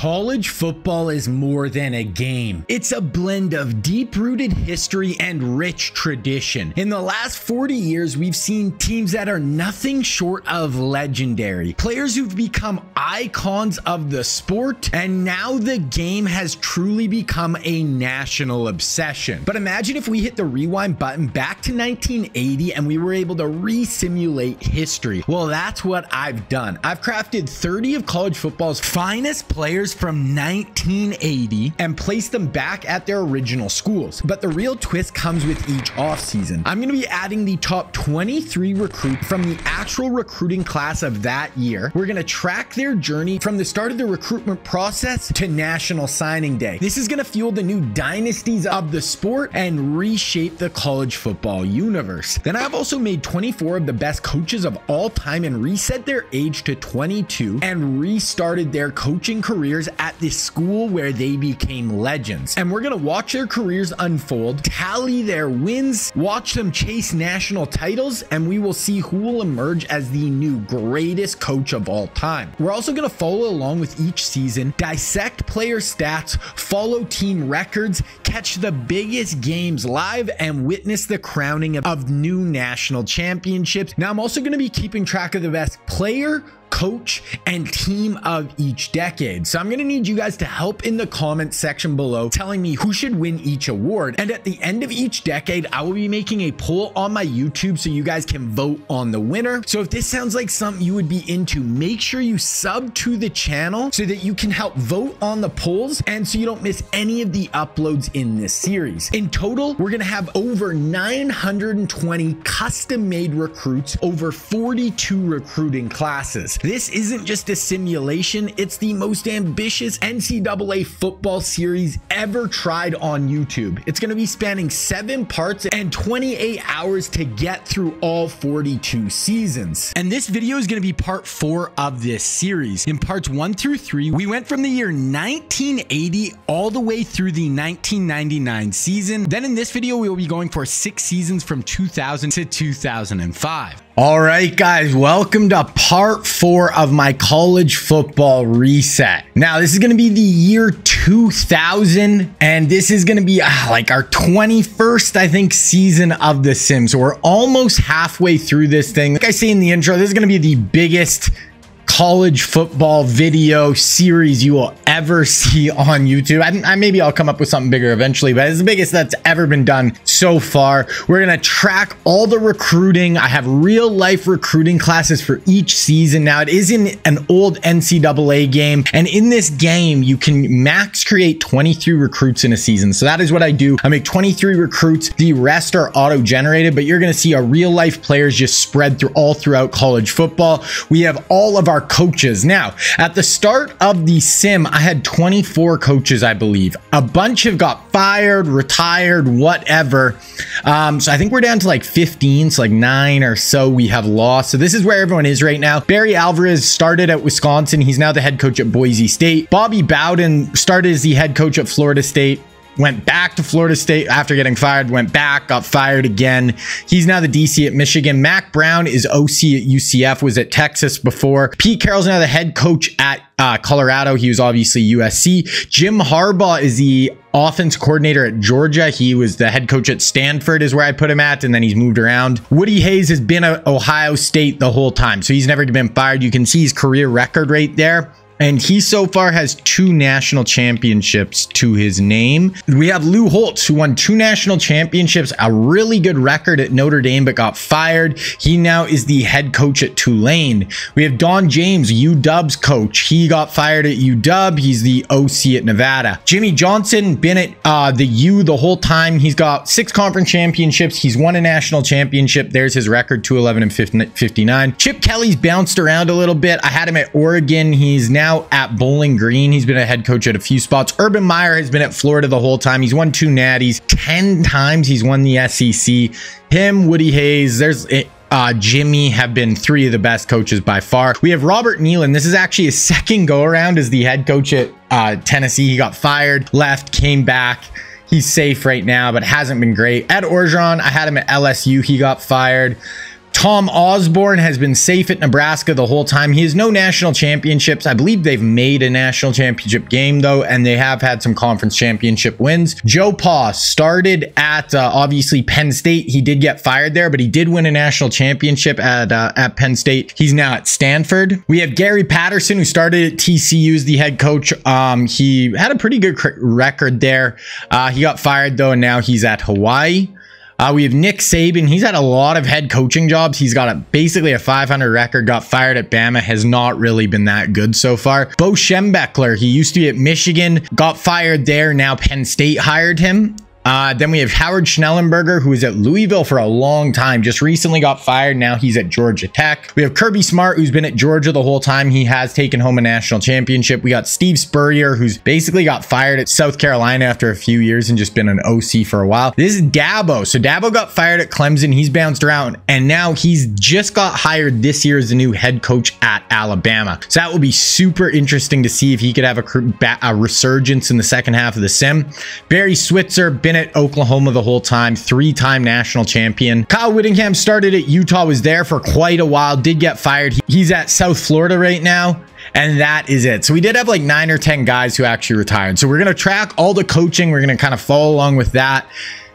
College football is more than a game. It's a blend of deep rooted history and rich tradition. In the last 40 years, we've seen teams that are nothing short of legendary, players who've become icons of the sport, and now the game has truly become a national obsession. But imagine if we hit the rewind button back to 1980 and we were able to re simulate history. Well, that's what I've done. I've crafted 30 of college football's finest players from 1980 and place them back at their original schools. But the real twist comes with each offseason. I'm going to be adding the top 23 recruit from the actual recruiting class of that year. We're going to track their journey from the start of the recruitment process to national signing day. This is going to fuel the new dynasties of the sport and reshape the college football universe. Then I've also made 24 of the best coaches of all time and reset their age to 22 and restarted their coaching careers at the school where they became legends. And we're going to watch their careers unfold, tally their wins, watch them chase national titles, and we will see who will emerge as the new greatest coach of all time. We're also going to follow along with each season, dissect player stats, follow team records, catch the biggest games live, and witness the crowning of new national championships. Now, I'm also going to be keeping track of the best player, coach, and team of each decade. So I'm going to need you guys to help in the comment section below telling me who should win each award. And at the end of each decade, I will be making a poll on my YouTube so you guys can vote on the winner. So if this sounds like something you would be into, make sure you sub to the channel so that you can help vote on the polls and so you don't miss any of the uploads in this series. In total, we're to have over 920 custom made recruits over 42 recruiting classes. This isn't just a simulation, it's the most ambitious NCAA football series ever tried on YouTube. It's to be spanning seven parts and 28 hours to get through all 42 seasons. And this video is to be part four of this series. In parts one through three, we went from the year 1980 all the way through the 1999 season. Then in this video, we will be going for six seasons from 2000 to 2005. All right, guys, welcome to part four of my college football reset. Now, this is going to be the year 2000, and this is going to be uh, like our 21st, I think, season of The Sims. So we're almost halfway through this thing. Like I say in the intro, this is going to be the biggest college football video series you will ever see on YouTube. I, I, maybe I'll come up with something bigger eventually, but it's the biggest that's ever been done so far. We're going to track all the recruiting. I have real life recruiting classes for each season. Now it is in an old NCAA game. And in this game, you can max create 23 recruits in a season. So that is what I do. I make 23 recruits. The rest are auto generated, but you're going to see our real life players just spread through all throughout college football. We have all of our our coaches. Now, at the start of the sim, I had 24 coaches, I believe. A bunch have got fired, retired, whatever. Um, so I think we're down to like 15, so like nine or so we have lost. So this is where everyone is right now. Barry Alvarez started at Wisconsin. He's now the head coach at Boise State. Bobby Bowden started as the head coach at Florida State went back to Florida State after getting fired, went back, got fired again. He's now the DC at Michigan. Mack Brown is OC at UCF, was at Texas before. Pete Carroll's now the head coach at uh, Colorado. He was obviously USC. Jim Harbaugh is the offense coordinator at Georgia. He was the head coach at Stanford, is where I put him at, and then he's moved around. Woody Hayes has been at Ohio State the whole time, so he's never been fired. You can see his career record right there and he so far has two national championships to his name. We have Lou Holtz, who won two national championships, a really good record at Notre Dame, but got fired. He now is the head coach at Tulane. We have Don James, UW's coach. He got fired at UW. He's the OC at Nevada. Jimmy Johnson, been at uh, the U the whole time. He's got six conference championships. He's won a national championship. There's his record, 211 and 59. Chip Kelly's bounced around a little bit. I had him at Oregon. He's now now at Bowling Green. He's been a head coach at a few spots. Urban Meyer has been at Florida the whole time. He's won two natties. 10 times he's won the SEC. Him, Woody Hayes, there's uh, Jimmy have been three of the best coaches by far. We have Robert Neyland. This is actually his second go around as the head coach at uh, Tennessee. He got fired, left, came back. He's safe right now, but hasn't been great. Ed Orgeron, I had him at LSU. He got fired. Tom Osborne has been safe at Nebraska the whole time. He has no national championships. I believe they've made a national championship game though, and they have had some conference championship wins. Joe Pa started at uh, obviously Penn State. He did get fired there, but he did win a national championship at uh, at Penn State. He's now at Stanford. We have Gary Patterson who started at TCU as the head coach. Um, he had a pretty good record there. Uh, he got fired though, and now he's at Hawaii. Uh, we have Nick Saban. He's had a lot of head coaching jobs. He's got a basically a 500 record. Got fired at Bama. Has not really been that good so far. Bo Schembechler. He used to be at Michigan. Got fired there. Now Penn State hired him. Uh, then we have Howard Schnellenberger, who was at Louisville for a long time, just recently got fired. Now he's at Georgia Tech. We have Kirby Smart, who's been at Georgia the whole time. He has taken home a national championship. We got Steve Spurrier, who's basically got fired at South Carolina after a few years and just been an OC for a while. This is Dabo. So Dabo got fired at Clemson. He's bounced around, and now he's just got hired this year as the new head coach at Alabama. So that will be super interesting to see if he could have a, a resurgence in the second half of the sim. Barry Switzer, been at Oklahoma the whole time, three-time national champion. Kyle Whittingham started at Utah, was there for quite a while, did get fired. He's at South Florida right now. And that is it. So we did have like nine or 10 guys who actually retired. So we're going to track all the coaching. We're going to kind of follow along with that.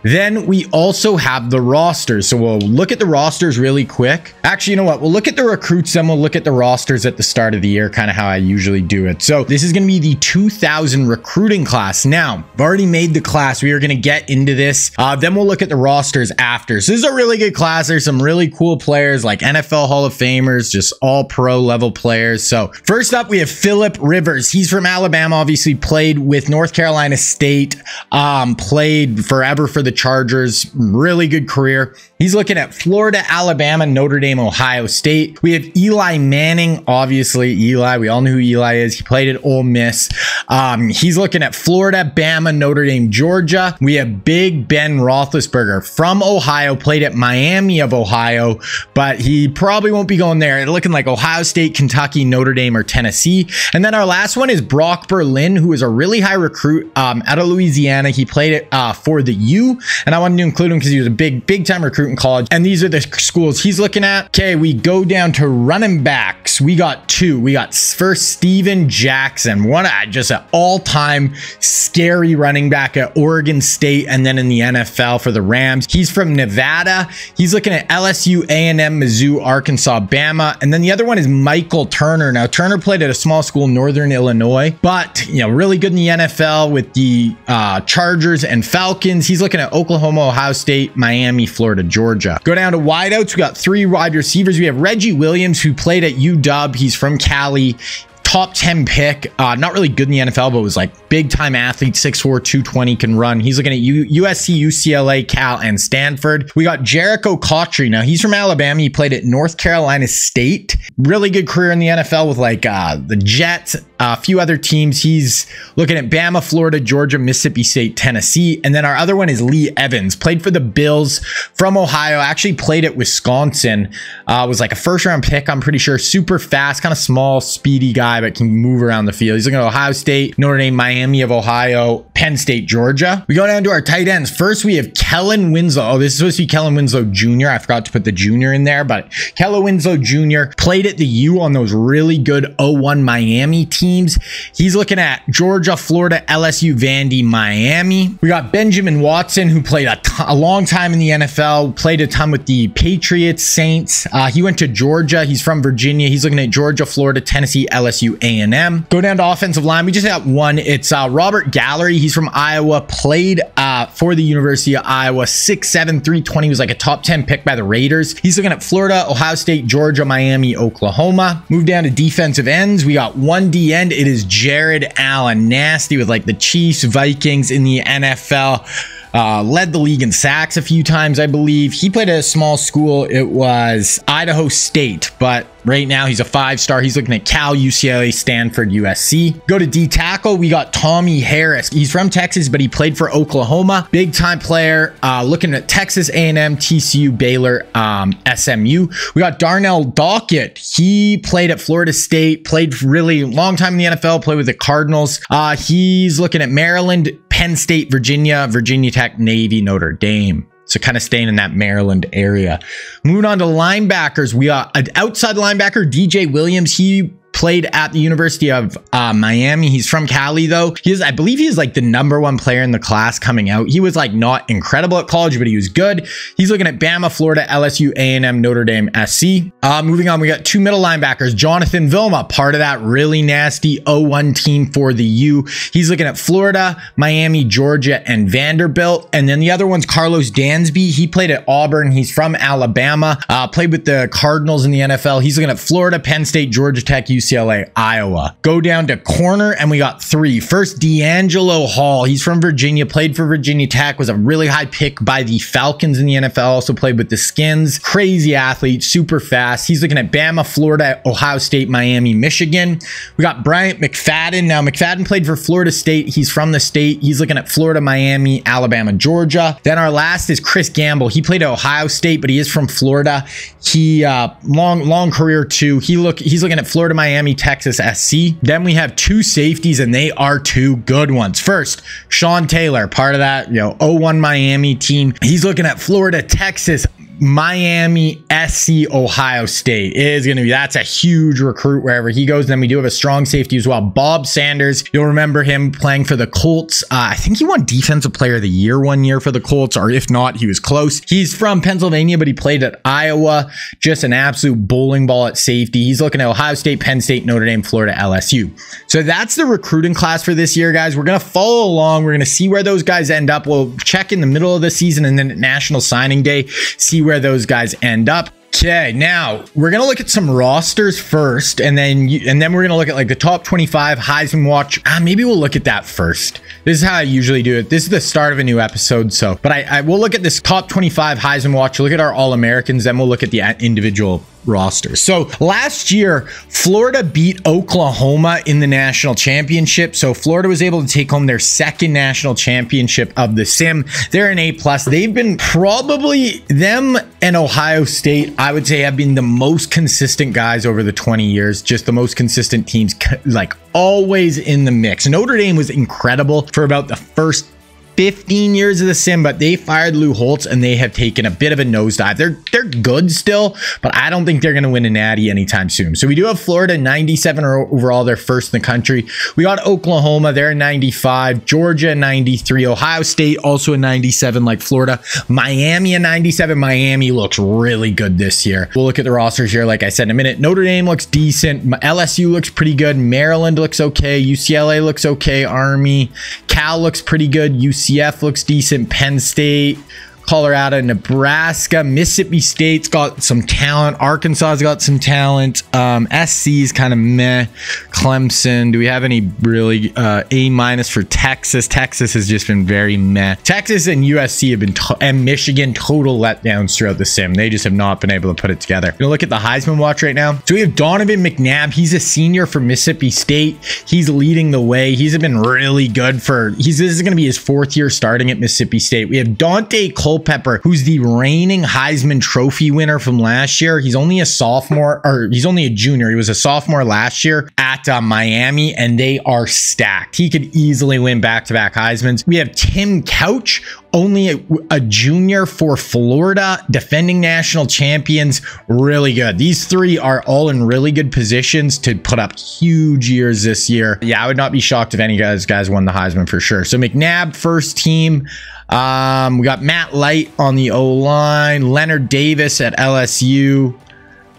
Then we also have the rosters. So we'll look at the rosters really quick. Actually, you know what? We'll look at the recruits, then we'll look at the rosters at the start of the year, kind of how I usually do it. So this is going to be the 2000 recruiting class. Now, I've already made the class. We are going to get into this. Uh, then we'll look at the rosters after. So this is a really good class. There's some really cool players like NFL Hall of Famers, just all pro level players. So first up, we have Philip Rivers. He's from Alabama, obviously played with North Carolina State, um, played forever for the Chargers. Really good career. He's looking at Florida, Alabama, Notre Dame, Ohio State. We have Eli Manning, obviously Eli. We all know who Eli is. He played at Ole Miss. Um, he's looking at Florida, Bama, Notre Dame, Georgia. We have Big Ben Roethlisberger from Ohio, played at Miami of Ohio, but he probably won't be going there. Looking like Ohio State, Kentucky, Notre Dame, or Tennessee. And then our last one is Brock Berlin, who is a really high recruit um, out of Louisiana. He played it uh, for the U, and I wanted to include him because he was a big, big time recruit in college. And these are the schools he's looking at. Okay, we go down to running backs. We got two. We got first Steven Jackson, one just an all-time scary running back at Oregon State and then in the NFL for the Rams. He's from Nevada. He's looking at LSU, A&M, Mizzou, Arkansas, Bama. And then the other one is Michael Turner. Now, Turner played at a small school in Northern Illinois, but, you know, really good in the NFL with the uh, Chargers and Falcons. He's looking at Oklahoma, Ohio State, Miami, Florida, Georgia. Go down to wideouts. We got three wide receivers. We have Reggie Williams, who played at UW. He's from Cali top 10 pick. Uh, not really good in the NFL, but was like big time athlete, 6'4, 220, can run. He's looking at U- USC, UCLA, Cal, and Stanford. We got Jericho Cotchery. Now, he's from Alabama. He played at North Carolina State. Really good career in the NFL with like uh, the Jets, a few other teams. He's looking at Bama, Florida, Georgia, Mississippi State, Tennessee. And then our other one is Lee Evans. Played for the Bills from Ohio. Actually played at Wisconsin. Uh, was like a first round pick, I'm pretty sure. Super fast, kind of small, speedy guy, but can move around the field. He's looking at Ohio State, Notre Dame, Miami of Ohio, Penn State, Georgia. We go down to our tight ends. First, we have Kellen Winslow. Oh, this is supposed to be Kellen Winslow Jr. I forgot to put the junior in there, but Kellen Winslow Jr. played at the U on those really good 01 Miami teams teams. He's looking at Georgia, Florida, LSU, Vandy, Miami. We got Benjamin Watson, who played a, a long time in the NFL, played a ton with the Patriots, Saints. Uh, he went to Georgia. He's from Virginia. He's looking at Georgia, Florida, Tennessee, LSU, A&M. Go down to offensive line. We just got one. It's uh, Robert Gallery. He's from Iowa, played uh, for the University of Iowa, 6'7", 320. He was like a top 10 pick by the Raiders. He's looking at Florida, Ohio State, Georgia, Miami, Oklahoma. Move down to defensive ends. We got one D end, it is Jared Allen. Nasty with like the Chiefs, Vikings in the NFL. Uh, led the league in sacks a few times, I believe. He played at a small school. It was Idaho State, but right now he's a five star. He's looking at Cal, UCLA, Stanford, USC. Go to D tackle. We got Tommy Harris. He's from Texas, but he played for Oklahoma. Big time player. Uh, looking at Texas A&M, TCU, Baylor, um, SMU. We got Darnell Dockett. He played at Florida State. Played really long time in the NFL. Played with the Cardinals. Uh, he's looking at Maryland, Penn State, Virginia, Virginia Tech, Navy, Notre Dame. So kind of staying in that Maryland area. Moving on to linebackers, we got an uh, outside linebacker, DJ Williams. He played at the University of uh, Miami. He's from Cali though. He is, I believe he's like the number one player in the class coming out. He was like not incredible at college, but he was good. He's looking at Bama, Florida, LSU, A&M, Notre Dame, SC. Uh, moving on, we got two middle linebackers. Jonathan Vilma, part of that really nasty 0-1 team for the U. He's looking at Florida, Miami, Georgia, and Vanderbilt. And then the other one's Carlos Dansby. He played at Auburn. He's from Alabama. Uh, played with the Cardinals in the NFL. He's looking at Florida, Penn State, Georgia Tech, UC UCLA, Iowa. Go down to corner, and we got three. First, DeAngelo Hall. He's from Virginia, played for Virginia Tech, was a really high pick by the Falcons in the NFL, also played with the Skins. Crazy athlete, super fast. He's looking at Bama, Florida, Ohio State, Miami, Michigan. We got Bryant McFadden. Now, McFadden played for Florida State. He's from the state. He's looking at Florida, Miami, Alabama, Georgia. Then our last is Chris Gamble. He played at Ohio State, but he is from Florida. He uh, long long career too. He look he's looking at Florida, Miami. Miami, Texas SC. Then we have two safeties, and they are two good ones. First, Sean Taylor, part of that, you know, 01 Miami team. He's looking at Florida, Texas, Miami, SC, Ohio State is going to be that's a huge recruit wherever he goes. Then we do have a strong safety as well. Bob Sanders, you'll remember him playing for the Colts. Uh, I think he won Defensive Player of the Year one year for the Colts, or if not, he was close. He's from Pennsylvania, but he played at Iowa. Just an absolute bowling ball at safety. He's looking at Ohio State, Penn State, Notre Dame, Florida, LSU. So that's the recruiting class for this year, guys. We're going to follow along. We're going to see where those guys end up. We'll check in the middle of the season and then at National Signing Day, see where those guys end up. Okay, now we're gonna look at some rosters first, and then you, and then we're gonna look at like the top 25 Heisman Watch. Ah, maybe we'll look at that first. This is how I usually do it. This is the start of a new episode, so but I, I will look at this top 25 Heisman Watch. Look at our All Americans, then we'll look at the individual rosters. So last year, Florida beat Oklahoma in the national championship. So Florida was able to take home their second national championship of the sim. They're an A plus. They've been probably them and Ohio State, I would say, have been the most consistent guys over the 20 years, just the most consistent teams, like always in the mix. Notre Dame was incredible for about the first 15 years of the sim, but they fired Lou Holtz and they have taken a bit of a nosedive. They're they're good still, but I don't think they're going to win a natty anytime soon. So we do have Florida 97 overall, they're first in the country. We got Oklahoma, they're 95, Georgia 93, Ohio State also a 97 like Florida, Miami a 97. Miami looks really good this year. We'll look at the rosters here like I said in a minute. Notre Dame looks decent, LSU looks pretty good, Maryland looks okay, UCLA looks okay, Army, Cal looks pretty good, UC UCF looks decent. Penn State, Colorado, Nebraska, Mississippi State's got some talent. Arkansas's got some talent. Um, SC's kind of meh. Clemson. Do we have any really uh, A minus for Texas? Texas has just been very meh. Texas and USC have been and Michigan total letdowns throughout the sim. They just have not been able to put it together. Gonna look at the Heisman watch right now. So we have Donovan McNabb. He's a senior for Mississippi State. He's leading the way. He's been really good for. He's this is gonna be his fourth year starting at Mississippi State. We have Daunte Cole Culpepper, who's the reigning Heisman Trophy winner from last year. He's only a sophomore, or he's only a junior. He was a sophomore last year at uh, Miami, and they are stacked. He could easily win back to back Heisman's. We have Tim Couch, only a, a, junior for Florida, defending national champions. Really good. These three are all in really good positions to put up huge years this year. Yeah, I would not be shocked if any guys guys won the Heisman for sure. So McNabb, first team. Um, we got Matt Light on the O line, Leonard Davis at LSU,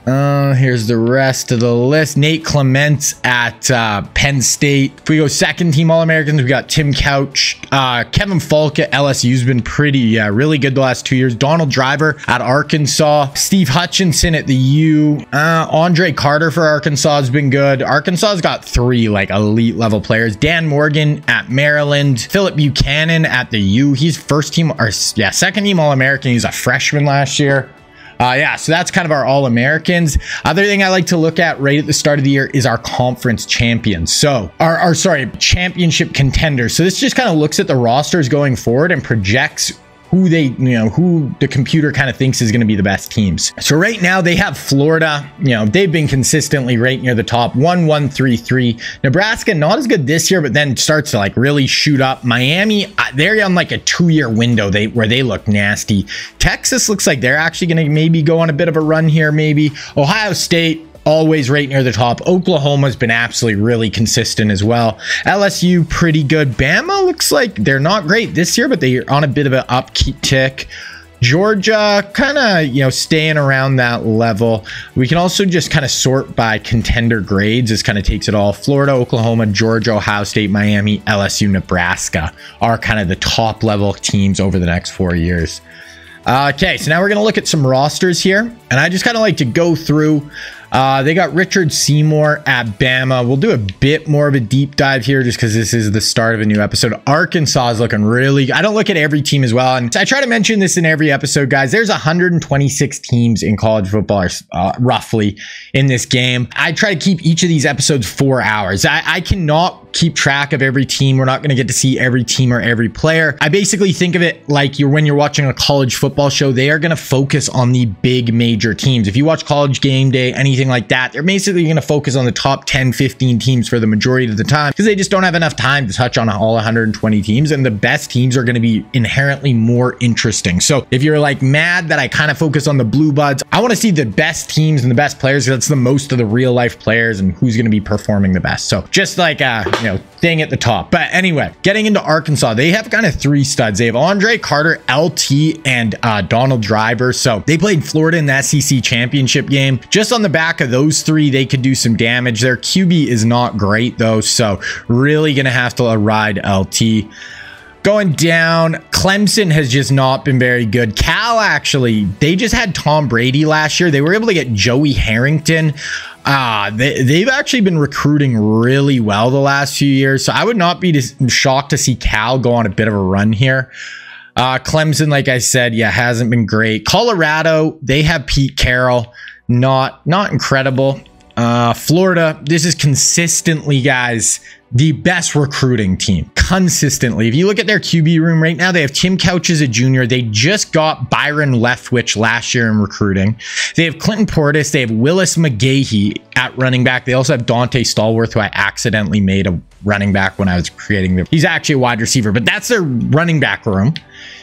uh, here's the rest of the list. Nate Clements at uh, Penn State. If we go second team All-Americans, we got Tim Couch. Uh, Kevin Faulk at LSU's been pretty, yeah, really good the last two years. Donald Driver at Arkansas. Steve Hutchinson at the U. Uh, Andre Carter for Arkansas has been good. Arkansas's got three like elite level players. Dan Morgan at Maryland. Phillip Buchanon at the U. He's first team, or yeah, second team All-American. He's a freshman last year. Uh, yeah, so that's kind of our All Americans. Other thing I like to look at right at the start of the year is our conference champions. So, our, our sorry, championship contenders. So this just kind of looks at the rosters going forward and projects who they, you know, who the computer kind of thinks is going to be the best teams. So right now they have Florida, you know, they've been consistently right near the top, 1 1 3 3. Nebraska, not as good this year, but then starts to like really shoot up. Miami, uh, they're on like a two year window they where they look nasty. Texas looks like they're actually going to maybe go on a bit of a run here, maybe. Ohio State, always right near the top. Oklahoma's been absolutely really consistent as well. LSU pretty good. Bama looks like they're not great this year, but they're on a bit of an uptick. Georgia kind of, you know, staying around that level. We can also just kind of sort by contender grades. This kind of takes it all. Florida, Oklahoma, Georgia, Ohio State, Miami, LSU, Nebraska are kind of the top level teams over the next four years. Uh, okay, so now we're going to look at some rosters here. And I just kind of like to go through uh, they got Richard Seymour at Bama. We'll do a bit more of a deep dive here just because this is the start of a new episode. Arkansas is looking really I don't look at every team as well. And I try to mention this in every episode, guys. There's 126 teams in college football, uh, roughly, in this game. I try to keep each of these episodes four hours. I, I cannot keep track of every team. We're not going to get to see every team or every player. I basically think of it like you're when you're watching a college football show, they are going to focus on the big major teams. If you watch college game day, anything like that, they're basically going to focus on the top 10, 15 teams for the majority of the time because they just don't have enough time to touch on all 120 teams. And the best teams are going to be inherently more interesting. So if you're like mad that I kind of focus on the blue buds, I want to see the best teams and the best players. That's the most of the real life players and who's going to be performing the best. So just like, uh, you know, thing at the top. But anyway, getting into Arkansas, they have kind of three studs. They have Andre Carter, LT, and uh, Donald Driver. So they played Florida in the SEC championship game. Just on the back of those three, they could do some damage. Their QB is not great though. So really going to have to ride LT. Going down, Clemson has just not been very good. Cal actually, they just had Tom Brady last year. They were able to get Joey Harrington. Uh, they, they've actually been recruiting really well the last few years. So I would not be shocked to see Cal go on a bit of a run here. Uh, Clemson, like I said, yeah, hasn't been great. Colorado, they have Pete Carroll. Not, not incredible. Uh, Florida, this is consistently, guys, the best recruiting team consistently. If you look at their QB room right now, they have Tim Couch as a junior. They just got Byron Leftwich last year in recruiting. They have Clinton Portis. They have Willis McGahee at running back. They also have Donté Stallworth, who I accidentally made a running back when I was creating the. He's actually a wide receiver, but that's their running back room.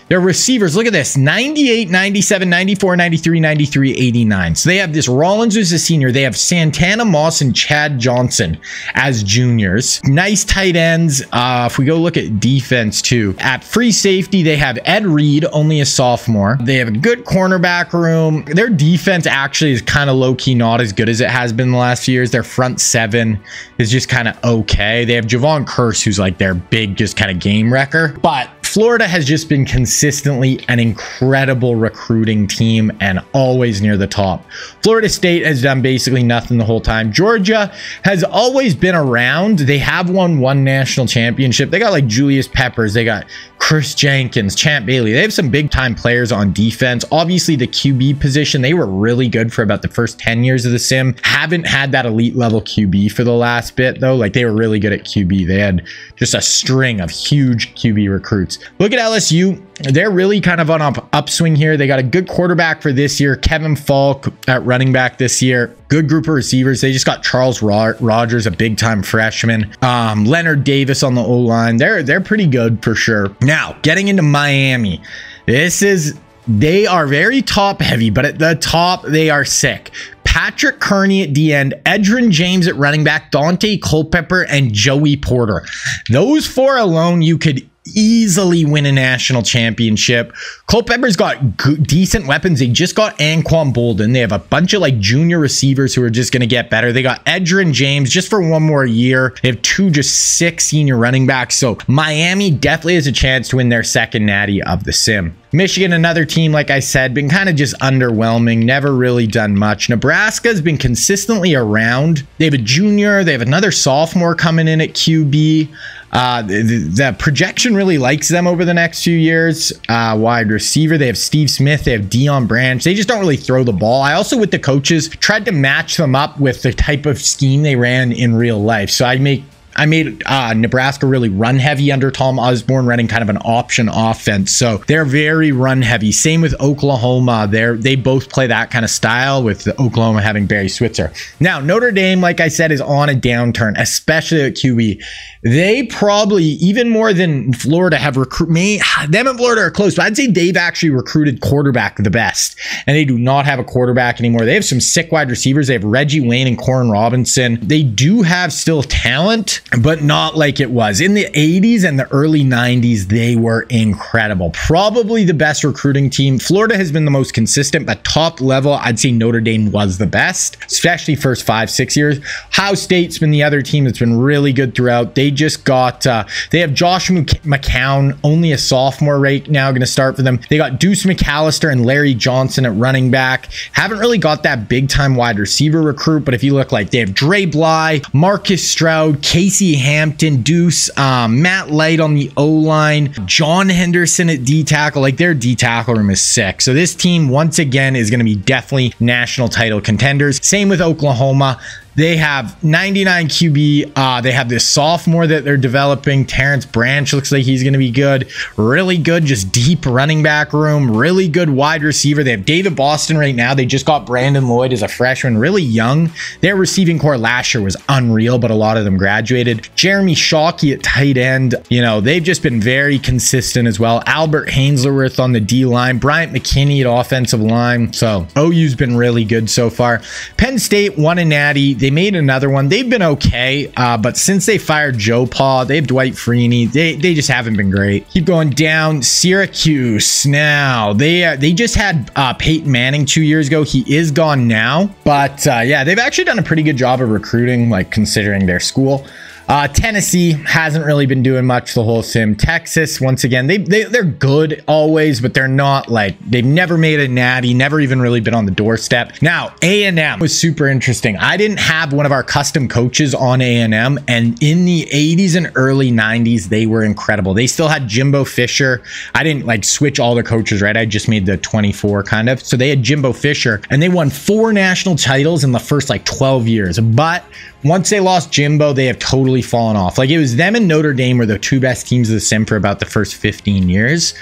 Their receivers, look at this 98, 97, 94, 93, 93, 89. So they have this Rollins as a senior. They have Santana Moss and Chad Johnson as juniors. Nice tight ends. Uh, if we go look at defense too, at free safety, they have Ed Reed, only a sophomore. They have a good cornerback room. Their defense actually is kind of low key, not as good as it has been the last few years. Their front seven is just kind of okay. They have Jevon Kearse, who's like their big, just kind of game wrecker. But Florida has just been consistently an incredible recruiting team and always near the top. Florida State has done basically nothing the whole time. Georgia has always been around. They have won one national championship. They got like Julius Peppers. They got Kris Jenkins, Champ Bailey. They have some big time players on defense. Obviously, the QB position, they were really good for about the first 10 years of the sim. Haven't had that elite level QB for the last bit, though. Like they were really good at QB. They had just a string of huge QB recruits. Look at LSU. They're really kind of on an upswing here. They got a good quarterback for this year, Kevin Faulk at running back this year. Good group of receivers. They just got Charles Rogers, a big time freshman. Um, Leonard Davis on the O line. They're they're pretty good for sure. Now getting into Miami, this is they are very top heavy, but at the top they are sick. Patrick Kerney at the end, Edgerrin James at running back, Daunte Culpepper, and Joey Porter. Those four alone, you could easily win a national championship. Culpepper's got decent weapons. They just got Anquan Boldin. They have a bunch of like junior receivers who are just going to get better. They got Edgerrin James just for one more year. They have two just six senior running backs. So Miami definitely has a chance to win their second natty of the sim. Michigan, another team, like I said, been kind of just underwhelming, never really done much. Nebraska's been consistently around. They have a junior, they have another sophomore coming in at QB. Uh, the, the, projection really likes them over the next few years. Uh, wide receiver, they have Steve Smith, they have Deion Branch. They just don't really throw the ball. I also, with the coaches, tried to match them up with the type of scheme they ran in real life. So I make I made uh, Nebraska really run heavy under Tom Osborne, running kind of an option offense. So they're very run heavy. Same with Oklahoma. They're they both play that kind of style with Oklahoma having Barry Switzer. Now Notre Dame, like I said, is on a downturn, especially at QB. They probably even more than Florida have recruit me. Them and Florida are close, but I'd say they've actually recruited quarterback the best, and they do not have a quarterback anymore. They have some sick wide receivers. They have Reggie Wayne and Koren Robinson. They do have still talent, but not like it was in the 80s and the early 90s. They were incredible. Probably the best recruiting team. Florida has been the most consistent, but top level, I'd say Notre Dame was the best, especially first five six years. Ohio State's been the other team that's been really good throughout. They just got uh, they have Josh McCown, only a sophomore right now, going to start for them. They got Deuce McAllister and Larry Johnson at running back. Haven't really got that big time wide receiver recruit, but if you look like they have Dre Bly, Marcus Stroud, Casey Hampton, Deuce, um, Matt Light on the O line, John Henderson at D tackle. Like their D tackle room is sick. So this team once again is going to be definitely national title contenders. Same with Oklahoma. They have 99 QB. Uh, they have this sophomore that they're developing. Terrence Branch looks like he's going to be good. Really good, just deep running back room. Really good wide receiver. They have David Boston right now. They just got Brandon Lloyd as a freshman, really young. Their receiving corps last year was unreal, but a lot of them graduated. Jeremy Shockey at tight end. You know, they've just been very consistent as well. Albert Haynesworth on the D line. Bryant McKinnie at offensive line. So OU's been really good so far. Penn State won a natty. They made another one. They've been okay, uh, but since they fired Joe Paul, they have Dwight Freeney. They they just haven't been great. Keep going down. Syracuse now. They uh, they just had uh, Peyton Manning two years ago. He is gone now, but uh, yeah, they've actually done a pretty good job of recruiting, like considering their school. Uh, Tennessee hasn't really been doing much the whole sim. Texas, once again, they, they they're good always, but they're not like they've never made a natty, never even really been on the doorstep. Now A and M was super interesting. I didn't have one of our custom coaches on A and M, and in the 80s and early 90s, they were incredible. They still had Jimbo Fisher. I didn't like switch all the coaches, right? I just made the 24 kind of. So they had Jimbo Fisher, and they won four national titles in the first like 12 years. But once they lost Jimbo, they have totally fallen off. Like it was them and Notre Dame were the two best teams of the sim for about the first 15 years.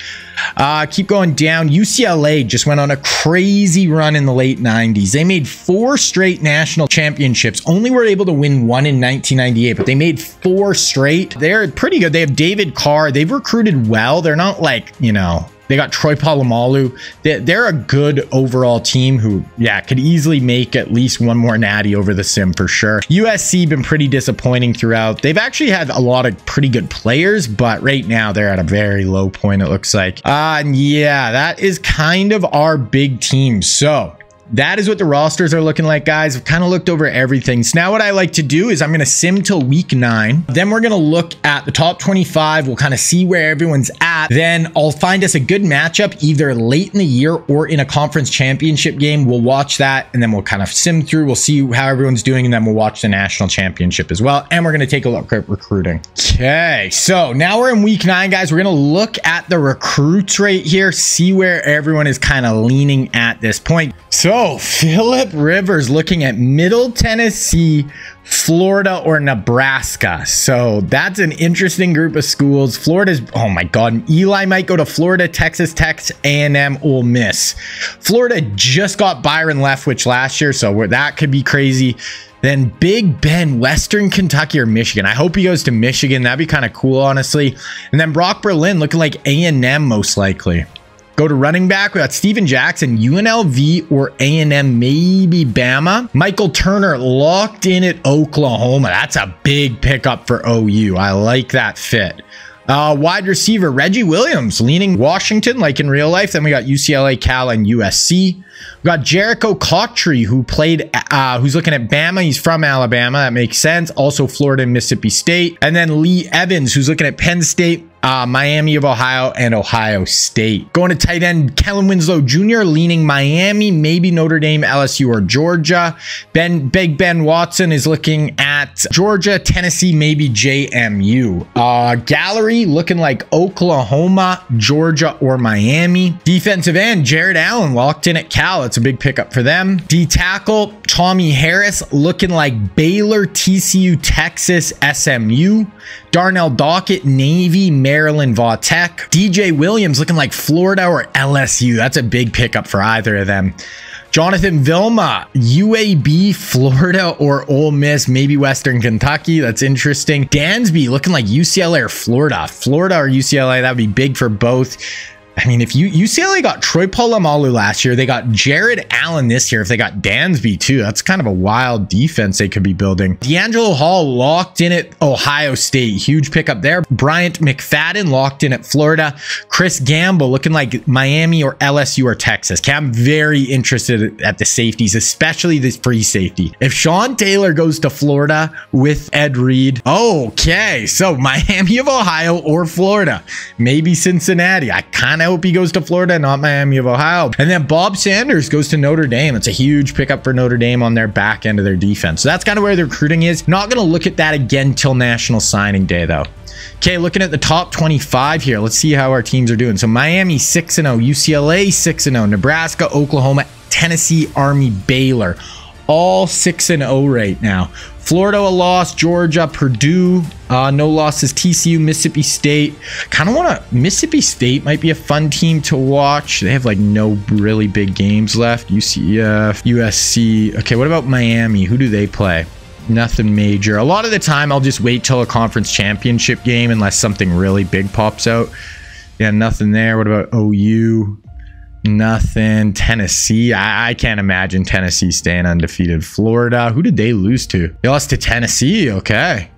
Uh, keep going down. UCLA just went on a crazy run in the late 90s. They made four straight national championships. Only were able to win one in 1998, but they made four straight. They're pretty good. They have David Carr. They've recruited well. They're not like, you know, they got Troy Polamalu. They're a good overall team who, yeah, could easily make at least one more natty over the sim for sure. USC been pretty disappointing throughout. They've actually had a lot of pretty good players, but right now they're at a very low point, it looks like. Uh, and yeah, that is kind of our big team. So that is what the rosters are looking like, guys. I've kind of looked over everything. So now what I like to do is I'm going to sim till week nine. Then we're going to look at the top 25. We'll kind of see where everyone's at. Then I'll find us a good matchup either late in the year or in a conference championship game. We'll watch that and then we'll kind of sim through. We'll see how everyone's doing and then we'll watch the national championship as well. And we're going to take a look at recruiting. Okay, so now we're in week nine, guys. We're going to look at the recruits right here, see where everyone is kind of leaning at this point. So Philip Rivers looking at Middle Tennessee, Florida, or Nebraska. So that's an interesting group of schools. Florida's, oh my God, Eli might go to Florida, Texas Tech, A&M, Ole Miss. Florida just got Byron Leftwich last year, so that could be crazy. Then Big Ben, Western Kentucky or Michigan. I hope he goes to Michigan. That'd be kind of cool, honestly. And then Brock Berlin looking like A&M most likely. Go to running back. We got Steven Jackson, UNLV or A&M, maybe Bama. Michael Turner locked in at Oklahoma. That's a big pickup for OU. I like that fit. Uh, wide receiver Reggie Williams leaning Washington like in real life. Then we got UCLA, Cal, and USC. We got Jericho Cotchery who played, uh, who's looking at Bama. He's from Alabama. That makes sense. Also Florida and Mississippi State. And then Lee Evans who's looking at Penn State, uh, Miami of Ohio, and Ohio State. Going to tight end, Kellen Winslow Jr. leaning Miami, maybe Notre Dame, LSU, or Georgia. Ben Big Ben Watson is looking at Georgia, Tennessee, maybe JMU. Uh, gallery looking like Oklahoma, Georgia, or Miami. Defensive end, Jared Allen locked in at Cal. It's a big pickup for them. D tackle, Tommy Harris looking like Baylor, TCU, Texas, SMU. Darnell Dockett, Navy, Maryland, Vautech. DJ Williams looking like Florida or LSU. That's a big pickup for either of them. Jonathan Vilma, UAB, Florida, or Ole Miss, maybe Western Kentucky. That's interesting. Dansby looking like UCLA or Florida. Florida or UCLA, that would be big for both. I mean, if you UCLA got Troy Polamalu last year, they got Jared Allen this year. If they got Dansby too, that's kind of a wild defense they could be building. DeAngelo Hall locked in at Ohio State, huge pickup there. Bryant McFadden locked in at Florida. Chris Gamble looking like Miami or LSU or Texas. Okay, I'm very interested at the safeties, especially this free safety. If Sean Taylor goes to Florida with Ed Reed, okay, so Miami of Ohio or Florida, maybe Cincinnati. I kind I hope he goes to Florida, not Miami of Ohio. And then Bob Sanders goes to Notre Dame. It's a huge pickup for Notre Dame on their back end of their defense. So that's kind of where the recruiting is. Not going to look at that again till National Signing Day, though. Okay, looking at the top 25 here. Let's see how our teams are doing. So Miami 6 0, UCLA 6 0, Nebraska, Oklahoma, Tennessee, Army, Baylor. All 6 0 right now. Florida a loss, Georgia, Purdue, uh, no losses, TCU, Mississippi State. Kind of want to, Mississippi State might be a fun team to watch. They have like no really big games left. UCF, USC. Okay, what about Miami? Who do they play? Nothing major. A lot of the time, I'll just wait till a conference championship game unless something really big pops out. Yeah, nothing there. What about OU? Nothing. Tennessee. I, I, can't imagine Tennessee staying undefeated. Florida. Who did they lose to? They lost to Tennessee. Okay.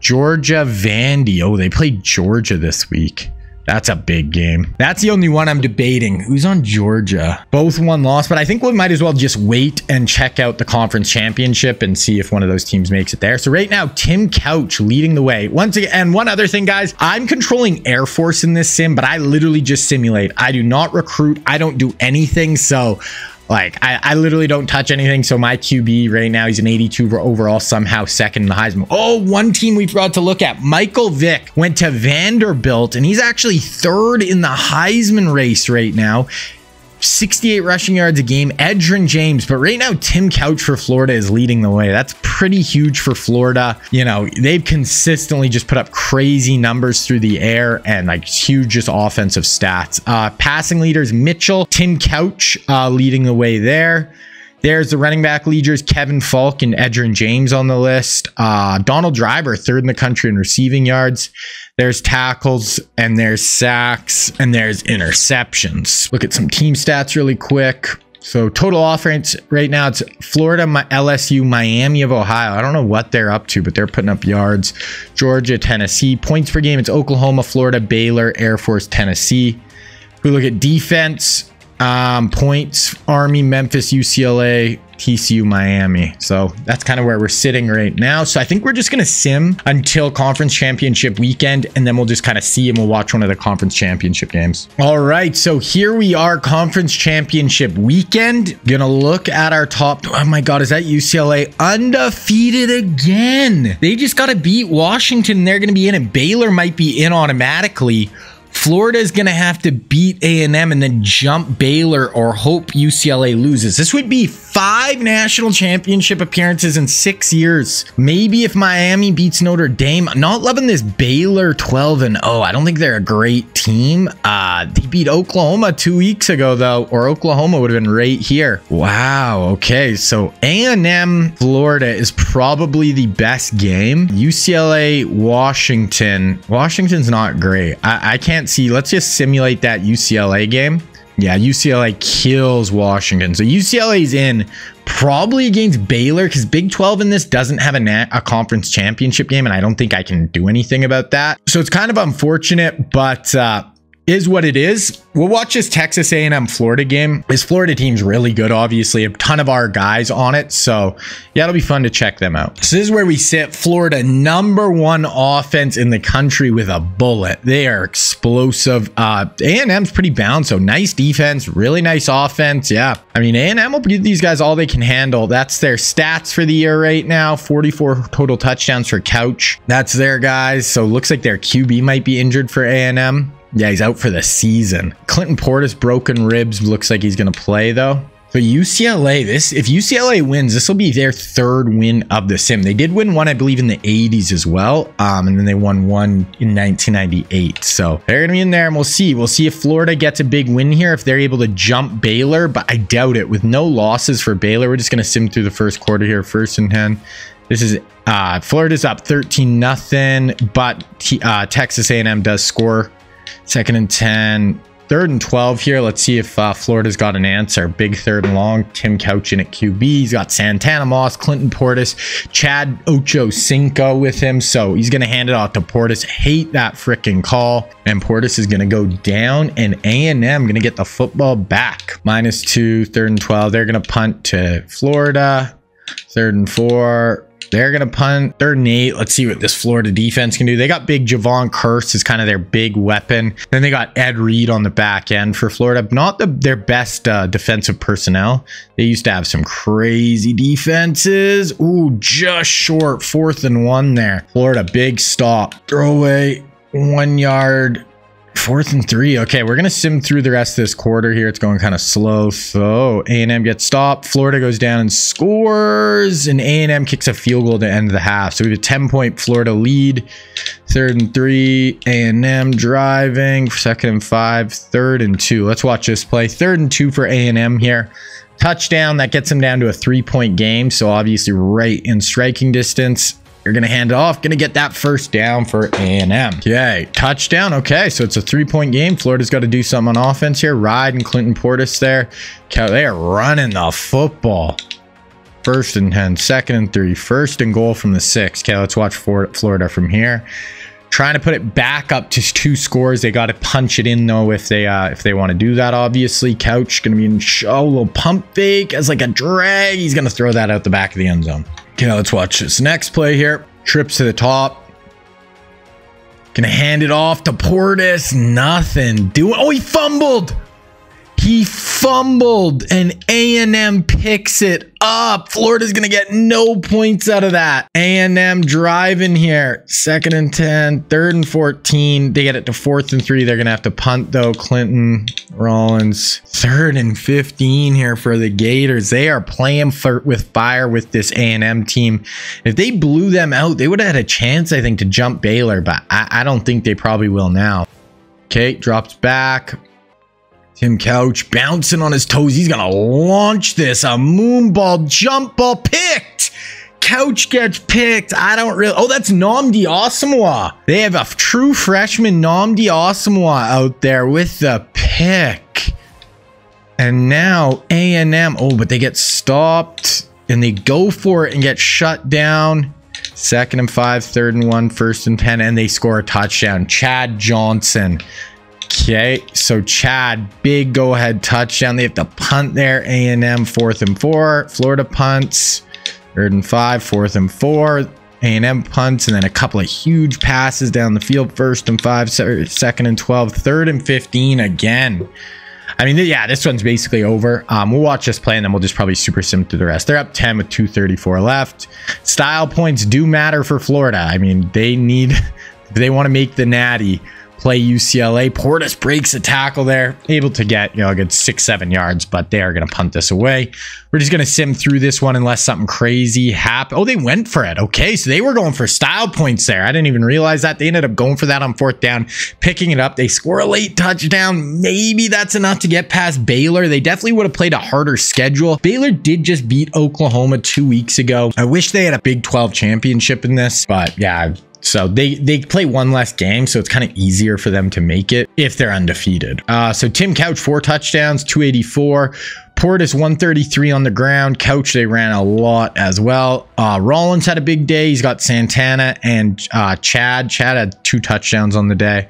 Georgia Vandy. Oh, they played Georgia this week. That's a big game. That's the only one I'm debating. Who's on Georgia? Both one loss, but I think we might as well just wait and check out the conference championship and see if one of those teams makes it there. So right now, Tim Couch leading the way. Once again, and one other thing, guys, I'm controlling Air Force in this sim, but I literally just simulate. I do not recruit. I don't do anything. So like, I, I literally don't touch anything. So my QB right now, he's an 82 overall, somehow second in the Heisman. Oh, one team we forgot to look at. Michael Vick went to Vanderbilt, and he's actually third in the Heisman race right now. 68 rushing yards a game, Edgerrin James. But right now, Tim Couch for Florida is leading the way. That's pretty huge for Florida. You know, they've consistently just put up crazy numbers through the air and like huge just offensive stats. Uh, passing leaders, Mitchell, Tim Couch uh, leading the way there. There's the running back leaders, Kevin Faulk and Edgerrin James on the list. Uh, Donald Driver, third in the country in receiving yards. There's tackles and there's sacks and there's interceptions. Look at some team stats really quick. So total offense right now, it's Florida, LSU, Miami of Ohio. I don't know what they're up to, but they're putting up yards. Georgia, Tennessee. Points per game, it's Oklahoma, Florida, Baylor, Air Force, Tennessee. If we look at defense, um, points, Army, Memphis, UCLA, TCU, Miami. So that's kind of where we're sitting right now. So I think we're just going to sim until conference championship weekend, and then we'll just kind of see and we'll watch one of the conference championship games. All right. So here we are, conference championship weekend. Going to look at our top. Oh my God, is that UCLA undefeated again? They just got to beat Washington. They're going to be in it. Baylor might be in automatically. Florida is going to have to beat A&M and then jump Baylor or hope UCLA loses. This would be five national championship appearances in six years. Maybe if Miami beats Notre Dame, not loving this Baylor 12 and 0. I don't think they're a great team. Uh, they beat Oklahoma two weeks ago though, or Oklahoma would have been right here. Wow. Okay, so A&M Florida is probably the best game. UCLA Washington. Washington's not great. I, I can't see. Let's just simulate that UCLA game. Yeah, UCLA kills Washington. So UCLA's in probably against Baylor because Big 12 in this doesn't have a, a conference championship game, and I don't think I can do anything about that. So it's kind of unfortunate, but uh, is what it is. We'll watch this Texas A&M Florida game. This Florida team's really good, obviously. A ton of our guys on it. So, yeah, it'll be fun to check them out. So, this is where we sit. Florida, number one offense in the country with a bullet. They are explosive. Uh, A&M's pretty balanced. So, nice defense, really nice offense. Yeah. I mean, A&M will give these guys all they can handle. That's their stats for the year right now. 44 total touchdowns for Couch. That's their guys. So, looks like their QB might be injured for A&M. Yeah, he's out for the season. Clinton Portis broken ribs. Looks like he's going to play though. But UCLA, this if UCLA wins, this will be their third win of the sim. They did win one, I believe, in the 80s as well. Um, and then they won one in 1998. So they're gonna be in there, and we'll see. We'll see if Florida gets a big win here, if they're able to jump Baylor, but I doubt it. With no losses for Baylor, we're just gonna sim through the first quarter here, first and 10. This is uh, Florida's up 13 nothing, but uh, Texas A&M does score Second and 10. Third and 12 here. Let's see if uh, Florida's got an answer. Big third and long. Tim Couch in at QB. He's got Santana Moss, Clinton Portis, Chad Ocho Cinco with him. So he's going to hand it off to Portis. Hate that freaking call. And Portis is going to go down and A&M going to get the football back. Minus two, third and 12. They're going to punt to Florida. Third and four. They're going to punt. And eight. Let's see what this Florida defense can do. They got big Jevon Kearse is kind of their big weapon. Then they got Ed Reed on the back end for Florida. Not the, their best uh, defensive personnel. They used to have some crazy defenses. Ooh, just short. Fourth and one there. Florida, big stop. Throw away. One yard Fourth and three. Okay, we're going to sim through the rest of this quarter here. It's going kind of slow. So A&M gets stopped. Florida goes down and scores. And A&M kicks a field goal to end the half. So we have a 10-point Florida lead. Third and three. A&M driving. Second and five. Third and two. Let's watch this play. Third and two for A&M here. Touchdown. That gets them down to a three-point game. So obviously right in striking distance. You're going to hand it off. Going to get that first down for A&M. Okay, touchdown. Okay, so it's a three-point game. Florida's got to do something on offense here. Ride and Clinton Portis there. They are running the football. First and 10, second and three, first and goal from the six. Okay, let's watch Florida from here. Trying to put it back up to two scores. They got to punch it in though if they uh, if they want to do that. Obviously, Couch gonna be in show a little pump fake as like a drag. He's gonna throw that out the back of the end zone. Okay, let's watch this next play here. Trips to the top. Gonna hand it off to Portis. Nothing. Do Oh, he fumbled. He fumbled and A&M picks it up. Florida's going to get no points out of that. A&M driving here. Second and 10, third and 14. They get it to fourth and three. They're going to have to punt though. Clinton, Rollins, third and 15 here for the Gators. They are playing for, with fire with this A&M team. If they blew them out, they would have had a chance, I think, to jump Baylor, but I, I don't think they probably will now. Okay, drops back. Tim Couch bouncing on his toes. He's going to launch this. A moonball jump ball picked. Couch gets picked. I don't really. Oh, that's Nnamdi Asomugha. They have a true freshman Nnamdi Asomugha out there with the pick. And now A&M. Oh, but they get stopped and they go for it and get shut down. Second and five, third and one, first and 10, and they score a touchdown. Chad Johnson Okay, so Chad, big go-ahead touchdown. They have to punt there. A&M fourth and four. Florida punts. Third and five, fourth and four. A&M punts, and then a couple of huge passes down the field. First and five, second and 12, third and 15 again. I mean, yeah, this one's basically over. Um, we'll watch this play, and then we'll just probably super sim through the rest. They're up 10 with 234 left. Style points do matter for Florida. I mean, they need, they want to make the natty, play UCLA. Portis breaks a tackle there, able to get, you know, a good six, seven yards, but they are going to punt this away. We're just going to sim through this one unless something crazy happens. Oh, they went for it. Okay, so they were going for style points there. I didn't even realize that. They ended up going for that on fourth down, picking it up. They score a late touchdown. Maybe that's enough to get past Baylor. They definitely would have played a harder schedule. Baylor did just beat Oklahoma two weeks ago. I wish they had a Big 12 championship in this, but yeah, so they they play one less game, so it's kind of easier for them to make it if they're undefeated. Uh, so Tim Couch four touchdowns, 284. Portis 133 on the ground. Couch they ran a lot as well. Uh, Rollins had a big day. He's got Santana and uh, Chad. Chad had two touchdowns on the day.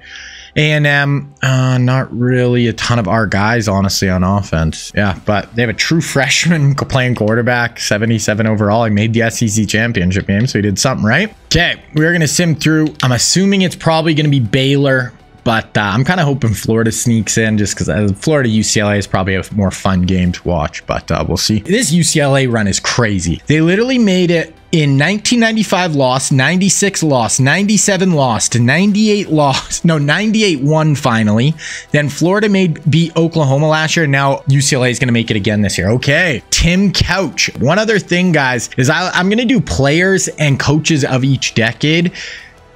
A&M, uh, not really a ton of our guys, honestly, on offense. Yeah, but they have a true freshman playing quarterback, 77 overall. He made the SEC championship game, so he did something right. Okay, we're going to sim through. I'm assuming it's probably going to be Baylor. But uh, I'm kind of hoping Florida sneaks in just because uh, Florida UCLA is probably a more fun game to watch. But uh, we'll see. This UCLA run is crazy. They literally made it in 1995 lost, 96 lost, 97 lost, 98 lost, no, 98 won finally. Then Florida made beat Oklahoma last year. Now UCLA is going to make it again this year. Okay. Tim Couch. One other thing, guys, is I, I'm going to do players and coaches of each decade.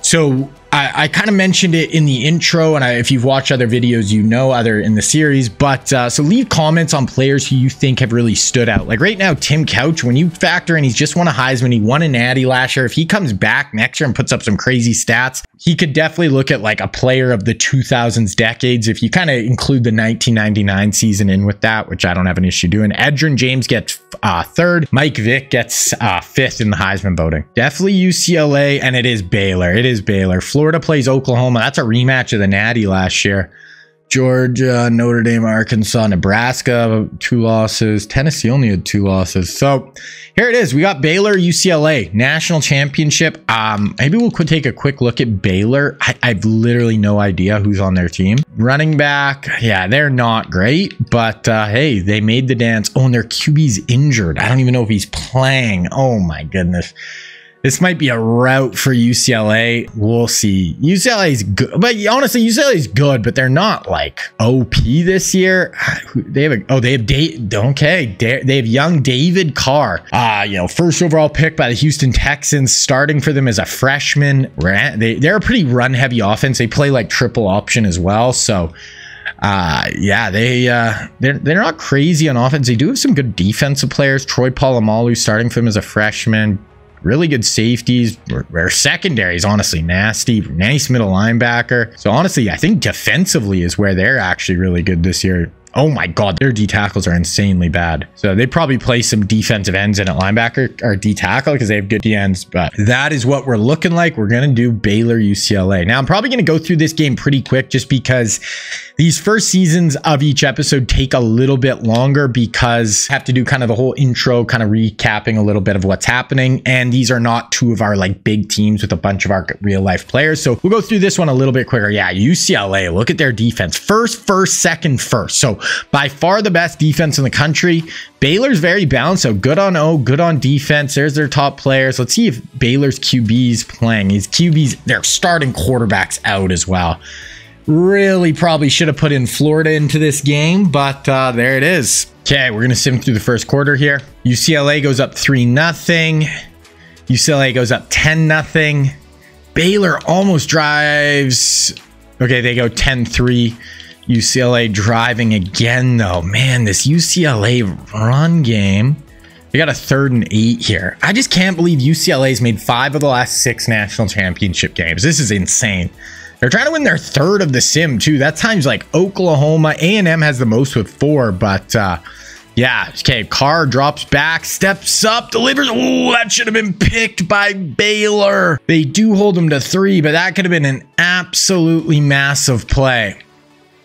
So I, I kind of mentioned it in the intro, and I, if you've watched other videos, you know other in the series. But uh, so leave comments on players who you think have really stood out. Like right now, Tim Couch, when you factor in he's just won a Heisman, he won a Natty last year. If he comes back next year and puts up some crazy stats, he could definitely look at like a player of the 2000s decades. If you kind of include the 1999 season in with that, which I don't have an issue doing. Edgerrin James gets uh, third. Mike Vick gets uh, fifth in the Heisman voting. Definitely UCLA, and it is Baylor. It is Baylor. Florida plays Oklahoma. That's a rematch of the Natty last year. Georgia, Notre Dame, Arkansas, Nebraska, two losses. Tennessee only had two losses. So here it is. We got Baylor, UCLA, national championship. Um, maybe we'll take a quick look at Baylor. I, I've literally no idea who's on their team. Running back, yeah, they're not great, but uh, hey, they made the dance. Oh, and their QB's injured. I don't even know if he's playing. Oh my goodness. This might be a route for UCLA. We'll see. UCLA is good, but honestly, UCLA is good, but they're not like OP this year. They have a oh, they have date. Okay, they have young David Carr. Uh, you know, first overall pick by the Houston Texans, starting for them as a freshman. They they're a pretty run heavy offense. They play like triple option as well, so. Uh, yeah, they uh, they're they're not crazy on offense. They do have some good defensive players. Troy Polamalu starting for them as a freshman really good safeties. Their secondary is honestly nasty. Nice middle linebacker. So honestly, I think defensively is where they're actually really good this year. Oh my God, their D tackles are insanely bad. So they probably play some defensive ends in at linebacker or D tackle because they have good D ends. But that is what we're looking like. We're going to do Baylor UCLA. Now, I'm probably going to go through this game pretty quick just because these first seasons of each episode take a little bit longer because I have to do kind of the whole intro, kind of recapping a little bit of what's happening. And these are not two of our like big teams with a bunch of our real life players. So we'll go through this one a little bit quicker. Yeah, UCLA, look at their defense. First, first, second, first. So by far the best defense in the country. Baylor's very balanced. So good on O, good on defense. There's their top players. Let's see if Baylor's QB's playing. His QB's, their starting quarterbacks out as well. Really probably should have put in Florida into this game, but uh, there it is. Okay, we're going to sim through the first quarter here. UCLA goes up 3 nothing. UCLA goes up 10 nothing. Baylor almost drives. Okay, they go 10 3. UCLA driving again, though. Man, this UCLA run game. They got a third and eight here. I just can't believe UCLA's made five of the last six national championship games. This is insane. They're trying to win their third of the sim, too. That time's like Oklahoma. A&M has the most with four, but uh, yeah. Okay, Carr drops back, steps up, delivers. Oh, that should have been picked by Baylor. They do hold them to three, but that could have been an absolutely massive play.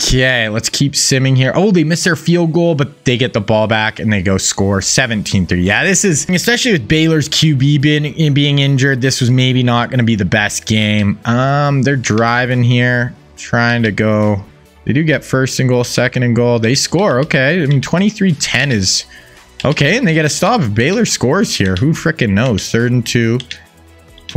Okay, let's keep simming here. Oh, they missed their field goal, but they get the ball back and they go score 17-3. Yeah, this is, especially with Baylor's QB being, being injured, this was maybe not going to be the best game. Um, They're driving here, trying to go. They do get first and goal, second and goal. They score. Okay, I mean, 23-10 is... Okay, and they get a stop. If Baylor scores here, who freaking knows? Third and two.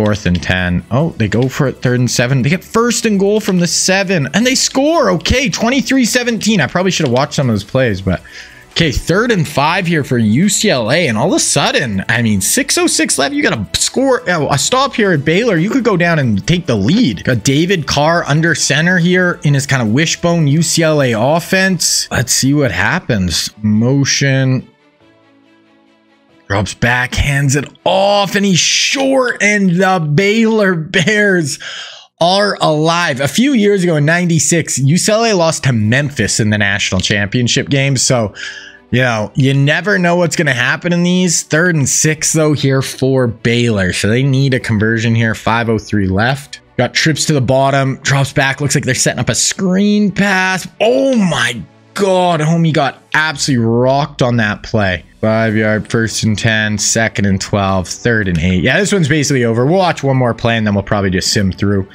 Fourth and 10. Oh, they go for it. Third and seven. They get first and goal from the seven. And they score. Okay, 23-17. I probably should have watched some of those plays, but... Okay, third and five here for UCLA. And all of a sudden, I mean, 6.06 left. You got to score uh, a stop here at Baylor. You could go down and take the lead. Got David Carr under center here in his kind of wishbone UCLA offense. Let's see what happens. Motion. Drops back, hands it off, and he's short, and the Baylor Bears are alive. A few years ago in 96, UCLA lost to Memphis in the national championship game. So, you know, you never know what's going to happen in these. Third and six, though, here for Baylor. So they need a conversion here. 503 left. Got trips to the bottom, drops back. Looks like they're setting up a screen pass. Oh my God, homie got absolutely rocked on that play. Five yard, first and 10, second and 12, third and eight. Yeah, this one's basically over. We'll watch one more play and then we'll probably just sim through.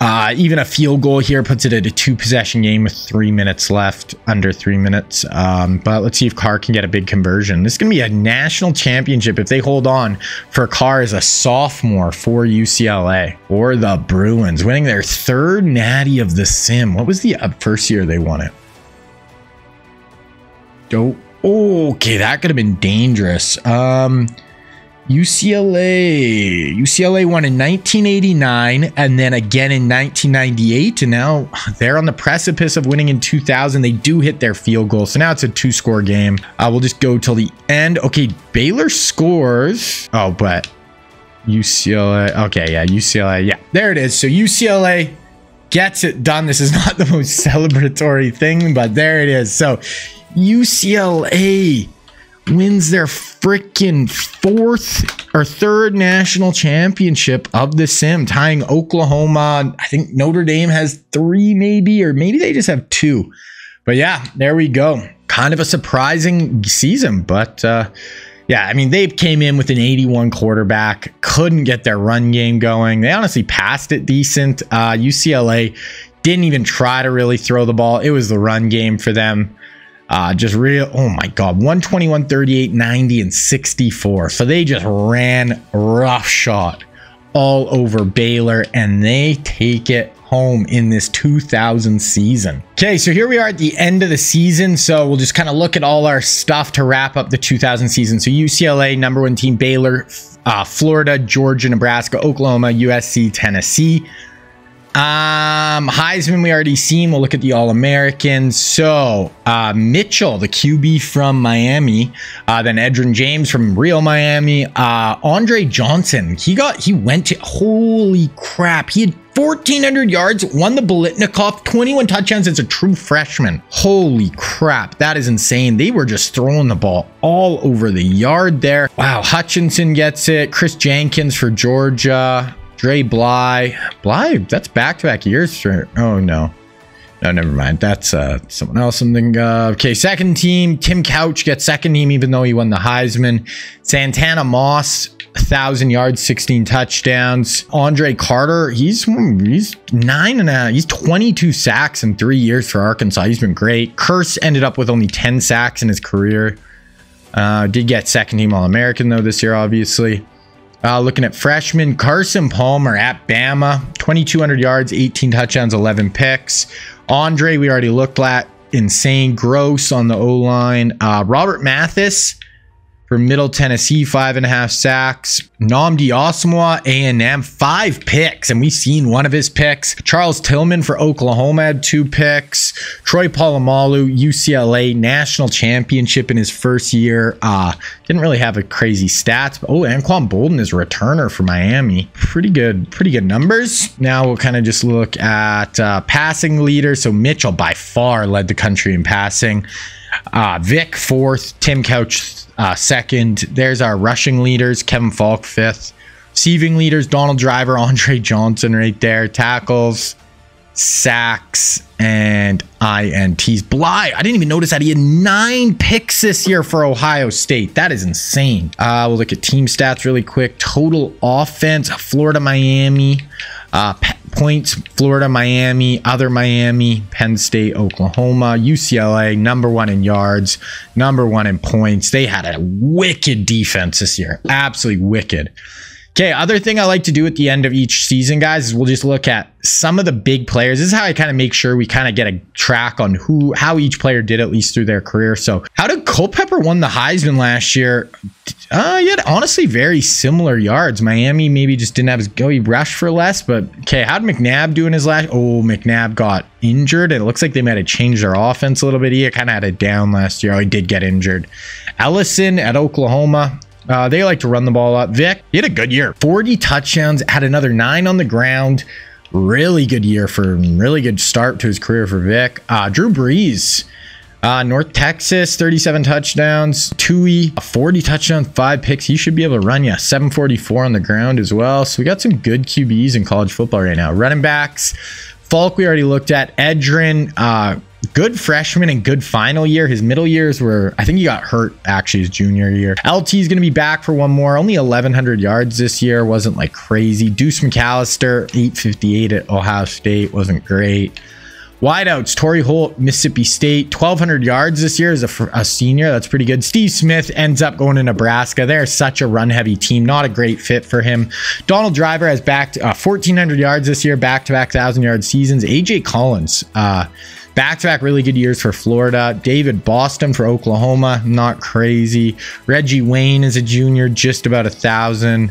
Uh, even a field goal here puts it at a two possession game with three minutes left, under three minutes. Um, but let's see if Carr can get a big conversion. This is going to be a national championship if they hold on for Carr as a sophomore for UCLA or the Bruins, winning their third natty of the sim. What was the uh, first year they won it? Oh, okay, that could have been dangerous. Um, UCLA. UCLA won in 1989 and then again in 1998. And now they're on the precipice of winning in 2000. They do hit their field goal. So now it's a two score game. Uh, we'll just go till the end. Okay, Baylor scores. Oh, but UCLA. Okay, yeah, UCLA. Yeah, there it is. So UCLA gets it done. This is not the most celebratory thing, but there it is. So UCLA wins their freaking fourth or third national championship of the sim, tying Oklahoma. I think Notre Dame has three, maybe, or maybe they just have two. But yeah, there we go. Kind of a surprising season, but uh, yeah, I mean, they came in with an 81 quarterback, couldn't get their run game going. They honestly passed it decent. Uh, UCLA didn't even try to really throw the ball. It was the run game for them. Uh, just real, oh my God, 121, 38, 90, and 64. So they just ran rough shot all over Baylor and they take it home in this 2000 season. Okay, so here we are at the end of the season. So we'll just kind of look at all our stuff to wrap up the 2000 season. So UCLA, number one team, Baylor, uh, Florida, Georgia, Nebraska, Oklahoma, USC, Tennessee. Um, Heisman, we already seen. We'll look at the All Americans. So, uh, Mitchell, the QB from Miami, uh, then Edgerrin James from Real Miami, uh, Andre Johnson. He got, he went to, holy crap. He had 1,400 yards, won the Biletnikoff, 21 touchdowns as a true freshman. Holy crap, that is insane. They were just throwing the ball all over the yard there. Wow, Hutchinson gets it. Chris Jenkins for Georgia. Dre Bly. Bly, that's back-to-back years for... Oh, no. No, never mind. That's uh, someone else. Something. Uh, okay, second team. Tim Couch gets second team, even though he won the Heisman. Santana Moss, thousand yards, 16 touchdowns. Andre Carter, he's he's nine and a he's 22 sacks in three years for Arkansas. He's been great. Kearse ended up with only 10 sacks in his career. Uh, did get second team All American though this year, obviously. Uh, looking at freshman Carson Palmer at Bama, 2,200 yards, 18 touchdowns, 11 picks. Andre, we already looked at. Insane. Gross on the O line. Uh, Robert Mathis, for Middle Tennessee, five and a half sacks. Nnamdi Asomugha, A&M, five picks, and we've seen one of his picks. Charles Tillman for Oklahoma had two picks. Troy Polamalu, UCLA, national championship in his first year. Uh, didn't really have a crazy stats. Oh, Anquan Boldin is a returner for Miami. Pretty good, pretty good numbers. Now we'll kind of just look at uh, passing leaders. So Mitchell by far led the country in passing. Uh, Vick fourth, Tim Couch uh, second. There's our rushing leaders, Kevin Faulk fifth. Receiving leaders, Donald Driver, Andre Johnson right there. Tackles, sacks, and INTs. Bly, I didn't even notice that he had nine picks this year for Ohio State. That is insane. Uh, we'll look at team stats really quick. Total offense, Florida, Miami. Uh, points Florida, Miami, other Miami, Penn State, Oklahoma, UCLA, number one in yards, number one in points. They had a wicked defense this year. Absolutely wicked. Okay, other thing I like to do at the end of each season, guys, is we'll just look at some of the big players. This is how I kind of make sure we kind of get a track on who how each player did at least through their career. So, how did Culpepper won the Heisman last year? Uh, yeah, honestly, very similar yards. Miami maybe just didn't have as go. He rushed for less, but okay. How did McNabb do in his last? Oh, McNabb got injured, it looks like they might have changed their offense a little bit. He kind of had it down last year. Oh, he did get injured. Ellison at Oklahoma. Uh, they like to run the ball up. Vick, he had a good year. 40 touchdowns, had another nine on the ground. Really good year for really good start to his career for Vick. Uh, Drew Brees, Uh, North Texas, 37 touchdowns. Tui, 40 touchdowns, five picks. He should be able to run you. 744 on the ground as well. So we got some good QBs in college football right now. Running backs, Faulk, we already looked at. Edrin, uh, good freshman and good final year. His middle years were, I think he got hurt actually his junior year. LT is going to be back for one more. Only 1,100 yards this year. Wasn't like crazy. Deuce McAllister, 858 at Ohio State. Wasn't great. Wideouts, Torry Holt, Mississippi State, 1,200 yards this year as a, a, senior. That's pretty good. Steve Smith ends up going to Nebraska. They're such a run heavy team. Not a great fit for him. Donald Driver has backed uh, 1,400 yards this year, back to back 1,000 yard seasons. AJ Collins, uh, back to back really good years for Florida. David Boston for Oklahoma, not crazy. Reggie Wayne is a junior, just about a thousand.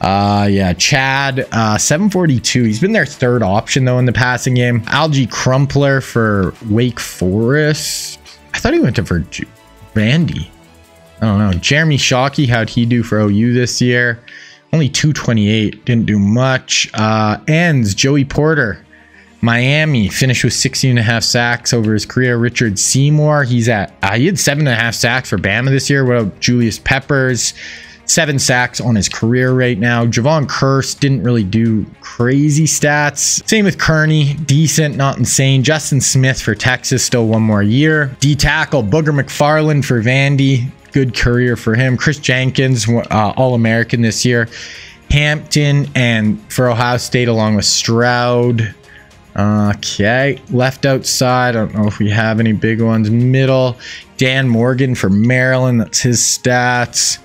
Uh, yeah, Chad, uh, 742. He's been their third option, though, in the passing game. Alge Crumpler for Wake Forest. I thought he went to Virginia. Vandy. I don't know. Jeremy Shockey, how'd he do for OU this year? Only 228. Didn't do much. Uh, ends, Joey Porter. Miami finished with 16 and a half sacks over his career. Richard Seymour, he's at, uh, he had seven and a half sacks for Bama this year. What about Julius Peppers? seven sacks on his career right now. Jevon Kearse didn't really do crazy stats. Same with Kearney, decent, not insane. Justin Smith for Texas, still one more year. D tackle Booger McFarland for Vandy, good career for him. Chris Jenkins, uh, All American this year. Hampton and for Ohio State along with Stroud. Okay, left outside. I don't know if we have any big ones. Middle, Dan Morgan for Maryland. That's his stats.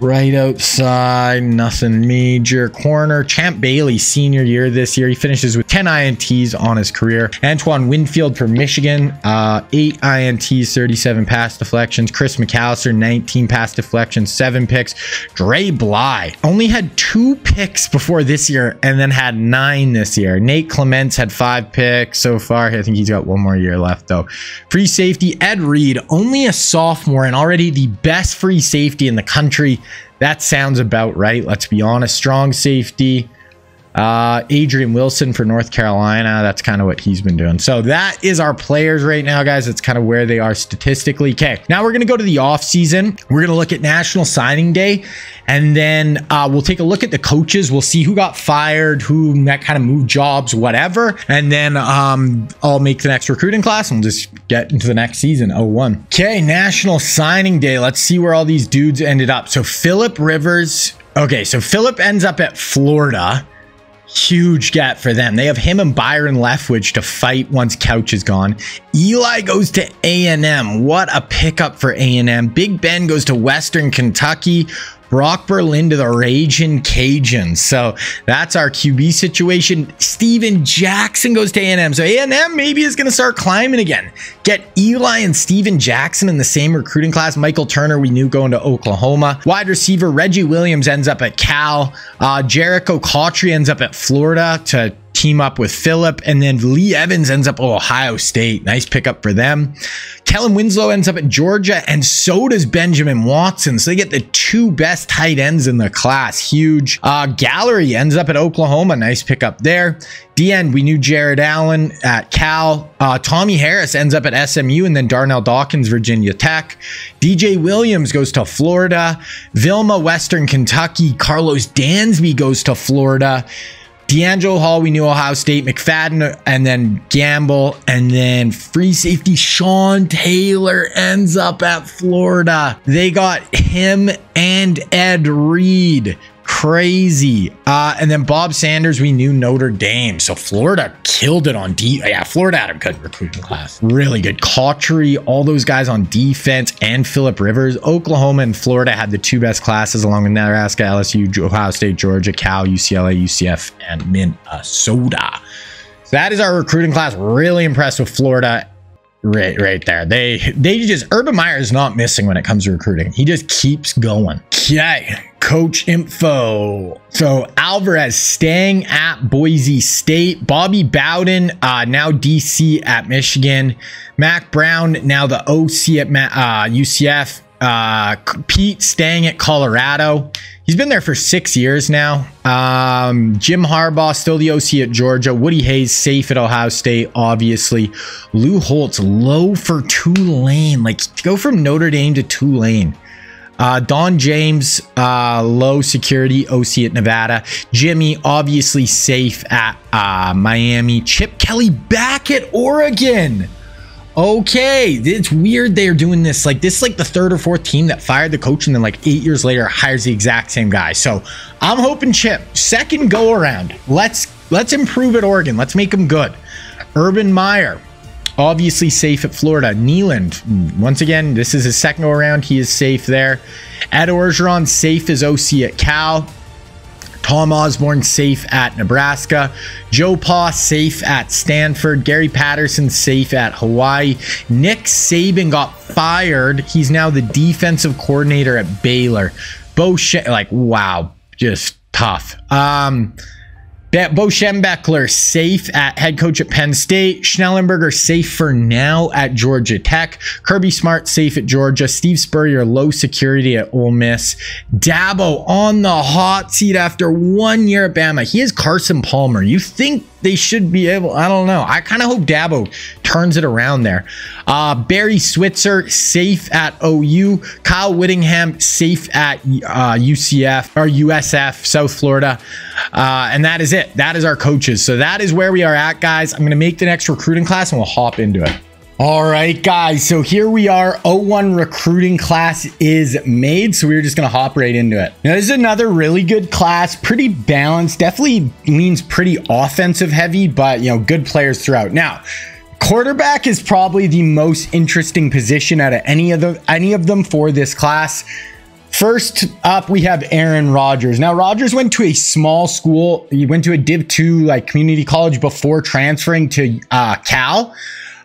Right outside, nothing major. Corner, Champ Bailey, senior year this year. He finishes with 10 INTs on his career. Antoine Winfield for Michigan, uh, 8 INTs, 37 pass deflections. Chris McAlister, 19 pass deflections, 7 picks. Dre Bly only had 2 picks before this year and then had 9 this year. Nate Clements had 5 picks so far. I think he's got one more year left though. Free safety, Ed Reed, only a sophomore and already the best free safety in the country. That sounds about right. Let's be honest. Strong safety. Uh, Adrian Wilson for North Carolina. That's kind of what he's been doing. So that is our players right now, guys. That's kind of where they are statistically. Okay, now we're going to go to the off season. We're going to look at National Signing Day, and then uh, we'll take a look at the coaches. We'll see who got fired, who that kind of moved jobs, whatever. And then um, I'll make the next recruiting class and we'll just get into the next season, 01. Okay, National Signing Day. Let's see where all these dudes ended up. So Philip Rivers. Okay, so Philip ends up at Florida huge gap for them. They have him and Byron Leftwich to fight once Couch is gone. Eli goes to A&M. What a pickup for A&M. Big Ben goes to Western Kentucky. Brock Berlin to the Raging Cajuns. So that's our QB situation. Steven Jackson goes to A&M. So A&M maybe is going to start climbing again. Get Eli and Steven Jackson in the same recruiting class. Michael Turner, we knew going to Oklahoma. Wide receiver Reggie Williams ends up at Cal. Uh, Jerricho Cotchery ends up at Florida to team up with Philip, and then Lee Evans ends up at Ohio State. Nice pickup for them. Kellen Winslow ends up at Georgia, and so does Benjamin Watson. So they get the two best tight ends in the class. Huge. Uh, Gallery ends up at Oklahoma. Nice pickup there. The end, we knew Jared Allen at Cal. Uh, Tommy Harris ends up at SMU, and then Darnell Dawkins, Virginia Tech. DJ Williams goes to Florida. Vilma, Western Kentucky. Carlos Dansby goes to Florida. DeAngelo Hall, we knew Ohio State, McFadden, and then Gamble, and then free safety Sean Taylor ends up at Florida. They got him and Ed Reed crazy. Uh, and then Bob Sanders, we knew Notre Dame. So Florida killed it on D. Yeah, Florida had a good recruiting class. Really good. Cotchery, all those guys on defense, and Philip Rivers. Oklahoma and Florida had the two best classes, along with Nebraska, LSU, Ohio State, Georgia, Cal, UCLA, UCF, and Minnesota. So that is our recruiting class. Really impressed with Florida right right there. They they just urban meyer is not missing when it comes to recruiting. He just keeps going. Okay coach info. So alvarez staying at boise state. Bobby bowden uh, now dc at michigan. Mack brown now the oc at uh, ucf uh, Pete staying at Colorado. He's been there for six years now. Um, Jim Harbaugh, still the OC at Georgia. Woody Hayes, safe at Ohio State, obviously. Lou Holtz, low for Tulane. Like, go from Notre Dame to Tulane. Uh, Don James, uh, low security OC at Nevada. Jimmy, obviously safe at uh, Miami. Chip Kelly back at Oregon. Okay, it's weird they're doing this. Like this, is like the third or fourth team that fired the coach and then like eight years later hires the exact same guy. So I'm hoping Chip second go around. Let's let's improve at Oregon. Let's make them good. Urban Meyer, obviously safe at Florida. Neyland, hmm, once again, this is his second go around. He is safe there. Ed Orgeron, safe as OC at Cal. Tom Osborne safe at Nebraska. Joe Pa safe at Stanford. Gary Patterson safe at Hawaii. Nick Saban got fired. He's now the defensive coordinator at Baylor. Bo, Sh- like, wow, just tough. Um, Bo Schembechler safe at head coach at Penn State. Schnellenberger safe for now at Georgia Tech. Kirby Smart safe at Georgia. Steve Spurrier low security at Ole Miss. Dabo on the hot seat after one year at Bama. He is Carson Palmer. You think they should be able. I don't know. I kind of hope Dabo turns it around there. Uh, Barry Switzer safe at OU. Kyle Whittingham safe at uh, UCF or USF South Florida, uh, and that is it. That is our coaches. So that is where we are at, guys. I'm gonna make the next recruiting class and we'll hop into it. All right, guys. So here we are. 01 recruiting class is made. So we're just going to hop right into it. Now, this is another really good class. Pretty balanced. Definitely leans pretty offensive heavy, but, you know, good players throughout. Now, quarterback is probably the most interesting position out of any of the any of them for this class. First up, we have Aaron Rodgers. Now, Rodgers went to a small school. He went to a Div 2 like community college before transferring to uh, Cal.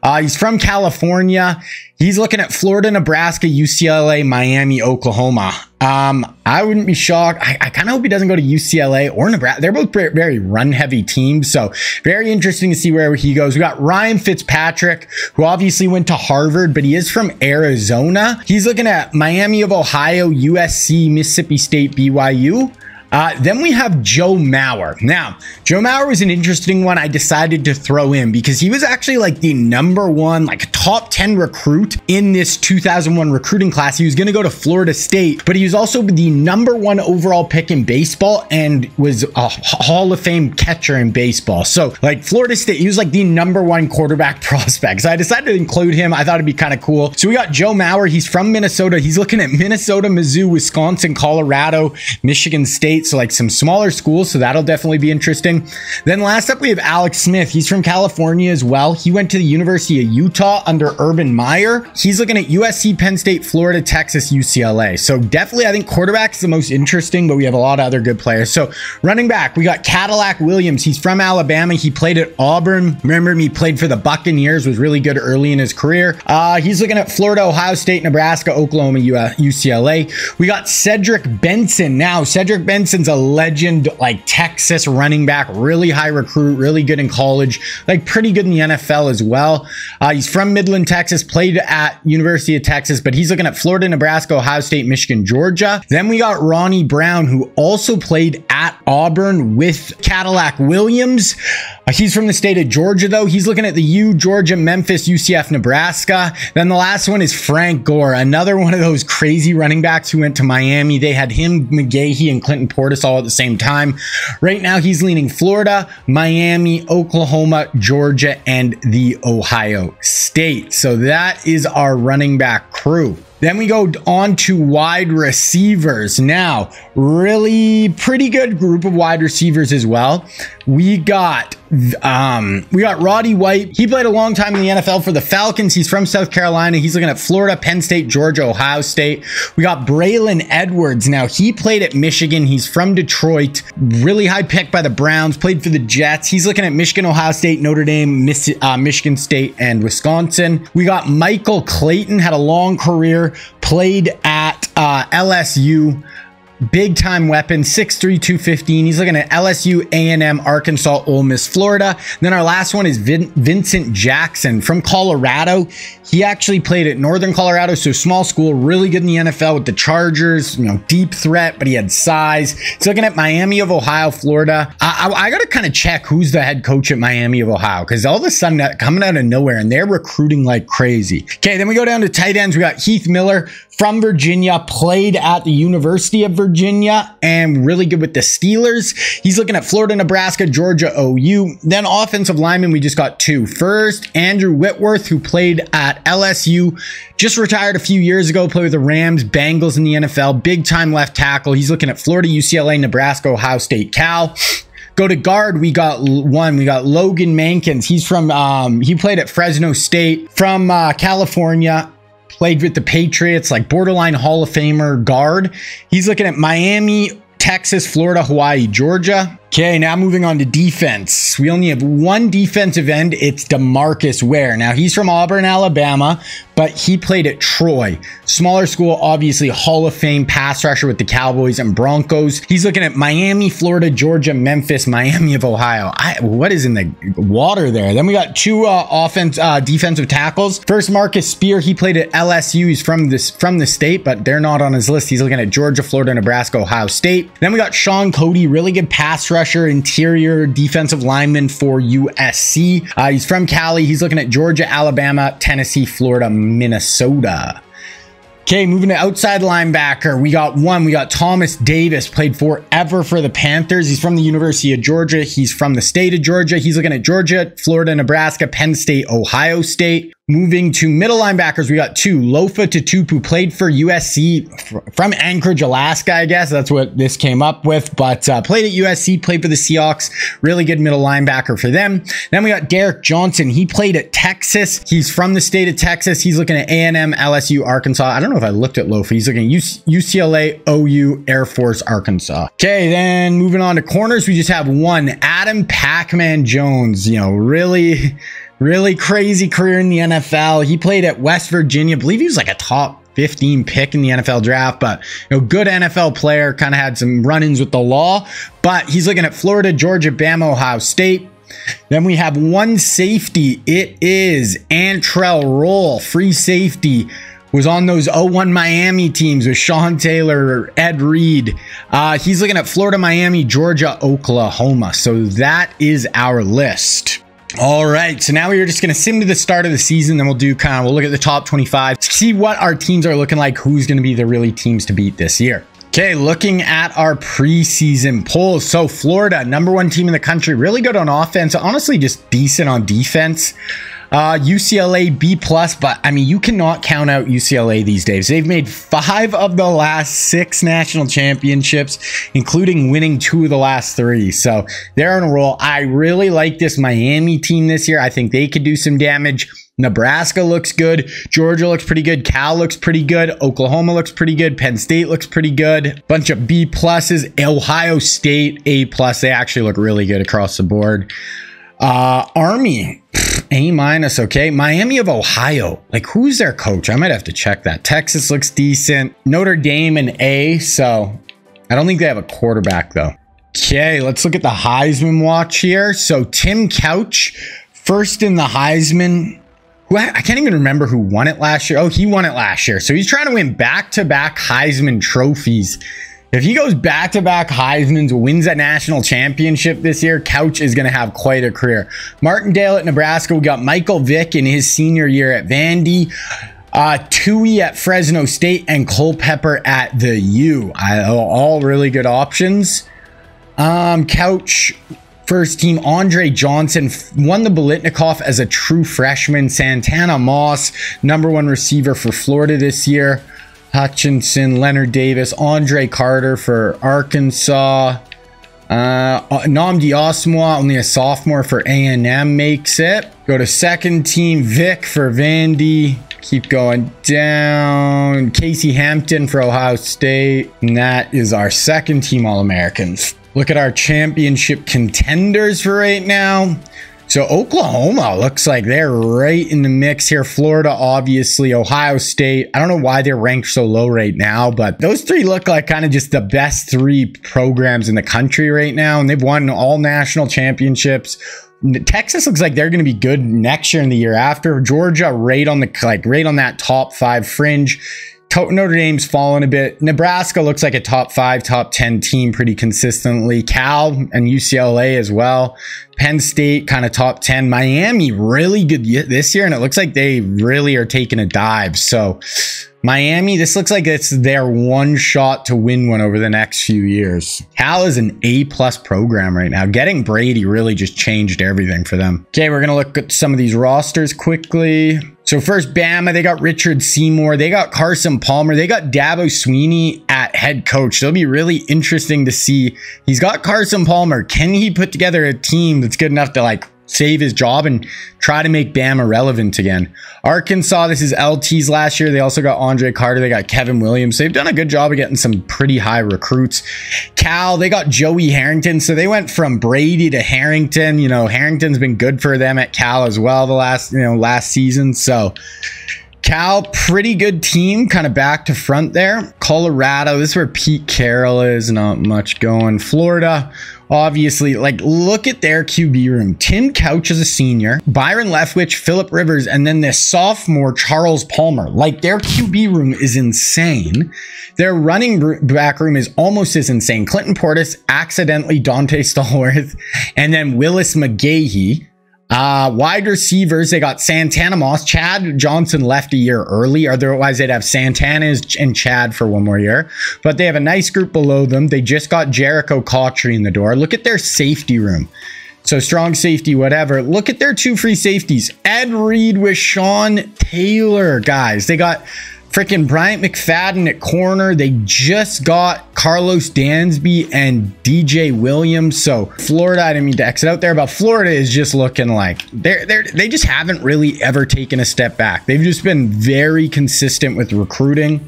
Uh, he's from California. He's looking at Florida, Nebraska, UCLA, Miami, Oklahoma. Um, I wouldn't be shocked. I, I kind of hope he doesn't go to UCLA or Nebraska. They're both very run heavy teams. So very interesting to see where he goes. We got Ryan Fitzpatrick, who obviously went to Harvard, but he is from Arizona. He's looking at Miami of Ohio, USC, Mississippi State, BYU. Uh, then we have Joe Mauer. Now, Joe Mauer was an interesting one I decided to throw in because he was actually like the number one, like top 10 recruit in this 2001 recruiting class. He was going to go to Florida State, but he was also the number one overall pick in baseball and was a Hall of Fame catcher in baseball. So, like Florida State, he was like the number one quarterback prospect. So I decided to include him. I thought it'd be kind of cool. So we got Joe Mauer. He's from Minnesota. He's looking at Minnesota, Mizzou, Wisconsin, Colorado, Michigan State. So like some smaller schools. So that'll definitely be interesting. Then last up, we have Alex Smith. He's from California as well. He went to the University of Utah under Urban Meyer. He's looking at USC, Penn State, Florida, Texas, UCLA. So definitely, I think quarterback is the most interesting, but we have a lot of other good players. So running back, we got Cadillac Williams. He's from Alabama. He played at Auburn. Remember me, played for the Buccaneers, was really good early in his career. Uh, he's looking at Florida, Ohio State, Nebraska, Oklahoma, UCLA. We got Cedric Benson. Now, Cedric Benson Johnson's a legend, like Texas running back, really high recruit, really good in college, like pretty good in the NFL as well. Uh, he's from Midland, Texas, played at University of Texas, but he's looking at Florida, Nebraska, Ohio State, Michigan, Georgia. Then we got Ronnie Brown, who also played at Auburn with Cadillac Williams. Uh, he's from the state of Georgia, though. He's looking at the U, Georgia, Memphis, UCF, Nebraska. Then the last one is Frank Gore, another one of those crazy running backs who went to Miami. They had him, McGahee, and Clinton Portis all at the same time. Right now, he's leaning Florida, Miami, Oklahoma, Georgia, and the Ohio State. So that is our running back crew. Then we go on to wide receivers. Now, really pretty good group of wide receivers as well. We got um, we got Roddy White. He played a long time in the NFL for the Falcons. He's from South Carolina. He's looking at Florida, Penn State, Georgia, Ohio State. We got Braylon Edwards. Now, he played at Michigan. He's from Detroit. Really high pick by the Browns. Played for the Jets. He's looking at Michigan, Ohio State, Notre Dame, Miss, uh, Michigan State, and Wisconsin. We got Michael Clayton. Had a long career. Played at uh, LSU. Big time weapon, 6'3", 215. He's looking at LSU, A&M, Arkansas, Ole Miss, Florida. Then our last one is Vin Vincent Jackson from Colorado. He actually played at Northern Colorado, so small school, really good in the NFL with the Chargers, you know, deep threat, but he had size. He's looking at Miami of Ohio, Florida. I, I, I got to kind of check who's the head coach at Miami of Ohio because all of a sudden uh, coming out of nowhere and they're recruiting like crazy. Okay, then we go down to tight ends. We got Heath Miller from Virginia, played at the University of Virginia, and really good with the Steelers. He's looking at Florida, Nebraska, Georgia, OU. Then offensive lineman, we just got two. First, Andrew Whitworth, who played at LSU, just retired a few years ago, played with the Rams, Bengals in the NFL, big time left tackle. He's looking at Florida, UCLA, Nebraska, Ohio State, Cal. Go to guard. We got one. We got Logan Mankins. He's from, um, he played at Fresno State from uh, California played with the Patriots, like borderline Hall of Famer guard. He's looking at Miami, Texas, Florida, Hawaii, Georgia. Okay, now moving on to defense. We only have one defensive end. It's Demarcus Ware. Now, he's from Auburn, Alabama, but he played at Troy. Smaller school, obviously Hall of Fame pass rusher with the Cowboys and Broncos. He's looking at Miami, Florida, Georgia, Memphis, Miami of Ohio. I, what is in the water there? Then we got two uh, offense uh, defensive tackles. First, Marcus Spear. He played at LSU. He's from this from the state, but they're not on his list. He's looking at Georgia, Florida, Nebraska, Ohio State. Then we got Shaun Cody, really good pass rusher interior defensive lineman for USC. Uh, he's from Cali. He's looking at Georgia, Alabama, Tennessee, Florida, Minnesota. Okay, moving to outside linebacker. We got one. We got Thomas Davis, played forever for the Panthers. He's from the University of Georgia. He's from the state of Georgia. He's looking at Georgia, Florida, Nebraska, Penn State, Ohio State. Moving to middle linebackers, we got two. Lofa Tatupu played for USC from Anchorage, Alaska, I guess. That's what this came up with. But uh, played at USC, played for the Seahawks. Really good middle linebacker for them. Then we got Derrick Johnson. He played at Texas. He's from the state of Texas. He's looking at A&M, LSU, Arkansas. I don't know if I looked at Lofa. He's looking at UCLA, OU, Air Force, Arkansas. Okay, then moving on to corners, we just have one. Adam Pac-Man Jones. You know, really really crazy career in the NFL. He played at West Virginia. I believe he was like a top 15 pick in the NFL draft, but you know, good NFL player, kind of had some run-ins with the law, but he's looking at Florida, Georgia, Bama, Ohio State. Then we have one safety. It is Antrel Rolle, free safety. Was on those 01 Miami teams with Sean Taylor, Ed Reed. Uh, he's looking at Florida, Miami, Georgia, Oklahoma. So that is our list. All right, so now we're just going to sim to the start of the season, then we'll do kind of, we'll look at the top 25, see what our teams are looking like, who's going to be the really teams to beat this year. Okay, looking at our preseason polls. So Florida, number one team in the country, really good on offense, honestly just decent on defense. Uh, UCLA B plus, but I mean, you cannot count out UCLA these days. They've made five of the last six national championships, including winning two of the last three. So they're on a roll. I really like this Miami team this year. I think they could do some damage. Nebraska looks good. Georgia looks pretty good. Cal looks pretty good. Oklahoma looks pretty good. Penn State looks pretty good. Bunch of B pluses. Ohio State A plus. They actually look really good across the board. Uh, Army a minus, okay. Miami of Ohio. Like, who's their coach? I might have to check that. Texas looks decent. Notre Dame an A, so I don't think they have a quarterback, though. Okay, let's look at the Heisman watch here. So, Tim Couch, first in the Heisman. Who I, I can't even remember who won it last year. Oh, he won it last year. So, he's trying to win back to back Heisman trophies if he goes back to back Heisman's, wins that national championship this year, Couch is going to have quite a career. Martindale at Nebraska. We got Michael Vick in his senior year at Vandy. Uh, Tui at Fresno State and Culpepper at the U. I, all really good options. Um, Couch, first team, Andre Johnson won the Biletnikoff as a true freshman. Santana Moss, number one receiver for Florida this year. Hutchinson, Leonard Davis, Andre Carter for Arkansas. Uh, Nnamdi Asomugha, only a sophomore for A&M makes it. Go to second team, Vick for Vandy. Keep going down. Casey Hampton for Ohio State. And that is our second team All-Americans. Look at our championship contenders for right now. So Oklahoma looks like they're right in the mix here. Florida, obviously, Ohio State. I don't know why they're ranked so low right now, but those three look like kind of just the best three programs in the country right now. And they've won all national championships. Texas looks like they're going to be good next year and the year after. Georgia, right on the like right on that top five fringe. Notre Dame's fallen a bit. Nebraska looks like a top five, top 10 team pretty consistently. Cal and UCLA as well. Penn State kind of top 10. Miami really good this year, and it looks like they really are taking a dive. So Miami, this looks like it's their one shot to win one over the next few years. Cal is an A plus program right now. Getting Brady really just changed everything for them. Okay, we're gonna look at some of these rosters quickly. So first, Bama, they got Richard Seymour, they got Carson Palmer, they got Dabo Swinney at head coach. It'll be really interesting to see. He's got Carson Palmer. Can he put together a team that's good enough to like save his job and try to make Bama relevant again. Arkansas, this is LT's last year. They also got Andre Carter. They got Kevin Williams. They've done a good job of getting some pretty high recruits. Cal, they got Joey Harrington. So they went from Brady to Harrington. You know, Harrington's been good for them at Cal as well the last, you know, last season. So Cal, pretty good team, kind of back to front there. Colorado, this is where Pete Carroll is, not much going. Florida, obviously, like look at their QB room. Tim Couch is a senior, Byron Leftwich, Philip Rivers, and then this sophomore Charles Palmer. Like their QB room is insane. Their running back room is almost as insane. Clinton Portis, accidentally Donté Stallworth, and then Willis McGahee. Uh, wide receivers, they got Santana Moss. Chad Johnson left a year early. Otherwise, they'd have Santana and Chad for one more year. But they have a nice group below them. They just got Jerricho Cotchery in the door. Look at their safety room. So strong safety, whatever. Look at their two free safeties. Ed Reed with Sean Taylor, guys. They got Freaking Bryant McFadden at corner. They just got Karlos Dansby and DJ Williams. So Florida, I didn't mean to exit out there, but Florida is just looking like they're they're they just haven't really ever taken a step back. They've just been very consistent with recruiting.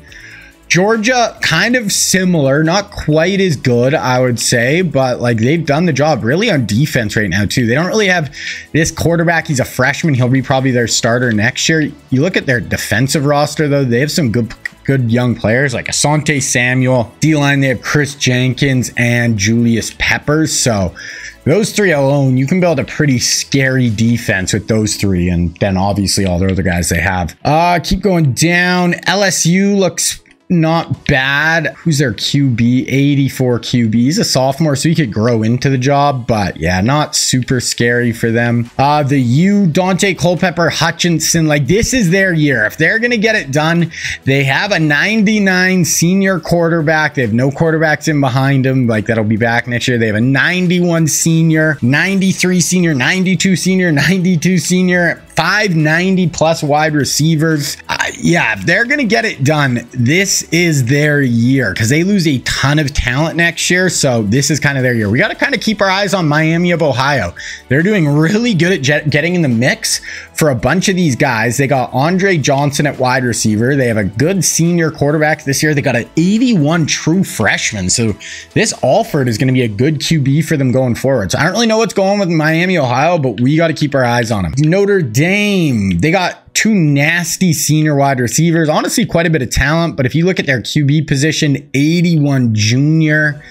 Georgia, kind of similar, not quite as good, I would say, but like they've done the job really on defense right now, too. They don't really have this quarterback. He's a freshman. He'll be probably their starter next year. You look at their defensive roster, though, they have some good good young players like Asante Samuel. D line, they have Chris Jenkins and Julius Peppers. So those three alone, you can build a pretty scary defense with those three, and then obviously all the other guys they have. Uh, keep going down. LSU looks not bad. Who's their QB? 84 QB. He's a sophomore, so he could grow into the job, but yeah, not super scary for them. Uh, the U, Daunte Culpepper, Hutchinson, like this is their year. If they're going to get it done, they have a 99 senior quarterback. They have no quarterbacks in behind them. Like that'll be back next year. They have a 91 senior, 93 senior, 92 senior, 92 senior, 590 plus wide receivers. Uh, yeah, if they're going to get it done, this is their year because they lose a ton of talent next year. So this is kind of their year. We got to kind of keep our eyes on Miami of Ohio. They're doing really good at getting in the mix for a bunch of these guys. They got Andre Johnson at wide receiver. They have a good senior quarterback this year. They got an 81 true freshman. So this Alford is going to be a good QB for them going forward. So I don't really know what's going on with Miami, Ohio, but we got to keep our eyes on them. Notre Dame. They got two nasty senior wide receivers. Honestly, quite a bit of talent. But if you look at their QB position, 81 junior.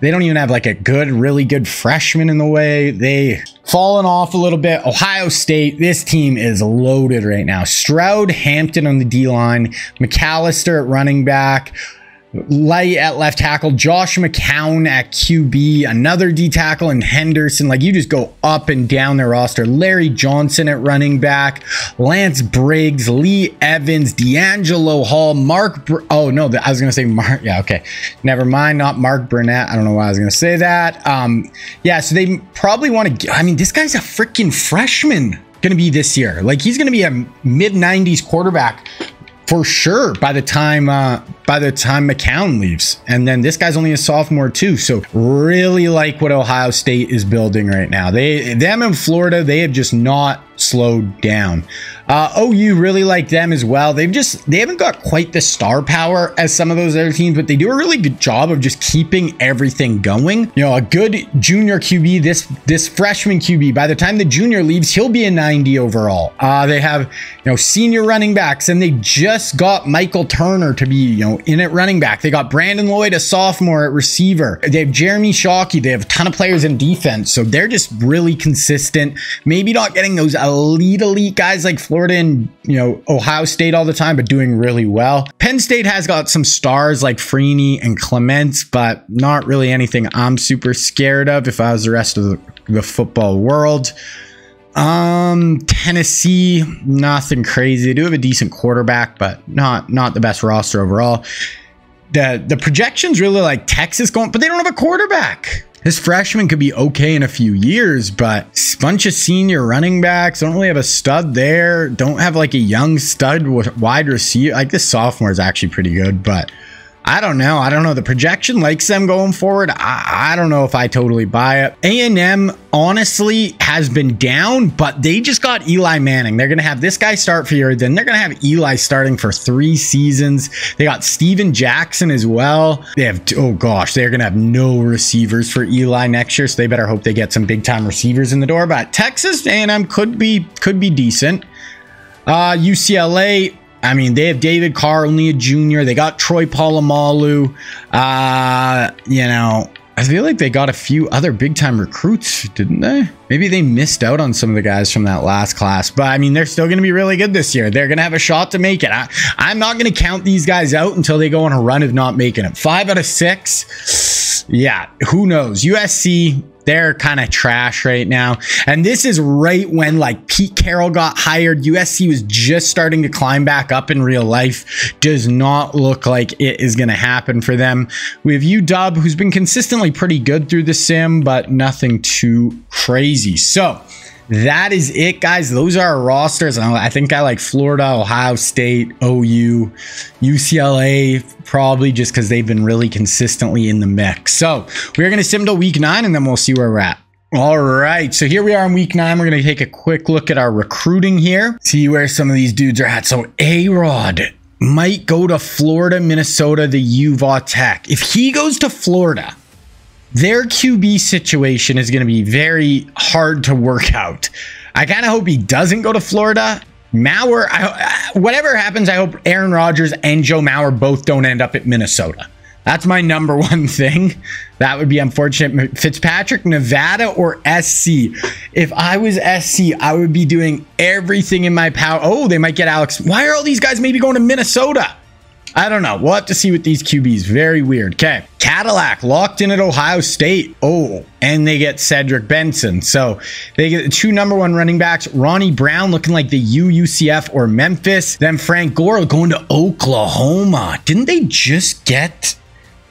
They don't even have like a good, really good freshman in the way. They fallen off a little bit. Ohio State, this team is loaded right now. Stroud Hampton on the D line, McAllister at running back. Light at left tackle, Josh McCown at QB, another D tackle, and Henderson. Like you just go up and down their roster. Larry Johnson at running back, Lance Briggs, Lee Evans, DeAngelo Hall, Mark. Br oh no, I was gonna say Mark. Yeah, okay, never mind. Not Mark Burnett. I don't know why I was gonna say that. Um, yeah, so they probably want to. I mean, this guy's a freaking freshman. Going to be this year. Like he's going to be a mid 90s quarterback for sure by the time uh, by the time McCown leaves. And then this guy's only a sophomore too. So really like what Ohio State is building right now. They them in Florida, they have just not slowed down. Uh, OU really like them as well. They've just they haven't got quite the star power as some of those other teams, but they do a really good job of just keeping everything going. You know, a good junior QB, this this freshman QB, by the time the junior leaves, he'll be a 90 overall. Uh, they have you know senior running backs, and they just got Michael Turner to be you know in at running back. They got Brandon Lloyd, a sophomore at receiver. They have Jeremy Shockey. They have a ton of players in defense, so they're just really consistent. Maybe not getting those elite elite guys like Florida and you know Ohio State all the time, but doing really well. Penn State has got some stars like Freeney and Clements, but not really anything I'm super scared of if I was the rest of the, the football world. Um, Tennessee, nothing crazy. They do have a decent quarterback, but not not the best roster overall. The the projections really like Texas going, but they don't have a quarterback. His freshman could be okay in a few years, but bunch of senior running backs don't really have a stud there. Don't have like a young stud wide receiver. Like this sophomore is actually pretty good, but I don't know. I don't know. The projection likes them going forward. I, I don't know if I totally buy it. A&M honestly has been down, but they just got Eli Manning. They're going to have this guy start for year. Then they're going to have Eli starting for three seasons. They got Steven Jackson as well. They have, oh gosh, they're going to have no receivers for Eli next year. So they better hope they get some big time receivers in the door. But Texas A&M could be, could be decent. Uh, UCLA, I mean, they have David Carr, only a junior. They got Troy Polamalu. Uh, you know, I feel like they got a few other big time recruits, didn't they? Maybe they missed out on some of the guys from that last class, but I mean, they're still going to be really good this year. They're going to have a shot to make it. I, I'm not going to count these guys out until they go on a run of not making it. Five out of six. Yeah, who knows? USC, they're kind of trash right now. And this is right when like Pete Carroll got hired. USC was just starting to climb back up in real life. Does not look like it is going to happen for them. We have UW, who's been consistently pretty good through the sim, but nothing too crazy. So, that is it, guys. Those are our rosters. I think I like Florida, Ohio State, OU, UCLA, probably just because they've been really consistently in the mix. So we're going to sim to week nine and then we'll see where we're at. All right, so here we are in week nine. We're going to take a quick look at our recruiting here, see where some of these dudes are at. So A Rod might go to Florida, Minnesota, the UVA Tech. If he goes to Florida, their QB situation is going to be very hard to work out. I kind of hope he doesn't go to Florida. Mauer, I, uh, whatever happens, I hope Aaron Rodgers and Joe Mauer both don't end up at Minnesota. That's my number one thing. That would be unfortunate. Fitzpatrick, Nevada, or SC. If I was SC, I would be doing everything in my power. Oh, they might get Alex. Why are all these guys maybe going to Minnesota? I don't know. We'll have to see with these QBs. Very weird. Okay. Cadillac locked in at Ohio State. Oh, and they get Cedric Benson. So they get the two number one running backs. Ronnie Brown looking like the UUCF or Memphis. Then Frank Gore going to Oklahoma. Didn't they just get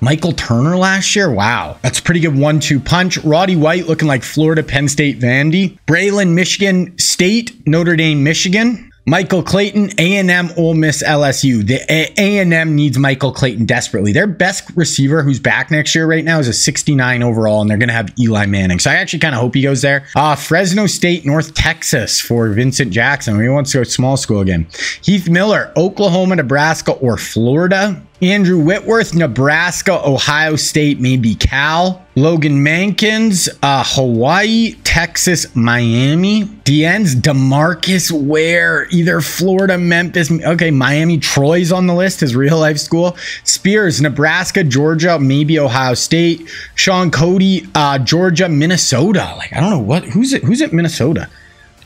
Michael Turner last year. Wow. That's a pretty good one two punch. Roddy White looking like Florida, Penn State, Vandy. Braylon, Michigan State, Notre Dame, Michigan. Michael Clayton, A&M, Ole Miss, LSU. The A&M needs Michael Clayton desperately. Their best receiver who's back next year right now is a 69 overall, and they're going to have Eli Manning. So I actually kind of hope he goes there. Uh, Fresno State, North Texas for Vincent Jackson. He wants to go small school again. Heath Miller, Oklahoma, Nebraska, or Florida. Andrew Whitworth, Nebraska, Ohio State, maybe Cal. Logan Mankins, uh, Hawaii, Texas, Miami. Dien's Demarcus Ware, either Florida, Memphis. Okay, Miami, Troy's on the list, his real life school. Spears, Nebraska, Georgia, maybe Ohio State. Shaun Cody, uh, Georgia, Minnesota. Like, I don't know what, who's it, who's at Minnesota?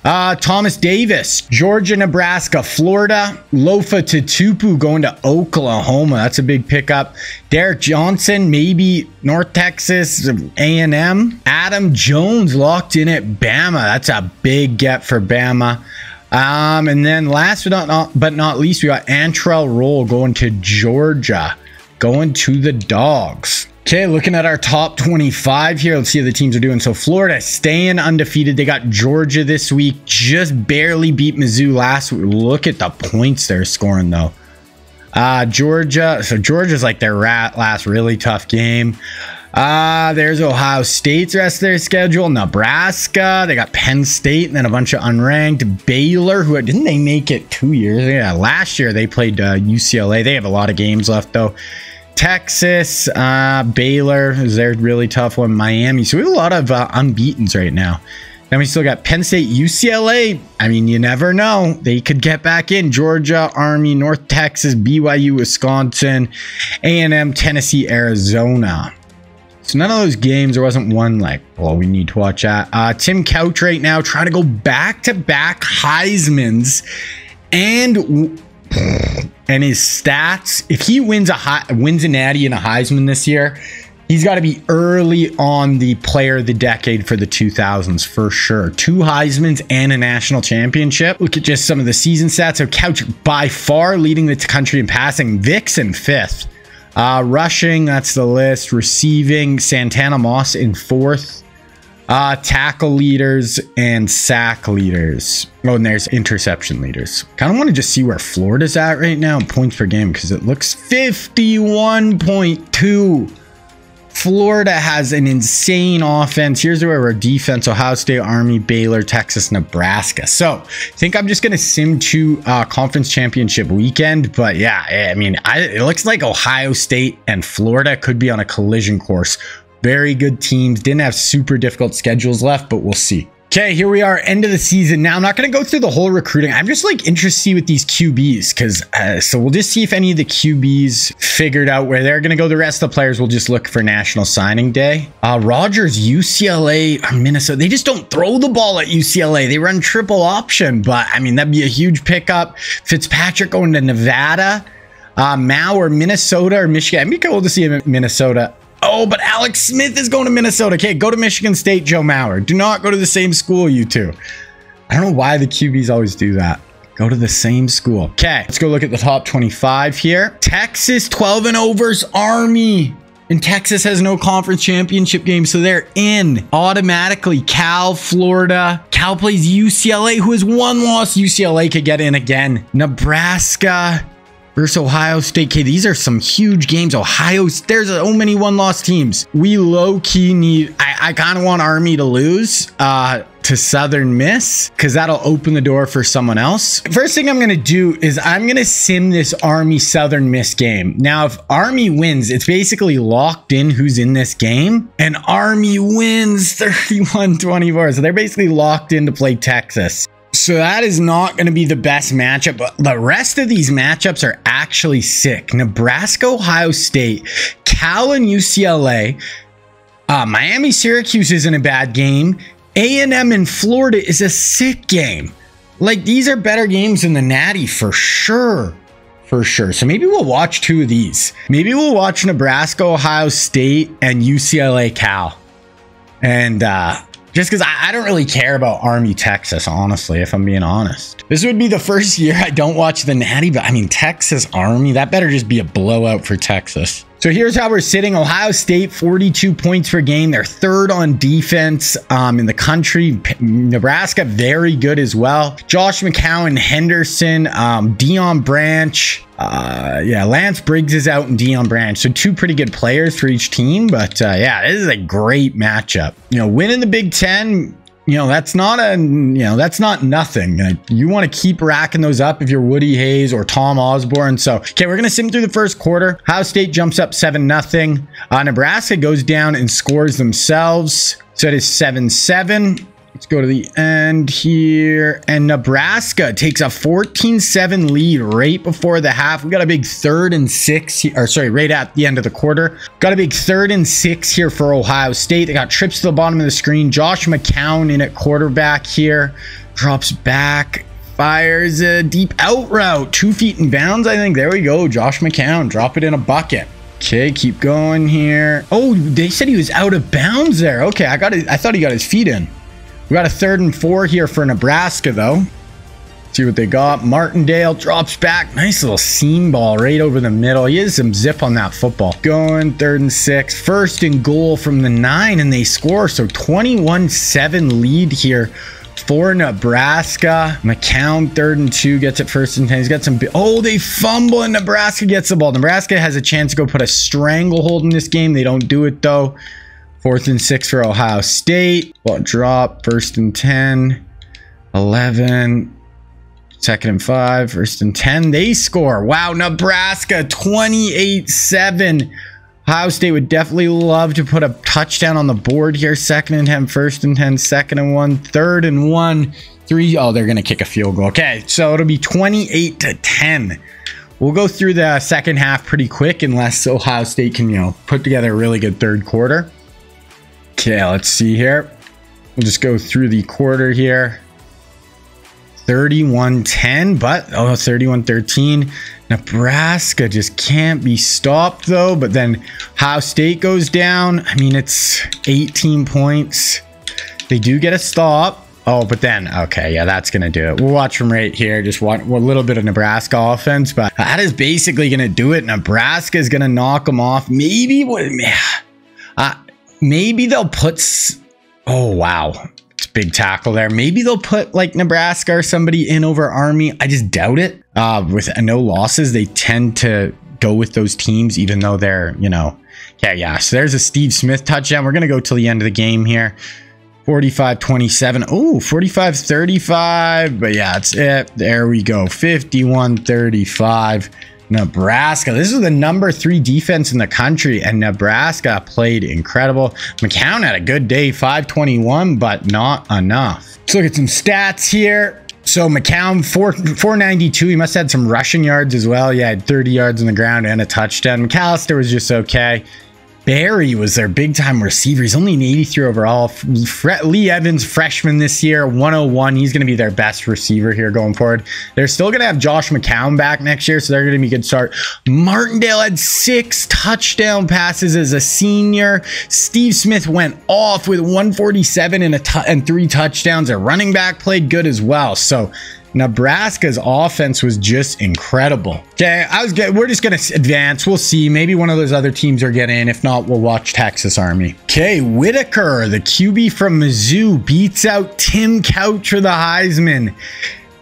Uh, Thomas Davis, Georgia, Nebraska, Florida, Lofa Tatupu going to Oklahoma. That's a big pickup. Derrick Johnson, maybe North Texas, A&M. Adam Jones locked in at Bama. That's a big get for Bama. Um, and then last but not, but not least, we got Antrel Rolle going to Georgia, going to the Dogs. Okay, looking at our top 25 here. Let's see how the teams are doing. So Florida staying undefeated. They got Georgia this week. Just barely beat Mizzou last week. Look at the points they're scoring though. Uh, Georgia. So Georgia's like their last really tough game. Uh, there's Ohio State's rest of their schedule. Nebraska. They got Penn State and then a bunch of unranked. Baylor, who didn't they make it two years? Yeah, last year they played uh, UCLA. They have a lot of games left though. Texas, uh, Baylor is their really tough one. Miami. So we have a lot of uh, unbeaten's right now. Then we still got Penn State, UCLA. I mean, you never know. They could get back in. Georgia, Army, North Texas, BYU, Wisconsin, A&M, Tennessee, Arizona. So none of those games, there wasn't one like, well, we need to watch that. Uh, Tim Couch right now trying to go back to back Heisman's and and his stats. If he wins a high, wins a Natty and a Heisman this year, he's got to be early on the player of the decade for the 2000s for sure. Two Heisman's and a national championship. Look at just some of the season stats. So Couch by far leading the country in passing. Vixen fifth. Uh, rushing, that's the list. Receiving, Santana Moss in fourth. Uh, tackle leaders and sack leaders. Oh, and there's interception leaders. Kind of want to just see where Florida's at right now in points per game because it looks 51.2. Florida has an insane offense. Here's where our defense Ohio State, Army, Baylor, Texas, Nebraska. So I think I'm just going to sim to uh, conference championship weekend. But yeah, I mean, I, it looks like Ohio State and Florida could be on a collision course. Very good teams. Didn't have super difficult schedules left, but we'll see. Okay, here we are, end of the season. Now, I'm not going to go through the whole recruiting. I'm just like interested with these QBs because uh, so we'll just see if any of the QBs figured out where they're going to go. The rest of the players will just look for National Signing Day. Uh, Rodgers, UCLA, Minnesota. They just don't throw the ball at UCLA. They run triple option, but I mean that'd be a huge pickup. Fitzpatrick going to Nevada. Uh, Mauer Minnesota or Michigan. I'd be cool to see him in Minnesota. Oh, but Alex Smith is going to Minnesota. Okay, go to Michigan State, Joe Mauer. Do not go to the same school, you two. I don't know why the QBs always do that. Go to the same school. Okay, let's go look at the top 25 here. Texas 12 and oh overs Army. And Texas has no conference championship game, so they're in automatically. Cal, Florida. Cal plays UCLA, who has one loss. UCLA could get in again. Nebraska, versus Ohio State. Okay, these are some huge games. Ohio, there's so many one-loss teams. We low-key need, I, I kind of want Army to lose uh, to Southern Miss because that'll open the door for someone else. First thing I'm going to do is I'm going to sim this Army Southern Miss game. Now, if Army wins, it's basically locked in who's in this game and Army wins 31-24. So they're basically locked in to play Texas. So that is not going to be the best matchup, but the rest of these matchups are actually sick. Nebraska, Ohio State, Cal and UCLA, uh, Miami, Syracuse isn't a bad game. A&M in Florida is a sick game. Like these are better games than the Natty for sure. For sure. So maybe we'll watch two of these. Maybe we'll watch Nebraska, Ohio State, and UCLA Cal. And uh, just because I, I, don't really care about Army Texas, honestly, if I'm being honest. This would be the first year I don't watch the Natty, but I mean, Texas Army, that better just be a blowout for Texas. So here's how we're sitting. Ohio State, 42 points per game. They're third on defense um, in the country. Nebraska, very good as well. Josh McCown, Henderson, um, Deion Branch. Uh, yeah, Lance Briggs is out and Deion Branch. So two pretty good players for each team. But uh, yeah, this is a great matchup. You know, winning the Big Ten, you know that's not a you know that's not nothing. You want to keep racking those up if you're woody hayes or tom osborne. So okay we're gonna sim through the first quarter. Ohio state jumps up seven nothing. Uh, nebraska goes down and scores themselves. So it is seven seven Let's go to the end here. And Nebraska takes a 14-7 lead right before the half. We got a big third and six, or sorry, right at the end of the quarter. Got a big third and six here for Ohio State. They got trips to the bottom of the screen. Josh McCown in at quarterback here. Drops back. Fires a deep out route. Two feet in bounds, I think. There we go. Josh McCown. Drop it in a bucket. Okay, keep going here. Oh, they said he was out of bounds there. Okay, I got it. I thought he got his feet in. We got a third and four here for Nebraska, though. See what they got. Martindale drops back. Nice little seam ball right over the middle. He has some zip on that football. Going third and six. First and goal from the nine, and they score. So 21-7 lead here for Nebraska. McCown, third and two, gets it first and 10. He's got some. Oh, they fumble and Nebraska gets the ball. Nebraska has a chance to go put a stranglehold in this game. They don't do it though. Fourth and six for Ohio State. Ball drop, first and 10, 11, second and five, first and 10. They score. Wow, Nebraska 28 7 Ohio State would definitely love to put a touchdown on the board here. Second and 10, first and 10, second and one, third and one, three. Oh, they're going to kick a field goal. Okay, so it'll be 28 to 10. We'll go through the second half pretty quick unless Ohio State can, you know, put together a really good third quarter. Okay, let's see here. We'll just go through the quarter here. 31-10, but oh, 31-13. Nebraska just can't be stopped though. But then Ohio State goes down. I mean, it's 18 points. They do get a stop. Oh, but then, okay, yeah, that's going to do it. We'll watch from right here. Just watch a little bit of Nebraska offense, but that is basically going to do it. Nebraska is going to knock them off. Maybe, what, man. uh, maybe they'll put, oh, wow It's big tackle there. Maybe they'll put like Nebraska or somebody in over Army. I just doubt it. Uh, with no losses, they tend to go with those teams, even though they're, you know, yeah, yeah. So there's a Steve Smith touchdown. We're going to go till the end of the game here. 45 27. Oh, 45 35. But yeah, it's it. There we go. 51 35. Nebraska. This is the number three defense in the country, and Nebraska played incredible. McCown had a good day, 521, but not enough. Let's look at some stats here. So McCown, 4, 492. He must have had some rushing yards as well. Yeah, had 30 yards on the ground and a touchdown. McAllister was just okay. Barry was their big time receiver. He's only an 83 overall. Lee Evans, freshman this year, 101. He's going to be their best receiver here going forward. They're still going to have Josh McCown back next year, so they're going to be a good start. Martindale had six touchdown passes as a senior. Steve Smith went off with 147 and, a and three touchdowns. Their running back played good as well. So Nebraska's offense was just incredible. Okay, I was get, we're just gonna advance. We'll see. Maybe one of those other teams are getting in. If not, we'll watch Texas Army. Okay, Whitaker, the QB from Mizzou, beats out Tim Couch for the Heisman.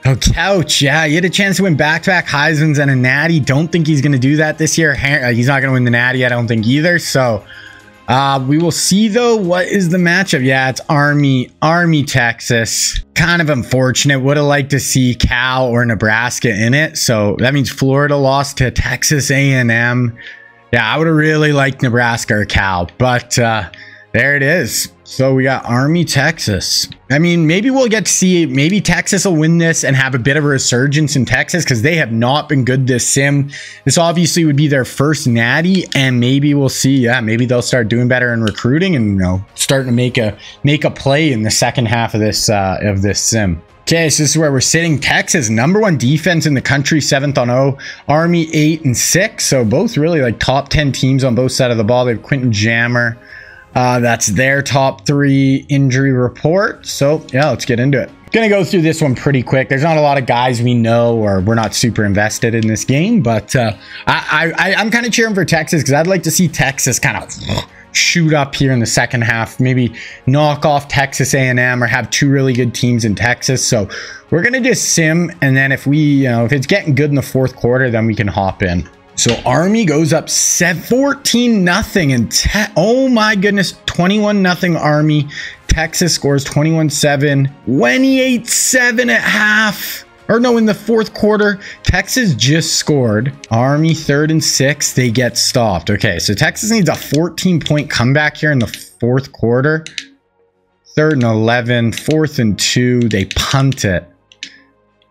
Oh, Couch, yeah, he had a chance to win back-to-back Heisman's and a Natty. Don't think he's going to do that this year. Uh, he's not going to win the Natty, I don't think either. So uh, we will see though. What is the matchup? Yeah, it's Army, Army, Texas. Kind of unfortunate. Would have liked to see Cal or Nebraska in it. So that means Florida lost to Texas A&M. Yeah, I would have really liked Nebraska or Cal, but uh, there it is. So we got Army, Texas. I mean, maybe we'll get to see, maybe Texas will win this and have a bit of a resurgence in Texas because they have not been good this sim. This obviously would be their first natty and maybe we'll see, yeah, maybe they'll start doing better in recruiting and, you know, starting to make a, make a play in the second half of this, uh, of this sim. Okay, so this is where we're sitting. Texas, number one defense in the country, seventh on O. Army, eight and six. So both really like top 10 teams on both sides of the ball. They have Quentin Jammer, uh, that's their top three injury report. So yeah, let's get into it. Gonna go through this one pretty quick. There's not a lot of guys we know or we're not super invested in this game, but uh, I, I, I'm kind of cheering for Texas because I'd like to see Texas kind of shoot up here in the second half. Maybe knock off Texas A&M or have two really good teams in Texas. So we're gonna just sim, and then if we, you know, if it's getting good in the fourth quarter, then we can hop in. So Army goes up 14 nothing and oh my goodness, 21 nothing Army. Texas scores 21-7, 28-7 at half. Or no, in the fourth quarter, Texas just scored. Army third and six, they get stopped. Okay, so Texas needs a 14 point comeback here in the fourth quarter. Third and 11, fourth and two, they punt it.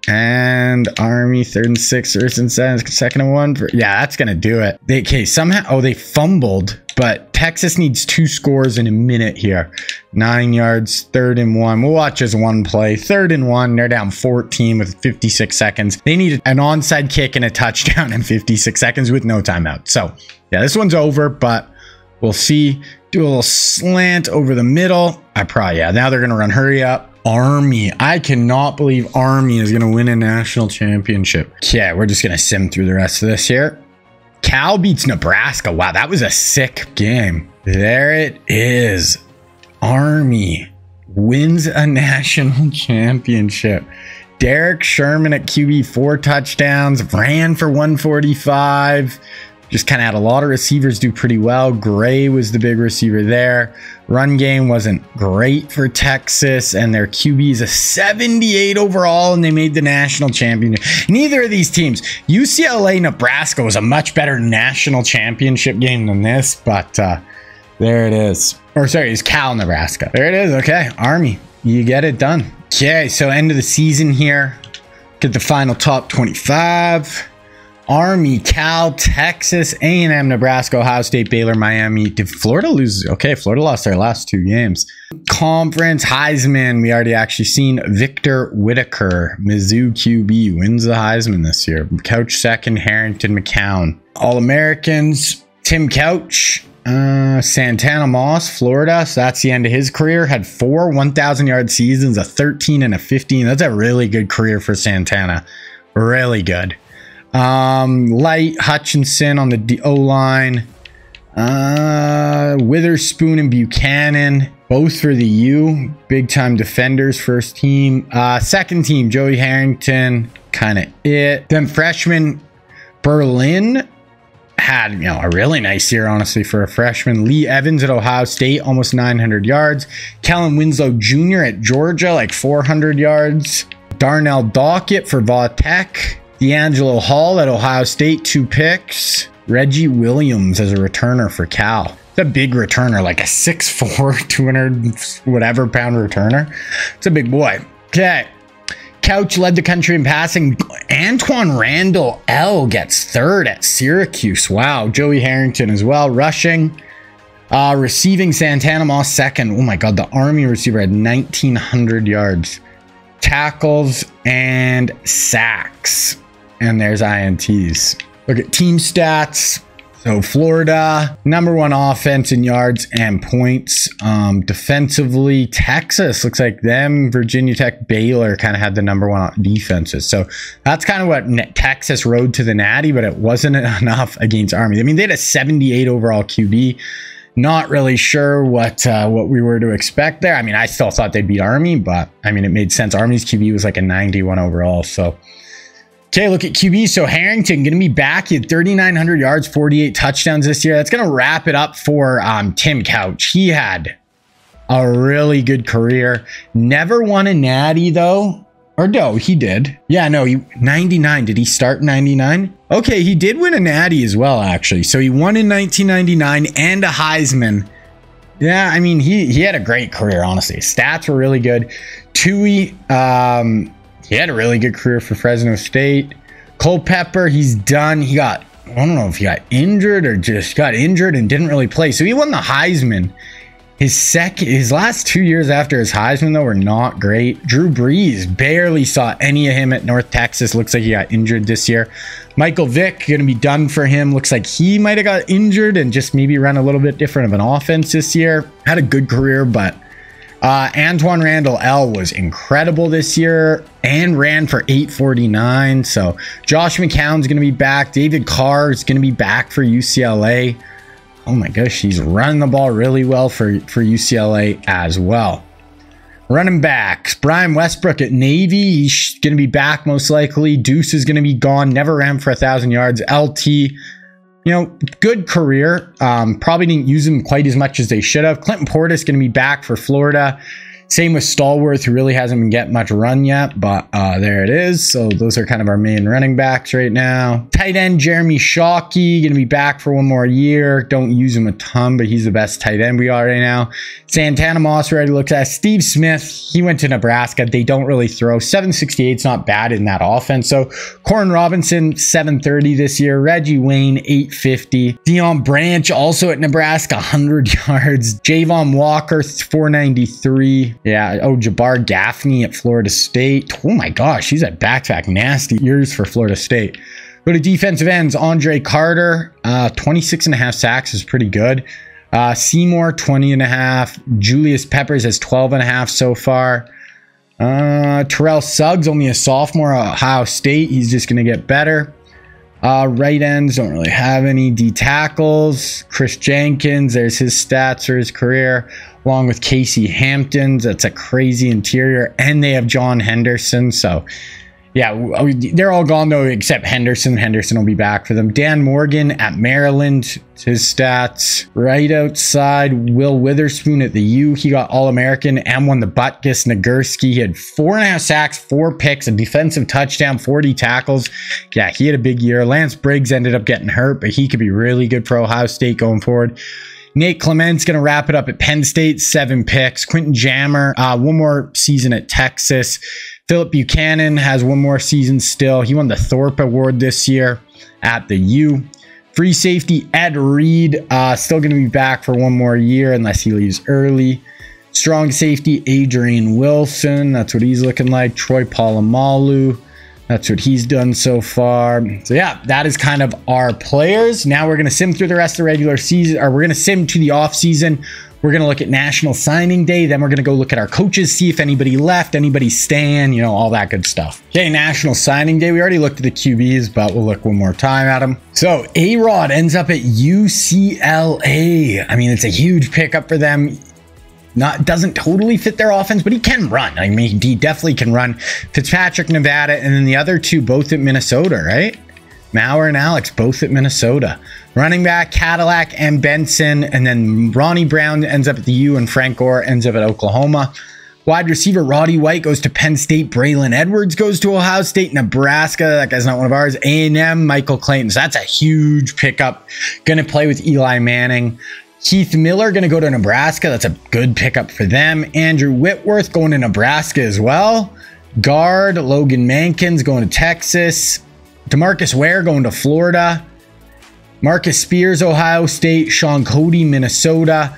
And Army third and six, first and seven, second and one. For, yeah, that's gonna do it. They okay somehow. Oh, they fumbled, but Texas needs two scores in a minute here. Nine yards, third and one. We'll watch as one play. Third and one. They're down 14 with 56 seconds. They need an onside kick and a touchdown in 56 seconds with no timeout. So yeah, this one's over, but we'll see. Do a little slant over the middle. I probably yeah. Now they're gonna run hurry up. Army. I cannot believe Army is going to win a national championship. Yeah, we're just going to sim through the rest of this here. Cal beats Nebraska. Wow, that was a sick game. There it is. Army wins a national championship. Derek Sherman at QB, four touchdowns, ran for 145. Just kind of had a lot of receivers do pretty well. Gray was the big receiver there. Run game wasn't great for Texas, and their QB is a 78 overall, and they made the national championship. Neither of these teams, UCLA Nebraska, was a much better national championship game than this, but uh, there it is. Or sorry, it's Cal Nebraska. There it is. Okay, Army, you get it done. Okay, so end of the season here. Get the final top 25. Army, Cal, Texas, A&M, Nebraska, Ohio State, Baylor, Miami. Did Florida lose? Okay, Florida lost their last two games. Conference, Heisman. We already actually seen Victor Whitaker, Mizzou QB, wins the Heisman this year. Couch second, Harrington McCown. All Americans, Tim Couch, uh, Santana Moss, Florida. So that's the end of his career. Had four 1,000 yard seasons, a 13 and a 15. That's a really good career for Santana. Really good. Um, Light, Hutchinson on the O line. Uh, Witherspoon and Buchanon, both for the U. Big time defenders, first team. Uh, second team, Joey Harrington, kind of it. Then freshman, Berlin had you know a really nice year honestly for a freshman lee evans at ohio state almost 900 yards kellen winslow jr at georgia like 400 yards darnell dockett for va tech DeAngelo Hall at Ohio State, two picks. Reggie Williams as a returner for Cal. It's a big returner, like a 6'4, 200 whatever pound returner. It's a big boy. Okay. Couch led the country in passing. Antwaan Randle El gets third at Syracuse. Wow. Joey Harrington as well. Rushing. Uh, receiving Santana Moss second. Oh my God. The Army receiver had 1,900 yards. Tackles and sacks and there's INTs. Look at team stats. So Florida, number one offense in yards and points. Um, defensively, Texas looks like them, Virginia Tech, Baylor kind of had the number one defenses. So that's kind of what Texas rode to the natty, but it wasn't enough against Army. I mean, they had a 78 overall QB. Not really sure what uh, what we were to expect there. I mean, I still thought they'd beat Army, but I mean, it made sense. Army's QB was like a 91 overall, so Okay, look at QB. So Harrington going to be back. He had 3,900 yards, 48 touchdowns this year. That's going to wrap it up for um, Tim Couch. He had a really good career. Never won a natty though. Or no, he did. Yeah, no, he 99. Did he start 99? Okay, he did win a natty as well, actually. So he won in 1999 and a Heisman. Yeah, I mean, he he had a great career, honestly. Stats were really good. Tui, um, he had a really good career for Fresno State. Culpepper, he's done. He got, I don't know if he got injured or just got injured and didn't really play. So he won the Heisman. His second, his last two years after his Heisman though were not great. Drew Brees barely saw any of him at North Texas. Looks like he got injured this year. Michael Vick gonna be done for him. Looks like he might have got injured and just maybe run a little bit different of an offense this year. Had a good career, but uh, Antwaan Randle El was incredible this year and ran for 849. So Josh McCown's going to be back. David Carr is going to be back for UCLA. Oh my gosh, he's running the ball really well for, for UCLA as well. Running backs, Brian Westbrook at Navy. He's going to be back most likely. Deuce is going to be gone. Never ran for a thousand yards. LT you know, good career. Um, probably didn't use him quite as much as they should have. Clinton Portis going to be back for Florida. Same with Stallworth, who really hasn't been getting much run yet, but uh, there it is. So those are kind of our main running backs right now. Tight end Jeremy Shockey going to be back for one more year. Don't use him a ton, but he's the best tight end we are right now. Santana Moss already looked at. Steve Smith, he went to Nebraska. They don't really throw. 768 is not bad in that offense. So Koren Robinson 730 this year. Reggie Wayne 850. Deion Branch also at Nebraska 100 yards. Javon Walker 493. Yeah. Oh, Jabbar Gaffney at Florida State. Oh my gosh, he's at back-to-back nasty years for Florida State. Go to defensive ends. Andre Carter, uh, 26 and a half sacks is pretty good. Uh, Seymour, 20 and a half. Julius Peppers has 12 and a half so far. Uh, Terrell Suggs, only a sophomore at Ohio State. He's just going to get better. Uh, right ends don't really have any D tackles. Chris Jenkins, there's his stats for his career, along with Casey Hamptons. That's a crazy interior. And they have John Henderson. So yeah, uh, they're all gone though, except Henderson. Henderson will be back for them. Dan Morgan at Maryland, his stats right outside. Will Witherspoon at the U, he got All American and won the Butkus Nagurski. He had four and a half sacks, four picks, a defensive touchdown, 40 tackles. Yeah, he had a big year. Lance Briggs ended up getting hurt, but he could be really good for Ohio State going forward. Nate Clement's going to wrap it up at Penn State, seven picks. Quentin Jammer, uh, one more season at Texas. Phillip Buchanon has one more season still. He won the Thorpe Award this year at the U. Free safety Ed Reed, uh, still going to be back for one more year unless he leaves early. Strong safety Adrian Wilson, that's what he's looking like. Troy Polamalu, that's what he's done so far. So yeah, that is kind of our players. Now we're going to sim through the rest of the regular season, or we're going to sim to the off season. We're going to look at National Signing Day. Then we're going to go look at our coaches, see if anybody left, anybody staying, you know, all that good stuff. Okay, National Signing Day. We already looked at the QBs, but we'll look one more time at them. So A Rod ends up at UCLA. I mean, it's a huge pickup for them. Not doesn't totally fit their offense, but he can run. I mean, he definitely can run. Fitzpatrick, Nevada, and then the other two both at Minnesota, right? Mauer and Alex both at Minnesota. Running back, Cadillac and Benson. And then Ronnie Brown ends up at the U and Frank Gore ends up at Oklahoma. Wide receiver Roddy White goes to Penn State. Braylon Edwards goes to Ohio State. Nebraska, that guy's not one of ours. A&M, Michael Clayton. So that's a huge pickup. Going to play with Eli Manning. Keith Miller going to go to Nebraska. That's a good pickup for them. Andrew Whitworth going to Nebraska as well. Guard Logan Mankins going to Texas. Demarcus Ware going to Florida. Marcus Spears, Ohio State. Shaun Cody, Minnesota.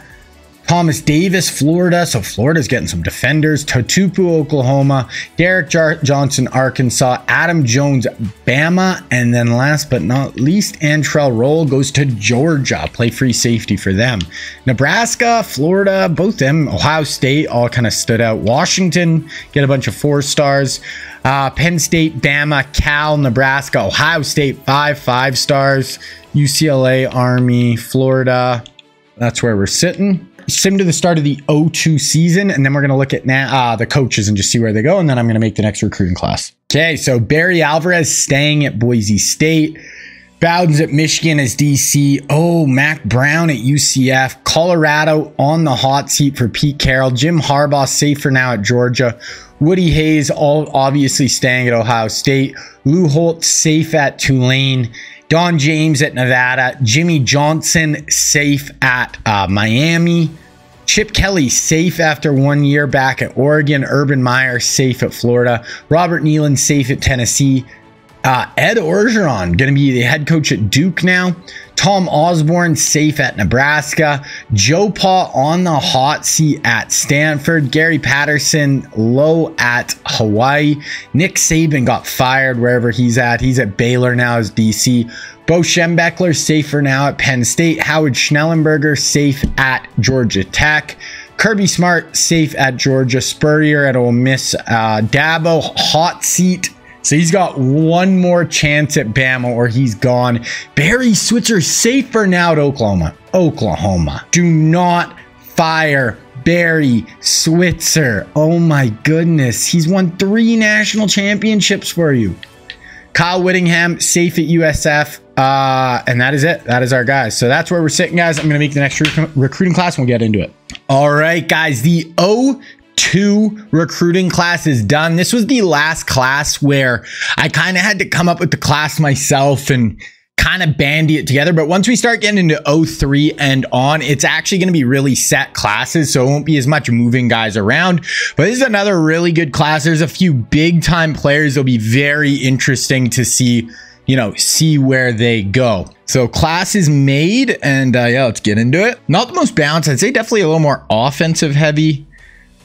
Thomas Davis, Florida. So Florida's getting some defenders. Tatupu, Oklahoma. Derrick Jar- Johnson, Arkansas. Adam Jones, Bama. And then last but not least, Antrel Rolle goes to Georgia. Play free safety for them. Nebraska, Florida, both them. Ohio State all kind of stood out. Washington, get a bunch of four stars. Uh, Penn State, Bama, Cal, Nebraska, Ohio State, five, five stars. UCLA, Army, Florida. That's where we're sitting sim to the start of the 02 season, and then we're going to look at uh, the coaches and just see where they go, and then I'm going to make the next recruiting class. Okay, so Barry Alvarez staying at Boise State. Bowden's at Michigan as DC. Oh, Mack Brown at UCF. Colorado on the hot seat for Pete Carroll. Jim Harbaugh safe for now at Georgia. Woody Hayes all obviously staying at Ohio State. Lou Holtz safe at Tulane. Don James at Nevada, Jimmy Johnson safe at uh, Miami, Chip Kelly safe after one year back at Oregon, Urban Meyer safe at Florida, Robert Neyland safe at Tennessee, uh, Ed Orgeron going to be the head coach at Duke now. Tom Osborne safe at Nebraska. Joe Pa on the hot seat at Stanford. Gary Patterson low at Hawaii. Nick Saban got fired wherever he's at. He's at Baylor now as DC. Bo Schembechler safe for now at Penn State. Howard Schnellenberger safe at Georgia Tech. Kirby Smart safe at Georgia. Spurrier at Ole Miss. Uh, Dabo hot seat so he's got one more chance at Bama or he's gone. Barry Switzer safe for now at Oklahoma. Oklahoma. Do not fire Barry Switzer. Oh my goodness. He's won three national championships for you. Kyle Whittingham, safe at USF. Uh, and that is it. That is our guys. So that's where we're sitting, guys. I'm going to make the next rec- recruiting class and we'll get into it. All right, guys. The O two recruiting classes done. This was the last class where I kind of had to come up with the class myself and kind of bandy it together. But once we start getting into 03 and on, it's actually going to be really set classes. So it won't be as much moving guys around. But this is another really good class. There's a few big time players. It'll be very interesting to see, you know, see where they go. So class is made and uh, yeah, let's get into it. Not the most balanced. I'd say definitely a little more offensive heavy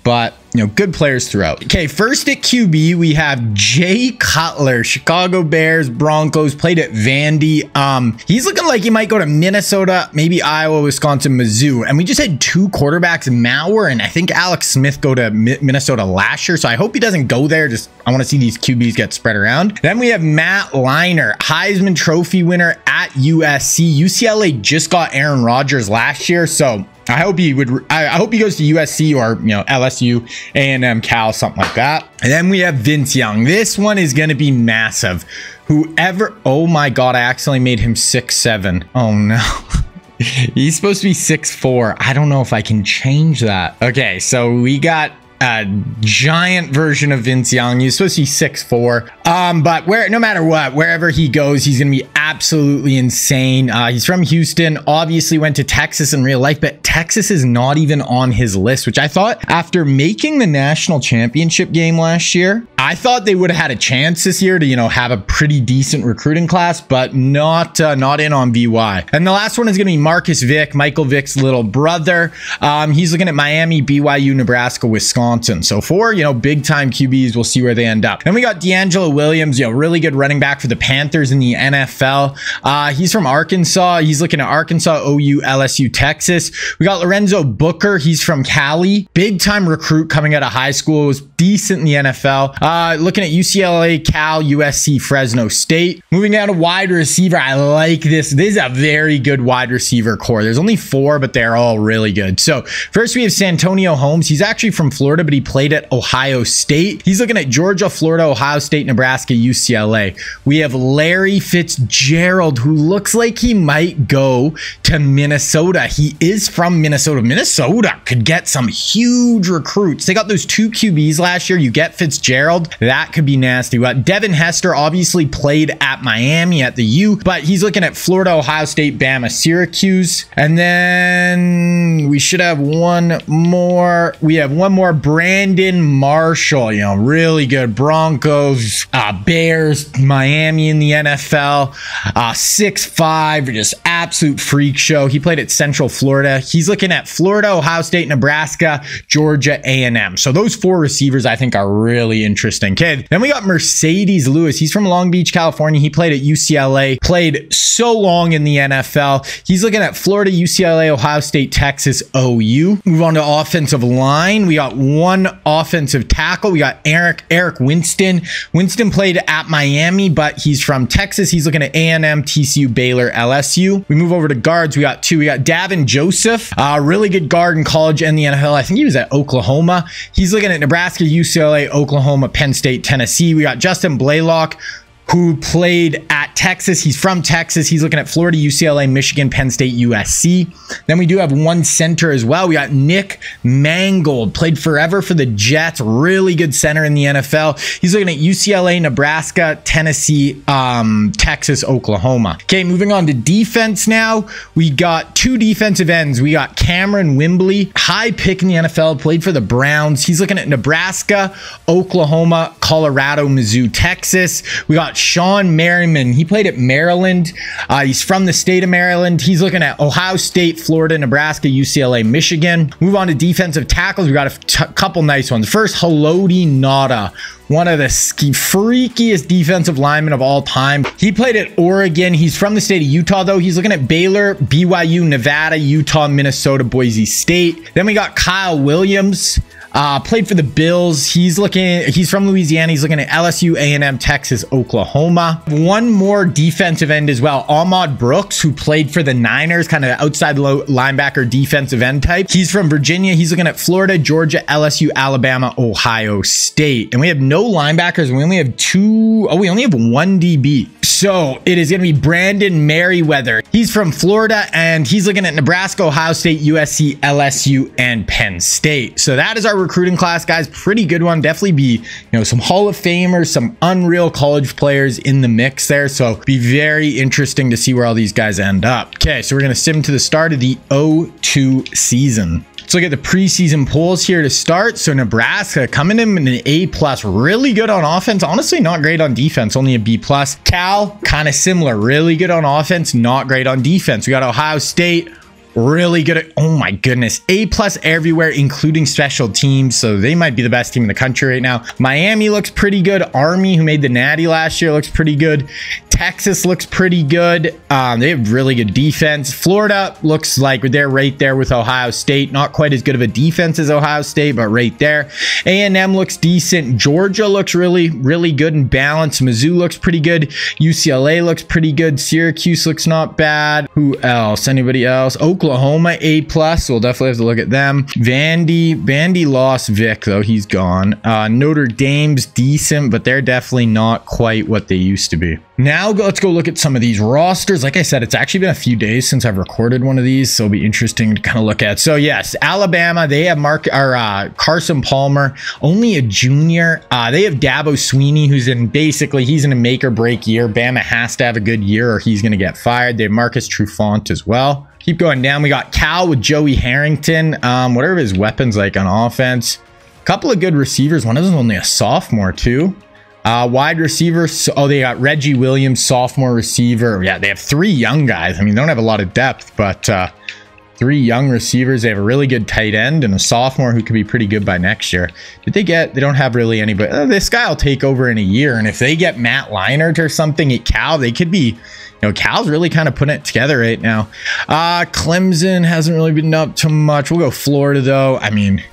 but you know, good players throughout. Okay, first at QB, we have Jay Cutler, Chicago Bears, Broncos, played at Vandy. Um, he's looking like he might go to Minnesota, maybe Iowa, Wisconsin, Mizzou. And we just had two quarterbacks, Mauer and I think Alex Smith go to Minnesota last year. So I hope he doesn't go there. Just I want to see these QBs get spread around. Then we have Matt Leinart, Heisman Trophy winner at USC. UCLA just got Aaron Rodgers last year. So I hope he would. I hope he goes to USC or you know LSU, and M, Cal, something like that. And then we have Vince Young. This one is going to be massive. Whoever. Oh my God! I accidentally made him six seven. Oh no. He's supposed to be six four. I don't know if I can change that. Okay, so we got a giant version of Vince Young. He's supposed to be six four. Um, but where no matter what, wherever he goes, he's gonna be absolutely insane. Uh, he's from Houston, obviously went to Texas in real life, but Texas is not even on his list, which I thought after making the national championship game last year, I thought they would have had a chance this year to, you know, have a pretty decent recruiting class, but not uh, not in on VY. And the last one is going to be Marcus Vick, Michael Vick's little brother. Um, he's looking at Miami, BYU, Nebraska, Wisconsin. So four, you know, big time QBs. We'll see where they end up. Then we got DeAngelo Williams, you know, really good running back for the Panthers in the NFL. Uh, he's from Arkansas. He's looking at Arkansas, OU, LSU, Texas. We got Lorenzo Booker. He's from Cali. Big time recruit coming out of high school. Was decent in the NFL. Uh, looking at UCLA, Cal, USC, Fresno State. Moving down to wide receiver. I like this. This is a very good wide receiver corps. There's only four, but they're all really good. So first we have Santonio Holmes. He's actually from Florida, but he played at Ohio State. He's looking at Georgia, Florida, Ohio State, Nebraska, UCLA. We have Larry Fitzgerald, who looks like he might go to Minnesota. He is from Minnesota. Minnesota could get some huge recruits. They got those two QBs last year. You get Fitzgerald. That could be nasty. Well, Devin Hester obviously played at Miami at the U, but he's looking at Florida, Ohio State, Bama, Syracuse. And then we should have one more. We have one more Brandon Marshall, you know, really good Broncos, uh, Bears, Miami in the NFL, uh, six five, just absolute freak show. He played at Central Florida. He's looking at Florida, Ohio State, Nebraska, Georgia, A&M. So those four receivers I think are really interesting. kid. then we got Marcedes Lewis. He's from Long Beach, California. He played at UCLA, played so long in the NFL. He's looking at Florida, UCLA, Ohio State, Texas, OU. Move on to offensive line. We got one offensive tackle. We got Eric Eric Winston. Winston played at Miami, but he's from Texas. He's looking at A&M, TCU, Baylor, LSU. We move over to guards. We got two. We got Davin Joseph, uh, really good guard in college and the NFL. I think he was at Oklahoma. He's looking at Nebraska, UCLA, Oklahoma, Penn State, Tennessee. We got Justin Blalock, who played at Texas. He's from Texas. He's looking at Florida, UCLA, Michigan, Penn State, USC. Then we do have one center as well. We got Nick Mangold, played forever for the Jets. Really good center in the NFL. He's looking at UCLA, Nebraska, Tennessee, um, Texas, Oklahoma. Okay, moving on to defense now. We got two defensive ends. We got Kamerion Wimbley, high pick in the NFL, played for the Browns. He's looking at Nebraska, Oklahoma, Colorado, Mizzou, Texas. We got Shawne Merriman. He played at Maryland. Uh, he's from the state of Maryland. He's looking at Ohio State, Florida, Nebraska, UCLA, Michigan. Move on to defensive tackles. We got a couple nice ones. First, Haloti Ngata one of the freakiest defensive linemen of all time. He played at Oregon. He's from the state of Utah, though. He's looking at Baylor, BYU, Nevada, Utah, Minnesota, Boise State. Then we got Kyle Williams. Uh, played for the Bills. He's looking. He's from Louisiana. He's looking at LSU, A&M, Texas, Oklahoma. One more defensive end as well. Ahmad Brooks, who played for the Niners, kind of outside linebacker defensive end type. He's from Virginia. He's looking at Florida, Georgia, LSU, Alabama, Ohio State. And we have no linebackers. We only have two. Oh, we only have one DB. So it is going to be Brandon Merriweather. He's from Florida and he's looking at Nebraska, Ohio State, USC, LSU, and Penn State. So that is our recruiting class, guys. Pretty good one. Definitely be, you know, some Hall of Famers, some unreal college players in the mix there. So be very interesting to see where all these guys end up. Okay, so we're going to sim to the start of the 02 season. Let's look at the preseason polls here to start. So Nebraska coming in an A plus, really good on offense. Honestly, not great on defense, only a B plus. Cal, kind of similar, really good on offense, not great on defense. We got Ohio State, really good at, oh my goodness, A plus everywhere, including special teams. So they might be the best team in the country right now. Miami looks pretty good. Army, who made the Natty last year, looks pretty good. Texas looks pretty good. Um, they have really good defense. Florida looks like they're right there with Ohio State. Not quite as good of a defense as Ohio State, but right there. A&M looks decent. Georgia looks really, really good and balanced. Mizzou looks pretty good. UCLA looks pretty good. Syracuse looks not bad. Who else? Anybody else? Oklahoma A plus. We'll definitely have to look at them. Vandy, Vandy lost Vic though. He's gone. Uh, Notre Dame's decent, but they're definitely not quite what they used to be. Now let's go look at some of these rosters. Like I said, it's actually been a few days since I've recorded one of these, so it'll be interesting to kind of look at. So yes, Alabama, they have Mark or uh, Carson Palmer, only a junior. Uh, they have Dabo Swinney, who's in basically he's in a make or break year. Bama has to have a good year or he's going to get fired. They have Marcus Trufant as well. Keep going down. We got Cal with Joey Harrington. Um, whatever his weapons like on offense. A couple of good receivers. One of them only a sophomore too. Uh, wide receivers. Oh, they got Reggie Williams, sophomore receiver. Yeah, they have three young guys. I mean, they don't have a lot of depth, but uh, three young receivers. They have a really good tight end and a sophomore who could be pretty good by next year. Did they get? They don't have really anybody. Uh, this guy will take over in a year, and if they get Matt Leinart or something at Cal, they could be. You know, Cal's really kind of putting it together right now. Uh, Clemson hasn't really been up to much. We'll go Florida though. I mean,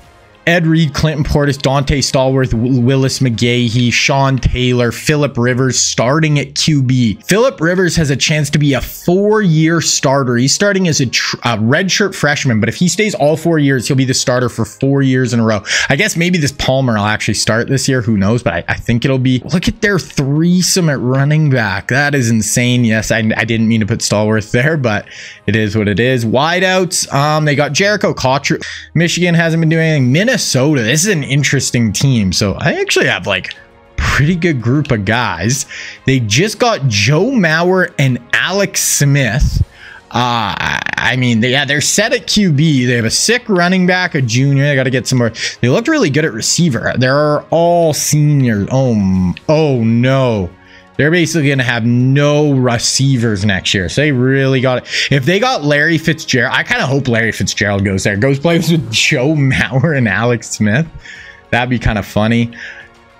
Ed Reed, Clinton Portis, Donté Stallworth, Willis McGahee, Sean Taylor, Philip Rivers starting at QB. Philip Rivers has a chance to be a four-year starter. He's starting as a, a redshirt freshman, but if he stays all four years, he'll be the starter for four years in a row. I guess maybe this Palmer will actually start this year. Who knows? But I, I think it'll be. Look at their threesome at running back. That is insane. Yes, I, I didn't mean to put Stallworth there, but it is what it is. Wideouts. Um, they got Jerricho Cotchery. Michigan hasn't been doing anything. Minnesota Minnesota. This is an interesting team. So I actually have like pretty good group of guys. They just got Joe Mauer and Alex Smith. Uh, I mean, they, yeah, they're set at QB. They have a sick running back, a junior. They got to get some more. They looked really good at receiver. They're all seniors. Oh, oh no. They're basically going to have no receivers next year. So they really got it. If they got Larry Fitzgerald, I kind of hope Larry Fitzgerald goes there. Goes plays with Joe Mauer and Alex Smith. That'd be kind of funny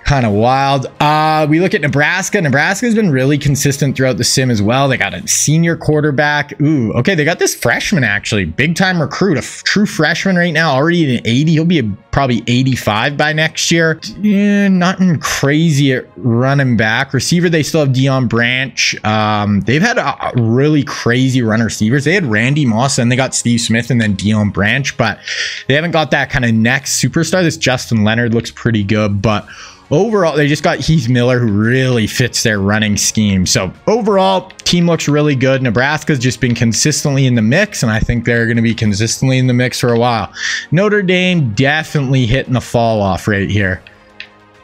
kind of wild. Uh, we look at Nebraska. Nebraska's been really consistent throughout the sim as well. They got a senior quarterback. Ooh, okay. They got this freshman actually, big time recruit, a true freshman right now, already an 80. He'll be a, probably 85 by next year. Yeah, nothing crazy at running back. Receiver, they still have Deion Branch. Um, they've had a, a really crazy run receivers. They had Randy Moss and they got Steve Smith and then Deion Branch, but they haven't got that kind of next superstar. This Justin Leonard looks pretty good, but overall, they just got Heath Miller, who really fits their running scheme. So overall, team looks really good. Nebraska's just been consistently in the mix, and I think they're going to be consistently in the mix for a while. Notre Dame definitely hitting the fall off right here.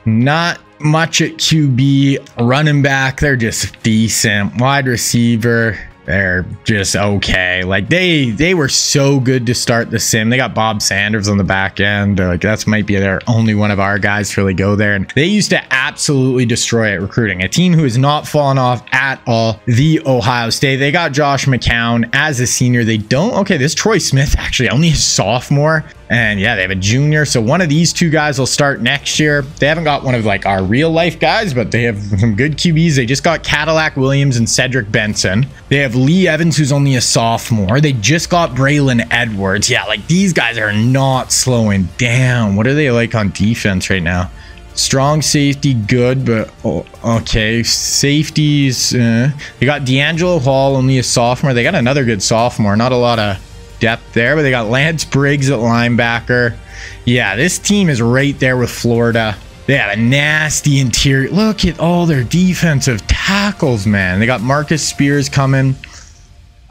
Not much at QB, running back, they're just decent. Wide receiver, they're just okay. Like they they were so good to start the sim. They got Bob Sanders on the back end. Like that's might be their only one of our guys to really go there. And they used to absolutely destroy it recruiting. A team who has not fallen off at all. The Ohio State. They got Josh McCown as a senior. They don't. Okay, this Troy Smith actually only a sophomore. And yeah, they have a junior. So one of these two guys will start next year. They haven't got one of like our real life guys, but they have some good QBs. They just got Cadillac Williams and Cedric Benson. They have Lee Evans, who's only a sophomore. They just got Braylon Edwards. Yeah, like these guys are not slowing down. What are they like on defense right now? Strong safety, good, but oh, okay. Safeties, uh, they got DeAngelo Hall, only a sophomore. They got another good sophomore. Not a lot of depth there, but they got Lance Briggs at linebacker. Yeah, this team is right there with Florida. They have a nasty interior. Look at all their defensive tackles, man. They got Marcus Spears coming.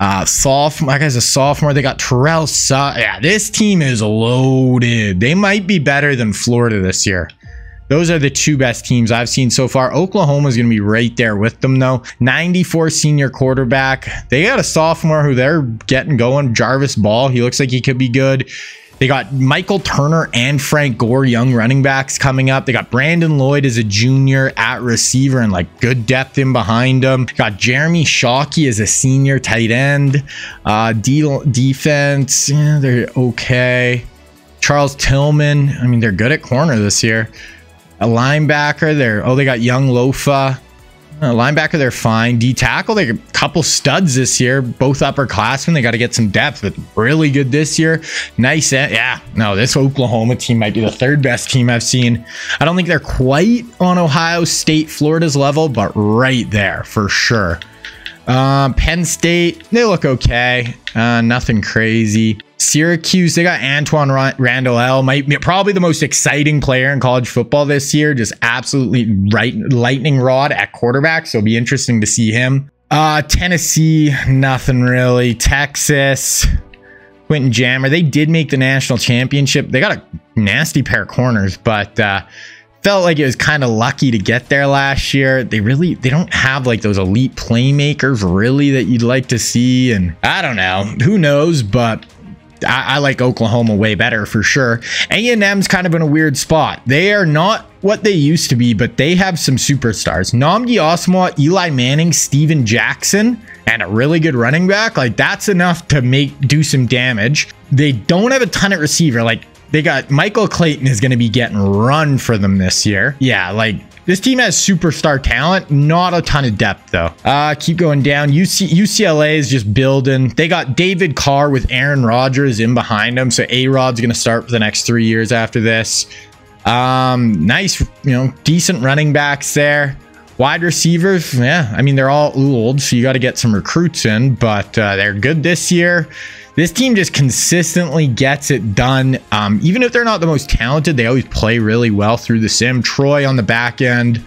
Uh, sophomore, that guy's a sophomore. They got Terrell Yeah, this team is loaded. They might be better than Florida this year. Those are the two best teams I've seen so far. Oklahoma's going to be right there with them, though. 94 senior quarterback. They got a sophomore who they're getting going. Jarvis Ball. He looks like he could be good. They got Michael Turner and Frank Gore, young running backs coming up. They got Brandon Lloyd as a junior at receiver and like good depth in behind them. Got Jeremy Shockey as a senior tight end. Uh, de- defense, yeah, they're okay. Charles Tillman, I mean, they're good at corner this year. A linebacker, they're oh, they got Young Lofa. Uh, linebacker, they're fine. D tackle, they're a couple studs this year, both upperclassmen. They got to get some depth, but really good this year. Nice. Yeah, no, this Oklahoma team might be the third best team I've seen. I don't think they're quite on Ohio State, Florida's level, but right there for sure. Uh, Penn State, they look okay. Uh, nothing crazy. Syracuse, they got Antwaan Randle El, might probably the most exciting player in college football this year. Just absolutely right lightning rod at quarterback. So it'll be interesting to see him. Uh, Tennessee, nothing really. Texas, Quentin Jammer, they did make the national championship. They got a nasty pair of corners, but uh, felt like it was kind of lucky to get there last year. They really they don't have like those elite playmakers really that you'd like to see. And I don't know, who knows, but I, I, like Oklahoma way better for sure. A&M's kind of in a weird spot. They are not what they used to be, but they have some superstars. Nnamdi Asomugha, Eli Manning, Steven Jackson, and a really good running back. Like that's enough to make do some damage. They don't have a ton of receiver. Like they got Michael Clayton is going to be getting run for them this year. Yeah, like this team has superstar talent, not a ton of depth though. Uh, keep going down. UC, UCLA is just building. They got David Carr with Aaron Rodgers in behind him. So A-Rod's going to start for the next three years after this. Um, nice, you know, decent running backs there. Wide receivers, yeah, I mean, they're all old, so you got to get some recruits in, but uh, they're good this year. This team just consistently gets it done. Um, even if they're not the most talented, they always play really well through the sim. Troy on the back end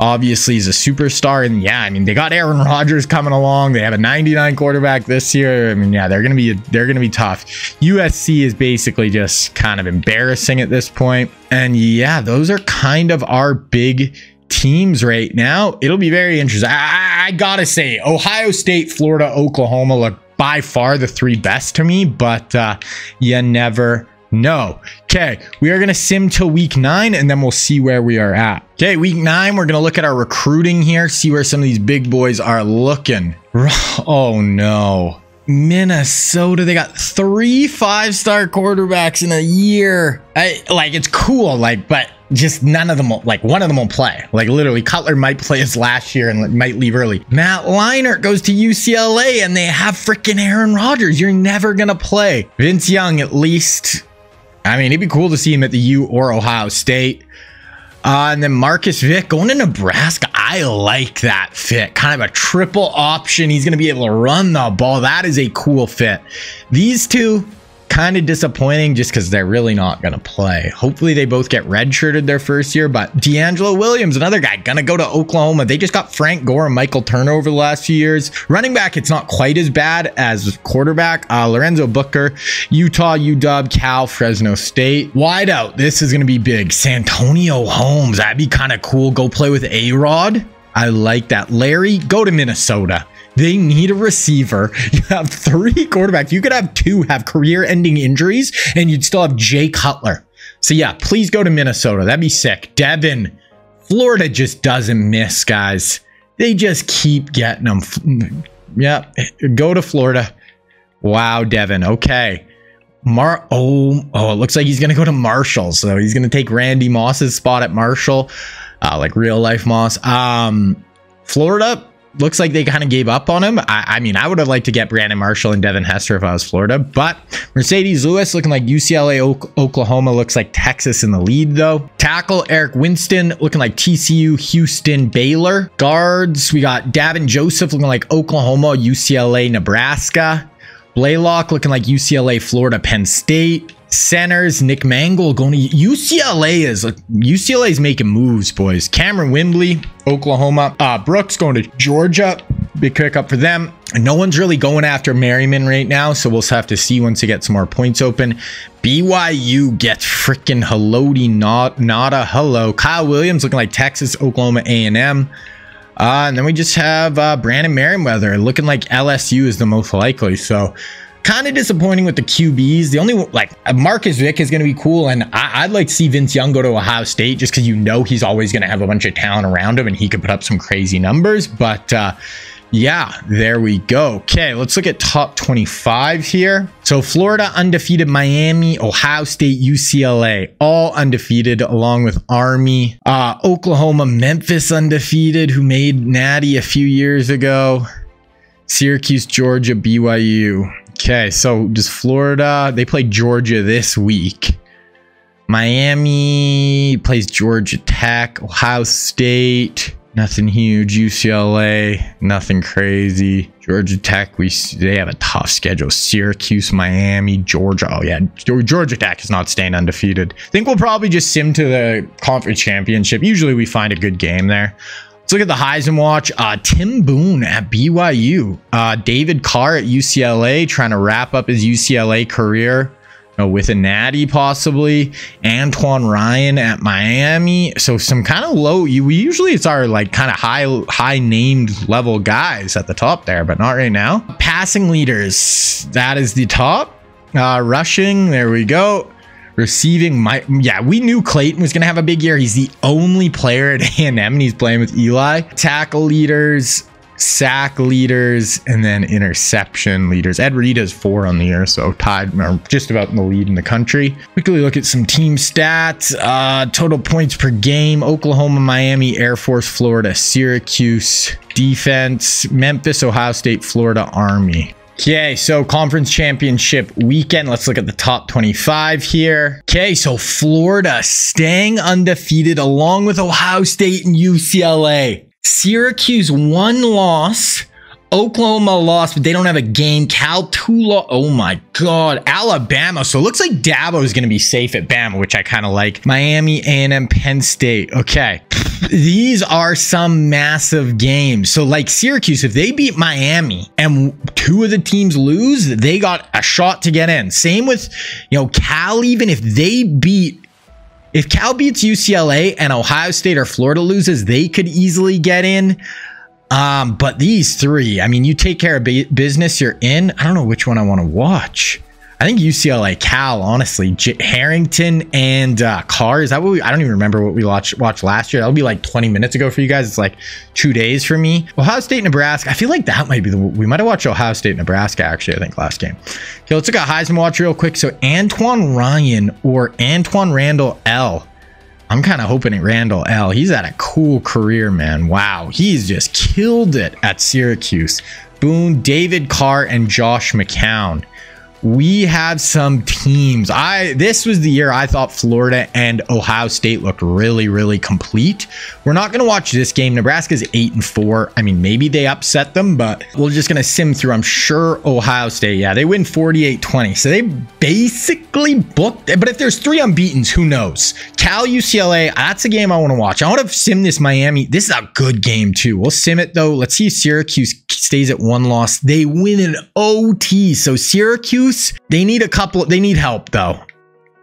obviously is a superstar. And yeah, I mean, they got Aaron Rodgers coming along. They have a 99 quarterback this year. I mean, yeah, they're gonna be they're gonna be tough. USC is basically just kind of embarrassing at this point. And yeah, those are kind of our big teams right now. It'll be very interesting. I, I gotta say, Ohio State, Florida, Oklahoma look by far the three best to me, but uh, you never know. Okay, we are going to sim till week nine and then we'll see where we are at. Okay, week nine, we're going to look at our recruiting here, see where some of these big boys are looking. Oh no. Minnesota, they got three five star quarterbacks in a year. I, like, it's cool, like, but just none of them will, like one of them will play. Like literally, Cutler might play his last year and might leave early. Matt Leinart goes to UCLA and they have freaking Aaron Rodgers. You're never gonna play. Vince Young, at least. I mean, it'd be cool to see him at the U or Ohio State. Uh, and then Marcus Vick going to Nebraska. I like that fit. Kind of a triple option. He's going to be able to run the ball. That is a cool fit. These two, kind of disappointing just because they're really not going to play. Hopefully, they both get redshirted their first year. But DeAngelo Williams, another guy, going to go to Oklahoma. They just got Frank Gore and Michael Turner over the last few years. Running back, it's not quite as bad as quarterback. Uh, Lorenzo Booker, Utah, UW, Cal, Fresno State. Wide out. This is going to be big. Santonio Holmes. That'd be kind of cool. Go play with A Rod. I like that. Larry, go to Minnesota. They need a receiver. You have three quarterbacks. You could have two have career ending injuries and you'd still have Jay Cutler. So yeah, please go to Minnesota. That'd be sick. Devin, Florida just doesn't miss, guys. They just keep getting them. Yeah, go to Florida. Wow, Devin. Okay. Mar oh oh, it looks like he's gonna go to Marshall. So he's gonna take Randy Moss's spot at Marshall, uh, like real life Moss. Um, Florida, looks like they kind of gave up on him. I, I, mean, I would have liked to get Brandon Marshall and Devin Hester if I was Florida, but Marcedes Lewis looking like UCLA, Oklahoma looks like Texas in the lead though. Tackle Eric Winston looking like TCU, Houston, Baylor. Guards, we got Davin Joseph looking like Oklahoma, UCLA, Nebraska. Blaylock looking like UCLA, Florida, Penn State. Centers, Nick Mangold going to UCLA is UCLA is making moves, boys. Kamerion Wimbley, Oklahoma. Uh, Brooks going to Georgia. Big pickup for them. No one's really going after Merriman right now, so we'll have to see once he gets some more points open. BYU gets freaking Haloti Ngata. Hello. Kyle Williams looking like Texas, Oklahoma A&M. Uh, and then we just have uh, Brandon Merriweather looking like LSU is the most likely. So Kind of disappointing with the QBs. The only one like Marcus Vick is going to be cool, and I, would like to see Vince Young go to Ohio State just because you know he's always going to have a bunch of talent around him and he could put up some crazy numbers. But uh, yeah, there we go. Okay, let's look at top 25 here. So Florida undefeated, Miami, Ohio State, UCLA, all undefeated, along with Army. Uh, Oklahoma, Memphis undefeated, who made Natty a few years ago. Syracuse, Georgia, BYU. Okay, so does Florida, they play Georgia this week. Miami plays Georgia Tech, Ohio State, nothing huge. UCLA, nothing crazy. Georgia Tech, we they have a tough schedule. Syracuse, Miami, Georgia. Oh yeah, Georgia Tech is not staying undefeated. I think we'll probably just sim to the conference championship. Usually we find a good game there. Let's look at the Heisman watch. Uh, Tim Boone at BYU. Uh, David Carr at UCLA trying to wrap up his UCLA career know, with a natty possibly. Antoine Ryan at Miami. So some kind of low. We usually it's our like kind of high high named level guys at the top there, but not right now. Passing leaders. That is the top. Uh, rushing. There we go. Receiving, my yeah, we knew Clayton was gonna have a big year. He's the only player at A&M, and he's playing with Eli. Tackle leaders, sack leaders, and then interception leaders. Ed Reed has four on the year, so tied or just about in the lead in the country. Quickly look at some team stats. Uh, total points per game: Oklahoma, Miami, Air Force, Florida, Syracuse. Defense: Memphis, Ohio State, Florida, Army. Okay, so conference championship weekend. Let's look at the top 25 here. Okay, so Florida staying undefeated along with Ohio State and UCLA. Syracuse one loss. Oklahoma lost, but they don't have a game. Cal Tula. Oh my God. Alabama. So it looks like Dabo is going to be safe at Bama, which I kind of like. Miami, A&M, Penn State. Okay. These are some massive games. So like Syracuse, if they beat Miami and two of the teams lose, they got a shot to get in. Same with, you know, Cal, even if they beat if Cal beats UCLA and Ohio State or Florida loses, they could easily get in. Um, but these three, I mean, you take care of business, you're in. I don't know which one I want to watch. I think UCLA, Cal, honestly, J Harrington and uh, Carr. Is that what we? I don't even remember what we watched watched last year. That'll be like 20 minutes ago for you guys. It's like two days for me. Ohio State, Nebraska. I feel like that might be the. We might have watched Ohio State, Nebraska actually. I think last game. Okay, let's look at Heisman watch real quick. So Antoine Ryan or Antoine Randle El. I'm kind of hoping at Randle El. He's had a cool career, man. Wow, he's just killed it at Syracuse. Boone, David Carr, and Josh McCown we have some teams. I this was the year I thought Florida and Ohio State looked really, really complete. We're not going to watch this game. Nebraska's eight and four. I mean, maybe they upset them, but we're just going to sim through. I'm sure Ohio State, yeah, they win 48-20. So they basically booked. It. But if there's three unbeaten's, who knows? Cal UCLA, that's a game I want to watch. I want to sim this Miami. This is a good game too. We'll sim it though. Let's see if Syracuse stays at one loss. They win an OT. So Syracuse they need a couple. They need help though.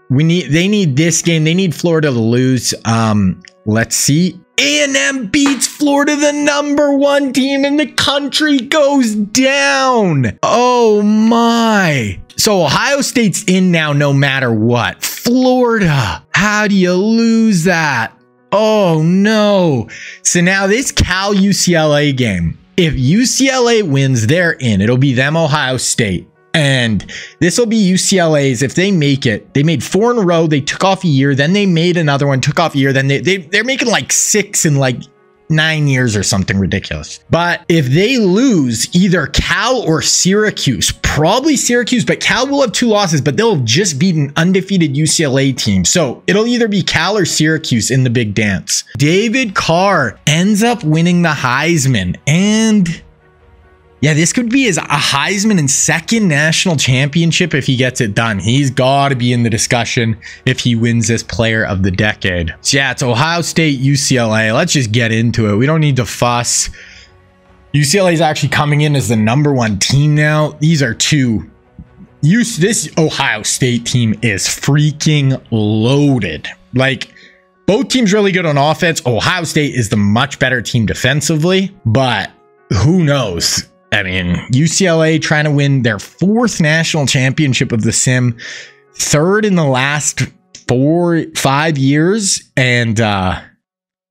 We need. They need this game. They need Florida to lose. Um, let's see. A&M beats Florida, the number one team in the country, goes down. Oh my. So Ohio State's in now no matter what. Florida, how do you lose that? Oh no. So now this Cal UCLA game, if UCLA wins, they're in. It'll be them Ohio State. And this will be UCLA's if they make it. They made four in a row. They took off a year. Then they made another one, took off a year. Then they, they, they're making like six in like nine years or something ridiculous. But if they lose either Cal or Syracuse, probably Syracuse, but Cal will have two losses, but they'll just beat an undefeated UCLA team. So it'll either be Cal or Syracuse in the big dance. David Carr ends up winning the Heisman and yeah, this could be his a Heisman and second national championship if he gets it done. He's got to be in the discussion if he wins this player of the decade. So yeah, it's Ohio State, UCLA. Let's just get into it. We don't need to fuss. UCLA is actually coming in as the number one team now. These are two. This Ohio State team is freaking loaded. Like both teams really good on offense. Ohio State is the much better team defensively, but who knows? I mean, UCLA trying to win their fourth national championship of the sim, third in the last four, five years. And uh,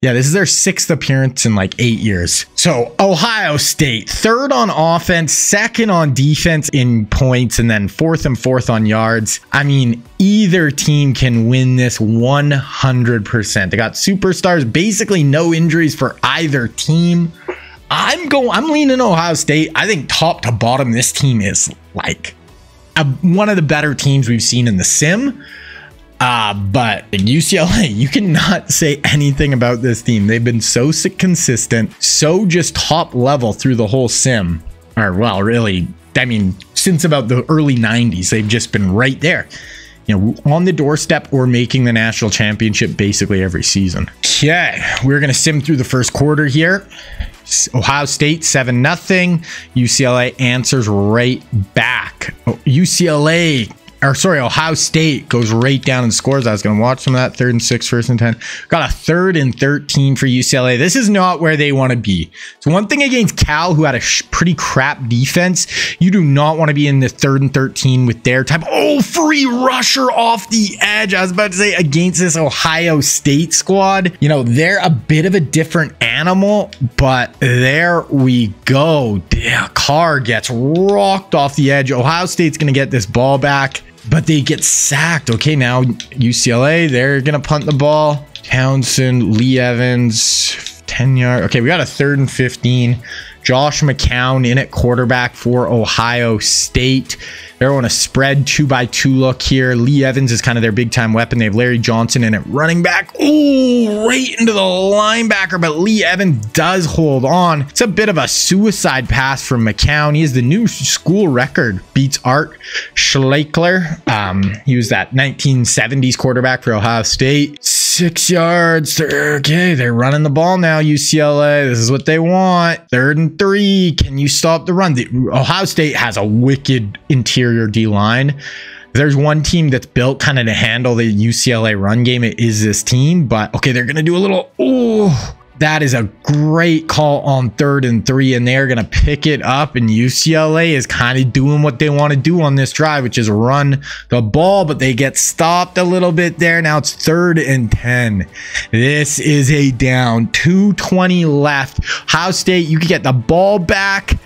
yeah, this is their sixth appearance in like eight years. So Ohio State, third on offense, second on defense in points, and then fourth and fourth on yards. I mean, either team can win this 100%. They got superstars, basically no injuries for either team. I'm going. I'm leaning Ohio State. I think top to bottom, this team is like a, one of the better teams we've seen in the sim. Uh, but UCLA, you cannot say anything about this team. They've been so consistent, so just top level through the whole sim. Or well, really, I mean, since about the early 90s, they've just been right there you know, on the doorstep or making the national championship basically every season. Okay, we're going to sim through the first quarter here. Ohio State 7 nothing. UCLA answers right back. UCLA or sorry, Ohio State goes right down and scores. I was going to watch some of that third and six, first and 10. Got a third and 13 for UCLA. This is not where they want to be. So, one thing against Cal, who had a pretty crap defense, you do not want to be in the third and 13 with their type. Oh, free rusher off the edge. I was about to say against this Ohio State squad. You know, they're a bit of a different animal, but there we go. Yeah, Carr gets rocked off the edge. Ohio State's going to get this ball back but they get sacked. Okay, now UCLA, they're going to punt the ball. Townsend, Lee Evans, 10 yard. Okay, we got a third and 15. Josh McCown in at quarterback for Ohio State. They're on a spread two by two look here. Lee Evans is kind of their big time weapon. They have Larry Johnson in at running back. Ooh, right into the linebacker, but Lee Evans does hold on. It's a bit of a suicide pass from McCown. He is the new school record, beats Art Schlichter. Um, he was that 1970s quarterback for Ohio State six yards. Okay, they're running the ball now, UCLA. This is what they want. Third and three. Can you stop the run? The, Ohio State has a wicked interior D line. There's one team that's built kind of to handle the UCLA run game. It is this team, but okay, they're going to do a little. Oh, that is a great call on third and three, and they're going to pick it up. And UCLA is kind of doing what they want to do on this drive, which is run the ball, but they get stopped a little bit there. Now it's third and 10. This is a down, 220 left. Ohio State, you can get the ball back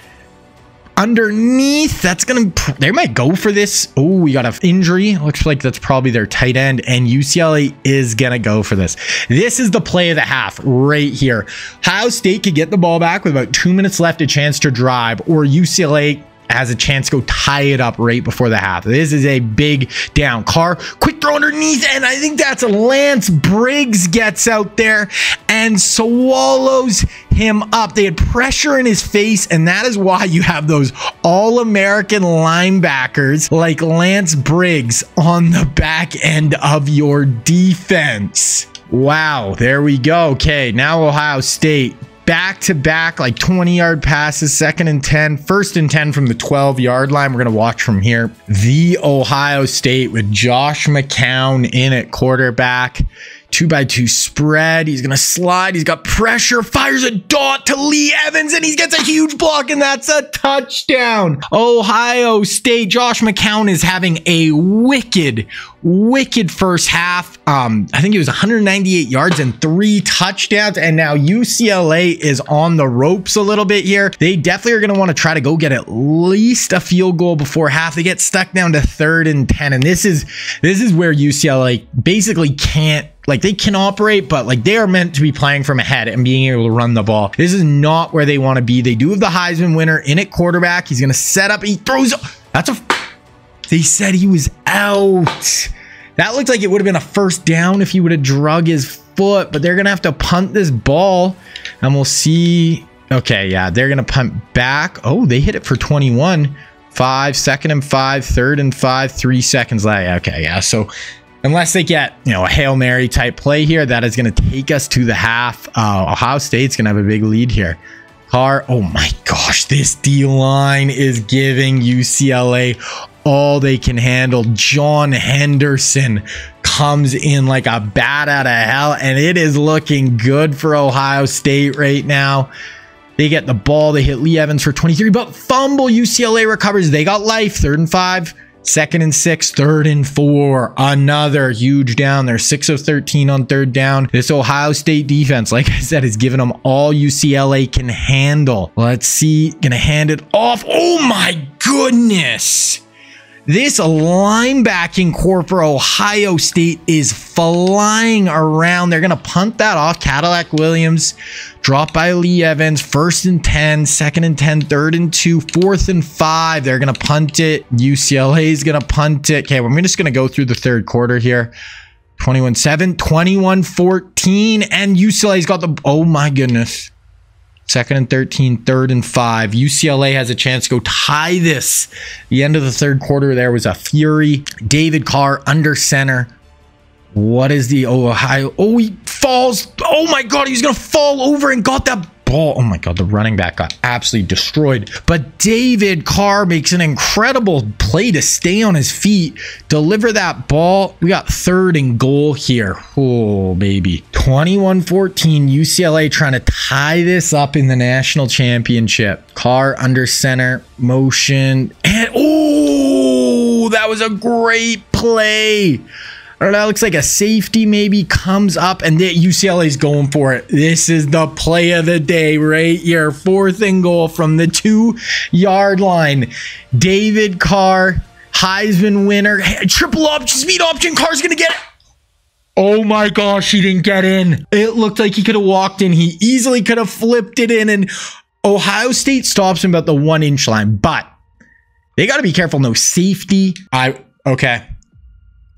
underneath. That's going to, they might go for this. Oh, we got an injury. Looks like that's probably their tight end. And UCLA is going to go for this. This is the play of the half right here. Ohio State could get the ball back with about two minutes left, a chance to drive, or UCLA has a chance to go tie it up right before the half. This is a big down. Carr, quick throw underneath, and I think that's Lance Briggs gets out there and swallows him up. They had pressure in his face, and that is why you have those all American linebackers like Lance Briggs on the back end of your defense. Wow, there we go. Okay, now Ohio State back to back, like 20 yard passes, second and 10, first and 10 from the 12 yard line. We're going to watch from here. The Ohio State with Josh McCown in at quarterback two by two spread. He's going to slide. He's got pressure, fires a dot to Lee Evans, and he gets a huge block, and that's a touchdown. Ohio State, Josh McCown is having a wicked, wicked first half. Um, I think it was 198 yards and three touchdowns, and now UCLA is on the ropes a little bit here. They definitely are going to want to try to go get at least a field goal before half. They get stuck down to third and 10, and this is this is where UCLA basically can't like they can operate, but like they are meant to be playing from ahead and being able to run the ball. This is not where they want to be. They do have the Heisman winner in at quarterback. He's going to set up. He throws. That's a. They said he was out. That looked like it would have been a first down if he would have drug his foot, but they're going to have to punt this ball and we'll see. Okay, yeah, they're going to punt back. Oh, they hit it for 21. Five, second and five, third and five, three seconds left. Okay, yeah. So unless they get you know a hail mary type play here that is going to take us to the half uh, ohio state's going to have a big lead here Carr, oh my gosh, this D line is giving UCLA all they can handle. John Henderson comes in like a bat out of hell, and it is looking good for Ohio State right now. They get the ball. They hit Lee Evans for 23, but fumble. UCLA recovers. They got life. Third and five. Second and six, third and four. Another huge down. They're six of 13 on third down. This Ohio State defense, like I said, is giving them all UCLA can handle. Let's see. Gonna hand it off. Oh my goodness. This linebacking corps for Ohio State is flying around. They're going to punt that off. Cadillac Williams, drop by Lee Evans, first and 10, second and 10, third and two, fourth and five. They're going to punt it. UCLA is going to punt it. Okay, we're just going to go through the third quarter here. 21 7, 21 14, and UCLA's got the. Oh my goodness. Second and 13, third and five. UCLA has a chance to go tie this. The end of the third quarter, there was a fury. David Carr under center. What is the Ohio? Oh, he falls. Oh my God, he's going to fall over and got that ball. Oh my God, the running back got absolutely destroyed. But David Carr makes an incredible play to stay on his feet, deliver that ball. We got third and goal here. Oh, baby. 21 14, UCLA trying to tie this up in the national championship. Carr under center, motion, and oh, that was a great play. I don't know, looks like a safety maybe comes up and the UCLA's going for it. This is the play of the day right here. Fourth and goal from the two yard line. David Carr, Heisman winner, triple option, speed option. Carr's going to get it. Oh my gosh, he didn't get in. It looked like he could have walked in. He easily could have flipped it in. And Ohio State stops him about the one inch line, but they got to be careful. No safety. I, okay.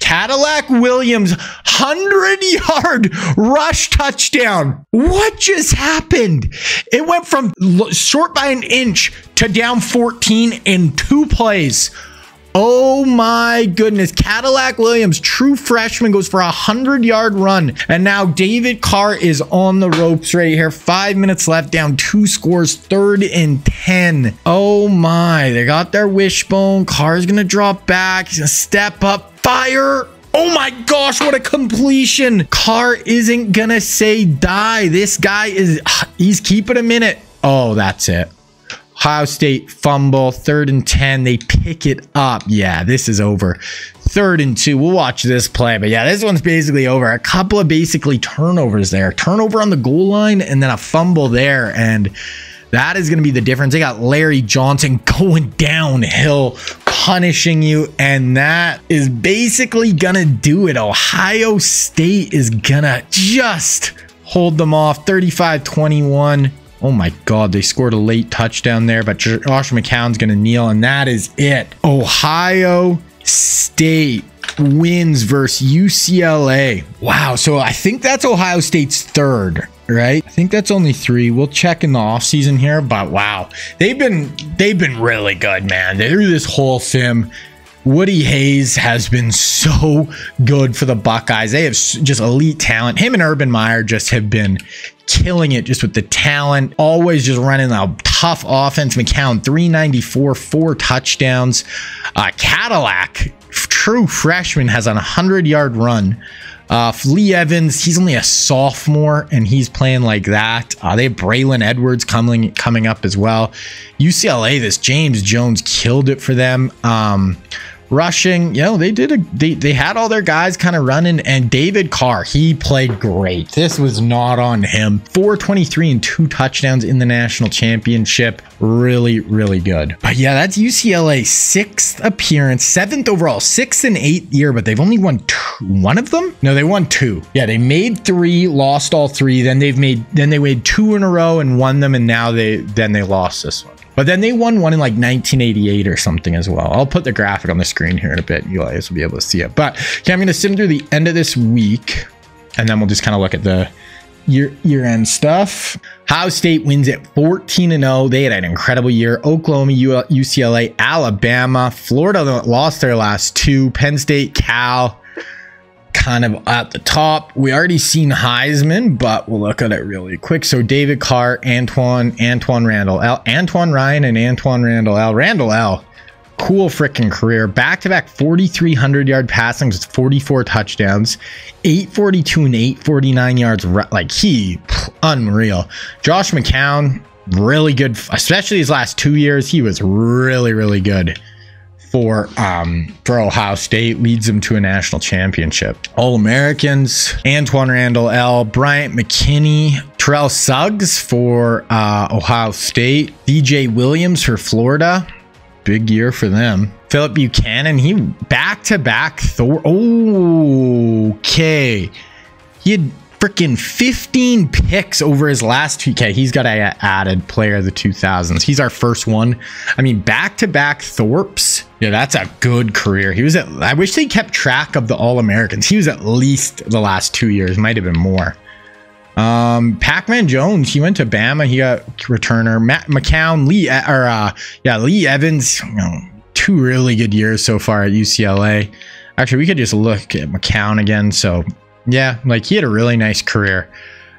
Cadillac Williams 100 yard rush touchdown. What just happened? It went from short by an inch to down 14 in two plays. Oh my goodness. Cadillac Williams, true freshman, goes for a 100 yard run. And now David Carr is on the ropes right here. Five minutes left, down two scores, third and 10. Oh my. They got their wishbone. Carr's going to drop back. He's going to step up fire. Oh my gosh, what a completion. Carr isn't gonna say die. This guy is, he's keeping a minute. Oh, that's it. Ohio State fumble, third and 10. They pick it up. Yeah, this is over. Third and two. We'll watch this play. But yeah, this one's basically over. A couple of basically turnovers there. Turnover on the goal line and then a fumble there. And that is going to be the difference. They got Larry Johnson going downhill, punishing you, and that is basically going to do it. Ohio State is going to just hold them off 35 21. Oh my God, they scored a late touchdown there, but Josh McCown's going to kneel, and that is it. Ohio State wins versus UCLA. Wow, so I think that's Ohio State's third right? I think that's only three. We'll check in the off season here, but wow, they've been they've been really good, man. Through this whole sim, Woody Hayes has been so good for the Buckeyes. They have just elite talent. Him and Urban Meyer just have been killing it just with the talent, always just running a tough offense. McCown, 394, four touchdowns. Uh, Cadillac, true freshman, has a 100 yard run. Uh, Lee Evans, he's only a sophomore and he's playing like that. Uh, they have Braylon Edwards coming coming up as well. UCLA, this James Jones killed it for them. Um, rushing, you know, they did a they they had all their guys kind of running and David Carr, he played great. This was not on him. 423 and two touchdowns in the national championship. Really, really good. But yeah, that's UCLA sixth appearance, seventh overall, sixth and eighth year, but they've only won two, one of them. No, they won two. Yeah, they made three, lost all three. Then they've made then they made two in a row and won them, and now they then they lost this one. But then they won one in like 1988 or something as well. I'll put the graphic on the screen here in a bit. You guys will be able to see it. But okay, I'm going to sim through the end of this week, and then we'll just kind of look at the year year end stuff. Ohio State wins at 14 and 0. They had an incredible year. Oklahoma, UCLA, Alabama, Florida lost their last two. Penn State, Cal, kind of at the top. We already seen Heisman, but we'll look at it really quick. So David Carr, Antoine, Antoine Randall, L, Antwaan Ryan, and Antoine Randall, L. Randall, L. Cool freaking career. Back to back 4,300 yard passings with 44 touchdowns, 842 and 849 yards. Like he, unreal. Josh McCown, really good, especially his last two years. He was really, really good for um, for Ohio State, leads them to a national championship. All Americans: Antoine Randle El, Bryant McKinnie, Terrell Suggs for uh, Ohio State, DJ Williams for Florida. Big year for them. Phillip Buchanon, he back to back Thor. Okay. He had freaking 15 picks over his last two. Okay, he's got a added player of the 2000s. He's our first one. I mean, back to back Thorpes. Yeah, that's a good career. He was at, I wish they kept track of the All Americans. He was at least the last two years, might have been more. Um, Pac-Man Jones, he went to Bama. He got returner. Matt McCown, Lee, or uh, yeah, Lee Evans. You know, two really good years so far at UCLA. Actually, we could just look at McCown again. So yeah, like he had a really nice career.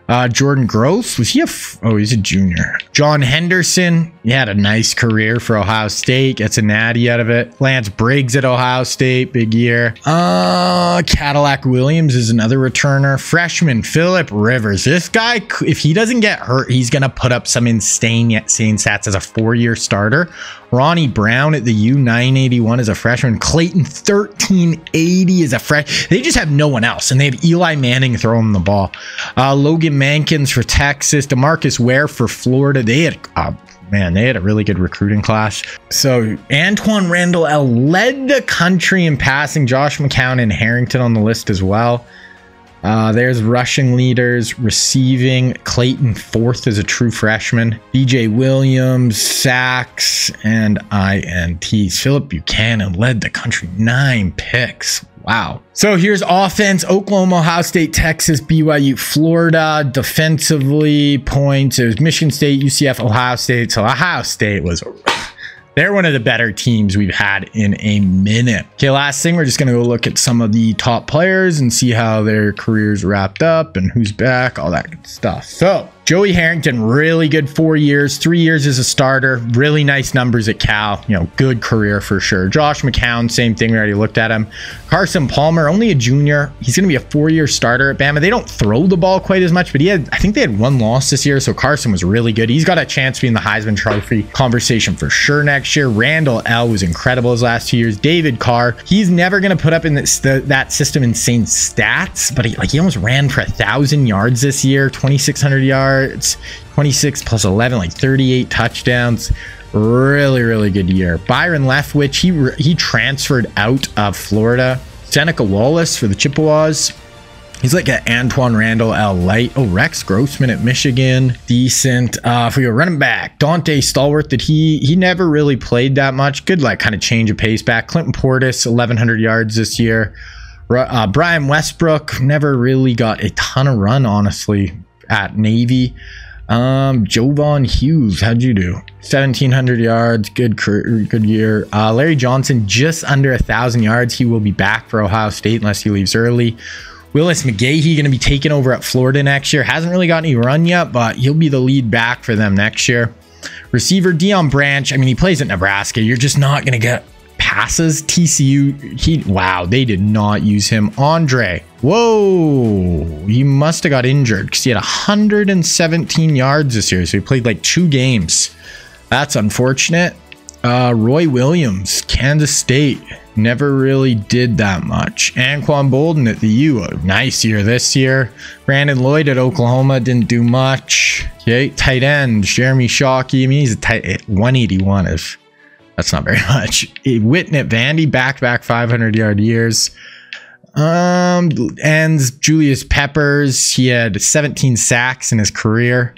Uh, Jordan Gross, was he a? oh, he's a junior. John Henderson, he had a nice career for Ohio State, gets a natty out of it. Lance Briggs at Ohio State, big year. Uh, Cadillac Williams is another returner. Freshman Philip Rivers, this guy, if he doesn't get hurt, he's gonna put up some insane, insane stats as a four-year starter. Ronnie Brown at the U981 as a freshman. Clayton 1380 as a fresh. They just have no one else, and they have Eli Manning throwing the ball. Uh, Logan Mankins for Texas. Demarcus Ware for Florida. They had uh, man, they had a really good recruiting class. So Antoine Randall led the country in passing. Josh McCown and Harrington on the list as well. Uh, there's rushing leaders, receiving. Clayton fourth as a true freshman. DJ Williams, sacks, and INTs. Phillip Buchanon led the country nine picks. Wow. So here's offense Oklahoma, Ohio State, Texas, BYU, Florida. Defensively, points. It was Michigan State, UCF, Ohio State. So Ohio State was they're one of the better teams we've had in a minute. Okay, last thing, we're just going to go look at some of the top players and see how their careers wrapped up and who's back, all that good stuff. So, Joey Harrington, really good four years, three years as a starter, really nice numbers at Cal, you know, good career for sure. Josh McCown, same thing, we already looked at him. Carson Palmer, only a junior. He's going to be a four year starter at Bama. They don't throw the ball quite as much, but he had, I think they had one loss this year, so Carson was really good. He's got a chance to be in the Heisman Trophy conversation for sure next year. Randle El was incredible his last two years. David Carr, he's never going to put up in this, the, that system insane stats, but he, like he almost ran for a thousand yards this year, 2,600 yards yards, 26 plus 11, like 38 touchdowns. Really, really good year. Byron Leftwich, he he transferred out of Florida. Seneca Wallace for the Chippewas. He's like an Antwaan Randle El Light. Oh, Rex Grossman at Michigan. Decent. Uh, if we go running back, Donté Stallworth, that he he never really played that much. Good, like kind of change of pace back. Clinton Portis, 1,100 yards this year. Uh, Brian Westbrook never really got a ton of run, honestly at Navy. Um, Jovan Hughes, how'd you do? 1700 yards, good career, good year. Uh, Larry Johnson, just under a thousand yards. He will be back for Ohio State unless he leaves early. Willis McGahee going to be taking over at Florida next year. Hasn't really got any run yet, but he'll be the lead back for them next year. Receiver Deion Branch. I mean, he plays at Nebraska. You're just not going to get passes. TCU, he wow, they did not use him. Andre, whoa, he must have got injured because he had 117 yards this year. So he played like two games. That's unfortunate. Uh, Roy Williams, Kansas State, never really did that much. Anquan Boldin at the U, a nice year this year. Brandon Lloyd at Oklahoma didn't do much. Okay, tight end, Jeremy Shockey. I mean, he's a tight 181 if that's not very much. Whitney Vandy, back back 500 yard years. Um, ends Julius Peppers. He had 17 sacks in his career.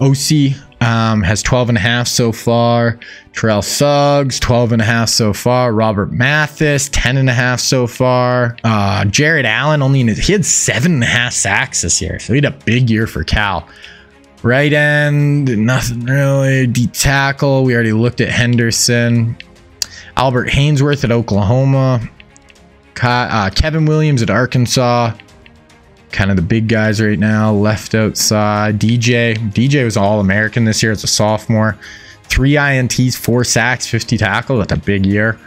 OC um, has 12 and a half so far. Terrell Suggs, 12 and a half so far. Robert Mathis, 10 and a half so far. Uh, Jared Allen only in his, he had seven and a half sacks this year. So he had a big year for Cal. Right end, nothing really. Deep tackle, we already looked at Henderson. Albert Haynesworth at Oklahoma. Uh, Kevin Williams at Arkansas. Kind of the big guys right now. Left outside. DJ. DJ was All American this year as a sophomore. Three INTs, four sacks, 50 tackle. That's a big year.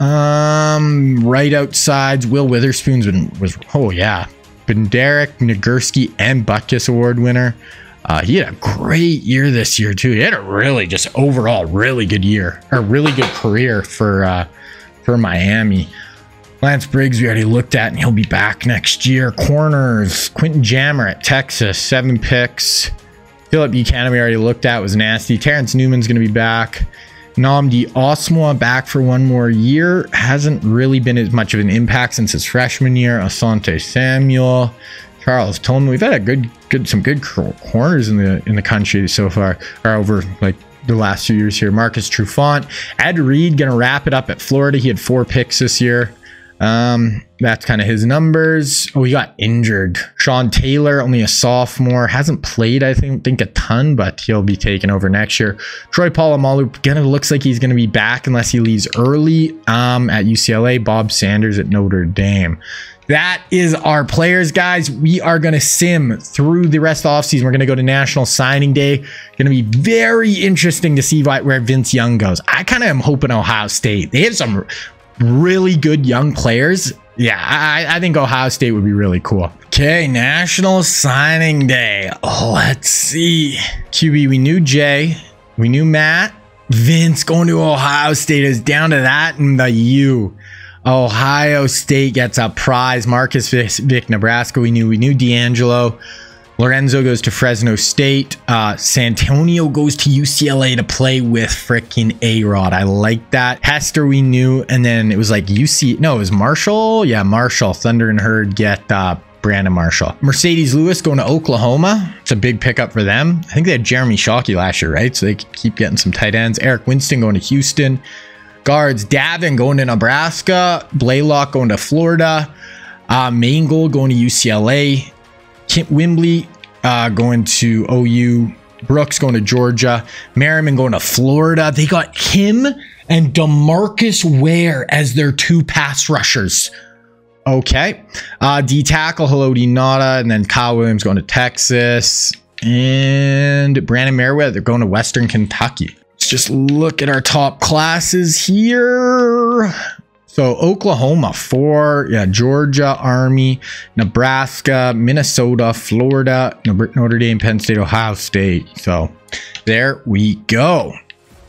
Um, right outside, Will Witherspoon's been was oh yeah, been Derek Nagurski and Butkus Award winner. Uh, he had a great year this year too. He had a really just overall really good year, a really good career for uh, for Miami. Lance Briggs, we already looked at, and he'll be back next year. Corners, Quentin Jammer at Texas, seven picks. Phillip Buchanon, we already looked at, was nasty. Terrence Newman's going to be back. Nnamdi Asomugha back for one more year. Hasn't really been as much of an impact since his freshman year. Asante Samuel, Charles Tillman. We've had a good, good, some good corners in the in the country so far, or over like the last few years here. Marcus Trufant, Ed Reed gonna wrap it up at Florida. He had four picks this year. Um, that's kind of his numbers. Oh, he got injured. Sean Taylor, only a sophomore, hasn't played, I think, think a ton, but he'll be taking over next year. Troy Polamalu, of looks like he's to be back unless he leaves early um, at UCLA. Bob Sanders at Notre Dame. That is our players, guys. We are going to sim through the rest of the offseason. We're going to go to National Signing Day. Going to be very interesting to see where Vince Young goes. I kind of am hoping Ohio State. They have some really good young players, yeah, I, I think Ohio State would be really cool. Okay, National Signing Day. Oh, let's see. QB, we knew Jay. We knew Matt. Vince going to Ohio State is down to that and the U. Ohio State gets a prize. Marcus Vick, Nebraska. We knew we knew D'Angelo. Lorenzo goes to Fresno State. Uh, Santonio goes to UCLA to play with freaking A-Rod. I like that. Hester we knew, and then it was like UC. No, it was Marshall. Yeah, Marshall. Thunder and Herd get uh, Brandon Marshall. Marcedes Lewis going to Oklahoma. It's a big pickup for them. I think they had Jeremy Shockey last year, right? So they keep getting some tight ends. Eric Winston going to Houston. Guards Davin going to Nebraska. Blaylock going to Florida. Uh, Mangold going to UCLA. Kent Wimbley uh, going to OU. Brooks going to Georgia. Merriman going to Florida. They got him and Demarcus Ware as their two pass rushers. Okay. Uh, D tackle, Haloti Ngata, and then Kyle Williams going to Texas. And Brandon Meriweather going to Western Kentucky. Just look at our top classes here. So Oklahoma, four, yeah, Georgia, Army, Nebraska, Minnesota, Florida, Notre Dame, Penn State, Ohio State. So there we go.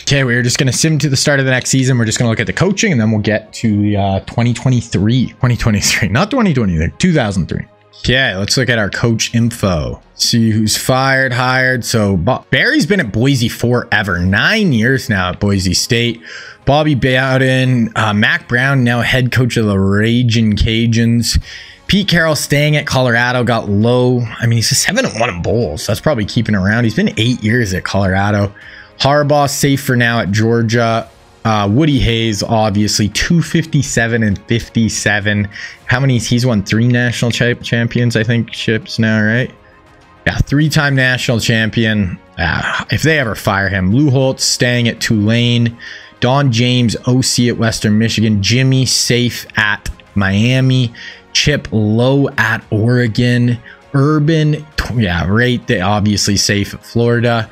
Okay, we're just going to sim to the start of the next season. We're just going to look at the coaching and then we'll get to the uh, 2023. 2023, not 2023, 2003. Okay, let's look at our coach info. See who's fired, hired. So Barry's been at Boise forever, nine years now at Boise State. Bobby Bowden, uh, Mack Brown, now head coach of the Raging Cajuns. Pete Carroll staying at Colorado got low. I mean, he's a seven and one in bowls. That's probably keeping around. He's been eight years at Colorado. Harbaugh safe for now at Georgia. Uh, Woody Hayes, obviously, 257 and 57. How many? He's won three national cha champions, I think, ships now, right? Yeah, three-time national champion. Uh, if they ever fire him, Lou Holtz staying at Tulane. Don James, OC at Western Michigan. Jimmy safe at Miami. Chip low at Oregon. Urban, yeah, right. They obviously safe at Florida.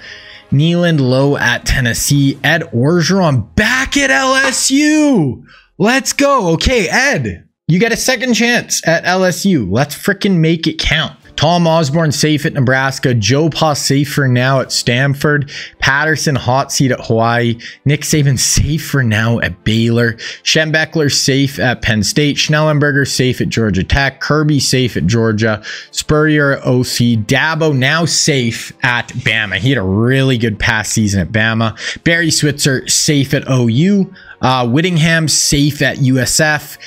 Neyland low at Tennessee. Ed Orgeron back at LSU. Let's go. Okay, Ed, you get a second chance at LSU. Let's freaking make it count. Tom Osborne safe at Nebraska. Joe Pa safe for now at Stanford. Patterson hot seat at Hawaii. Nick Saban safe for now at Baylor. Schembechler safe at Penn State. Schnellenberger safe at Georgia Tech. Kirby safe at Georgia. Spurrier at OC. Dabo now safe at Bama. He had a really good past season at Bama. Barry Switzer safe at OU. Uh, Whittingham safe at USF.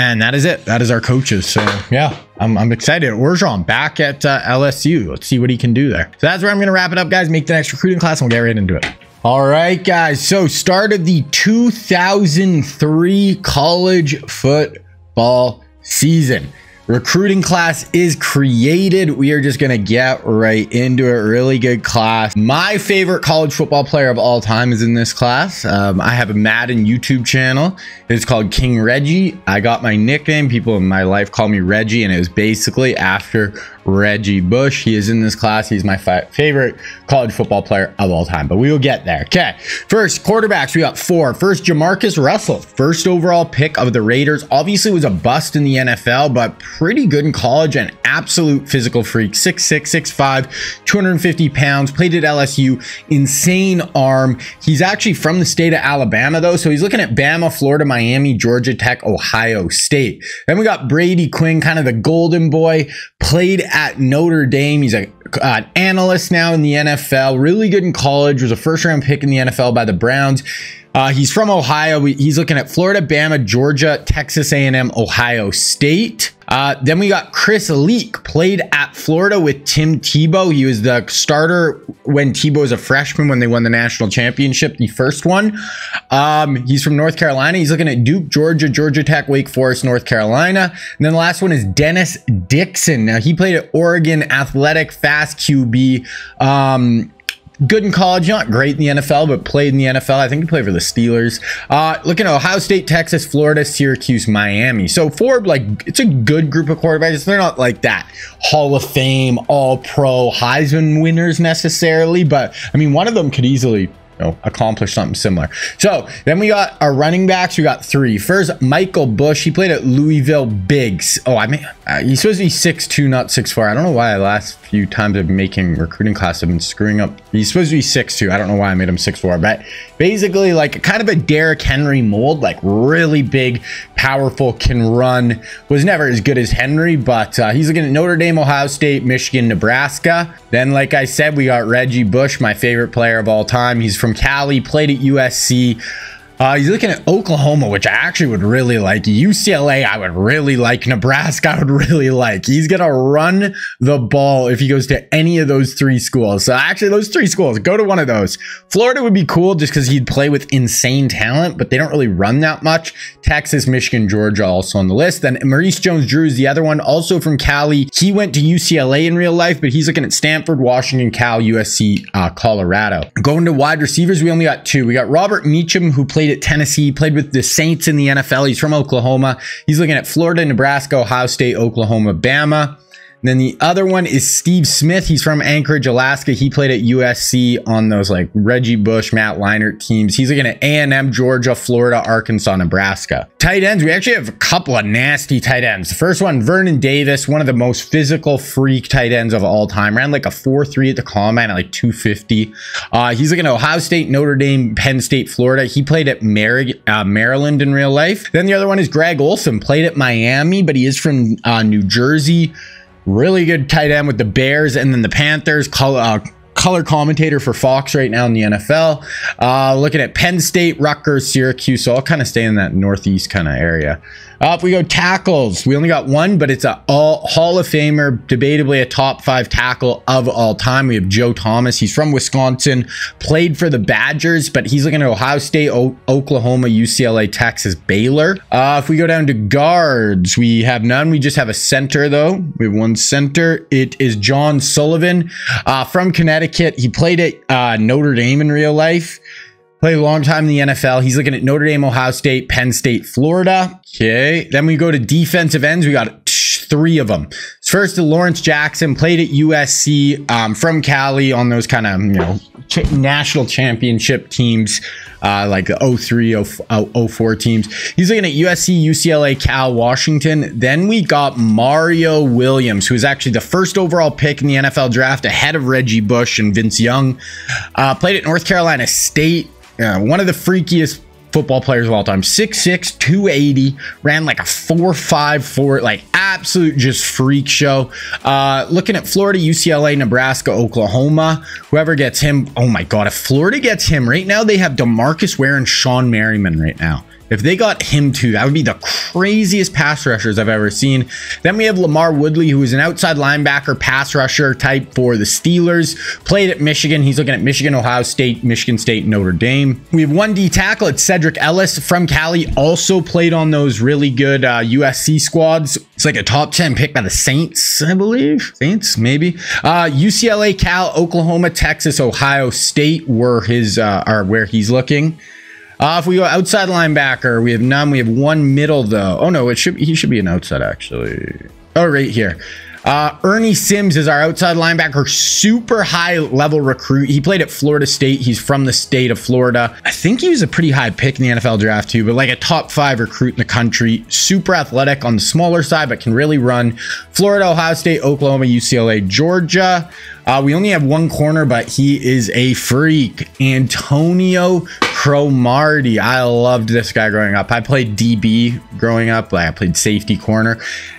And that is it. That is our coaches. So yeah, I'm, I'm excited. Orgeron back at uh, LSU. Let's see what he can do there. So that's where I'm going to wrap it up, guys. Make the next recruiting class and we'll get right into it. All right, guys. So start of the 2003 college football season recruiting class is created. We are just going to get right into it. Really good class. My favorite college football player of all time is in this class. Um, I have a Madden YouTube channel. It's called King Reggie. I got my nickname. People in my life call me Reggie, and it was basically after Reggie Bush. He is in this class. He's my favorite college football player of all time, but we will get there. Okay, first quarterbacks, we got four. First, Jamarcus Russell, first overall pick of the Raiders. Obviously was a bust in the NFL, but pretty good in college and absolute physical freak. 6'6", 6'5", 250 pounds, played at LSU, insane arm. He's actually from the state of Alabama though, so he's looking at Bama, Florida, Miami, Georgia Tech, Ohio State. Then we got Brady Quinn, kind of the golden boy, played at Notre Dame. He's a uh, analyst now in the NFL, really good in college, was a first round pick in the NFL by the Browns. Uh, he's from Ohio. He's looking at Florida, Bama, Georgia, Texas A&M, Ohio State. Uh, then we got Chris Leak, played at Florida with Tim Tebow. He was the starter when Tebow was a freshman when they won the national championship, the first one. Um, he's from North Carolina. He's looking at Duke, Georgia, Georgia Tech, Wake Forest, North Carolina. And then the last one is Dennis Dixon. Now he played at Oregon Athletic, fast QB. Um, good in college, not great in the NFL, but played in the NFL. I think he played for the Steelers. Uh, looking at Ohio State, Texas, Florida, Syracuse, Miami. So for like, it's a good group of quarterbacks. They're not like that Hall of Fame, All Pro, Heisman winners necessarily, but I mean, one of them could easily know, accomplish something similar. So then we got our running backs. We got three. First, Michael Bush. He played at Louisville Bigs. Oh, I mean, uh, he's supposed to be six two, not six four. I don't know why the last few times I've been making recruiting class, I've been screwing up. He's supposed to be six two. I don't know why I made him six four, but basically like kind of a Derrick Henry mold, like really big, powerful, can run. Was never as good as Henry, but uh, he's looking at Notre Dame, Ohio State, Michigan, Nebraska. Then, like I said, we got Reggie Bush, my favorite player of all time. He's from Cali, played at USC. Uh, he's looking at Oklahoma, which I actually would really like. UCLA, I would really like. Nebraska, I would really like. He's going to run the ball if he goes to any of those three schools. So actually, those three schools, go to one of those. Florida would be cool just because he'd play with insane talent, but they don't really run that much. Texas, Michigan, Georgia also on the list. Then Maurice Jones-Drew is the other one, also from Cali. He went to UCLA in real life, but he's looking at Stanford, Washington, Cal, USC, uh, Colorado. Going to wide receivers, we only got two. We got Robert Meacham, who played played at Tennessee, played with the Saints in the NFL. He's from Oklahoma. He's looking at Florida, Nebraska, Ohio State, Oklahoma, Bama. And then the other one is Steve Smith. He's from Anchorage, Alaska. He played at USC on those like Reggie Bush, Matt Leinart teams. He's looking at A&M, Georgia, Florida, Arkansas, Nebraska. Tight ends, we actually have a couple of nasty tight ends. The first one, Vernon Davis, one of the most physical freak tight ends of all time. Ran like a 4-3 at the combine at like 250. Uh, he's looking at Ohio State, Notre Dame, Penn State, Florida. He played at Mar uh, Maryland in real life. Then the other one is Greg Olsen, played at Miami, but he is from uh, New Jersey. Really good tight end with the Bears and then the Panthers. Color, uh, color commentator for Fox right now in the NFL. Uh, looking at Penn State, Rutgers, Syracuse. So I'll kind of stay in that Northeast kind of area. If we go tackles, we only got one, but it's a all Hall of Famer, debatably a top five tackle of all time. We have Joe Thomas. He's from Wisconsin, played for the Badgers, but he's looking at Ohio State, o Oklahoma, UCLA, Texas, Baylor. Uh, if we go down to guards, we have none. We just have a center, though. We have one center. It is John Sullivan uh, from Connecticut. He played at uh, Notre Dame in real life. Played a long time in the NFL. He's looking at Notre Dame, Ohio State, Penn State, Florida. Okay. Then we go to defensive ends. We got three of them. First, Lawrence Jackson played at USC um, from Cali on those kind of, you know, ch- national championship teams, uh, like the 03, 04 teams. He's looking at USC, UCLA, Cal, Washington. Then we got Mario Williams, who is actually the first overall pick in the NFL draft ahead of Reggie Bush and Vince Young. Uh, played at North Carolina State yeah, one of the freakiest football players of all time. 6'6, 280, ran like a 4'5'4, like absolute just freak show. Uh, looking at Florida, UCLA, Nebraska, Oklahoma. Whoever gets him, oh my God, if Florida gets him right now, they have Demarcus Ware and Shawne Merriman right now. If they got him too, that would be the craziest pass rushers I've ever seen. Then we have LaMarr Woodley, who is an outside linebacker, pass rusher type for the Steelers. Played at Michigan. He's looking at Michigan, Ohio State, Michigan State, Notre Dame. We have one D tackle. It's Sedrick Ellis from Cali. Also played on those really good uh, USC squads. It's like a top 10 pick by the Saints, I believe. Saints, maybe. Uh, UCLA, Cal, Oklahoma, Texas, Ohio State were his uh, are where he's looking. Uh, if we go outside linebacker, we have none. We have one middle though. Oh no, it should he should be an outside actually. Oh, right here. Uh, Ernie Sims is our outside linebacker, super high level recruit. He played at Florida State. He's from the state of Florida. I think he was a pretty high pick in the NFL draft too, but like a top five recruit in the country. Super athletic on the smaller side, but can really run. Florida, Ohio State, Oklahoma, UCLA, Georgia. Uh, we only have one corner, but he is a freak. Antonio Cromartie. I loved this guy growing up. I played DB growing up. Like I played safety corner.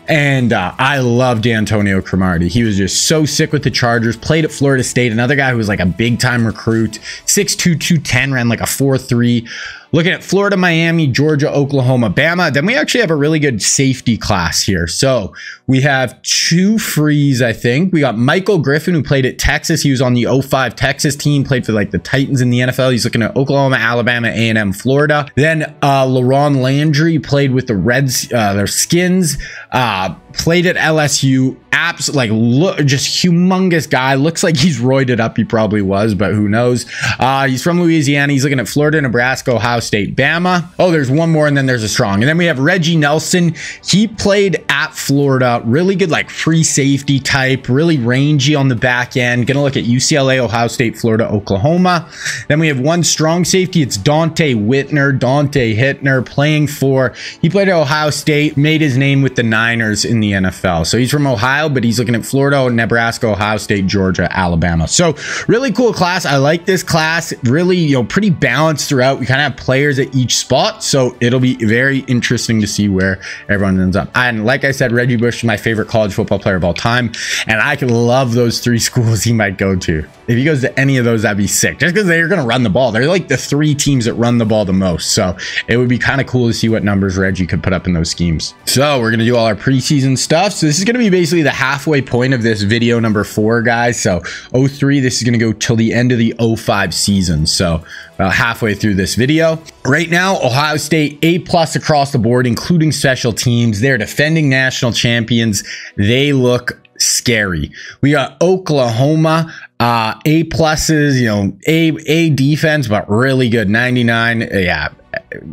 And uh, I loved Antonio Cromartie. He was just so sick with the Chargers. Played at Florida State. Another guy who was like a big time recruit. 6'2", 210, ran like a 4'3". Looking at Florida, Miami, Georgia, Oklahoma, Bama. Then we actually have a really good safety class here. So we have two frees, I think. We got Michael Griffin, who played at Texas. He was on the 05 Texas team, played for like the Titans in the NFL. He's looking at Oklahoma, Alabama, A&M, Florida. Then uh, LaRon Landry played with the Reds, uh, their Skins. Uh, played at LSU. Apps like look, just humongous guy. Looks like he's roided up. He probably was, but who knows? Uh, he's from Louisiana. He's looking at Florida, Nebraska, Ohio State, Bama. Oh, there's one more, and then there's a strong. And then we have Reggie Nelson. He played at Florida. Really good, like free safety type. Really rangy on the back end. Gonna look at UCLA, Ohio State, Florida, Oklahoma. Then we have one strong safety. It's Donte Whitner. Dante Hittner playing for. He played at Ohio State. Made his name with the Niners in the NFL. So he's from Ohio, but he's looking at Florida, Nebraska, Ohio State, Georgia, Alabama. So really cool class. I like this class. Really, you know, pretty balanced throughout. We kind of have players at each spot. So it'll be very interesting to see where everyone ends up. And like I said, Reggie Bush is my favorite college football player of all time. And I could love those three schools he might go to. If he goes to any of those, that'd be sick. Just because they're going to run the ball. They're like the three teams that run the ball the most. So it would be kind of cool to see what numbers Reggie could put up in those schemes. So we're going to do all our preseason stuff. So this is going to be basically the halfway point of this video number four, guys. So 03, this is going to go till the end of the 05 season. So about halfway through this video. Right now, Ohio State A plus across the board, including special teams. They're defending national champions. They look scary. We got Oklahoma, uh, A pluses, you know, A A defense, but really good. 99. Yeah.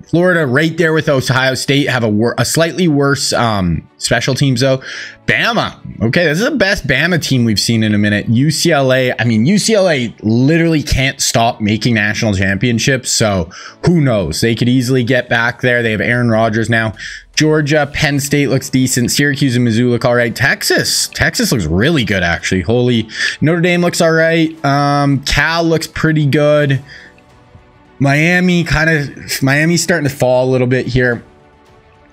Florida right there with Ohio State have a, a slightly worse um, special teams though. Bama, okay, this is the best Bama team we've seen in a minute. UCLA, I mean UCLA literally can't stop making national championships, so who knows? They could easily get back there. They have Aaron Rodgers now. Georgia, Penn State looks decent. Syracuse and Mizzou look all right. Texas, Texas looks really good actually. Holy, Notre Dame looks all right. Um, Cal looks pretty good. Miami kind of Miami's starting to fall a little bit here.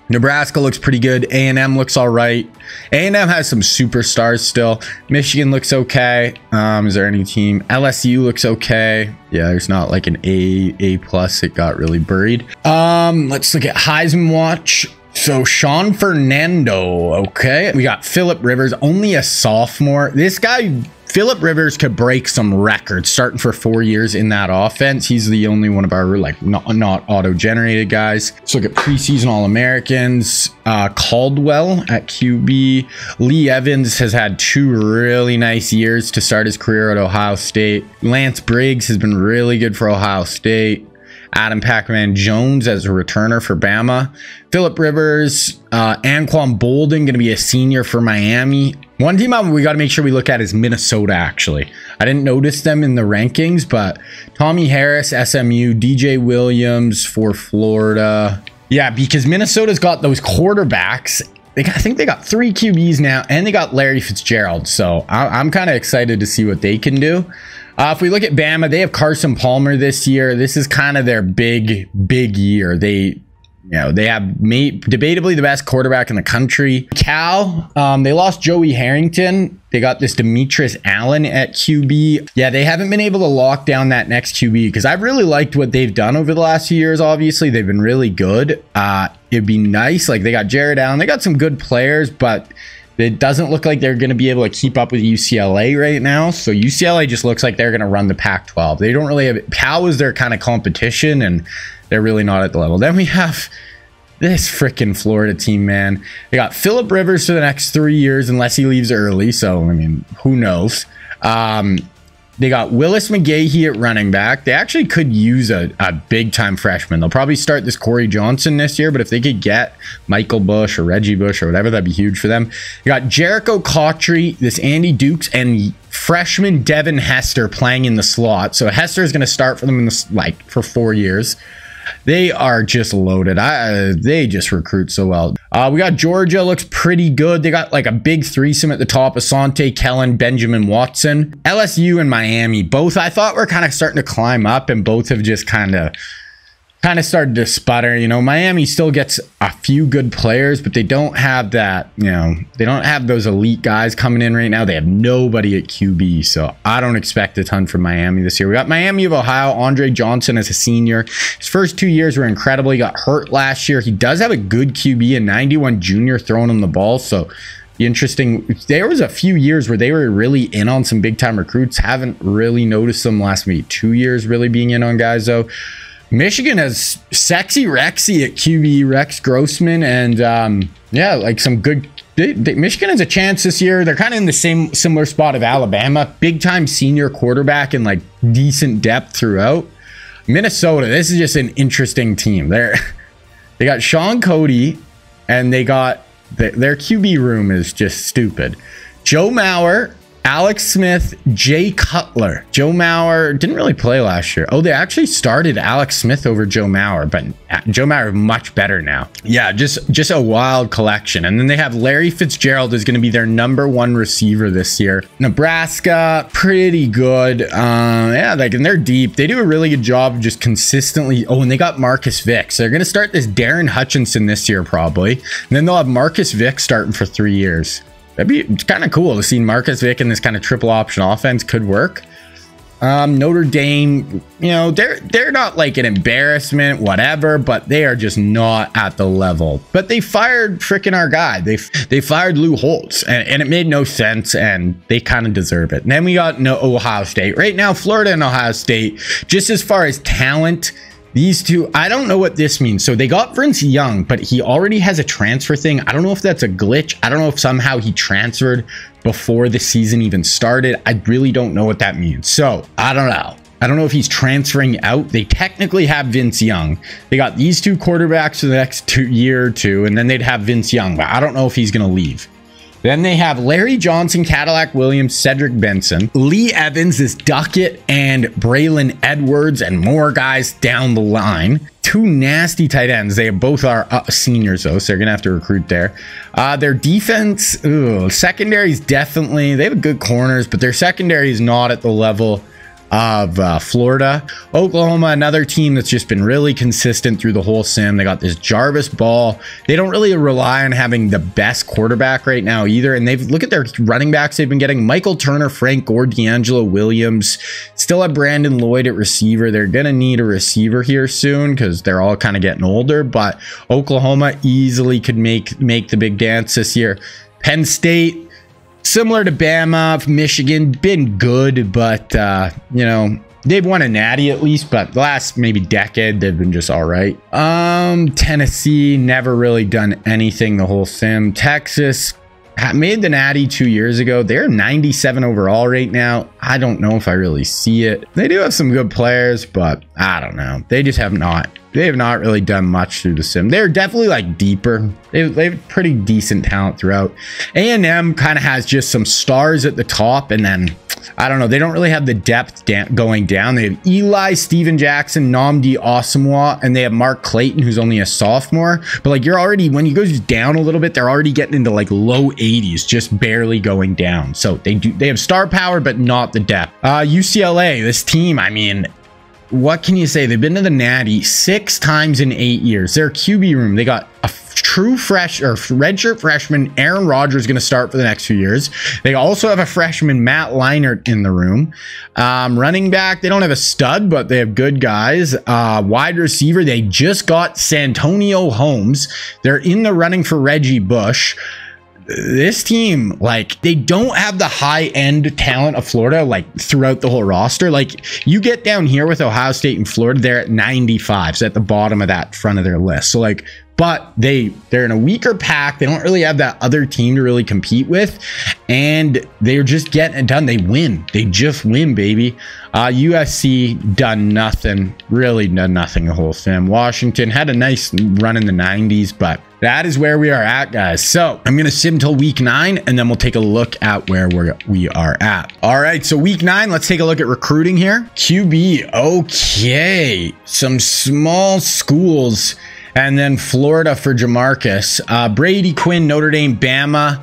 Nebraska looks pretty good. A&M looks all right. A&M has some superstars still. Michigan looks okay. Um, is there any team? LSU looks okay. Yeah, there's not like an A, A plus. It got really buried. Um, let's look at Heisman Watch. So Sean Fernando, okay. We got Philip Rivers, only a sophomore. This guy, Philip Rivers, could break some records starting for four years in that offense. He's the only one of our like not, not auto-generated guys. Let's look at preseason All-Americans. Uh, Caldwell at QB. Lee Evans has had two really nice years to start his career at Ohio State. Lance Briggs has been really good for Ohio State. Adam Pac-Man Jones as a returner for Bama. Philip Rivers, uh, Anquan Boldin going to be a senior for Miami. One team we got to make sure we look at is Minnesota, actually. I didn't notice them in the rankings, but Tommy Harris, SMU, DJ Williams for Florida. Yeah, because Minnesota's got those quarterbacks got, I think they got three QBs now, and they got Larry Fitzgerald. So I, am kind of excited to see what they can do. Uh, if we look at Bama, they have Carson Palmer this year. This is kind of their big, big year. They you know, they have debatably the best quarterback in the country. Cal, um, they lost Joey Harrington. They got this Demetrius Allen at QB. Yeah, they haven't been able to lock down that next QB because I've really liked what they've done over the last few years. Obviously, they've been really good. Uh, it'd be nice. Like they got Jared Allen. They got some good players, but it doesn't look like they're going to be able to keep up with UCLA right now. So UCLA just looks like they're going to run the Pac 12. They don't really have Cal is their kind of competition, and they're really not at the level. Then we have this freaking Florida team, man. They got Philip Rivers for the next three years, unless he leaves early. So, I mean, who knows? Um, They got Willis McGahee at running back. They actually could use a, a big time freshman. They'll probably start this Corey Johnson this year, but if they could get Michael Bush or Reggie Bush or whatever, that'd be huge for them. You got Jerricho Cotchery, this Andy Dukes, and freshman Devin Hester playing in the slot. So Hester is going to start for them in the like for four years. They are just loaded. I uh, they just recruit so well. Uh, we got Georgia looks pretty good. They got like a big threesome at the top: Asante Kellen, Benjamin Watson, LSU, and Miami. Both I thought were kind of starting to climb up, and both have just kind of kind of started to sputter. You know, Miami still gets a few good players, but they don't have that, you know, they don't have those elite guys coming in right now. They have nobody at QB. So I don't expect a ton from Miami this year. We got Miami of Ohio, Andre Johnson as a senior. His first two years were incredible. He got hurt last year. He does have a good QB, a 91 junior throwing him the ball. So interesting. There was a few years where they were really in on some big time recruits. Haven't really noticed them last maybe two years really being in on guys though. Michigan has sexy Rexy at QB, Rex Grossman, and um, yeah, like some good. They, they, Michigan has a chance this year. They're kind of in the same similar spot of Alabama, big time senior quarterback and like decent depth throughout. Minnesota, this is just an interesting team. They're they got Shaun Cody, and they got their QB room is just stupid. Joe Mauer Alex Smith, Jay Cutler. Joe Mauer didn't really play last year. Oh, they actually started Alex Smith over Joe Mauer, but Joe Mauer much better now. Yeah, just just a wild collection. And then they have Larry Fitzgerald is going to be their number one receiver this year. Nebraska, pretty good. Uh, yeah, like and they're deep. They do a really good job just consistently. Oh, and they got Marcus Vick. So they're going to start this Darren Hutchinson this year probably. And then they'll have Marcus Vick starting for three years. That'd be kind of cool to see Marcus Vick in this kind of triple option offense could work. Um, Notre Dame, you know, they're they're not like an embarrassment, whatever, but they are just not at the level. But they fired freaking our guy. They they fired Lou Holtz, and, and it made no sense, and they kind of deserve it. And then we got no Ohio State. Right now, Florida and Ohio State, just as far as talent these two, I don't know what this means. So they got Vince Young, but he already has a transfer thing. I don't know if that's a glitch. I don't know if somehow he transferred before the season even started. I really don't know what that means. So I don't know. I don't know if he's transferring out. They technically have Vince Young. They got these two quarterbacks for the next two year or two, and then they'd have Vince Young, but I don't know if he's going to leave. Then they have Larry Johnson, Cadillac Williams, Cedric Benson, Lee Evans is Duckett, and Braylon Edwards, and more guys down the line. Two nasty tight ends. They both are uh, seniors, though, so they're going to have to recruit there. Uh, their defense, secondary is definitely, they have good corners, but their secondary is not at the level of uh, Florida. Oklahoma, another team that's just been really consistent through the whole sim. They got this Jarvis Ball. They don't really rely on having the best quarterback right now either. And they've look at their running backs they've been getting Michael Turner, Frank Gore, DeAngelo Williams. Still have Brandon Lloyd at receiver. They're going to need a receiver here soon because they're all kind of getting older. But Oklahoma easily could make, make the big dance this year. Penn State, similar to Bama, Michigan, been good, but uh, you know they've won a natty at least. But the last maybe decade they've been just all right. Um, Tennessee never really done anything the whole sim. Texas made the natty two years ago. They're 97 overall right now. I don't know if I really see it. They do have some good players, but I don't know. They just have not. They have not really done much through the sim. They're definitely like deeper. They, they have pretty decent talent throughout. A&M kind of has just some stars at the top and then I don't know. They don't really have the depth da going down. They have Eli, Steven Jackson, Nnamdi Asomugha, and they have Mark Clayton, who's only a sophomore. But like you're already, when you go down a little bit, they're already getting into like low 80s, just barely going down. So they do, they have star power, but not the depth. Uh, UCLA, this team, I mean, what can you say? They've been to the Natty six times in eight years. Their QB room, they got a true fresh or redshirt freshman Aaron Rodgers going to start for the next few years. They also have a freshman Matt Leinart in the room. Um, running back, they don't have a stud, but they have good guys. Uh, wide receiver, they just got Santonio Holmes. They're in the running for Reggie Bush this team, like, they don't have the high end talent of Florida, like, throughout the whole roster. Like, you get down here with Ohio State and Florida, they're at 95, so at the bottom of that front of their list. So, like, but they they're in a weaker pack. They don't really have that other team to really compete with, and they're just getting it done. They win. They just win, baby. Uh, USC done nothing, really done nothing the whole thing. Washington had a nice run in the 90s, but that is where we are at, guys. So I'm gonna sit until week nine, and then we'll take a look at where we're we are at. All right, so week nine, let's take a look at recruiting here. QB, okay, some small schools and then Florida for Jamarcus. Uh, Brady Quinn, Notre Dame, Bama.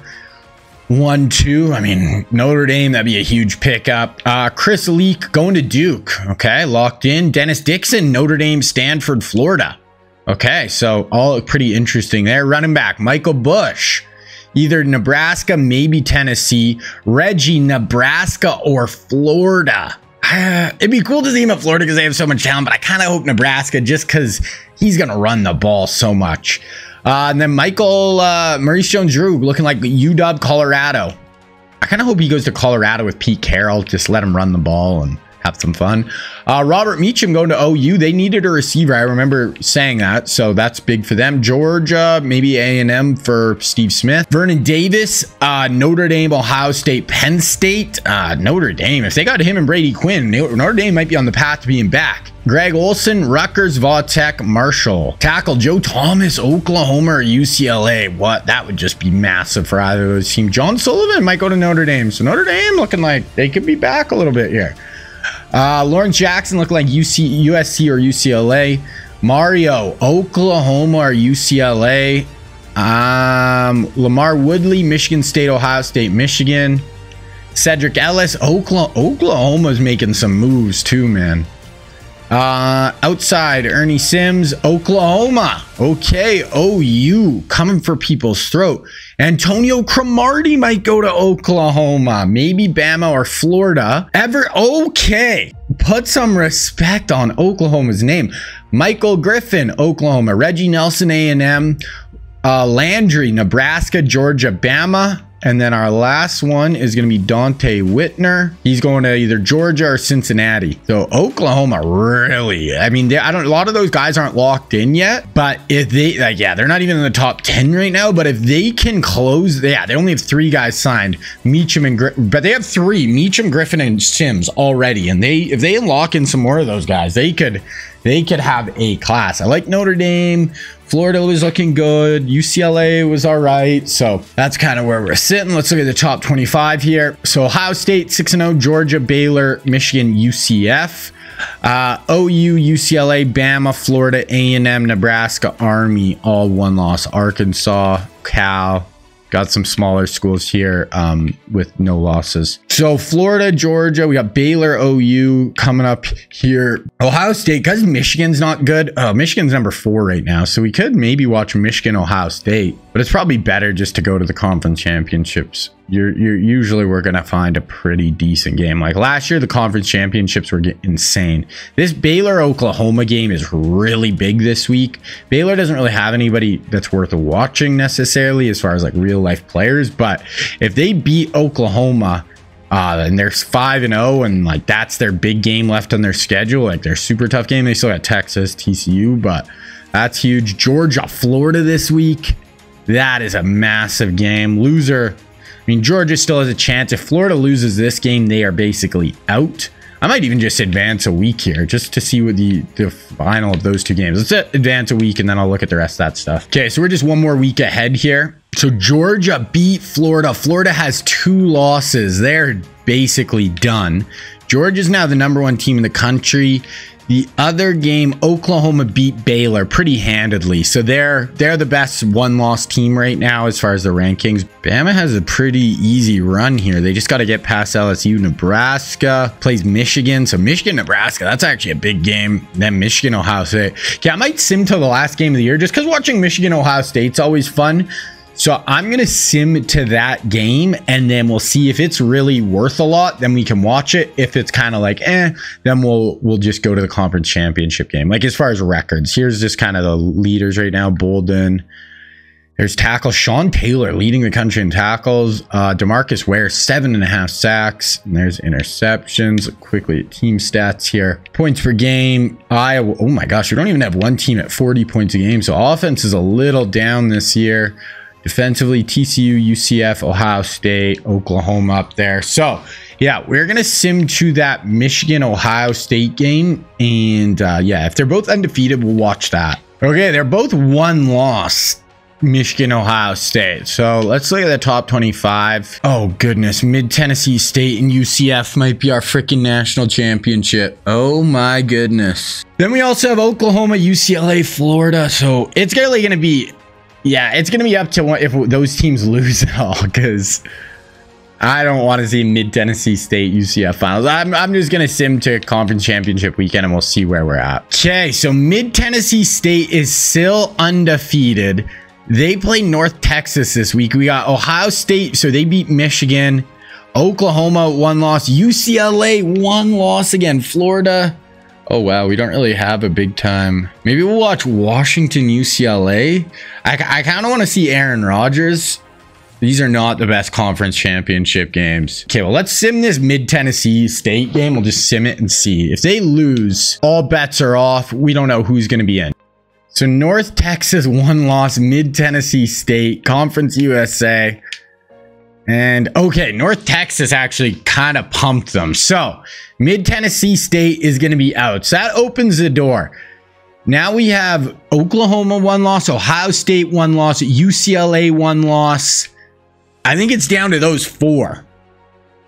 One, two. I mean, Notre Dame, that'd be a huge pickup. Uh, Chris Leak going to Duke. Okay, locked in. Dennis Dixon, Notre Dame, Stanford, Florida. Okay, so all pretty interesting there. Running back, Michael Bush. Either Nebraska, maybe Tennessee. Reggie, Nebraska, or Florida. it'd be cool to see him at Florida because they have so much talent, but I kind of hope Nebraska just because he's going to run the ball so much. Uh, and then Michael uh, Maurice Jones-Drew looking like UW Colorado. I kind of hope he goes to Colorado with Pete Carroll. Just let him run the ball and have some fun. Uh, Robert Meacham going to OU. They needed a receiver. I remember saying that, so that's big for them. Georgia, maybe A&M for Steve Smith. Vernon Davis, uh, Notre Dame, Ohio State, Penn State. Uh, Notre Dame, if they got him and Brady Quinn, Notre Dame might be on the path to being back. Greg Olsen, Rutgers, Vautech, Marshall. Tackle Joe Thomas, Oklahoma or UCLA. What? That would just be massive for either of those teams. John Sullivan might go to Notre Dame. So Notre Dame looking like they could be back a little bit here. Uh, Lawrence Jackson looked like UC, USC or UCLA. Mario, Oklahoma or UCLA. Um, LaMarr Woodley, Michigan State, Ohio State, Michigan. Sedrick Ellis, Oklahoma. Oklahoma's making some moves too, man. Uh, outside, Ernie Sims, Oklahoma. Okay, OU coming for people's throat. Antonio Cromartie might go to Oklahoma, maybe Bama or Florida. Ever okay. Put some respect on Oklahoma's name. Michael Griffin, Oklahoma. Reggie Nelson, A&M. Uh, Landry, Nebraska, Georgia, Bama. And then our last one is going to be Donte Whitner. He's going to either Georgia or Cincinnati. So Oklahoma really, I mean, they, I don't, a lot of those guys aren't locked in yet, but if they, like, yeah, they're not even in the top 10 right now, but if they can close, yeah, they only have three guys signed, Meacham and, but they have three, Meacham, Griffin, and Sims already. And they, if they unlock in some more of those guys, they could, they could have a class. I like Notre Dame. Florida was looking good. UCLA was all right. So that's kind of where we're sitting. Let's look at the top 25 here. So Ohio State 6 0, Georgia, Baylor, Michigan, UCF. Uh, OU, UCLA, Bama, Florida, A&M, Nebraska, Army, all one loss. Arkansas, Cal, got some smaller schools here um, with no losses. So Florida, Georgia, we got Baylor, OU coming up here. Ohio State, because Michigan's not good. Uh, Michigan's number four right now, so we could maybe watch Michigan, Ohio State, but it's probably better just to go to the conference championships you're, you're usually we're gonna find a pretty decent game. Like last year, the conference championships were insane. This Baylor Oklahoma game is really big this week. Baylor doesn't really have anybody that's worth watching necessarily as far as like real life players, but if they beat Oklahoma. Uh, and there's five and zero, oh, and like that's their big game left on their schedule. Like their super tough game. They still got Texas, TCU, but that's huge. Georgia, Florida this week. That is a massive game. Loser I mean, Georgia still has a chance. If Florida loses this game, they are basically out. I might even just advance a week here just to see what the, the final of those two games. Let's advance a week and then I'll look at the rest of that stuff. Okay, so we're just one more week ahead here. So Georgia beat Florida. Florida has two losses. They're basically done. Georgia's now the number one team in the country. The other game, Oklahoma beat Baylor pretty handedly. So they're they're the best one-loss team right now as far as the rankings. Bama has a pretty easy run here. They just got to get past LSU. Nebraska plays Michigan. So Michigan, Nebraska, that's actually a big game. Then Michigan, Ohio State. Yeah, I might sim to the last game of the year just because watching Michigan, Ohio State's always fun. So I'm going to sim to that game and then we'll see if it's really worth a lot. Then we can watch it. If it's kind of like, eh, then we'll, we'll just go to the conference championship game. Like as far as records, here's just kind of the leaders right now. Boldin, There's tackle Sean Taylor leading the country in tackles. Uh, Demarcus Ware, seven and a half sacks. And there's interceptions. Quickly, team stats here. Points per game. Iowa. Oh my gosh, we don't even have one team at 40 points a game. So offense is a little down this year. Defensively, TCU, UCF, Ohio State, Oklahoma up there. So yeah, we're gonna sim to that Michigan Ohio State game, and uh, yeah, if they're both undefeated, we'll watch that. Okay, they're both one loss. Michigan, Ohio State. So let's look at the top 25. Oh, goodness. Mid Tennessee State and UCF might be our freaking national championship. Oh, my goodness. Then we also have Oklahoma, UCLA, Florida. So it's really going to be, yeah, it's going to be up to if those teams lose at all because. I don't want to see mid Tennessee State UCF finals. I'm, I'm just going to sim to conference championship weekend and we'll see where we're at. Okay, so mid Tennessee State is still undefeated. They play North Texas this week. We got Ohio State, so they beat Michigan. Oklahoma, one loss. UCLA, one loss again. Florida. Oh, wow. We don't really have a big time. Maybe we'll watch Washington, UCLA. I, I kind of want to see Aaron Rodgers. These are not the best conference championship games. Okay, well, let's sim this mid-Tennessee State game. We'll just sim it and see. If they lose, all bets are off. We don't know who's going to be in. So North Texas one loss, Mid Tennessee State, Conference USA. And okay, North Texas actually kind of pumped them. So Mid Tennessee State is going to be out. So that opens the door. Now we have Oklahoma one loss, Ohio State one loss, UCLA one loss. I think it's down to those four.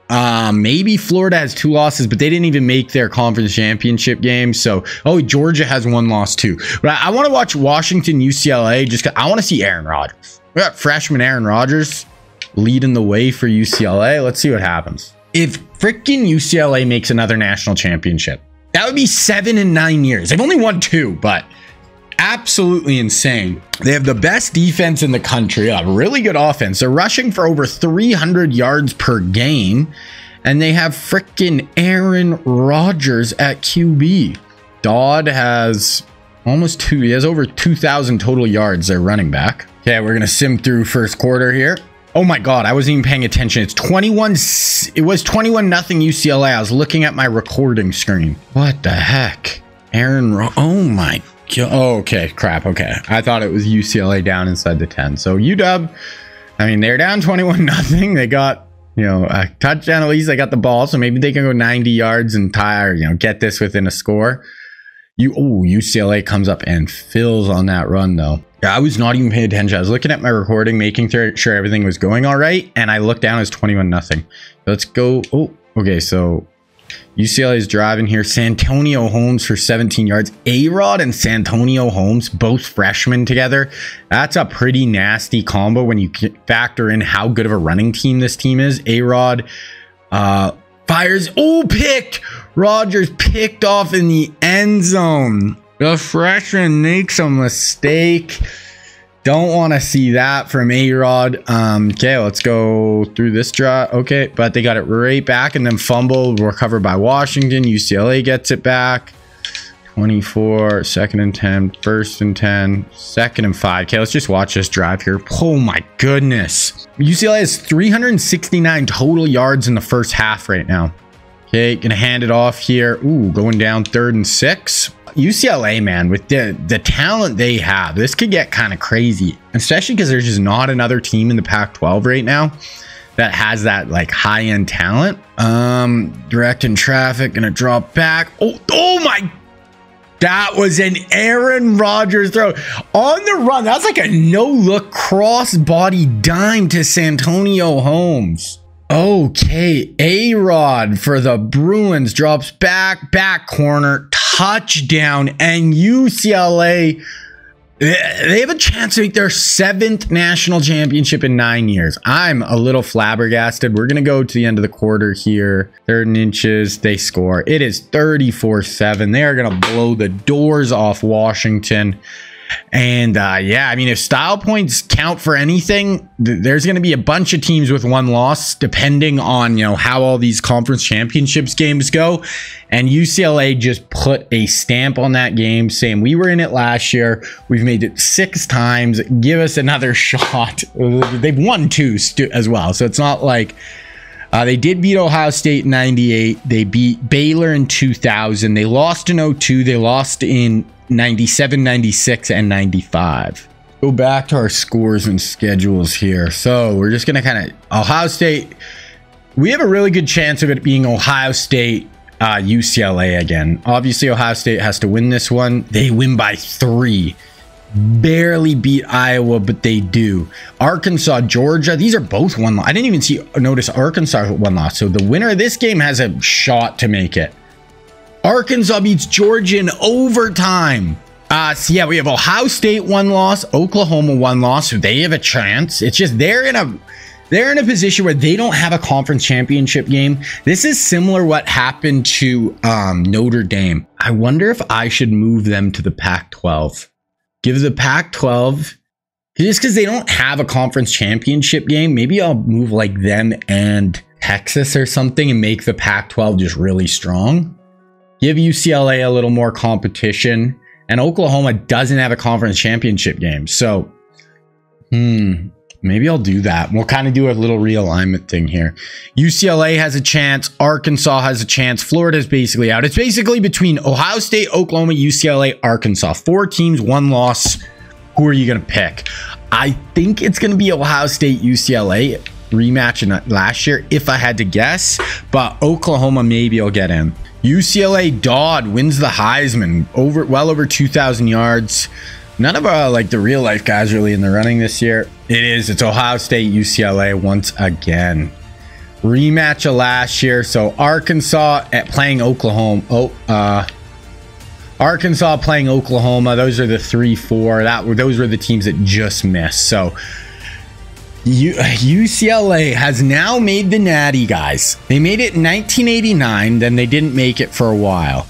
Um, maybe Florida has two losses, but they didn't even make their conference championship game. So, oh, Georgia has one loss too. But I, I want to watch Washington, UCLA. Just I want to see Aaron Rodgers. We got freshman Aaron Rodgers leading the way for UCLA. Let's see what happens. If freaking UCLA makes another national championship, that would be seven and nine years. They've only won two, but absolutely insane. They have the best defense in the country, a really good offense. They're rushing for over 300 yards per game, and they have freaking Aaron Rodgers at QB. Dodd has almost two, he has over 2,000 total yards. They're running back. Okay, we're going to sim through first quarter here. Oh my god, I wasn't even paying attention. It's 21 it was 21 nothing UCLA. I was looking at my recording screen. What the heck? Aaron Ro Oh my Oh, okay. Crap. Okay. I thought it was UCLA down inside the 10. So UW, I mean, they're down 21 nothing. They got, you know, a touchdown at least. They got the ball. So maybe they can go 90 yards and tie or, you know, get this within a score. You, oh, UCLA comes up and fills on that run though. Yeah, I was not even paying attention. I was looking at my recording, making sure everything was going all right. And I looked down, it's 21 nothing. Let's go. Oh, okay. So UCLA is driving here. Santonio Holmes for 17 yards. A-Rod and Santonio Holmes, both freshmen together. That's a pretty nasty combo when you factor in how good of a running team this team is. A-Rod uh, fires. Oh, picked. Rodgers picked off in the end zone. The freshman makes a mistake. Don't want to see that from A-Rod. Um, okay, let's go through this draw. Okay, but they got it right back and then fumble recovered by Washington. UCLA gets it back. 24, second and 10, first and 10, second and 5. Okay, let's just watch this drive here. Oh my goodness. UCLA has 369 total yards in the first half right now. Okay, gonna hand it off here. Ooh, going down third and six. UCLA, man, with the the talent they have, this could get kind of crazy, especially because there's just not another team in the Pac-12 right now that has that like high-end talent. Um, directing traffic, gonna drop back. Oh, oh my that was an Aaron Rodgers throw on the run. That's like a no look cross body dime to Santonio Holmes. Okay, A Rod for the Bruins drops back, back corner, touchdown, and UCLA. They have a chance to make their seventh national championship in nine years. I'm a little flabbergasted. We're going to go to the end of the quarter here. Third and inches, they score. It is 34 7. They are going to blow the doors off Washington. And uh, yeah, I mean, if style points count for anything, th- there's going to be a bunch of teams with one loss, depending on you know how all these conference championships games go. And UCLA just put a stamp on that game, saying we were in it last year. We've made it six times. Give us another shot. They've won two stu- as well, so it's not like. Uh, they did beat Ohio State in 98. They beat Baylor in 2000. They lost in 02. They lost in 97, 96, and 95. Go back to our scores and schedules here. So we're just going to kind of Ohio State. We have a really good chance of it being Ohio State, uh, UCLA again. Obviously, Ohio State has to win this one. They win by three. Barely beat Iowa, but they do. Arkansas, Georgia, these are both one loss. I didn't even see notice Arkansas one loss. So the winner of this game has a shot to make it. Arkansas beats Georgia in overtime. Uh, so yeah, we have Ohio State one loss, Oklahoma one loss. So they have a chance. It's just they're in a they're in a position where they don't have a conference championship game. This is similar what happened to um, Notre Dame. I wonder if I should move them to the Pac-12. Give the Pac-12 just because they don't have a conference championship game. Maybe I'll move like them and Texas or something and make the Pac-12 just really strong give UCLA a little more competition. And Oklahoma doesn't have a conference championship game. So, hmm, maybe I'll do that. We'll kind of do a little realignment thing here. UCLA has a chance. Arkansas has a chance. Florida's basically out. It's basically between Ohio State, Oklahoma, UCLA, Arkansas. Four teams, one loss. Who are you going to pick? I think it's going to be Ohio State, UCLA rematch in last year, if I had to guess. But Oklahoma maybe I'll get in. UCLA Dodd wins the Heisman over well over 2,000 yards. None of uh, like the real life guys really in the running this year. It is. It's Ohio State UCLA once again. Rematch of last year. So Arkansas at playing Oklahoma. Oh, uh, Arkansas playing Oklahoma. Those are the three, four. That were those were the teams that just missed. So U- uh, UCLA has now made the Natty, guys. They made it in 1989, then they didn't make it for a while.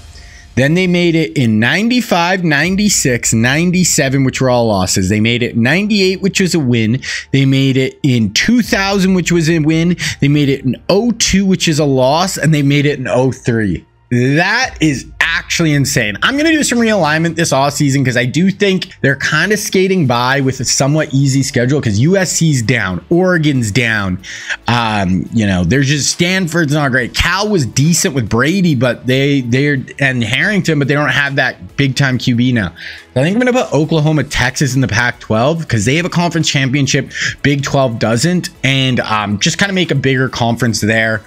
Then they made it in 95, 96, 97, which were all losses. They made it 98, which was a win. They made it in 2000, which was a win. They made it in 02, which is a loss. And they made it in 03. That is actually insane. I'm going to do some realignment this off season because I do think they're kind of skating by with a somewhat easy schedule because USC's down, Oregon's down. Um, you know, there's just Stanford's not great. Cal was decent with Brady, but they they're and Harrington, but they don't have that big time QB now. I think I'm going to put Oklahoma, Texas in the Pac-12 because they have a conference championship. Big 12 doesn't, and um, just kind of make a bigger conference there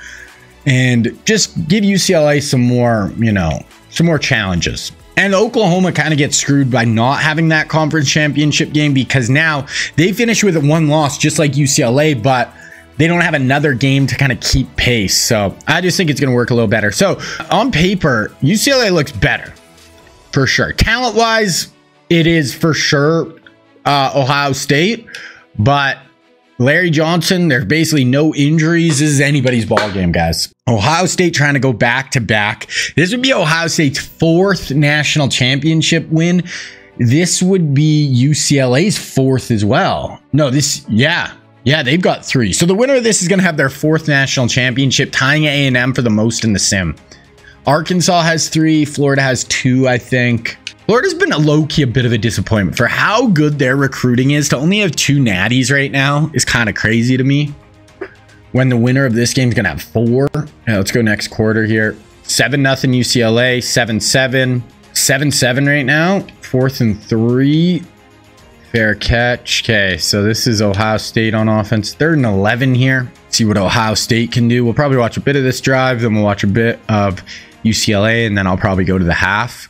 and just give UCLA some more, you know, some more challenges. And Oklahoma kind of gets screwed by not having that conference championship game because now they finish with one loss, just like UCLA, but they don't have another game to kind of keep pace. So I just think it's going to work a little better. So on paper, UCLA looks better for sure. Talent wise, it is for sure uh, Ohio State, but Larry Johnson, there's basically no injuries. This is anybody's ball game, guys. Ohio State trying to go back to back. This would be Ohio State's fourth national championship win. This would be UCLA's fourth as well. No, this, yeah, yeah, they've got three. So the winner of this is going to have their fourth national championship, tying A&M for the most in the sim. Arkansas has three. Florida has two, I think. Florida's been a low key a bit of a disappointment for how good their recruiting is. To only have two natties right now is kind of crazy to me. When the winner of this game is going to have four. Let's go next quarter here. 7 nothing UCLA, 7 7. 7 7 right now. Fourth and three. Fair catch. Okay, so this is Ohio State on offense. Third and 11 here. See what Ohio State can do. We'll probably watch a bit of this drive, then we'll watch a bit of UCLA, and then I'll probably go to the half.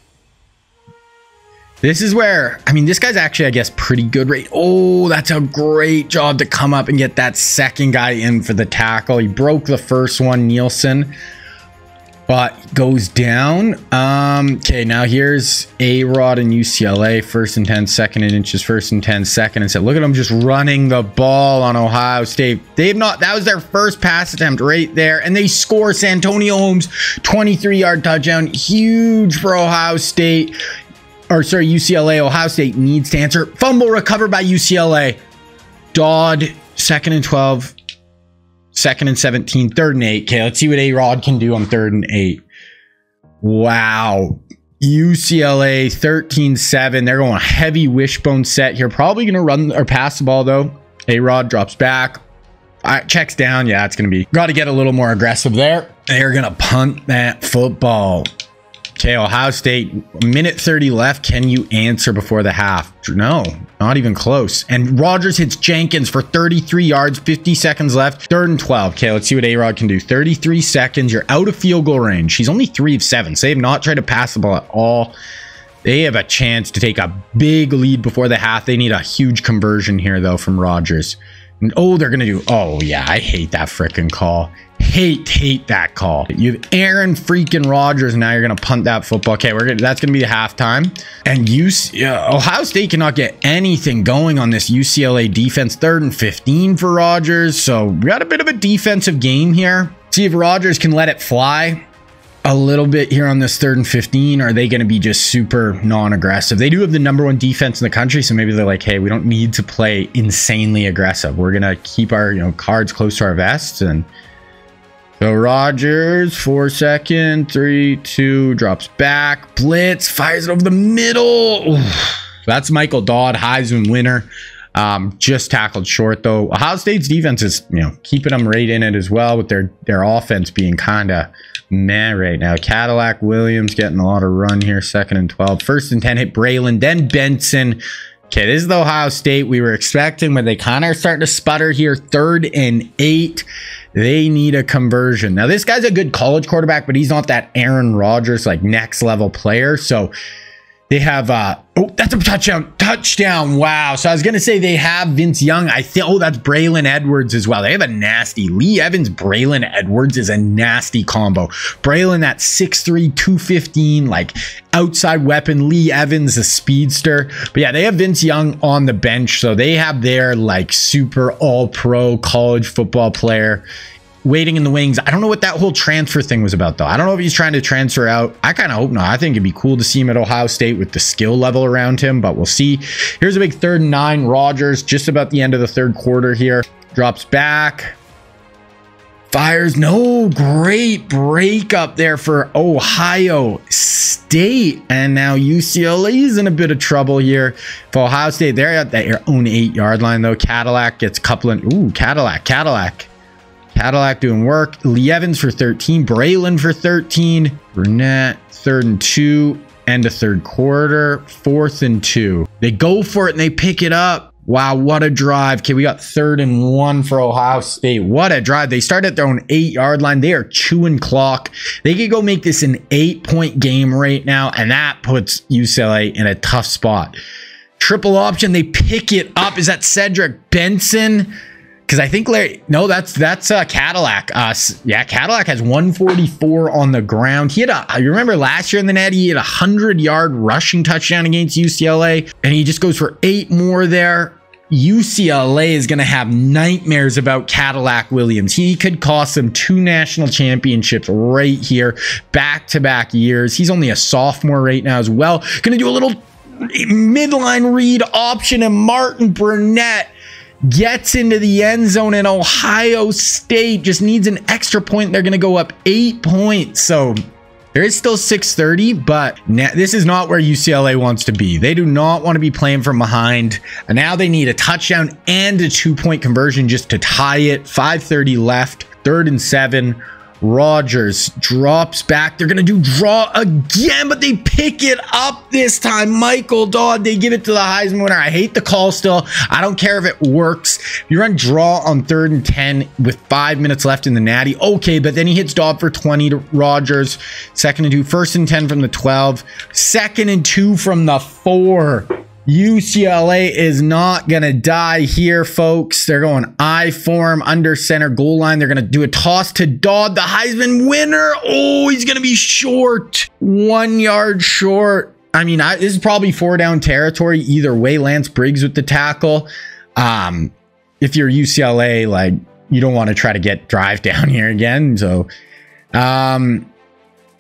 This is where, I mean, this guy's actually, I guess, pretty good rate. Oh, that's a great job to come up and get that second guy in for the tackle. He broke the first one, Nielsen, but goes down. Um, okay, now here's A-Rod and UCLA, first and 10, second and inches, first and 10, second and set. Look at them just running the ball on Ohio State. They've not, that was their first pass attempt right there, and they score Santonio Holmes, 23-yard touchdown. Huge for Ohio State or sorry, UCLA, Ohio State needs to answer. Fumble recovered by UCLA. Dodd, second and 12, second and 17, third and eight. Okay, let's see what A Rod can do on third and eight. Wow. UCLA 13 7. They're going a heavy wishbone set here. Probably going to run or pass the ball though. A Rod drops back. Right, checks down. Yeah, it's going to be. Got to get a little more aggressive there. They're going to punt that football. Okay, Ohio State, minute 30 left. Can you answer before the half? No, not even close. And Rodgers hits Jenkins for 33 yards, 50 seconds left. Third and 12. Okay, let's see what A-Rod can do. 33 seconds. You're out of field goal range. He's only three of seven. So they have not tried to pass the ball at all. They have a chance to take a big lead before the half. They need a huge conversion here, though, from Rodgers. And, oh, they're going to do. Oh, yeah, I hate that freaking call. Hate, hate that call. You have Aaron freaking Rodgers. Now you're to punt that football. Okay, we're gonna, that's to be the halftime. And you, uh, Ohio State cannot get anything going on this UCLA defense. Third and 15 for Rodgers. So we got a bit of a defensive game here. See if Rodgers can let it fly a little bit here on this third and 15? Are they going to be just super non aggressive? They do have the number one defense in the country. So maybe they're like, hey, we don't need to play insanely aggressive. We're going to keep our you know cards close to our vests. And so Rodgers, four second, three, two, drops back, blitz, fires it over the middle. Oof. That's Michael Dodd, Heisman winner. Um, just tackled short though. Ohio State's defense is, you know, keeping them right in it as well with their their offense being kind of meh right now. Cadillac Williams getting a lot of run here, second and 12. First and 10 hit Braylon, then Benson. Okay, this is the Ohio State we were expecting, but they kind of are starting to sputter here. Third and eight. They need a conversion. Now, this guy's a good college quarterback, but he's not that Aaron Rodgers, like next level player. So they have uh oh that's a touchdown touchdown. Wow. So I was gonna say they have Vince Young. I think oh that's Braylon Edwards as well. They have a nasty Lee Evans Braylon Edwards is a nasty combo. Braylon that 6'3 215 like outside weapon. Lee Evans a speedster. But yeah they have Vince Young on the bench. So they have their like super all pro college football player waiting in the wings. I don't know what that whole transfer thing was about, though. I don't know if he's trying to transfer out. I kind of hope not. I think it'd be cool to see him at Ohio State with the skill level around him, but we'll see. Here's a big third and nine. Rodgers, just about the end of the third quarter here, drops back. Fires no great break up there for Ohio State. And now UCLA is in a bit of trouble here. For Ohio State, they're at their own eight yard line, though. Cadillac gets coupling. Ooh, Cadillac, Cadillac Cadillac doing work. Lee Evans for 13. Braylon for 13. Burnett, third and two. End of third quarter. Fourth and two. They go for it and they pick it up. Wow, what a drive. Okay, we got third and one for Ohio State. What a drive. They start at their own eight yard line. They are chewing clock. They could go make this an eight point game right now, and that puts UCLA in a tough spot. Triple option, they pick it up. Is that Cedric Benson? Because I think Larry, no, that's that's uh, Cadillac. Uh, yeah, Cadillac has 144 on the ground. He had a, you remember last year in the net, he had a hundred yard rushing touchdown against UCLA, and he just goes for eight more there. UCLA is going to have nightmares about Cadillac Williams. He could cost them two national championships right here, back to back years. He's only a sophomore right now as well. Going to do a little midline read option, and Martin Burnett gets into the end zone and Ohio State just needs an extra point. They're going to go up eight points. So there is still 630, but this is not where UCLA wants to be. They do not want to be playing from behind. And now they need a touchdown and a two point conversion just to tie it. 530 left, third and seven. Rodgers drops back. They're going to do draw again, but they pick it up this time. Michael Dodd, they give it to the Heisman winner. I hate the call still. I don't care if it works. You run draw on third and 10 with five minutes left in the natty, okay, but then he hits Dodd for 20 to Rodgers. Second and two, first and 10 from the 12, second and two from the four. UCLA is not going to die here, folks. They're going I form under center goal line. They're going to do a toss to Dodd, the Heisman winner. Oh, he's going to be short. One yard short. I mean, I, this is probably four down territory. Either way, Lance Briggs with the tackle. Um, if you're UCLA, like, you don't want to try to get drive down here again. So, um,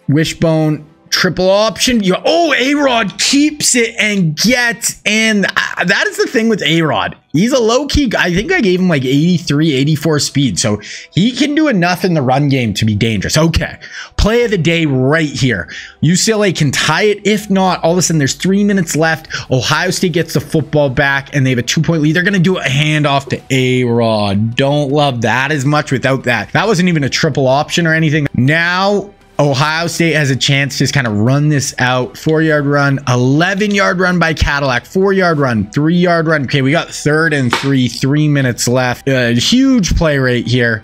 Wishbone triple option. You, oh, A-Rod keeps it and gets in. Uh, that is the thing with A-Rod. He's a low-key guy. I think I gave him like 83, 84 speed. So he can do enough in the run game to be dangerous. Okay. Play of the day right here. UCLA can tie it. If not, all of a sudden there's three minutes left. Ohio State gets the football back and they have a two-point lead. They're going to do a handoff to A-Rod. Don't love that as much without that. That wasn't even a triple option or anything. Now Ohio State has a chance to just kind of run this out. Four yard run, 11 yard run by Cadillac, four yard run, three yard run. Okay, we got third and three, three minutes left. A huge play rate here.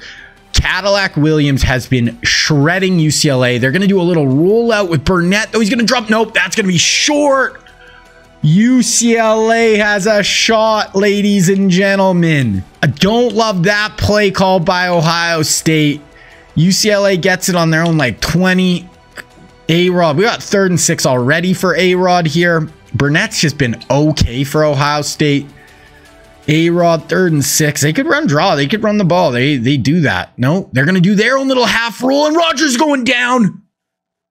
Cadillac Williams has been shredding UCLA. They're going to do a little rollout with Burnett. Oh, he's going to drop. Nope, that's going to be short. UCLA has a shot, ladies and gentlemen. I don't love that play call by Ohio State. UCLA gets it on their own like 20. A-Rod, we got third and six already for A-Rod here. Burnett's just been okay for Ohio State. A-Rod, third and six. They could run draw. They could run the ball. They they do that. No, they're going to do their own little half roll, and Rodgers going down.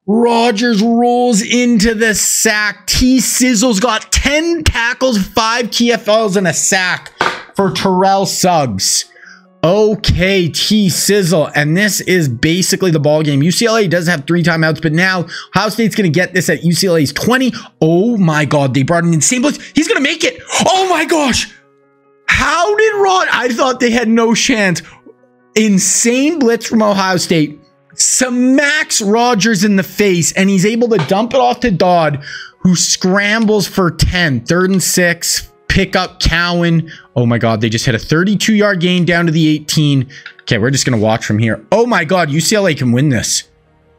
Rodgers rolls into the sack. T Sizzle's got 10 tackles, five TFLs, and a sack for Terrell Suggs. Okay, T Sizzle. And this is basically the ball game. UCLA does have three timeouts, but now Ohio State's going to get this at UCLA's 20. Oh my God. They brought an insane blitz. He's going to make it. Oh my gosh. How did Rod? I thought they had no chance. Insane blitz from Ohio State. Smacks Rodgers in the face, and he's able to dump it off to Dodd, who scrambles for 10. Third and six pick up Cowan. Oh my God, they just hit a 32 yard gain down to the 18. Okay, we're just going to watch from here. Oh my God, UCLA can win this.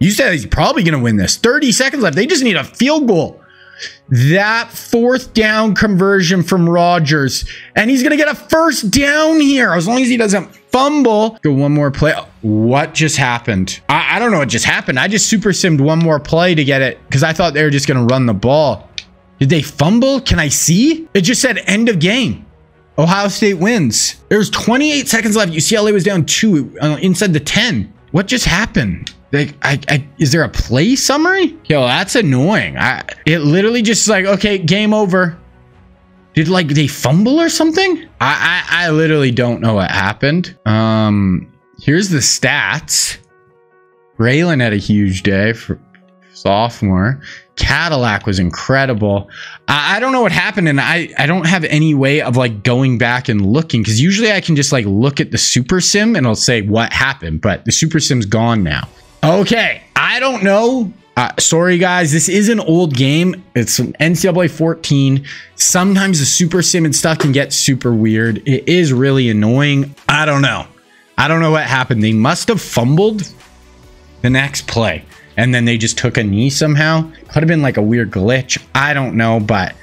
UCLA's probably going to win this. 30 seconds left. They just need a field goal. That fourth down conversion from Rodgers. And he's going to get a first down here as long as he doesn't fumble. Go one more play. What just happened? I, I don't know what just happened. I just super simmed one more play to get it because I thought they were just going to run the ball. Did they fumble? Can I see? It just said end of game. Ohio State wins. There's 28 seconds left. UCLA was down two uh, inside the 10. What just happened? Like, I, I, is there a play summary? Yo, that's annoying. I, it literally just like, okay, game over. Did like they fumble or something? I, I, I literally don't know what happened. Um, here's the stats. Braylon had a huge day for sophomore. Cadillac was incredible. I, I, don't know what happened, and I, I don't have any way of like going back and looking because usually I can just like look at the super sim and it'll say what happened, but the super sim's gone now. Okay, I don't know. Uh, sorry guys, this is an old game. It's NCAA 14. Sometimes the super sim and stuff can get super weird. It is really annoying. I don't know. I don't know what happened. They must have fumbled the next play and then they just took a knee somehow. Could have been like a weird glitch. I don't know, but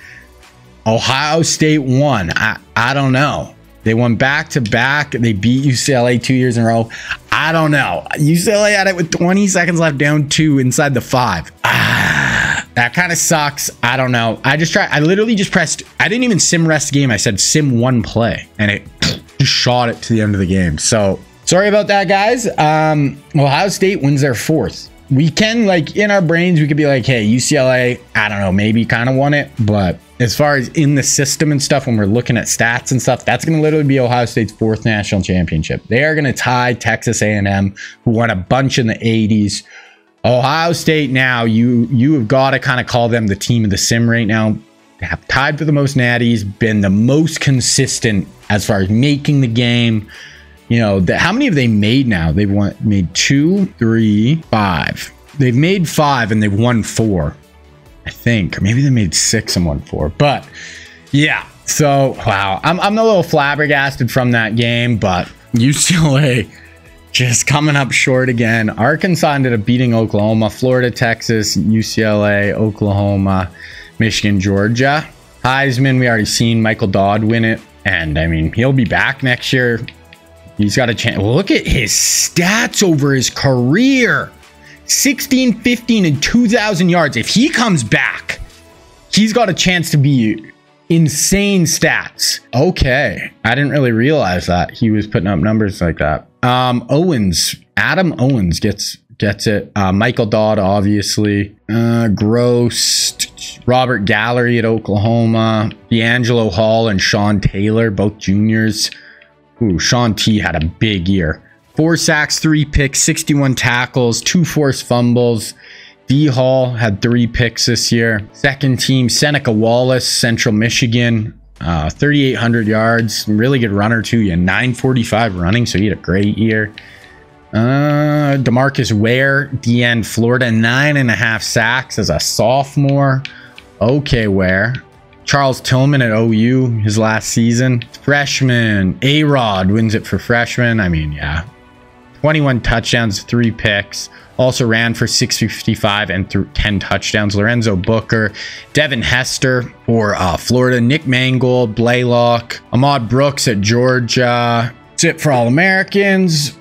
Ohio State won. I, I don't know. They won back to back. They beat UCLA two years in a row. I don't know. UCLA had it with 20 seconds left, down two inside the five. Ah, that kind of sucks. I don't know. I just tried. I literally just pressed. I didn't even sim rest game. I said sim one play, and it just shot it to the end of the game. So sorry about that, guys. Um, Ohio State wins their fourth we can like in our brains we could be like hey ucla i don't know maybe kind of won it but as far as in the system and stuff when we're looking at stats and stuff that's going to literally be ohio state's fourth national championship. They are going to tie texas a&m who won a bunch in the 80s ohio state now you you have got to kind of call them the team of the sim right now. They have tied for the most natties been the most consistent as far as making the game you know, how many have they made now? They've won, made two, three, five. They've made five and they've won four, I think. Or maybe they made six and won four. But yeah, so wow, I'm, I'm a little flabbergasted from that game, but UCLA just coming up short again. Arkansas ended up beating Oklahoma, Florida, Texas, UCLA, Oklahoma, Michigan, Georgia. Heisman, we already seen Michael Dodd win it. And I mean, he'll be back next year. He's got a chance. Look at his stats over his career 16, 15, and 2,000 yards. If he comes back, he's got a chance to be insane stats. Okay. I didn't really realize that he was putting up numbers like that. Um, Owens, Adam Owens gets gets it. Uh, Michael Dodd, obviously. Uh, Gross. Robert Gallery at Oklahoma. DeAngelo Hall and Sean Taylor, both juniors. Ooh, Sean T had a big year. Four sacks, three picks, 61 tackles, two forced fumbles. D Hall had three picks this year. Second team, Seneca Wallace, Central Michigan, uh, 3,800 yards. Really good runner, too. Yeah, 945 running, so he had a great year. Uh, Demarcus Ware, DN, Florida, nine and a half sacks as a sophomore. Okay, Ware. Charles Tillman at OU, his last season. Freshman, A Rod wins it for freshman. I mean, yeah. 21 touchdowns, three picks. Also ran for 655 and th 10 touchdowns. Lorenzo Booker, Devin Hester for uh, Florida, Nick Mangold, Blaylock, Ahmad Brooks at Georgia. That's it for All Americans.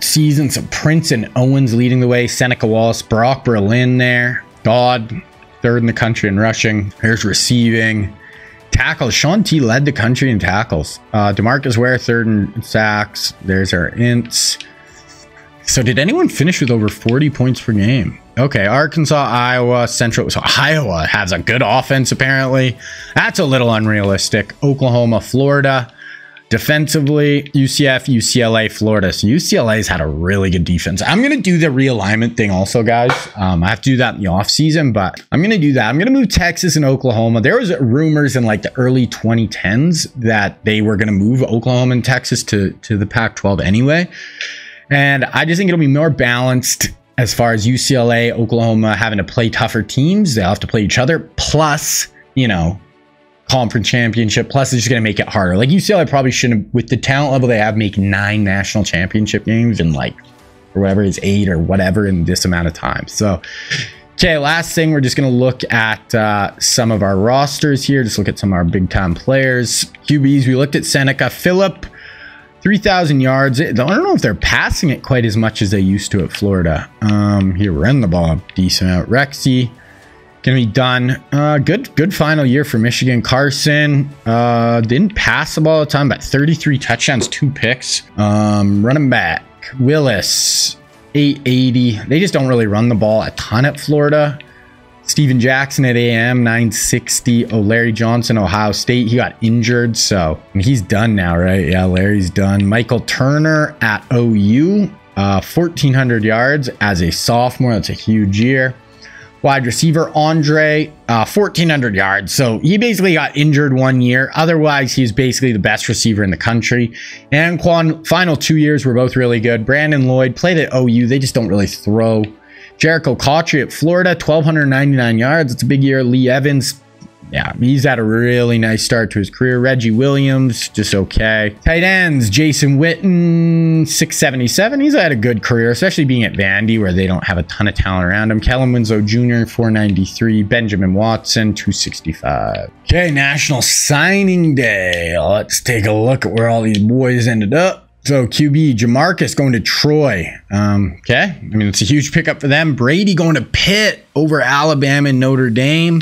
Seasons of Prince and Owens leading the way. Seneca Wallace, Brock Berlin there. God, third in the country in rushing. Here's receiving. Tackles. Sean T led the country in tackles. Uh, Demarcus Ware, third in sacks. There's our ints. So did anyone finish with over 40 points per game? Okay, Arkansas, Iowa, Central. So Iowa has a good offense, apparently. That's a little unrealistic. Oklahoma, Florida. Defensively, UCF, UCLA, Florida. So UCLA's had a really good defense. I'm going to do the realignment thing also, guys. Um, I have to do that in the offseason, but I'm going to do that. I'm going to move Texas and Oklahoma. There was rumors in like the early 2010s that they were going to move Oklahoma and Texas to, to the Pac-12 anyway. And I just think it'll be more balanced as far as UCLA, Oklahoma having to play tougher teams. They'll have to play each other. Plus, you know, conference championship. Plus, it's just going to make it harder. Like UCLA probably shouldn't, with the talent level they have, make nine national championship games in like, or whatever is eight or whatever in this amount of time. So, okay, last thing, we're just going to look at uh, some of our rosters here. Just look at some of our big time players. QBs, we looked at Seneca. Philip, 3,000 yards. I don't know if they're passing it quite as much as they used to at Florida. Um, here, run the ball decent out. Rexy, gonna be done. Uh, good, good final year for Michigan. Carson uh, didn't pass the ball all the time, but 33 touchdowns, two picks. Um, running back Willis, 880. They just don't really run the ball a ton at Florida. Steven Jackson at AM, 960. Oh, Larry Johnson, Ohio State. He got injured, so he's done now, right? Yeah, Larry's done. Michael Turner at OU, uh, 1,400 yards as a sophomore. That's a huge year. Wide receiver Andre, uh, 1,400 yards. So he basically got injured one year. Otherwise, he's basically the best receiver in the country. Anquan, final two years were both really good. Brandon Lloyd played at OU. They just don't really throw. Jerricho Cotchery at Florida, 1,299 yards. It's a big year. Lee Evans, yeah, he's had a really nice start to his career. Reggie Williams, just okay. Tight ends, Jason Witten, 677. He's had a good career, especially being at Vandy where they don't have a ton of talent around him. Kellen Winslow Jr., 493. Benjamin Watson, 265. Okay, National Signing Day. Let's take a look at where all these boys ended up. So QB Jamarcus going to Troy. Um, okay, I mean it's a huge pickup for them. Brady going to Pitt over Alabama and Notre Dame.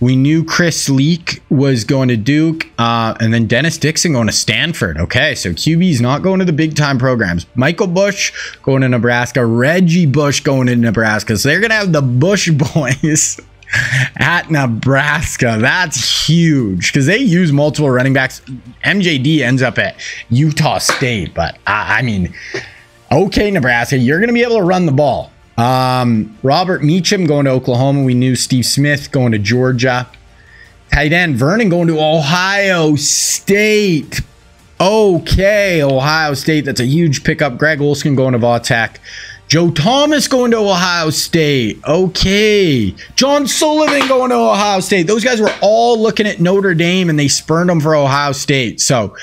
We knew Chris Leak was going to Duke, uh, and then Dennis Dixon going to Stanford. Okay, so QB's not going to the big time programs. Michael Bush going to Nebraska. Reggie Bush going to Nebraska. So they're gonna have the Bush boys at Nebraska. That's huge because they use multiple running backs. MJD ends up at Utah State, but I, I mean, okay, Nebraska, you're going to be able to run the ball. Um, Robert Meacham going to Oklahoma. We knew Steve Smith going to Georgia. Tight end Vernon going to Ohio State. Okay, Ohio State. That's a huge pickup. Greg Olsen going to Vautech. Joe Thomas going to Ohio State. Okay. John Sullivan going to Ohio State. Those guys were all looking at Notre Dame and they spurned them for Ohio State. So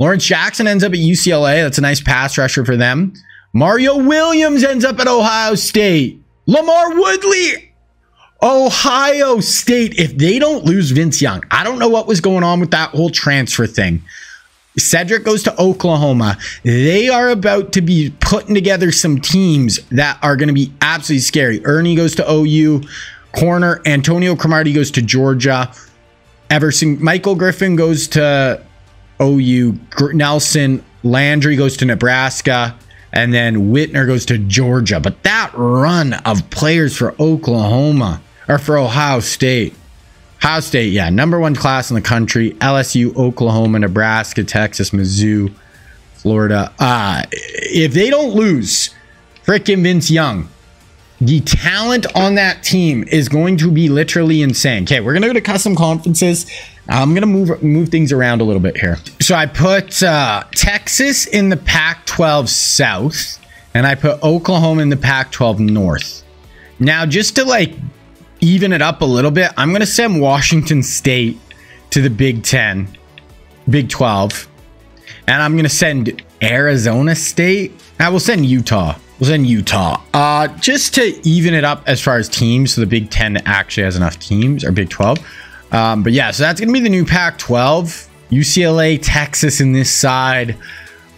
Lawrence Jackson ends up at UCLA. That's a nice pass rusher for them. Mario Williams ends up at Ohio State. LaMarr Woodley, Ohio State. If they don't lose Vince Young, I don't know what was going on with that whole transfer thing. Cedric goes to Oklahoma. They are about to be putting together some teams that are going to be absolutely scary. Ernie goes to OU. Corner Antonio Cromartie goes to Georgia. Everson Michael Griffin goes to OU. Nelson Landry goes to Nebraska. And then Whitner goes to Georgia. But that run of players for Oklahoma or for Ohio State. Ohio State, yeah, number one class in the country. LSU, Oklahoma, Nebraska, Texas, Mizzou, Florida. Uh, if they don't lose, freaking Vince Young, the talent on that team is going to be literally insane. Okay, we're gonna go to custom conferences. I'm gonna move move things around a little bit here. So I put uh, Texas in the Pac-12 South, and I put Oklahoma in the Pac-12 North. Now, just to like even it up a little bit, I'm gonna send Washington State to the Big Ten, Big 12, and I'm gonna send Arizona State. I will send Utah We'll send Utah. Uh, just to even it up as far as teams, so the Big Ten actually has enough teams, or Big 12. Um, but yeah, so that's going to be the new Pac 12. UCLA, Texas in this side,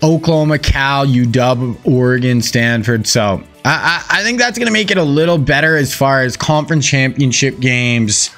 Oklahoma, Cal, UW, Oregon, Stanford. So I, I, I think that's going to make it a little better as far as conference championship games,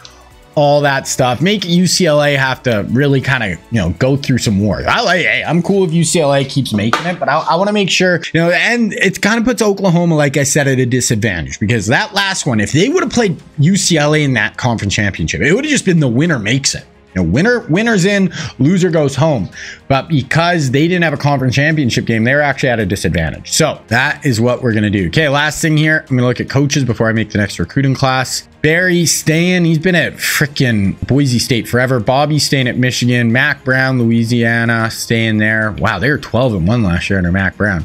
all that stuff. Make UCLA have to really kind of, you know, go through some more. I like, hey, I'm cool if UCLA keeps making it, but I, I want to make sure, you know, and it kind of puts Oklahoma, like I said, at a disadvantage because that last one, if they would have played UCLA in that conference championship, it would have just been the winner makes it. You winner winners in, loser goes home. But because they didn't have a conference championship game, they're actually at a disadvantage. So that is what we're gonna do. Okay, last thing here, I'm gonna look at coaches before I make the next recruiting class. Barry staying, he's been at freaking Boise State forever. Bobby staying at Michigan. Mack Brown, Louisiana, staying there. Wow, they were 12 and 1 last year under Mack Brown.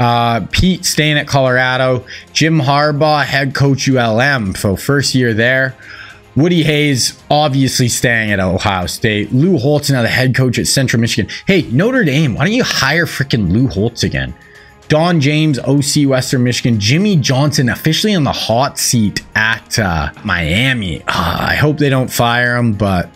Uh, Pete staying at Colorado. Jim Harbaugh, head coach ULM. So first year there. Woody Hayes obviously staying at Ohio State. Lou Holtz now the head coach at Central Michigan. Hey, Notre Dame, why don't you hire freaking Lou Holtz again? Don James, OC Western Michigan. Jimmy Johnson officially on the hot seat at uh, Miami. Uh, I hope they don't fire him, but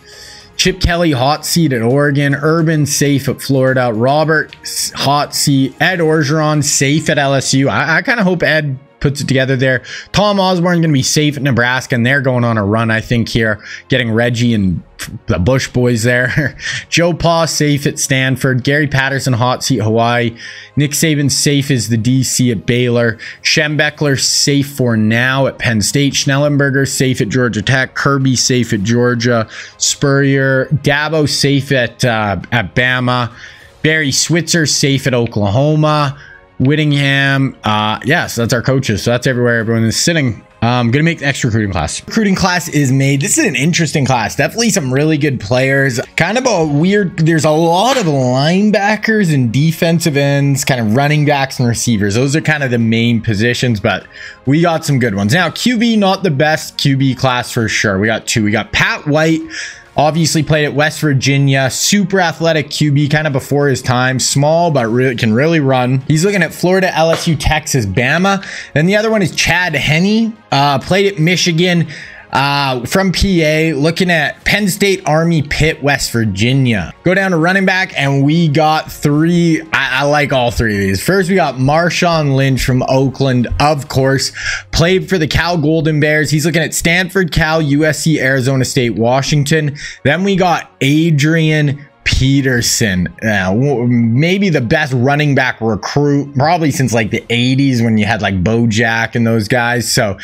Chip Kelly, hot seat at Oregon. Urban, safe at Florida. Robert, hot seat. Ed Orgeron, safe at LSU. I, I kind of hope Ed puts it together there. Tom Osborne going to be safe at Nebraska, and they're going on a run, I think, here, getting Reggie and the Bush boys there. Joe Pa safe at Stanford. Gary Patterson hot seat Hawaii. Nick Saban safe as the DC at Baylor. Schembechler safe for now at Penn State. Schnellenberger safe at Georgia Tech. Kirby safe at Georgia. Spurrier. Dabo safe at uh, at Bama. Barry Switzer safe at Oklahoma. Whittingham. Uh, yes, yeah, so that's our coaches. So that's everywhere everyone is sitting. I'm um, gonna make next recruiting class. Recruiting class is made. This is an interesting class. Definitely some really good players. Kind of a weird. There's a lot of linebackers and defensive ends, kind of running backs and receivers. Those are kind of the main positions, but we got some good ones. Now QB, not the best QB class for sure. We got two. We got Pat White. Obviously played at West Virginia, super athletic QB, kind of before his time, small but can really run. He's looking at Florida, LSU, Texas, Bama. Then the other one is Chad Henne, uh, played at Michigan. Uh, from PA, looking at Penn State, Army, Pitt, West Virginia. Go down to running back, and we got three. I, I like all three of these. First, we got Marshawn Lynch from Oakland, of course, played for the Cal Golden Bears. He's looking at Stanford, Cal, USC, Arizona State, Washington. Then we got Adrian Peterson, maybe the best running back recruit, probably since like the 80s when you had like Bo Jack and those guys. So,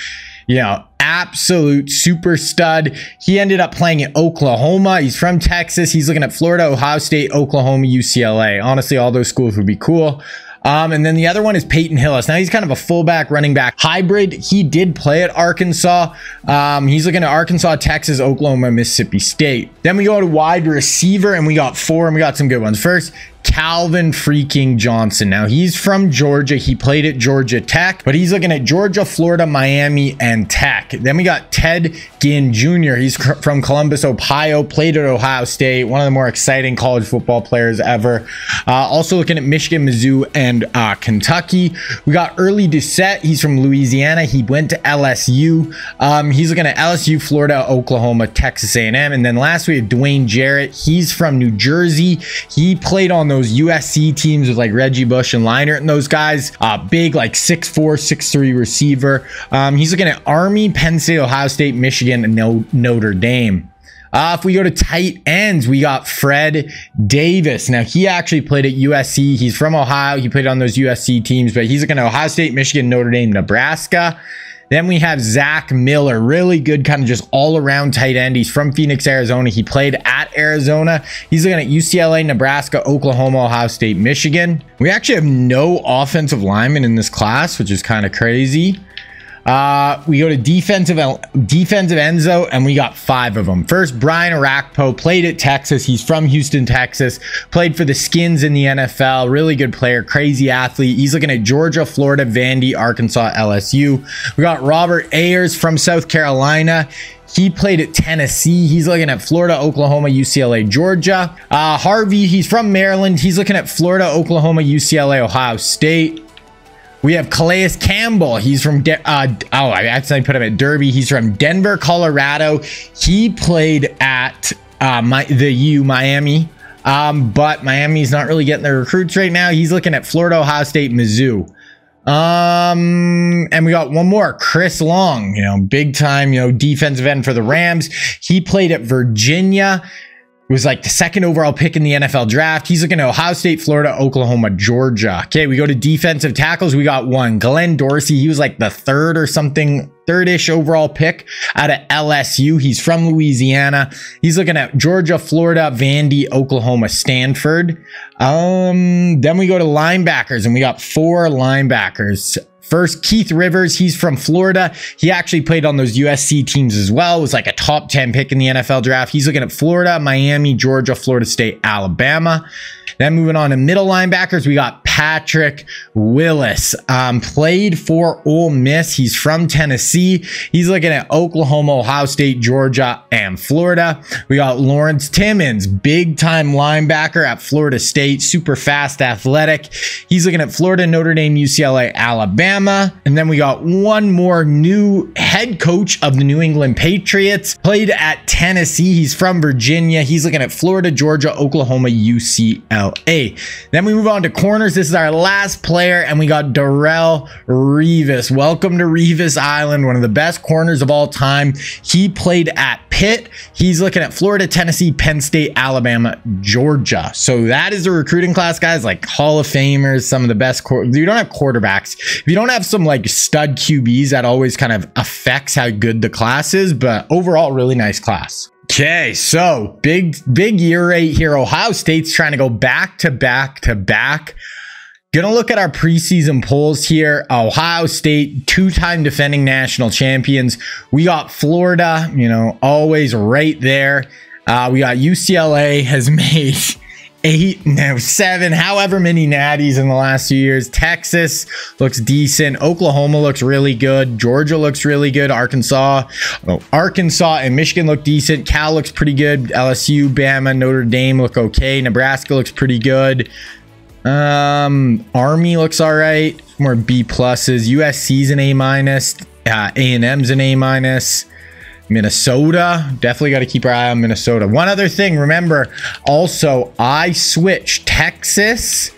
you know, absolute super stud. He ended up playing at Oklahoma. He's from Texas. He's looking at Florida, Ohio State, Oklahoma, UCLA. Honestly, all those schools would be cool. Um, and then the other one is Peyton Hillis. Now he's kind of a fullback running back hybrid. He did play at Arkansas. Um, he's looking at Arkansas, Texas, Oklahoma, Mississippi State. Then we go to wide receiver and we got four and we got some good ones. First, Calvin freaking Johnson. Now he's from Georgia. He played at Georgia Tech, but he's looking at Georgia, Florida, Miami, and Tech. Then we got Ted Ginn Jr. He's from Columbus, Ohio, played at Ohio State, one of the more exciting college football players ever. Uh, also looking at Michigan, Mizzou, and uh, Kentucky. We got Early Doucet. He's from Louisiana. He went to LSU. Um, he's looking at LSU, Florida, Oklahoma, Texas A&M. And then last we have Dwayne Jarrett. He's from New Jersey. He played on those USC teams with like Reggie Bush and Leinart and th'ose guys. Uh, big, like 6'4, 6'3 receiver. Um, he's looking at Army, Penn State, Ohio State, Michigan, and Notre Dame. Uh, if we go to tight ends, we got Fred Davis. Now, he actually played at USC. He's from Ohio. He played on those USC teams, but he's looking at Ohio State, Michigan, Notre Dame, Nebraska. Then we have Zach Miller, really good, kind of just all around tight end. He's from Phoenix, Arizona. He played at Arizona. He's looking at UCLA, Nebraska, Oklahoma, Ohio State, Michigan. We actually have no offensive linemen in this class, which is kind of crazy. Uh, we go to defensive defensive Enzo, and we got five of them. First, Brian Orakpo played at Texas. He's from Houston, Texas. Played for the Skins in the NFL. Really good player, crazy athlete. He's looking at Georgia, Florida, Vandy, Arkansas, LSU. We got Robert Ayers from South Carolina. He played at Tennessee. He's looking at Florida, Oklahoma, UCLA, Georgia. Uh, Harvey, he's from Maryland. He's looking at Florida, Oklahoma, UCLA, Ohio State. We have Calais Campbell. He's from, De uh, oh, I accidentally put him at Derby. He's from Denver, Colorado. He played at uh, my, the U, Miami. Um, but Miami's not really getting their recruits right now. He's looking at Florida, Ohio State, Mizzou. Um, and we got one more, Chris Long, you know, big time, you know, defensive end for the Rams. He played at Virginia was like the second overall pick in the NFL draft. He's looking at Ohio State, Florida, Oklahoma, Georgia. Okay, we go to defensive tackles. We got one, Glenn Dorsey. He was like the third or something, third-ish overall pick out of LSU. He's from Louisiana. He's looking at Georgia, Florida, Vandy, Oklahoma, Stanford. Um, then we go to linebackers, and we got four linebackers. First, Keith Rivers. He's from Florida. He actually played on those USC teams as well. Was like a top 10 pick in the NFL draft. He's looking at Florida, Miami, Georgia, Florida State, Alabama. Then moving on to middle linebackers, we got Patrick Willis. Um, played for Ole Miss. He's from Tennessee. He's looking at Oklahoma, Ohio State, Georgia, and Florida. We got Lawrence Timmons, big time linebacker at Florida State, super fast, athletic. He's looking at Florida, Notre Dame, UCLA, Alabama. And then we got one more new head coach of the New England Patriots. Played at Tennessee. He's from Virginia. He's looking at Florida, Georgia, Oklahoma, UCLA. A. Then we move on to corners. This is our last player, and we got Darrelle Revis. Welcome to Revis Island, one of the best corners of all time. He played at Pitt. He's looking at Florida, Tennessee, Penn State, Alabama, Georgia. So that is a recruiting class, guys, like Hall of Famers, some of the best. You don't have quarterbacks. If you don't have some like stud QBs, that always kind of affects how good the class is. But overall, really nice class. Okay, so big, big year right here. Ohio State's trying to go back to back to back. Gonna look at our preseason polls here. Ohio State, two-time defending national champions. We got Florida, you know, always right there. Uh, we got UCLA has made eight, no, seven, however many natties in the last few years. Texas looks decent. Oklahoma looks really good. Georgia looks really good. Arkansas, oh, Arkansas and Michigan look decent. Cal looks pretty good. LSU, Bama, Notre Dame look okay. Nebraska looks pretty good. Um, Army looks all right. More B pluses. USC's an A minus. Uh, A&M's an A minus. Minnesota. Definitely got to keep our eye on Minnesota. One other thing, remember, also, I switched Texas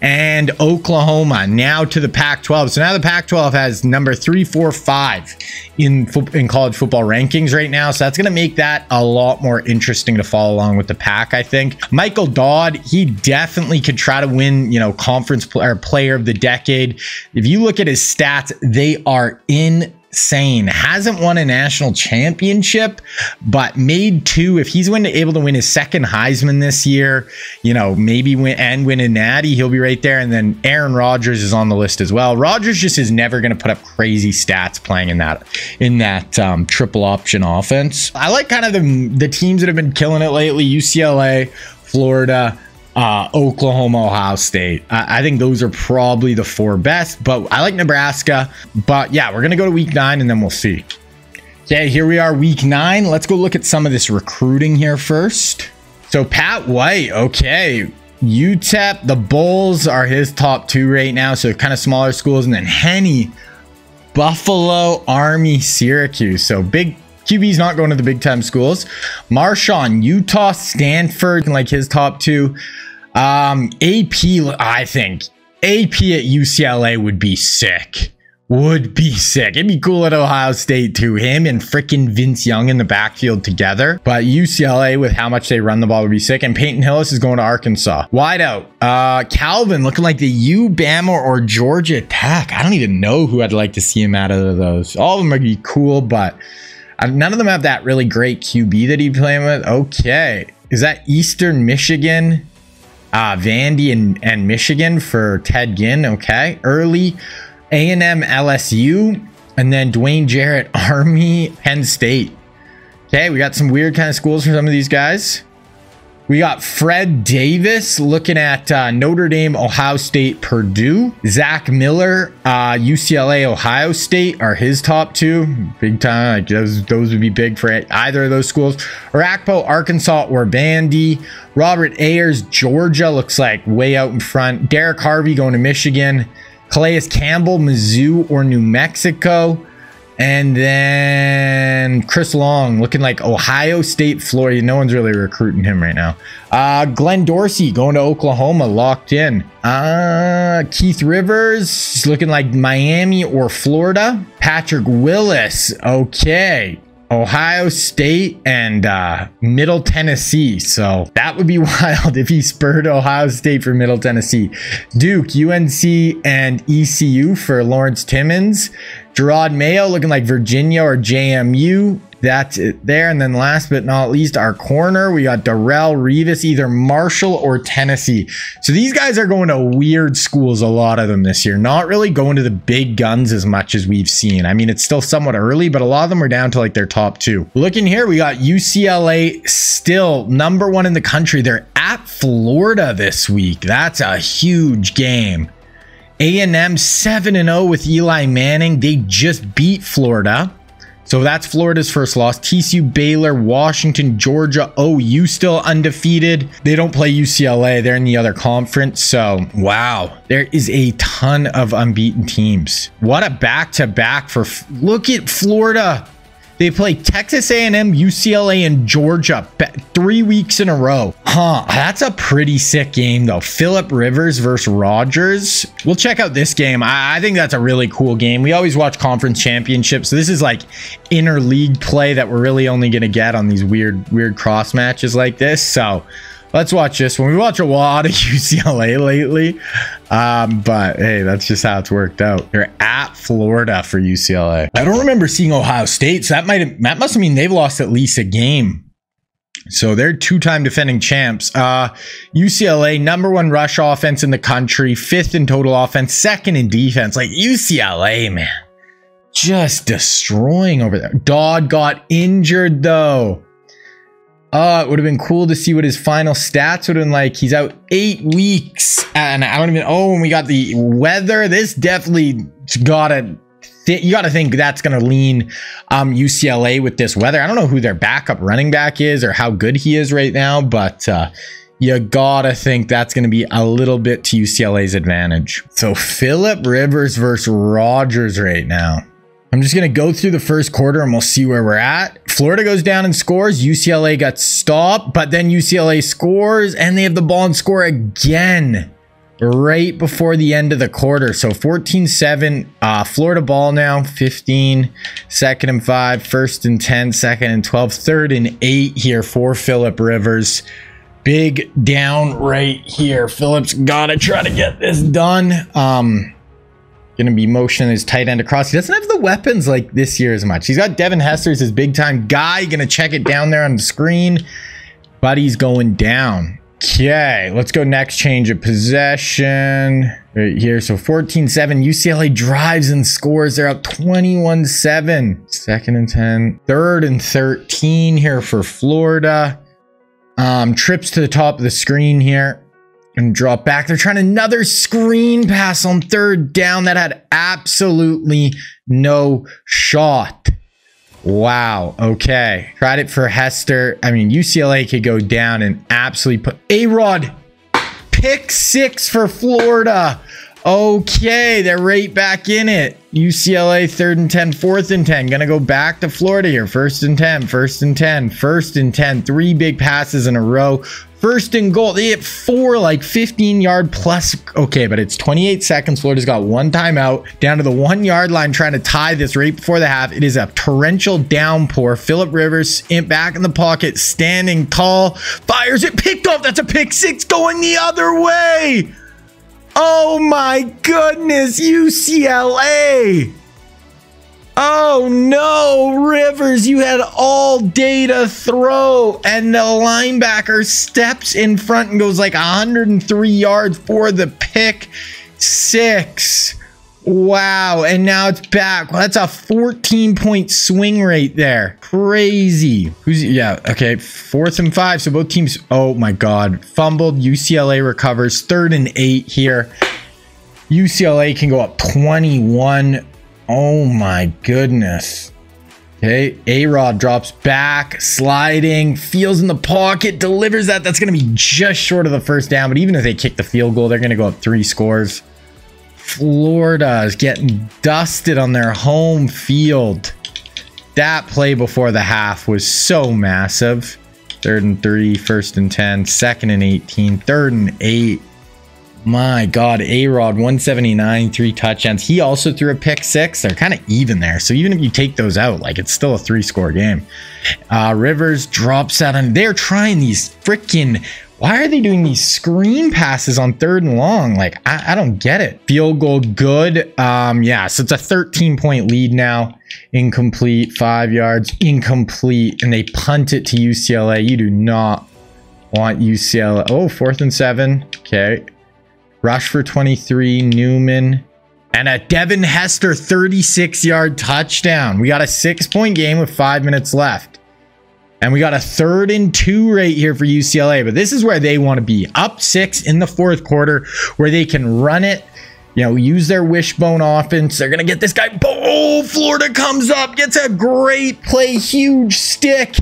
and Oklahoma now to the Pac-12. So now the Pac-12 has number three, four, five in in college football rankings right now. So that's going to make that a lot more interesting to follow along with the Pac. I think Michael Dodd, he definitely could try to win, you know, conference pl- player of the decade. If you look at his stats, they are in insane. Hasn't won a national championship, but made two. If he's able to win his second Heisman this year, you know, maybe win and win a Natty, he'll be right there. And then Aaron Rodgers is on the list as well. Rodgers just is never going to put up crazy stats playing in that in that um, triple option offense. I like kind of the the teams that have been killing it lately: UCLA, Florida uh, Oklahoma, Ohio State. I, I, think those are probably the four best, but I like Nebraska. But yeah, we're going to go to week nine and then we'll see. Okay, here we are, week nine. Let's go look at some of this recruiting here first. So, Pat White, okay. UTEP, the Bulls are his top two right now. So, kind of smaller schools. And then Henne, Buffalo, Army, Syracuse. So, big QB's not going to the big time schools. Marshawn, Utah, Stanford, like his top two. Um, AP, I think AP at UCLA would be sick. would be sick. It'd be cool at Ohio State too. Him and freaking Vince Young in the backfield together. But UCLA with how much they run the ball would be sick. And Peyton Hillis is going to Arkansas. Wide out. Uh, Calvin looking like the U, Bama, or Georgia Tech. I don't even know who I'd like to see him out of those. All of them would be cool, but uh, none of them have that really great QB that he'd playing with. Okay. Is that Eastern Michigan? Uh, Vandy and, and Michigan for Ted Ginn. Okay. Early a&M LSU, and then Dwayne Jarrett Army Penn State. Okay, we got some weird kind of schools for some of these guys. We got Fred Davis looking at uh, Notre Dame, Ohio State, Purdue. Zach Miller, uh, UCLA, Ohio State are his top two. Big time. Like those, those would be big for either of those schools. Orakpo, Arkansas, or Vandy. Robert Ayers, Georgia, looks like way out in front. Derrick Harvey going to Michigan. Calais Campbell, Mizzou or New Mexico. And then Chris Long looking like Ohio State, Florida. No one's really recruiting him right now. Uh, Glenn Dorsey going to Oklahoma, locked in. Uh, Keith Rivers looking like Miami or Florida. Patrick Willis, okay. Ohio State and uh, Middle Tennessee. So that would be wild if he spurred Ohio State for Middle Tennessee. Duke, UNC, and ECU for Lawrence Timmons. Jerod Mayo looking like Virginia or JMU. That's it there. And then last but not least, our corner, we got Darrelle Revis, either Marshall or Tennessee. So these guys are going to weird schools, a lot of them this year. Not really going to the big guns as much as we've seen. I mean, it's still somewhat early, but a lot of them are down to like their top two. Looking here, we got UCLA still number one in the country. They're at Florida this week. That's a huge game. A&M 7-0 with Eli Manning. They just beat Florida. So that's Florida's first loss. TCU, Baylor, Washington, Georgia, OU still undefeated. They don't play UCLA. They're in the other conference. So, wow, there is a ton of unbeaten teams. What a back-to-back -back for... Look at Florida. They play Texas A&M, UCLA, and Georgia three weeks in a row. Huh, that's a pretty sick game though. Philip Rivers versus Rodgers. We'll check out this game. I, I think that's a really cool game. We always watch conference championships. So this is like inter-league play that we're really only going to get on these weird, weird cross matches like this. So let's watch this one. We watch a lot of UCLA lately, um, but hey, that's just how it's worked out. They're at Florida for UCLA. I don't remember seeing Ohio State, so that might that must mean they've lost at least a game. So they're two-time defending champs. Uh, UCLA, number one rush offense in the country, fifth in total offense, second in defense. Like UCLA, man, just destroying over there. Dodd got injured though. Uh, it would have been cool to see what his final stats would have been like. He's out eight weeks. And I don't even, oh, and we got the weather. This definitely gotta, you gotta think that's gonna lean um, UCLA with this weather. I don't know who their backup running back is or how good he is right now, but uh, you gotta think that's gonna be a little bit to UCLA's advantage. So Philip Rivers versus Rodgers right now. I'm just going to go through the first quarter and we'll see where we're at. Florida goes down and scores. UCLA got stopped, but then UCLA scores and they have the ball and score again right before the end of the quarter. So 14-7, uh, Florida ball now, 15, second and five, first and 10, second and 12, third and eight here for Philip Rivers. Big down right here. Phillips got to try to get this done. Um, to be motioning his tight end across. He doesn't have the weapons like this year as much. He's got Devin Hester as his big time guy. To check it down there on the screen. But he's going down. Okay, let's go next change of possession right here. So 14-7, UCLA drives and scores. They're up 21-7. Second and 10, third and 13 here for Florida. Um, trips to the top of the screen here and drop back. They're trying another screen pass on third down that had absolutely no shot. Wow. Okay. Tried it for Hester. I mean, UCLA could go down and absolutely put A-Rod pick six for Florida. Okay, they're right back in it. UCLA third and 10, fourth and 10. Gonna go back to Florida here. First and 10, first and 10, first and 10. Three big passes in a row First and goal. They hit four like 15 yard plus. Okay, but it's 28 seconds. Florida's got one timeout down to the one yard line trying to tie this right before the half. It is a torrential downpour. Philip Rivers in back in the pocket, standing tall, fires it, picked off. That's a pick six going the other way. Oh my goodness, UCLA. Oh no, Rivers, you had all day to throw, and the linebacker steps in front and goes like 103 yards for the pick six. Wow, and now it's back. Well, that's a 14 point swing rate there. Crazy. Who's yeah, okay, fourth and five. So both teams, oh my god, fumbled. UCLA recovers. Third and eight here. UCLA can go up 21 Oh my goodness. Okay, A-Rod drops back, sliding, feels in the pocket, delivers that. That's going to be just short of the first down, but even if they kick the field goal, they're going to go up three scores. Florida is getting dusted on their home field. That play before the half was so massive. Third and three, first and 10, second and 18, third and eight. My God, A-Rod 179, three touchdowns. He also threw a pick six. They're kind of even there. So even if you take those out, like it's still a three score game. Uh, Rivers drops out and they're trying these freaking why are they doing these screen passes on third and long? Like, I, I, don't get it. Field goal good. Um, yeah, so it's a 13 point lead now. Incomplete, five yards, incomplete, and they punt it to UCLA. You do not want UCLA. Oh, fourth and seven. Okay. Rush for 23, Newman. And a Devin Hester 36 yard touchdown. We got a six point game with five minutes left. And we got a third and two right here for UCLA. But this is where they want to be up six in the fourth quarter, where they can run it, you know, use their wishbone offense. They're going to get this guy. Oh, Florida comes up, gets a great play, huge stick.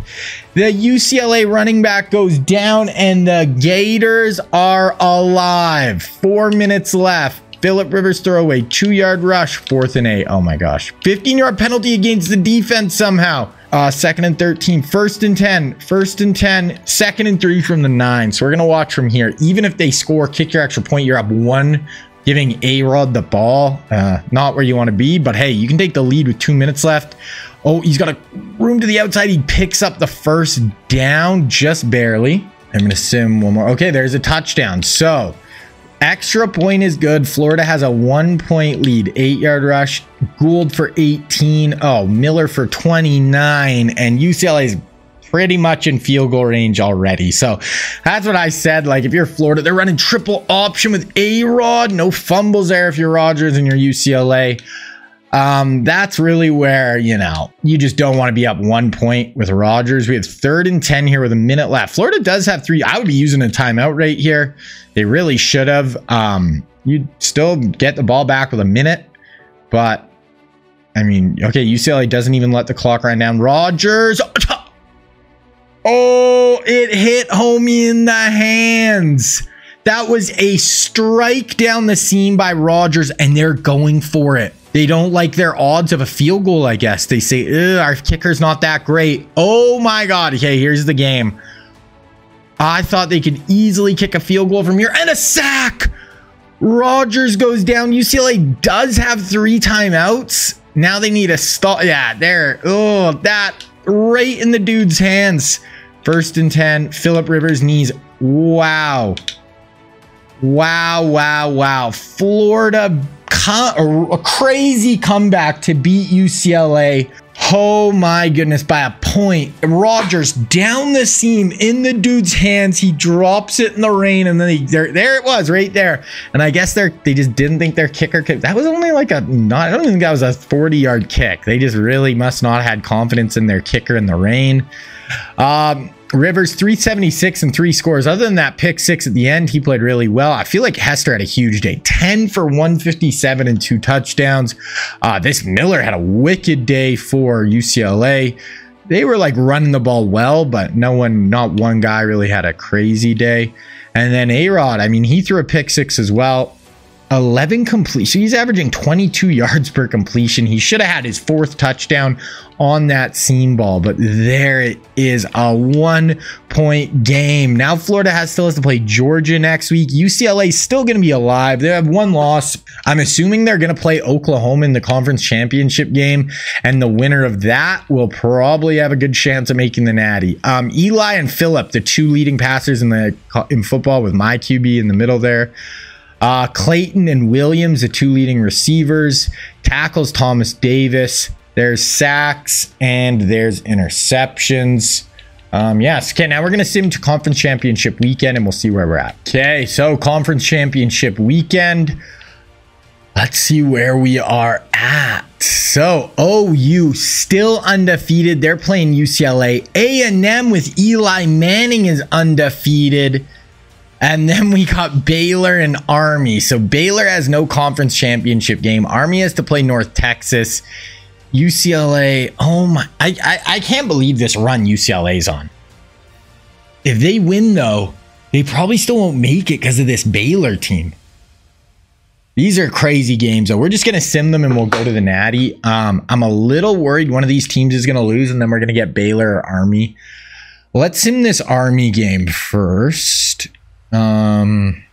The UCLA running back goes down, and the Gators are alive. Four minutes left. Philip Rivers throwaway, two yard rush, fourth and eight. Oh my gosh. 15 yard penalty against the defense somehow. Uh, second and 13, first and 10, first and 10, second and three from the nine. So we're going to watch from here. Even if they score, kick your extra point, you're up one, giving A Rod the ball. Uh, not where you want to be, but hey, you can take the lead with two minutes left. Oh, he's got a room to the outside. He picks up the first down just barely. I'm going to sim one more. Okay, there's a touchdown. So extra point is good. Florida has a one point lead. Eight yard rush. Gould for 18. Oh, Miller for 29. And UCLA is pretty much in field goal range already. So that's what I said. Like if you're Florida, they're running triple option with A-Rod. No fumbles there if you're Rodgers and you're UCLA. Um, that's really where, you know, you just don't want to be up one point with Rodgers. We have third and 10 here with a minute left. Florida does have three. I would be using a timeout right here. They really should have. Um, you'd still get the ball back with a minute, but I mean, okay, UCLA doesn't even let the clock run down. Rodgers. Oh, it hit homie in the hands. That was a strike down the seam by Rodgers, and they're going for it. They don't like their odds of a field goal, I guess. They say, our kicker's not that great. Oh my God. Okay, here's the game. I thought they could easily kick a field goal from here and a sack. Rodgers goes down. UCLA does have three timeouts. Now they need a stop. Yeah, there. Oh, that right in the dude's hands. First and 10. Philip Rivers knees. Wow. Wow, wow, wow. Florida a crazy comeback to beat UCLA. Oh my goodness, by a point. Rodgers down the seam in the dude's hands. He drops it in the rain, and then he, there, there it was, right there. And I guess they're they just didn't think their kicker could. That was only like a not. I don't think that was a 40 yard kick. They just really must not had confidence in their kicker in the rain. Um, Rivers 376 and three scores. Other than that pick six at the end, he played really well. I feel like Hester had a huge day 10 for 157 and two touchdowns. Uh, this Miller had a wicked day for UCLA. They were like running the ball well, but no one, not one guy really had a crazy day. And then A Rod, I mean, he threw a pick six as well. 11 completion. He's averaging 22 yards per completion. He should have had his fourth touchdown on that seam ball, but there it is a one point game. Now Florida has still has to play Georgia next week. UCLA still going to be alive. They have one loss. I'm assuming they're going to play Oklahoma in the conference championship game, and the winner of that will probably have a good chance of making the natty. Um, Eli and Philip, the two leading passers in the in football, with my QB in the middle there. Uh, Clayton and Williams, the two leading receivers. Tackles Thomas Davis. There's sacks and there's interceptions. Um, yes. Okay, now we're going to sim to conference championship weekend and we'll see where we're at. Okay, so conference championship weekend. Let's see where we are at. So OU still undefeated. They're playing UCLA. A&M with Eli Manning is undefeated. And then we got Baylor and Army. So Baylor has no conference championship game. Army has to play North Texas. UCLA. Oh my! I, I I can't believe this run UCLA's on. If they win though, they probably still won't make it because of this Baylor team. These are crazy games. So we're just gonna sim them and we'll go to the Natty. Um, I'm a little worried one of these teams is gonna lose and then we're gonna get Baylor or Army. Let's sim this Army game first. Um,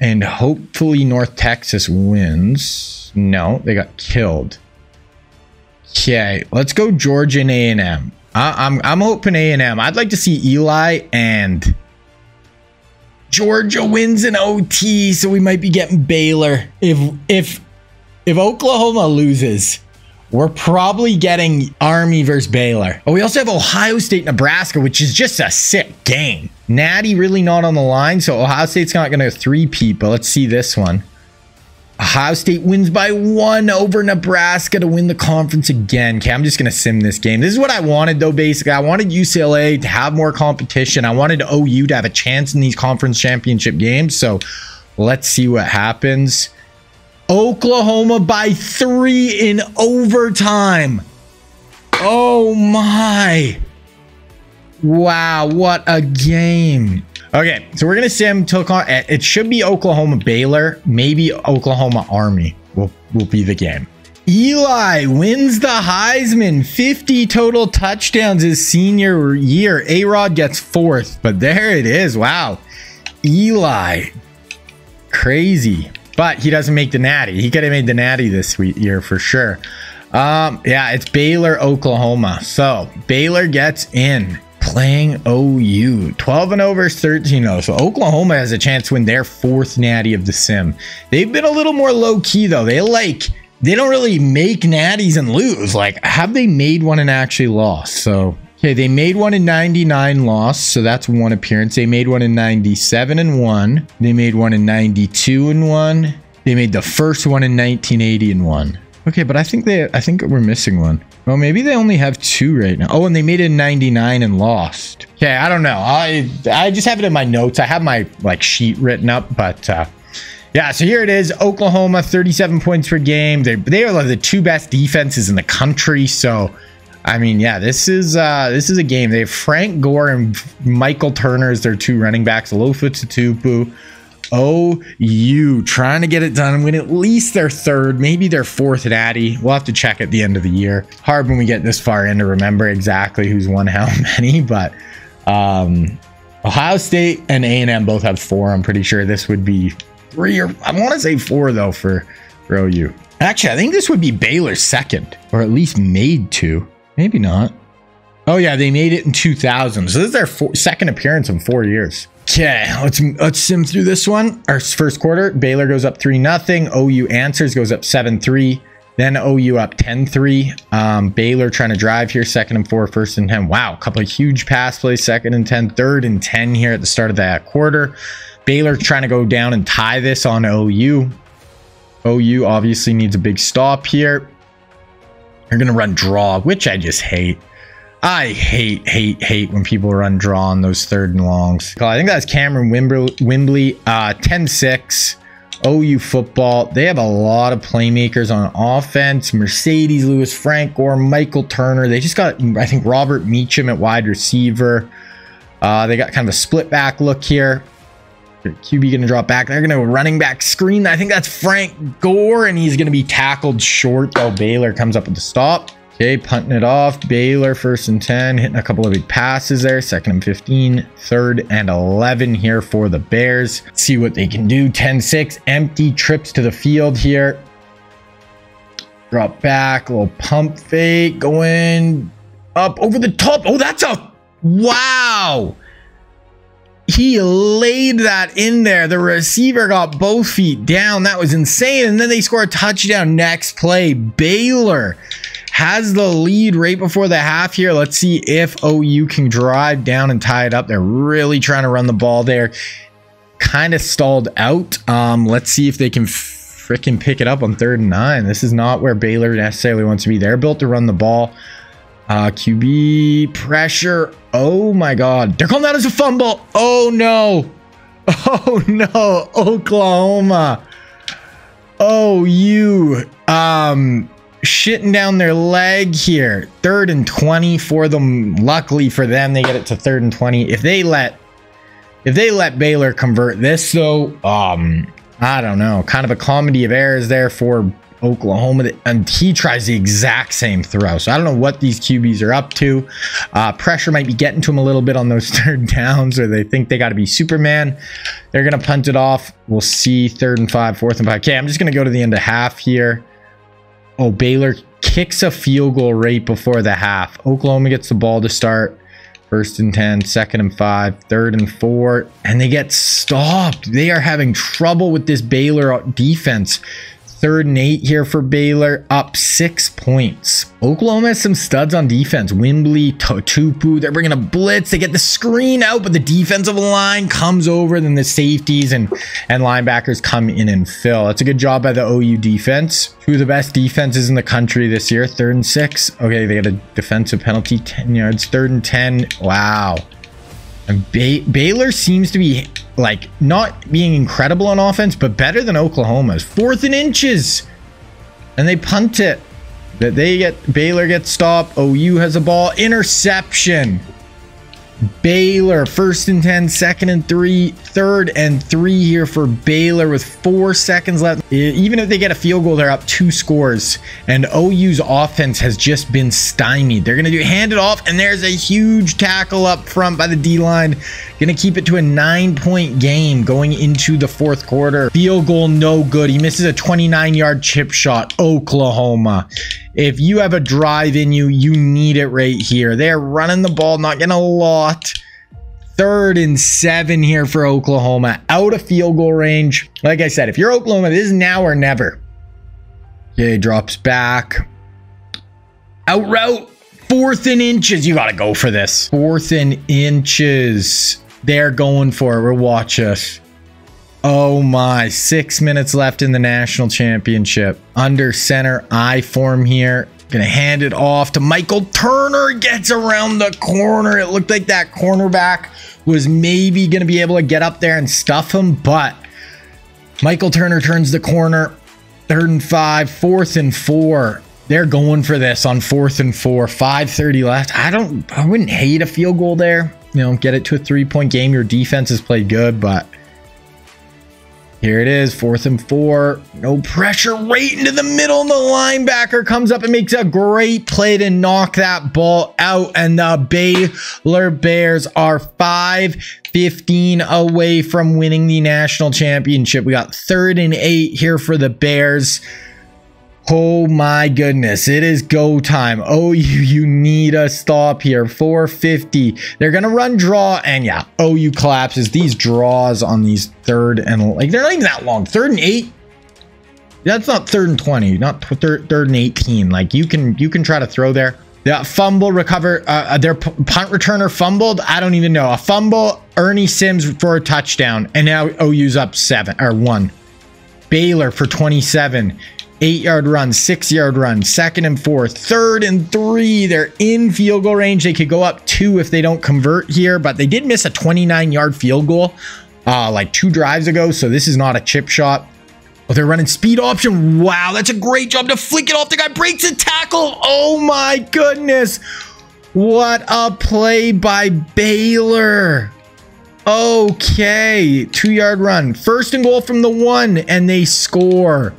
and hopefully North Texas wins. No, they got killed. Okay, let's go Georgia and A&M. I'm I'm hoping A&M. I'd like to see Eli and Georgia wins an OT, so we might be getting Baylor. If if if Oklahoma loses, we're probably getting Army versus Baylor. Oh, we also have Ohio State, Nebraska, which is just a sick game. Natty really not on the line, so Ohio State's not going to three-peat, but let's see this one. Ohio State wins by one over Nebraska to win the conference again. Okay, I'm just going to sim this game. This is what I wanted, though, basically. I wanted UCLA to have more competition. I wanted OU to have a chance in these conference championship games. So let's see what happens. Oklahoma by three in overtime. Oh, my. Wow, what a game. Okay, so we're gonna sim took on eh, it should be Oklahoma Baylor, maybe Oklahoma Army will, will be the game. Eli wins the Heisman, 50 total touchdowns his senior year. A Rod gets fourth, but there it is. Wow. Eli. Crazy. But he doesn't make the natty. He could have made the natty this year for sure. Um, yeah, it's Baylor, Oklahoma. So Baylor gets in playing OU. 12 and over 13 0. So Oklahoma has a chance to win their fourth natty of the sim. They've been a little more low key though. They like they don't really make natties and lose. Like, have they made one and actually lost? So okay, they made one in 99 lost, so that's one appearance. They made one in 97 and one. They made one in 92 and one. They made the first one in 1980 and one. Okay, but I think they I think we're missing one. Well, maybe they only have two right now. Oh, and they made it in 99 and lost. Okay, I don't know. I I just have it in my notes. I have my like sheet written up, but uh yeah, so here it is. Oklahoma, 37 points per game. They they are like the two best defenses in the country. So I mean, yeah, this is uh this is a game. They have Frank Gore and Michael Turner as their two running backs. Lofa Tatupu. OU trying to get it done and win at least their third, maybe their fourth natty. We'll have to check at the end of the year. Hard when we get this far in to remember exactly who's won how many, but um, Ohio State and A&M both have four. I'm pretty sure this would be three or I want to say four though for, for OU. Actually, I think this would be Baylor's second, or at least made to. Maybe not. Oh yeah, they made it in 2000. So this is their four, second appearance in four years. Okay, let's let's sim through this one. Our first quarter, Baylor goes up 3 nothing. OU answers, goes up 7-3. Then OU up 10-3. Um, Baylor trying to drive here, second and four, first and 10. Wow, a couple of huge pass plays, second and 10, third and 10 here at the start of that quarter. Baylor trying to go down and tie this on OU. OU obviously needs a big stop here. They're going to run draw, which I just hate. I hate, hate, hate when people run draw on those third and longs. I think that's Kamerion Wimbley, uh, 10-6. OU football. They have a lot of playmakers on offense. Marcedes Lewis, Frank Gore, Michael Turner. They just got, I think, Robert Meacham at wide receiver. Uh, they got kind of a split back look here. QB going to drop back. They're going to running back screen. I think that's Frank Gore, and he's going to be tackled short, though. Baylor comes up with the stop. Okay, punting it off. Baylor first and 10, hitting a couple of big passes there. Second and 15, third and 11 here for the Bears. See what they can do. 10-6, empty trips to the field here. Drop back, little pump fake, going up over the top. Oh, that's a, wow. He laid that in there. The receiver got both feet down. That was insane. And then they score a touchdown next play. Baylor has the lead right before the half here. Let's see if OU can drive down and tie it up. They're really trying to run the ball there. Kind of stalled out. Um, let's see if they can freaking pick it up on third and nine. This is not where Baylor necessarily wants to be. They're built to run the ball. Uh, QB pressure. Oh my God. They're calling that as a fumble. Oh no. Oh no. Oklahoma. Oh, you. Um, shitting down their leg here. Third and 20 for them. Luckily for them, they get it to third and 20. If they let if they let Baylor convert this though, um, I don't know, kind of a comedy of errors there for Oklahoma, and he tries the exact same throw. So I don't know what these QBs are up to. Uh, pressure might be getting to him a little bit on those third downs, or they think they got to be Superman. They're going to punt it off. We'll see third and five, fourth and five. Okay, I'm just going to go to the end of half here. Oh, Baylor kicks a field goal right before the half. Oklahoma gets the ball to start. First and 10, second and five, third and four, and they get stopped. They are having trouble with this Baylor defense. Third and eight here for Baylor, up six points. Oklahoma has some studs on defense. Wimbley, Tupu, they're bringing a blitz. They get the screen out, but the defensive line comes over. Then the safeties and, and linebackers come in and fill. That's a good job by the OU defense. Two of the best defenses in the country this year. Third and six. Okay, they got a defensive penalty, 10 yards. Third and 10. Wow. And ba Baylor seems to be like not being incredible on offense, but better than Oklahoma's. Fourth and inches. And they punt it. That they get Baylor gets stopped. OU has a ball. Interception. Baylor, first and 10, second and three, third and three here for Baylor with four seconds left. Even if they get a field goal, they're up two scores. And OU's offense has just been stymied. They're going to do hand it off, and there's a huge tackle up front by the D line. Going to keep it to a nine point game going into the fourth quarter. Field goal, no good. He misses a 29 yard chip shot. Oklahoma. If you have a drive in you, you need it right here. They're running the ball, not getting a lot. Third and seven here for Oklahoma. Out of field goal range. Like I said, if you're Oklahoma, this is now or never. Okay, drops back. Out route. Fourth and inches. You got to go for this. Fourth and inches. They're going for it. We'll watch us. Oh my, six minutes left in the national championship. Under center I form here. Gonna hand it off to Michael Turner. Gets around the corner. It looked like that cornerback was maybe gonna be able to get up there and stuff him, but Michael Turner turns the corner. Third and five, fourth and four. They're going for this on fourth and four. 5:30 left. I don't. I wouldn't hate a field goal there. You know, get it to a three-point game. Your defense has played good, but here it is, fourth and four. No pressure, right into the middle. And the linebacker comes up and makes a great play to knock that ball out. And the Baylor Bears are 5 15 away from winning the national championship. We got third and eight here for the Bears. Oh my goodness, it is go time. Oh, you, you need a stop here. 450. They're going to run draw, and yeah, OU collapses. These draws on these third and, like, they're not even that long. Third and eight. That's not third and 20, not third, third and 18. Like, you can, you can try to throw there. The fumble recover, uh, uh their punt returner fumbled. I don't even know. A fumble, Ernie Sims for a touchdown, and now OU's up seven or one. Baylor for 27 eight yard run, six yard run, second and four, third and three. They're in field goal range. They could go up two if they don't convert here, but they did miss a 29 yard field goal uh, like two drives ago. So this is not a chip shot. Oh, they're running speed option. Wow, that's a great job to flick it off. The guy breaks a tackle. Oh my goodness. What a play by Baylor. Okay, two yard run. First and goal from the one, and they score.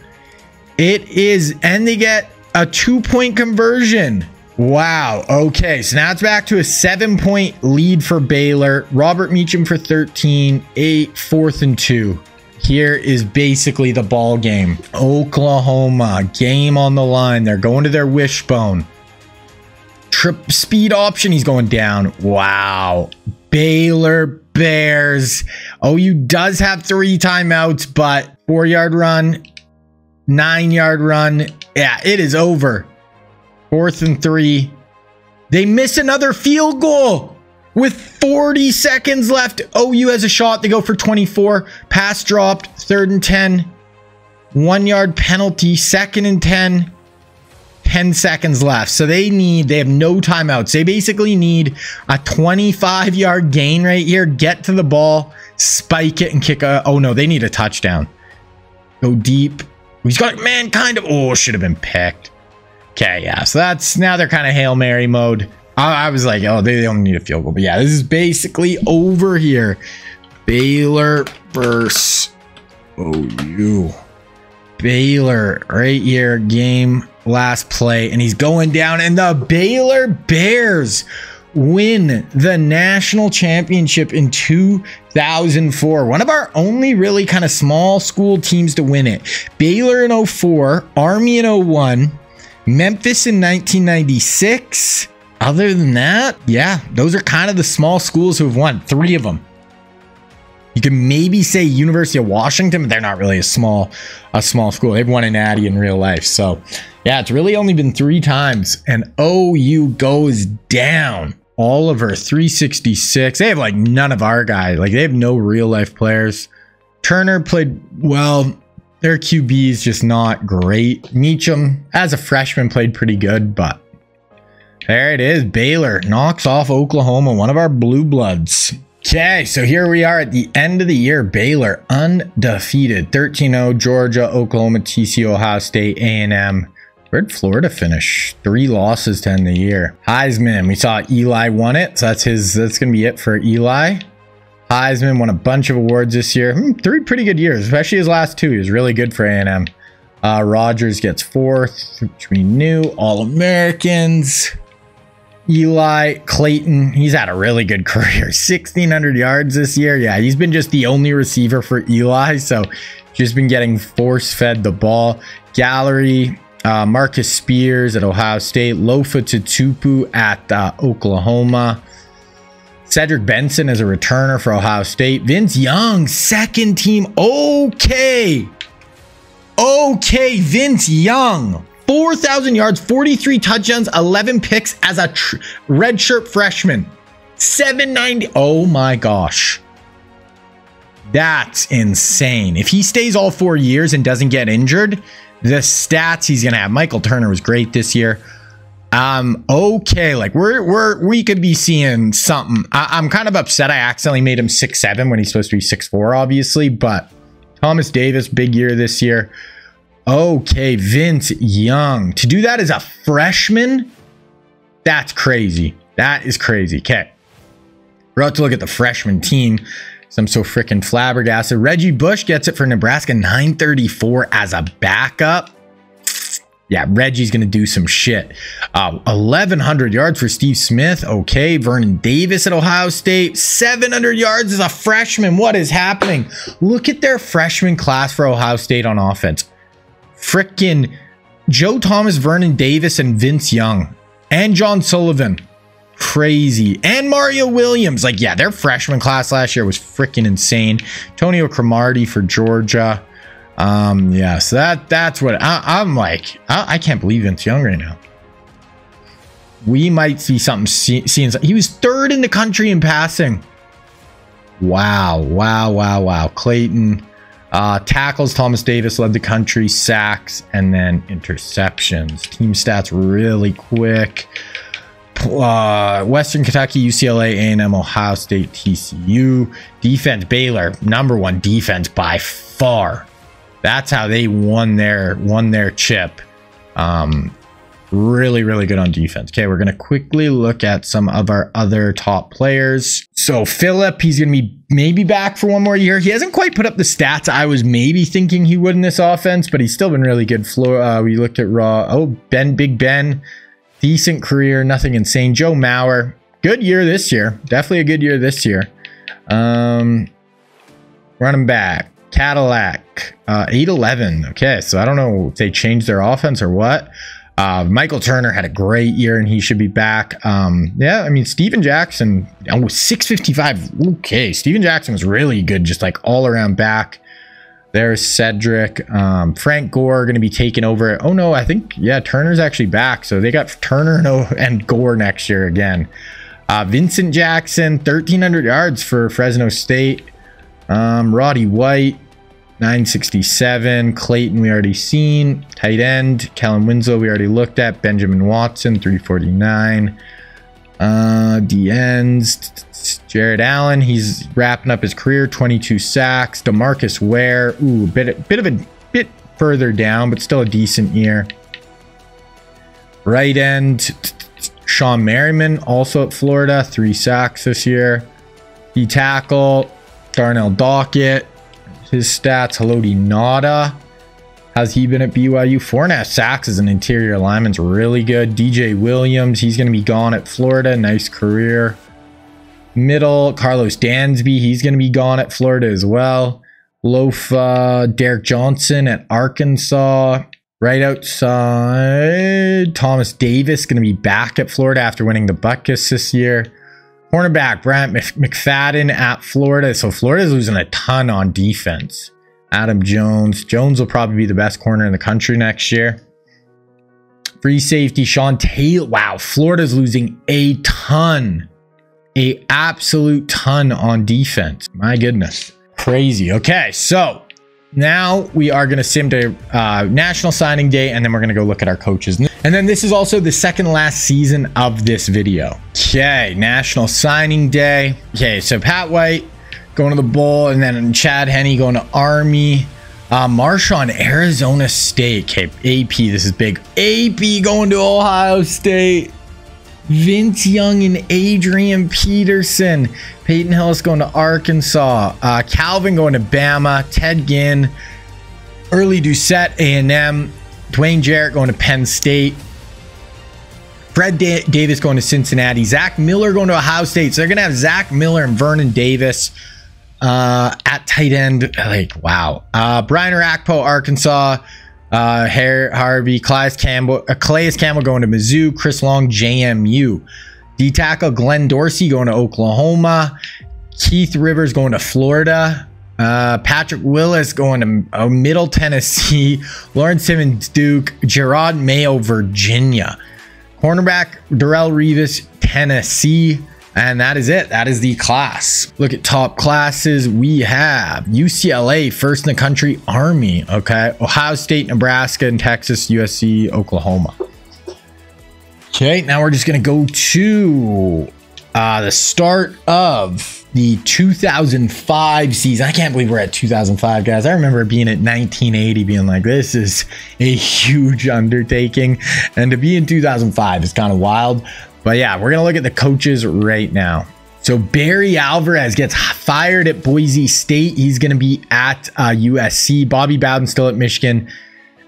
It is, and they get a two point conversion. Wow. Okay. So now it's back to a seven point lead for Baylor. Robert Meacham for 13, eight, fourth and two. Here is basically the ball game. Oklahoma, game on the line. They're going to their wishbone. Trip speed option. He's going down. Wow. Baylor Bears. Oh, OU does have three timeouts, but four yard run, nine yard run. Yeah, it is over. Fourth and three. They miss another field goal with 40 seconds left. OU has a shot. They go for 24. Pass dropped. Third and 10. One yard penalty. Second and 10. 10 seconds left. So they need, they have no timeouts. They basically need a 25 yard gain right here. Get to the ball, spike it, and kick a. Oh no, they need a touchdown. Go deep. He's got, man, kind of. Oh, should have been picked. Okay, yeah. So that's now they're kind of Hail Mary mode. I, I was like, oh, they don't need a field goal. But yeah, this is basically over here. Baylor versus OU. Baylor right here, game last play, and he's going down. And the Baylor Bears win the national championship in 2004. One of our only really kind of small school teams to win it. Baylor in 04, Army in 01, Memphis in 1996. Other than that, yeah, those are kind of the small schools who have won. Three of them. You can maybe say University of Washington, but they're not really a small, a small school. They've won an Natty in real life. So, yeah, it's really only been three times, and OU goes down. Oliver 366. They have like none of our guys. Like they have no real life players. Turner played well. Their QB is just not great. Meacham, as a freshman, played pretty good, but there it is. Baylor knocks off Oklahoma, one of our blue bloods. Okay, so here we are at the end of the year. Baylor undefeated. 13-0, Georgia, Oklahoma, TCU, Ohio State, A&M. Where'd Florida finish? Three losses to end the year. Heisman, we saw Eli won it. So that's his, that's going to be it for Eli. Heisman won a bunch of awards this year. Hmm, three pretty good years, especially his last two. He was really good for A&M. Uh, Rodgers gets fourth, which we knew. All Americans. Eli Clayton, he's had a really good career. 1,600 yards this year. Yeah, he's been just the only receiver for Eli. So just been getting force fed the ball. Gallery, uh, Marcus Spears at Ohio State. Lofa Tatupu at uh, Oklahoma. Cedric Benson as a returner for Ohio State. Vince Young, second team. Okay. Okay, Vince Young. 4,000 yards, 43 touchdowns, 11 picks as a tr- redshirt freshman. 790. Oh my gosh. That's insane. If he stays all four years and doesn't get injured, the stats he's going to have. Michael Turner was great this year. Um, okay, like we're we're we could be seeing something. I, am kind of upset I accidentally made him six seven when he's supposed to be six four, obviously, but Thomas Davis, big year this year. Okay, Vince Young. To do that as a freshman, that's crazy. That is crazy. Okay. We're about to look at the freshman team. I'm so freaking flabbergasted. Reggie Bush gets it for Nebraska 934 as a backup. Yeah, Reggie's going to do some shit. Uh, 1,100 yards for Steve Smith. Okay. Vernon Davis at Ohio State. 700 yards as a freshman. What is happening? Look at their freshman class for Ohio State on offense. Freaking Joe Thomas, Vernon Davis, and Vince Young. And John Sullivan. Crazy. And Mario Williams. Like, yeah, their freshman class last year was freaking insane. Tonio Cromartie for Georgia. Um, yeah, so that that's what I, am like. I, I, can't believe Vince Young right now. We might see something. See, seeing he was third in the country in passing. Wow, wow, wow, wow. Clayton uh, tackles. Thomas Davis led the country. Sacks and then interceptions. Team stats really quick. Uh, Western Kentucky, UCLA, A&M, Ohio State, TCU. Defense, Baylor, number one defense by far that's how they won their won their chip. Um, really, really good on defense. Okay, we're going to quickly look at some of our other top players. So Philip, he's going to be maybe back for one more year. He hasn't quite put up the stats I was maybe thinking he would in this offense, but he's still been really good. Floor, uh, we looked at Raw. Oh, Ben, Big Ben, decent career, nothing insane. Joe Mauer, good year this year. Definitely a good year this year. Um, running back, Cadillac, uh, 811. Okay, so I don't know if they changed their offense or what. Uh, Michael Turner had a great year and he should be back. Um, yeah, I mean, Steven Jackson, oh, 655. Okay, Steven Jackson was really good, just like all around back. There's Cedric. Um, Frank Gore going to be taking over. Oh, no, I think, yeah, Turner's actually back. So they got Turner and, and Gore next year again. Uh, Vincent Jackson, 1,300 yards for Fresno State. Um, Roddy White, 967. Clayton, we already seen. Tight end. Kellen Winslow, we already looked at. Benjamin Watson, 349. Uh, D ends. Jared Allen, he's wrapping up his career, 22 sacks. DeMarcus Ware, ooh, bit, bit of a bit further down, but still a decent year. Right end, Shawne Merriman, also at Florida, three sacks this year. D tackle, Darnell Dockett, his stats. Haloti Ngata. How's he been at BYU? Four and a half sacks as an interior lineman's really good. DJ Williams, he's going to be gone at Florida. Nice career. Middle, Karlos Dansby, he's going to be gone at Florida as well. Lofa, uh, Derrick Johnson at Arkansas. Right outside, Thomas Davis going to be back at Florida after winning the Butkus this year. Cornerback Brent McFadden at Florida. So Florida's losing a ton on defense. Adam Jones. Jones will probably be the best corner in the country next year. Free safety Sean Taylor. Wow, Florida's losing a ton. A absolute ton on defense. My goodness. Crazy. Okay, so now we are going to sim to uh, National Signing Day, and then we're going to go look at our coaches. And then this is also the second last season of this video. Okay, National Signing Day. Okay, so Pat White going to the Bowl, and then Chad Henne going to Army. Uh, Marshawn, Arizona State. Okay, AP, this is big. AP going to Ohio State. Vince Young and Adrian Peterson. Peyton Hillis going to Arkansas. Uh, Calvin going to Bama. Ted Ginn. Early Doucet, A&M. Dwayne Jarrett going to Penn State. Fred da Davis going to Cincinnati. Zach Miller going to Ohio State. So they're going to have Zach Miller and Vernon Davis uh, at tight end. Like, wow. Uh, Brian Orakpo, Arkansas. Uh, Harvey, Calais Campbell, uh, Campbell going to Mizzou, Chris Long, JMU. D tackle Glenn Dorsey going to Oklahoma, Keith Rivers going to Florida, uh, Patrick Willis going to uh, Middle Tennessee, Lawrence Simmons Duke, Gerard Mayo Virginia, cornerback Darrelle Revis Tennessee. And that is it. That is the class. Look at top classes. We have UCLA, first in the country, Army. Okay. Ohio State, Nebraska, and Texas, USC, Oklahoma. Okay. Now we're just going to go to uh, the start of the 2005 season. I can't believe we're at 2005, guys. I remember being at 1980, being like, this is a huge undertaking. And to be in 2005 is kind of wild. But yeah, we're going to look at the coaches right now. So Barry Alvarez gets fired at Boise State. He's going to be at uh, USC. Bobby Bowden still at Michigan.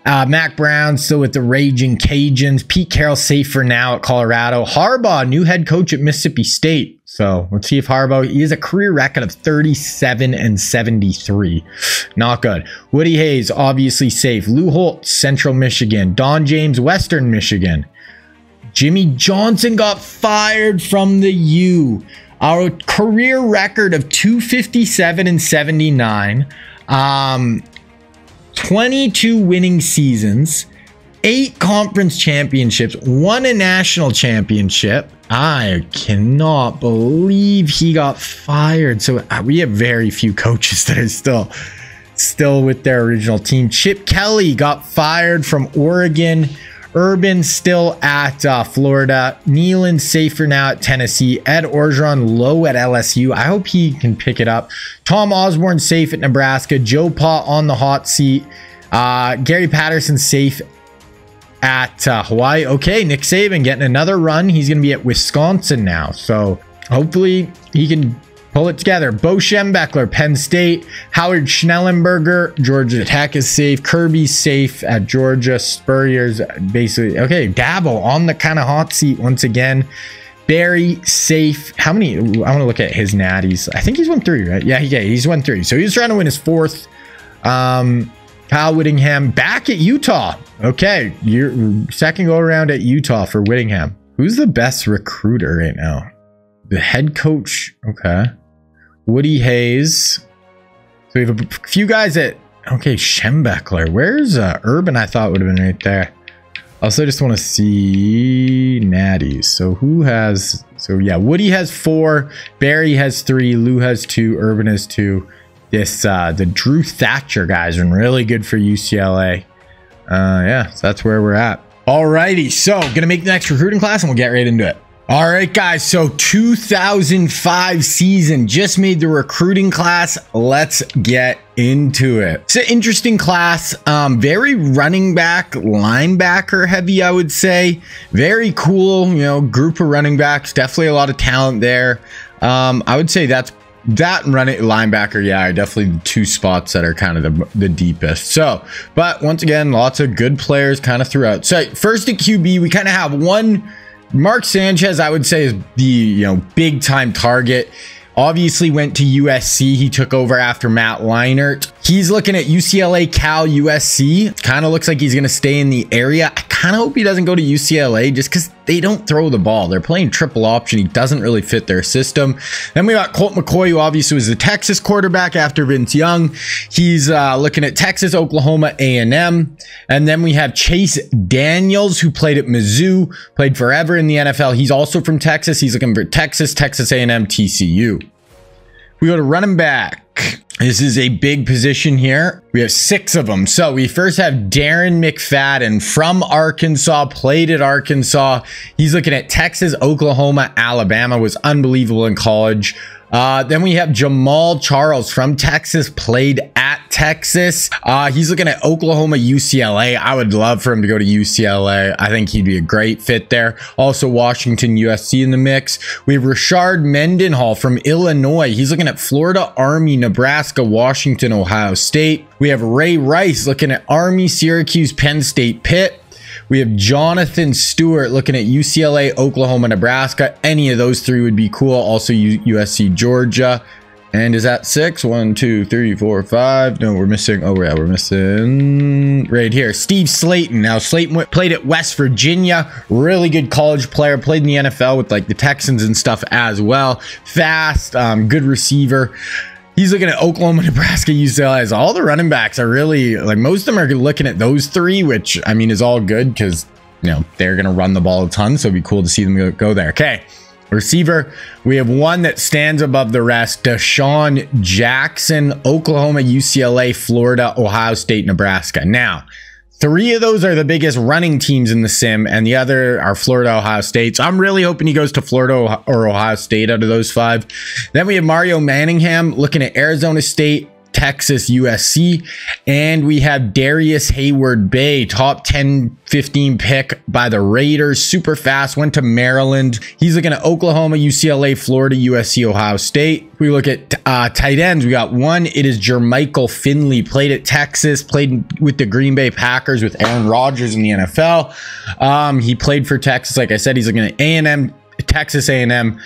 Uh, Mack Brown still with the Raging Cajuns. Pete Carroll safe for now at Colorado. Harbaugh, new head coach at Mississippi State. So let's see if Harbaugh, he has a career record of 37 and 73. Not good. Woody Hayes, obviously safe. Lou Holtz, Central Michigan. Don James, Western Michigan. Jimmy Johnson got fired from the U. Our career record of 257 and 79. Um, 22 winning seasons, eight conference championships, won a national championship. I cannot believe he got fired. So uh, we have very few coaches that are still still with their original team. Chip Kelly got fired from Oregon. Urban still at uh, Florida. Neyland safer now at Tennessee. Ed Orgeron low at LSU. I hope he can pick it up. Tom Osborne safe at Nebraska. Joe Pa on the hot seat. Uh, Gary Patterson safe at uh, Hawaii. Okay, Nick Saban getting another run. He's going to be at Wisconsin now. So hopefully he can pull it together. Bo Schembechler, Penn State. Howard Schnellenberger, Georgia Tech is safe. Kirby's safe at Georgia. Spurrier's basically okay. Dabo on the kind of hot seat once again. Barry safe. How many? I want to look at his natties. I think he's won three, right? Yeah, yeah, he's won three. So he's trying to win his fourth. Um, Kyle Whittingham back at Utah. Okay, your second go around at Utah for Whittingham. Who's the best recruiter right now? The head coach. Okay. Woody Hayes. So we have a few guys at okay, Schembechler. Where's uh, Urban? I thought would have been right there. Also, just want to see natties. So who has? So yeah, Woody has four. Barry has three. Lou has two. Urban has two. This uh, the Drew Thatcher guys been really good for UCLA. Uh, yeah, so that's where we're at. Alrighty, so gonna make the next recruiting class and we'll get right into it. All right, guys. So 2005 season just made the recruiting class. Let's get into it. It's an interesting class. Um, very running back, linebacker heavy, I would say. Very cool, you know, group of running backs. Definitely a lot of talent there. Um, I would say that's that running linebacker, yeah, are definitely two spots that are kind of the, the deepest. So, but once again, lots of good players kind of throughout. So, first at QB, we kind of have one Mark Sanchez, I would say, is the you know big time target. Obviously went to USC. He took over after Matt Leinart. He's looking at UCLA, Cal, USC. Kind of looks like he's going to stay in the area. I kind of hope he doesn't go to UCLA just because they don't throw the ball. They're playing triple option. He doesn't really fit their system. Then we got Colt McCoy, who obviously was the Texas quarterback after Vince Young. He's uh, looking at Texas, Oklahoma, A&M. And then we have Chase Daniels, who played at Mizzou, played forever in the NFL. He's also from Texas. He's looking for Texas, Texas A&M, TCU. We go to running back. This is a big position here. We have six of them. So we first have Darren McFadden from Arkansas, played at Arkansas. He's looking at Texas, Oklahoma, Alabama, was unbelievable in college. Uh, then we have Jamaal Charles from Texas, played at Texas. Uh, he's looking at Oklahoma, UCLA. I would love for him to go to UCLA. I think he'd be a great fit there. Also, Washington, USC in the mix. We have Rashard Mendenhall from Illinois. He's looking at Florida, Army, Nebraska, Washington, Ohio State. We have Ray Rice looking at Army, Syracuse, Penn State, Pitt. We have Jonathan Stewart looking at UCLA, Oklahoma, Nebraska. Any of those three would be cool. Also USC, Georgia. And is that six? One, two, three, four, five. No, we're missing. Oh, yeah, we're missing right here. Steve Slaton. Now, Slaton played at West Virginia. Really good college player. Played in the NFL with like the Texans and stuff as well. Fast, um, good receiver. He's looking at Oklahoma, Nebraska, UCLA. All the running backs are really like most of them are looking at those three, which I mean is all good because you know they're going to run the ball a ton. So it'd be cool to see them go there. Okay. Receiver, we have one that stands above the rest DeSean Jackson, Oklahoma, UCLA, Florida, Ohio State, Nebraska. Now, Three of those are the biggest running teams in the sim, and the other are Florida, Ohio State. So I'm really hoping he goes to Florida or Ohio State out of those five. Then we have Mario Manningham looking at Arizona State, Texas USC. And we have Darrius Heyward-Bey, top 10, 15 pick by the Raiders. Super fast, went to Maryland. He's looking at Oklahoma, UCLA, Florida, USC, Ohio State. We look at uh, tight ends. We got one. It is Jermichael Finley, played at Texas, played with the Green Bay Packers with Aaron Rodgers in the NFL. Um, he played for Texas. Like I said, he's looking at A&M, Texas A&M,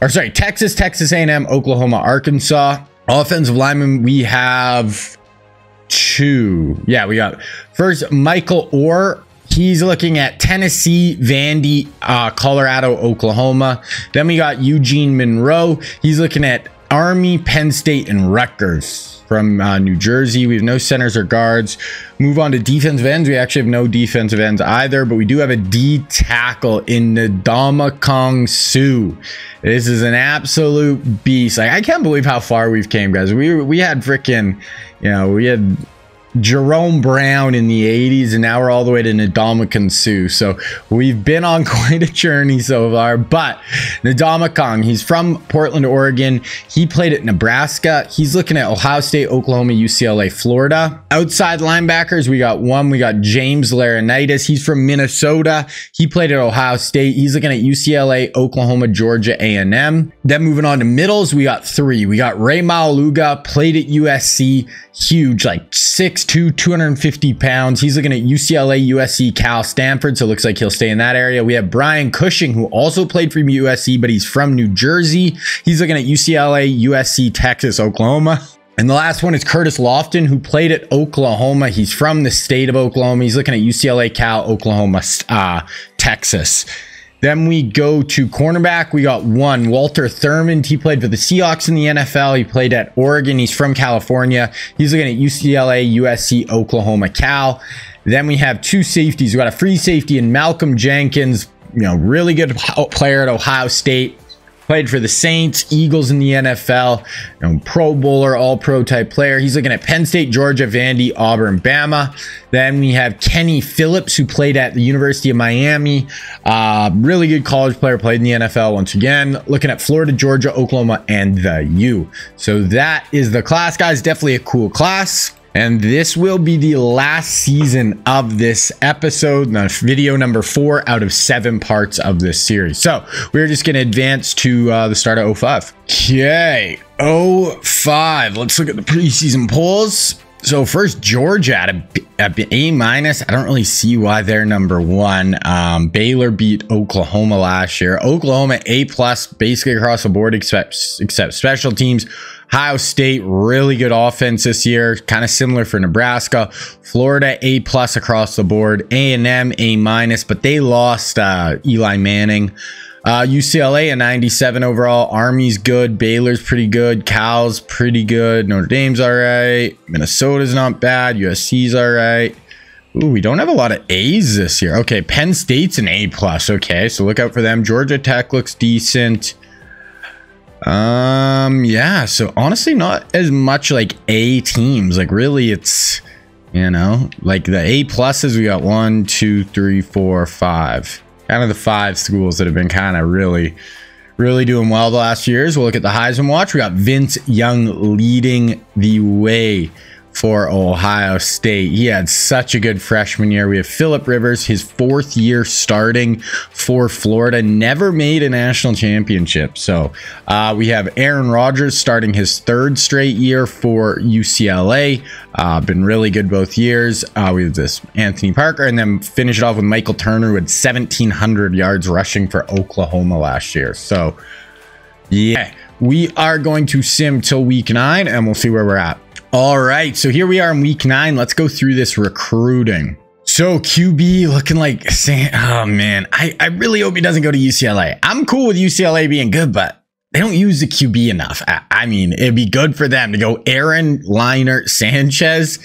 or sorry, Texas, Texas A&M, Oklahoma, Arkansas. Offensive lineman, we have two. Yeah, we got first Michael Oher. He's looking at Tennessee, Vandy, uh, Colorado, Oklahoma. Then we got Eugene Monroe. He's looking at Army, Penn State, and Rutgers from uh, New Jersey. We have no centers or guards. Move on to defensive ends. We actually have no defensive ends either, but we do have a D tackle in Ndamukong Suh. This is an absolute beast. Like I can't believe how far we've came, guys. We we had freaking, you know, we had Jerome Brown in the 80s, and now we're all the way to Ndamukong Suh. So we've been on quite a journey so far. But Ndamukong, he's from Portland, Oregon. He played at Nebraska. He's looking at Ohio State, Oklahoma, UCLA, Florida. Outside linebackers, we got one. We got James Laurinaitis. He's from Minnesota. He played at Ohio State. He's looking at UCLA, Oklahoma, Georgia, A&M. Then moving on to middles, we got three. We got Ray Maualuga, played at USC. Huge, like 6'2", 250 pounds. He's looking at UCLA, USC, Cal, Stanford. So it looks like he'll stay in that area. We have Brian Cushing, who also played for USC, but he's from New Jersey. He's looking at UCLA, USC, Texas, Oklahoma. And the last one is Curtis Lofton, who played at Oklahoma. He's from the state of Oklahoma. He's looking at UCLA, Cal, Oklahoma, uh, Texas. Then we go to cornerback. We got one, Walter Thurmond. He played for the Seahawks in the NFL. He played at Oregon. He's from California. He's looking at UCLA, USC, Oklahoma, Cal. Then we have two safeties. We got a free safety in Malcolm Jenkins, you know, really good player at Ohio State. Played for the Saints, Eagles in the NFL, know, Pro Bowler, All Pro type player. He's looking at Penn State, Georgia, Vandy, Auburn, Bama. Then we have Kenny Phillips, who played at the University of Miami. Uh, really good college player, played in the NFL once again. Looking at Florida, Georgia, Oklahoma, and the U. So that is the class, guys. Definitely a cool class. And this will be the last season of this episode, video number four out of seven parts of this series. So we're just going to advance to uh, the start of 05. Okay, 05. Let's look at the preseason polls. So first, Georgia at a, at a minus. I don't really see why they're number one. Um, Baylor beat Oklahoma last year. Oklahoma A plus, basically across the board, except except special teams. Ohio State, really good offense this year, kind of similar for Nebraska. Florida, A plus across the board. A&M, A minus, but they lost uh, Eli Manning. Uh, UCLA a 97 overall. Army's good. Baylor's pretty good. Cal's pretty good. Notre Dame's all right. Minnesota's not bad. USC's all right. Ooh, we don't have a lot of A's this year. Okay, Penn State's an A plus. Okay, so look out for them. Georgia Tech looks decent. Um, Um, yeah. So honestly, not as much like A teams. Like really, it's you know like the A pluses. We got one, two, three, four, five. Kind of the five schools that have been kind of really, really doing well the last years. We'll look at the Heisman watch. We got Vince Young leading the way for Ohio State. He had such a good freshman year. We have Philip Rivers, his fourth year starting for Florida, never made a national championship. So uh, we have Aaron Rodgers starting his third straight year for UCLA. Uh, been really good both years. Uh, we have this Anthony Parker, and then finish it off with Michael Turner, who had 1,700 yards rushing for Oklahoma last year. So, yeah, we are going to sim till week nine, and we'll see where we're at. All right, so here we are in week nine. Let's go through this recruiting. So QB looking like, San. oh man, I, I really hope he doesn't go to UCLA. I'm cool with UCLA being good, but they don't use the QB enough. I, I mean, it'd be good for them to go Aaron Leinart Sanchez.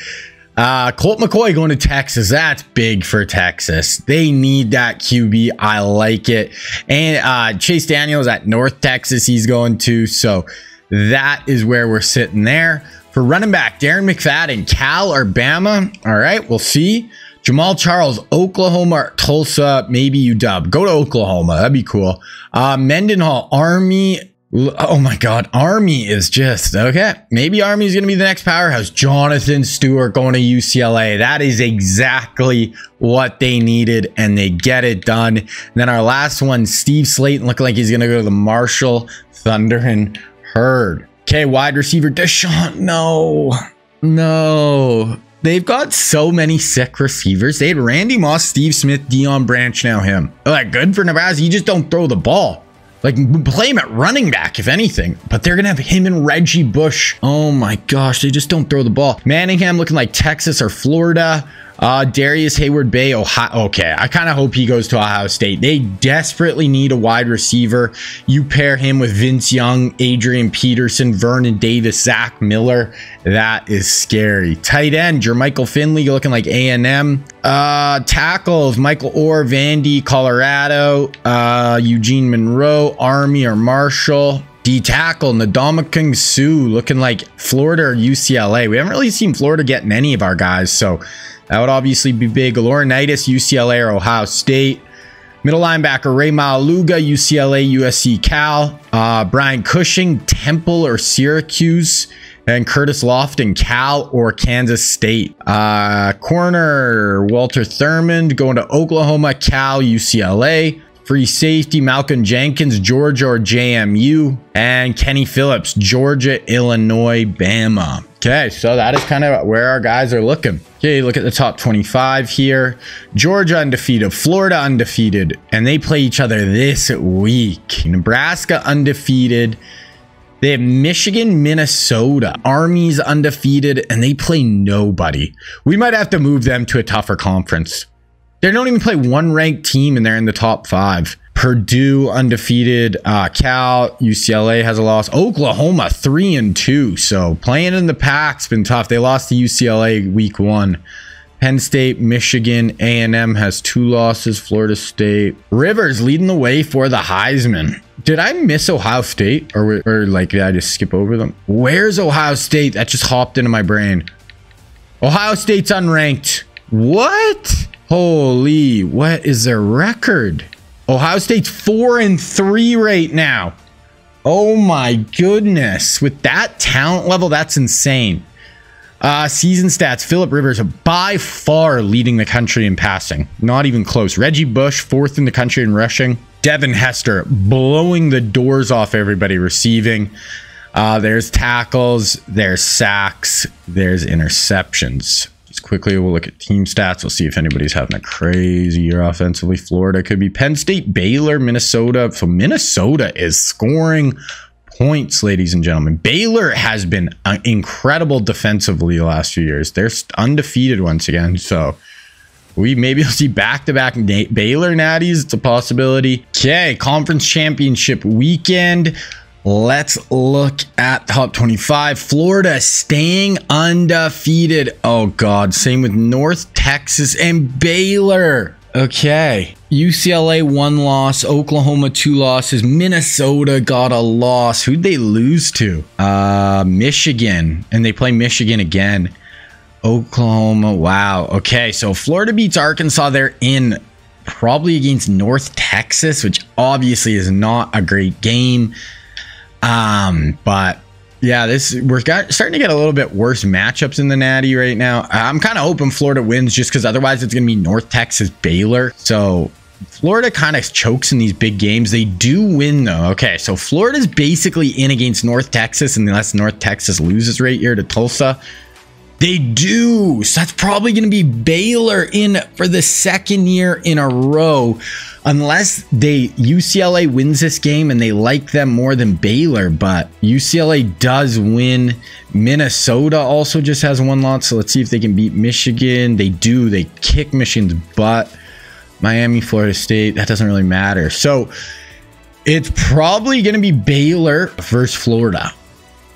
Uh, Colt McCoy going to Texas. That's big for Texas. They need that QB. I like it. And uh, Chase Daniels at North Texas, he's going to. So that is where we're sitting there. For running back, Darren McFadden, Cal or Bama. All right, we'll see. Jamaal Charles, Oklahoma, Tulsa, maybe you dub. Go to Oklahoma. That'd be cool. Uh, Mendenhall, Army. Oh my God. Army is just okay. Maybe Army is going to be the next powerhouse. Jonathan Stewart going to UCLA. That is exactly what they needed, and they get it done. And then our last one, Steve Slaton, looking like he's going to go to the Marshall Thunder and Herd. Okay, wide receiver DeSean. No, no. They've got so many sick receivers. They had Randy Moss, Steve Smith, Deion Branch, now him. Like good for Nebraska. You just don't throw the ball. Like play him at running back, if anything. But they're gonna have him and Reggie Bush. Oh my gosh, they just don't throw the ball. Manningham looking like Texas or Florida. Uh, Darrius Heyward-Bey, Ohio. Okay, I kind of hope he goes to Ohio State. They desperately need a wide receiver. You pair him with Vince Young, Adrian Peterson, Vernon Davis, Zach Miller. That is scary. Tight end, Jermichael Finley You're looking like A&M. Uh, tackles, Michael Oher, Vandy, Colorado, uh, Eugene Monroe, Army or Marshall. D tackle, Ndamukong Suh looking like Florida or UCLA. We haven't really seen Florida getting any of our guys, so that would obviously be big. Laurinaitis, UCLA or Ohio State. Middle linebacker, Ray Maualuga, UCLA, USC, Cal. Uh, Brian Cushing, Temple or Syracuse. And Curtis Lofton, Cal or Kansas State. Uh, corner, Walter Thurmond going to Oklahoma, Cal, UCLA. Free safety, Malcolm Jenkins, Georgia or JMU. And Kenny Phillips, Georgia, Illinois, Bama. Okay, so that is kind of where our guys are looking. Okay, look at the top 25 here. Georgia undefeated, Florida undefeated, and they play each other this week. Nebraska undefeated. They have Michigan, Minnesota. Army's undefeated, and they play nobody. We might have to move them to a tougher conference. They don't even play one ranked team, and they're in the top five. Purdue undefeated. Uh, Cal, UCLA has a loss. Oklahoma three and two. So playing in the pack's been tough. They lost to UCLA week one. Penn State, Michigan, A&M has two losses. Florida State, Rivers leading the way for the Heisman. Did I miss Ohio State, or or like did I just skip over them? Where's Ohio State? That just hopped into my brain. Ohio State's unranked. What? Holy, what is their record? Ohio State's four and three right now. Oh my goodness. With that talent level, that's insane. Uh, season stats Philip Rivers by far leading the country in passing. Not even close. Reggie Bush, fourth in the country in rushing. Devin Hester blowing the doors off everybody receiving. Uh, there's tackles, there's sacks, there's interceptions. Quickly, we'll look at team stats. We'll see if anybody's having a crazy year offensively. Florida could be Penn State, Baylor, Minnesota. So Minnesota is scoring points, ladies and gentlemen. Baylor has been uh, incredible defensively the last few years. They're undefeated once again. So we maybe will see back-to-back Baylor natties. It's a possibility. Okay, conference championship weekend. Let's look at top 25. Florida staying undefeated. Oh, God. Same with North Texas and Baylor. Okay. UCLA one loss, Oklahoma two losses, Minnesota got a loss. Who'd they lose to? Uh Michigan. And they play Michigan again. Oklahoma. Wow. Okay, so Florida beats Arkansas. They're in probably against North Texas, which obviously is not a great game. Um, but yeah, this we're got, starting to get a little bit worse matchups in the Natty right now. I'm kind of hoping Florida wins just because otherwise it's going to be North Texas Baylor. So Florida kind of chokes in these big games. They do win though. Okay, so Florida's basically in against North Texas unless North Texas loses right here to Tulsa. They do. So that's probably going to be Baylor in for the second year in a row. Unless they UCLA wins this game and they like them more than Baylor, but UCLA does win. Minnesota also just has one loss, so let's see if they can beat Michigan. They do. They kick Michigan's butt. Miami, Florida State, that doesn't really matter. So it's probably going to be Baylor versus Florida.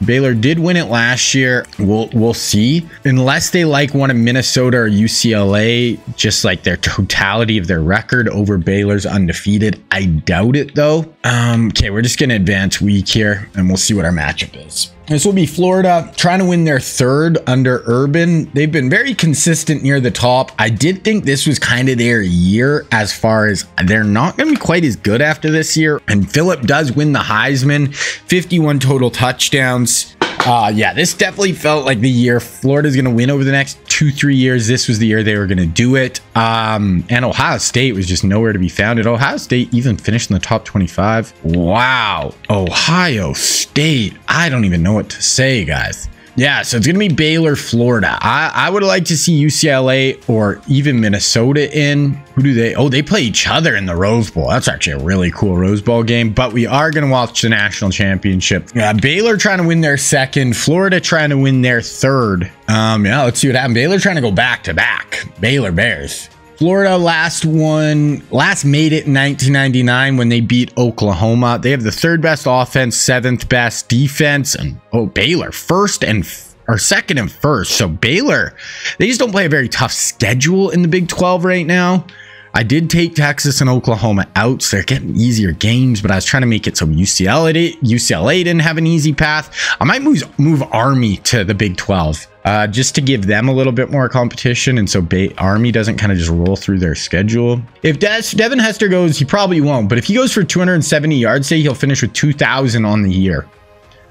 Baylor did win it last year. We'll we'll see. Unless they like one of Minnesota or UCLA, just like their totality of their record over Baylor's undefeated. I doubt it though. Um, okay, we're just gonna advance week here and we'll see what our matchup is. This will be Florida trying to win their third under Urban. They've been very consistent near the top. I did think this was kind of their year as far as they're not going to be quite as good after this year. And Philip does win the Heisman, 51 total touchdowns. Uh, yeah, this definitely felt like the year Florida's going to win over the next two, three years. This was the year they were going to do it. Um, and Ohio State was just nowhere to be found. At Ohio State even finished in the top 25. Wow. Ohio State. I don't even know what to say, guys. Yeah, so it's going to be Baylor, Florida. I, I would like to see UCLA or even Minnesota in. Who do they? Oh, they play each other in the Rose Bowl. That's actually a really cool Rose Bowl game, but we are going to watch the national championship. Yeah, Baylor trying to win their second, Florida trying to win their third. Um, yeah, let's see what happens. Baylor trying to go back to back. Baylor Bears. Florida last one, last made it in 1999 when they beat Oklahoma. They have the third best offense, seventh best defense, and oh, Baylor first and or second and first. So Baylor, they just don't play a very tough schedule in the Big 12 right now. I did take Texas and Oklahoma out, so they're getting easier games, but I was trying to make it so UCLA, UCLA didn't have an easy path. I might move, move Army to the Big 12 uh, just to give them a little bit more competition. And so ba Army doesn't kind of just roll through their schedule. If Devin Hester goes, he probably won't. But if he goes for 270 yards, say he'll finish with 2,000 on the year.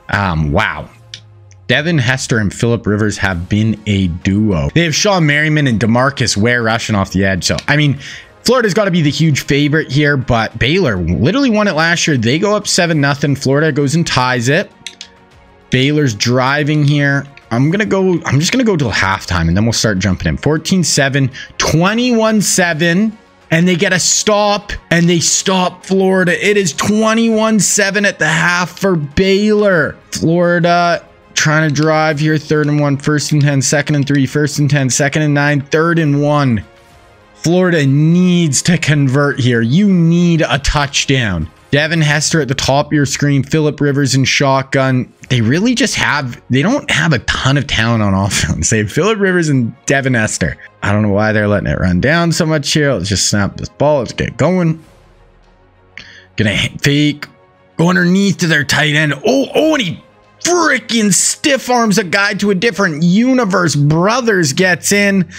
Um, wow. Devin Hester and Philip Rivers have been a duo. They have Shawne Merriman and DeMarcus Ware rushing off the edge. So, I mean, Florida's got to be the huge favorite here, but Baylor literally won it last year. They go up 7 nothing. Florida goes and ties it. Baylor's driving here. I'm going to go, I'm just going to go till halftime and then we'll start jumping in. 14-7, 21-7 and they get a stop and they stop Florida. It is 21-7 at the half for Baylor. Florida trying to drive here. Third and one, first and 10, second and three, first and 10, second and nine, third and one. Florida needs to convert here. You need a touchdown. Devin Hester at the top of your screen, Philip Rivers in shotgun. They really just have, they don't have a ton of talent on offense. They have Philip Rivers and Devin Hester. I don't know why they're letting it run down so much here. Let's just snap this ball. Let's get going. Gonna fake. Go underneath to their tight end. Oh, oh, and he freaking stiff arms a guy to a different universe. Brothers gets in.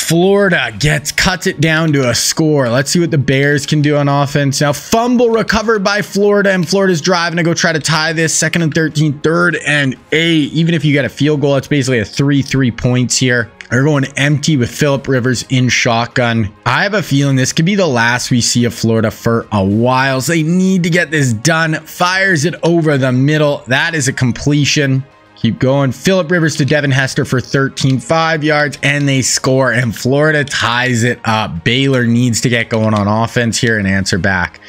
Florida gets cuts it down to a score. Let's see what the Bears can do on offense. Now, fumble recovered by Florida, and Florida's driving to go try to tie this. Second and 13, third and eight. Even if you get a field goal, it's basically a 3-3 points here. They're going empty with Philip Rivers in shotgun. I have a feeling this could be the last we see of Florida for a while. So they need to get this done. Fires it over the middle. That is a completion. Keep going. Philip Rivers to Devin Hester for 13, five yards, and they score. And Florida ties it up. Baylor needs to get going on offense here and answer back.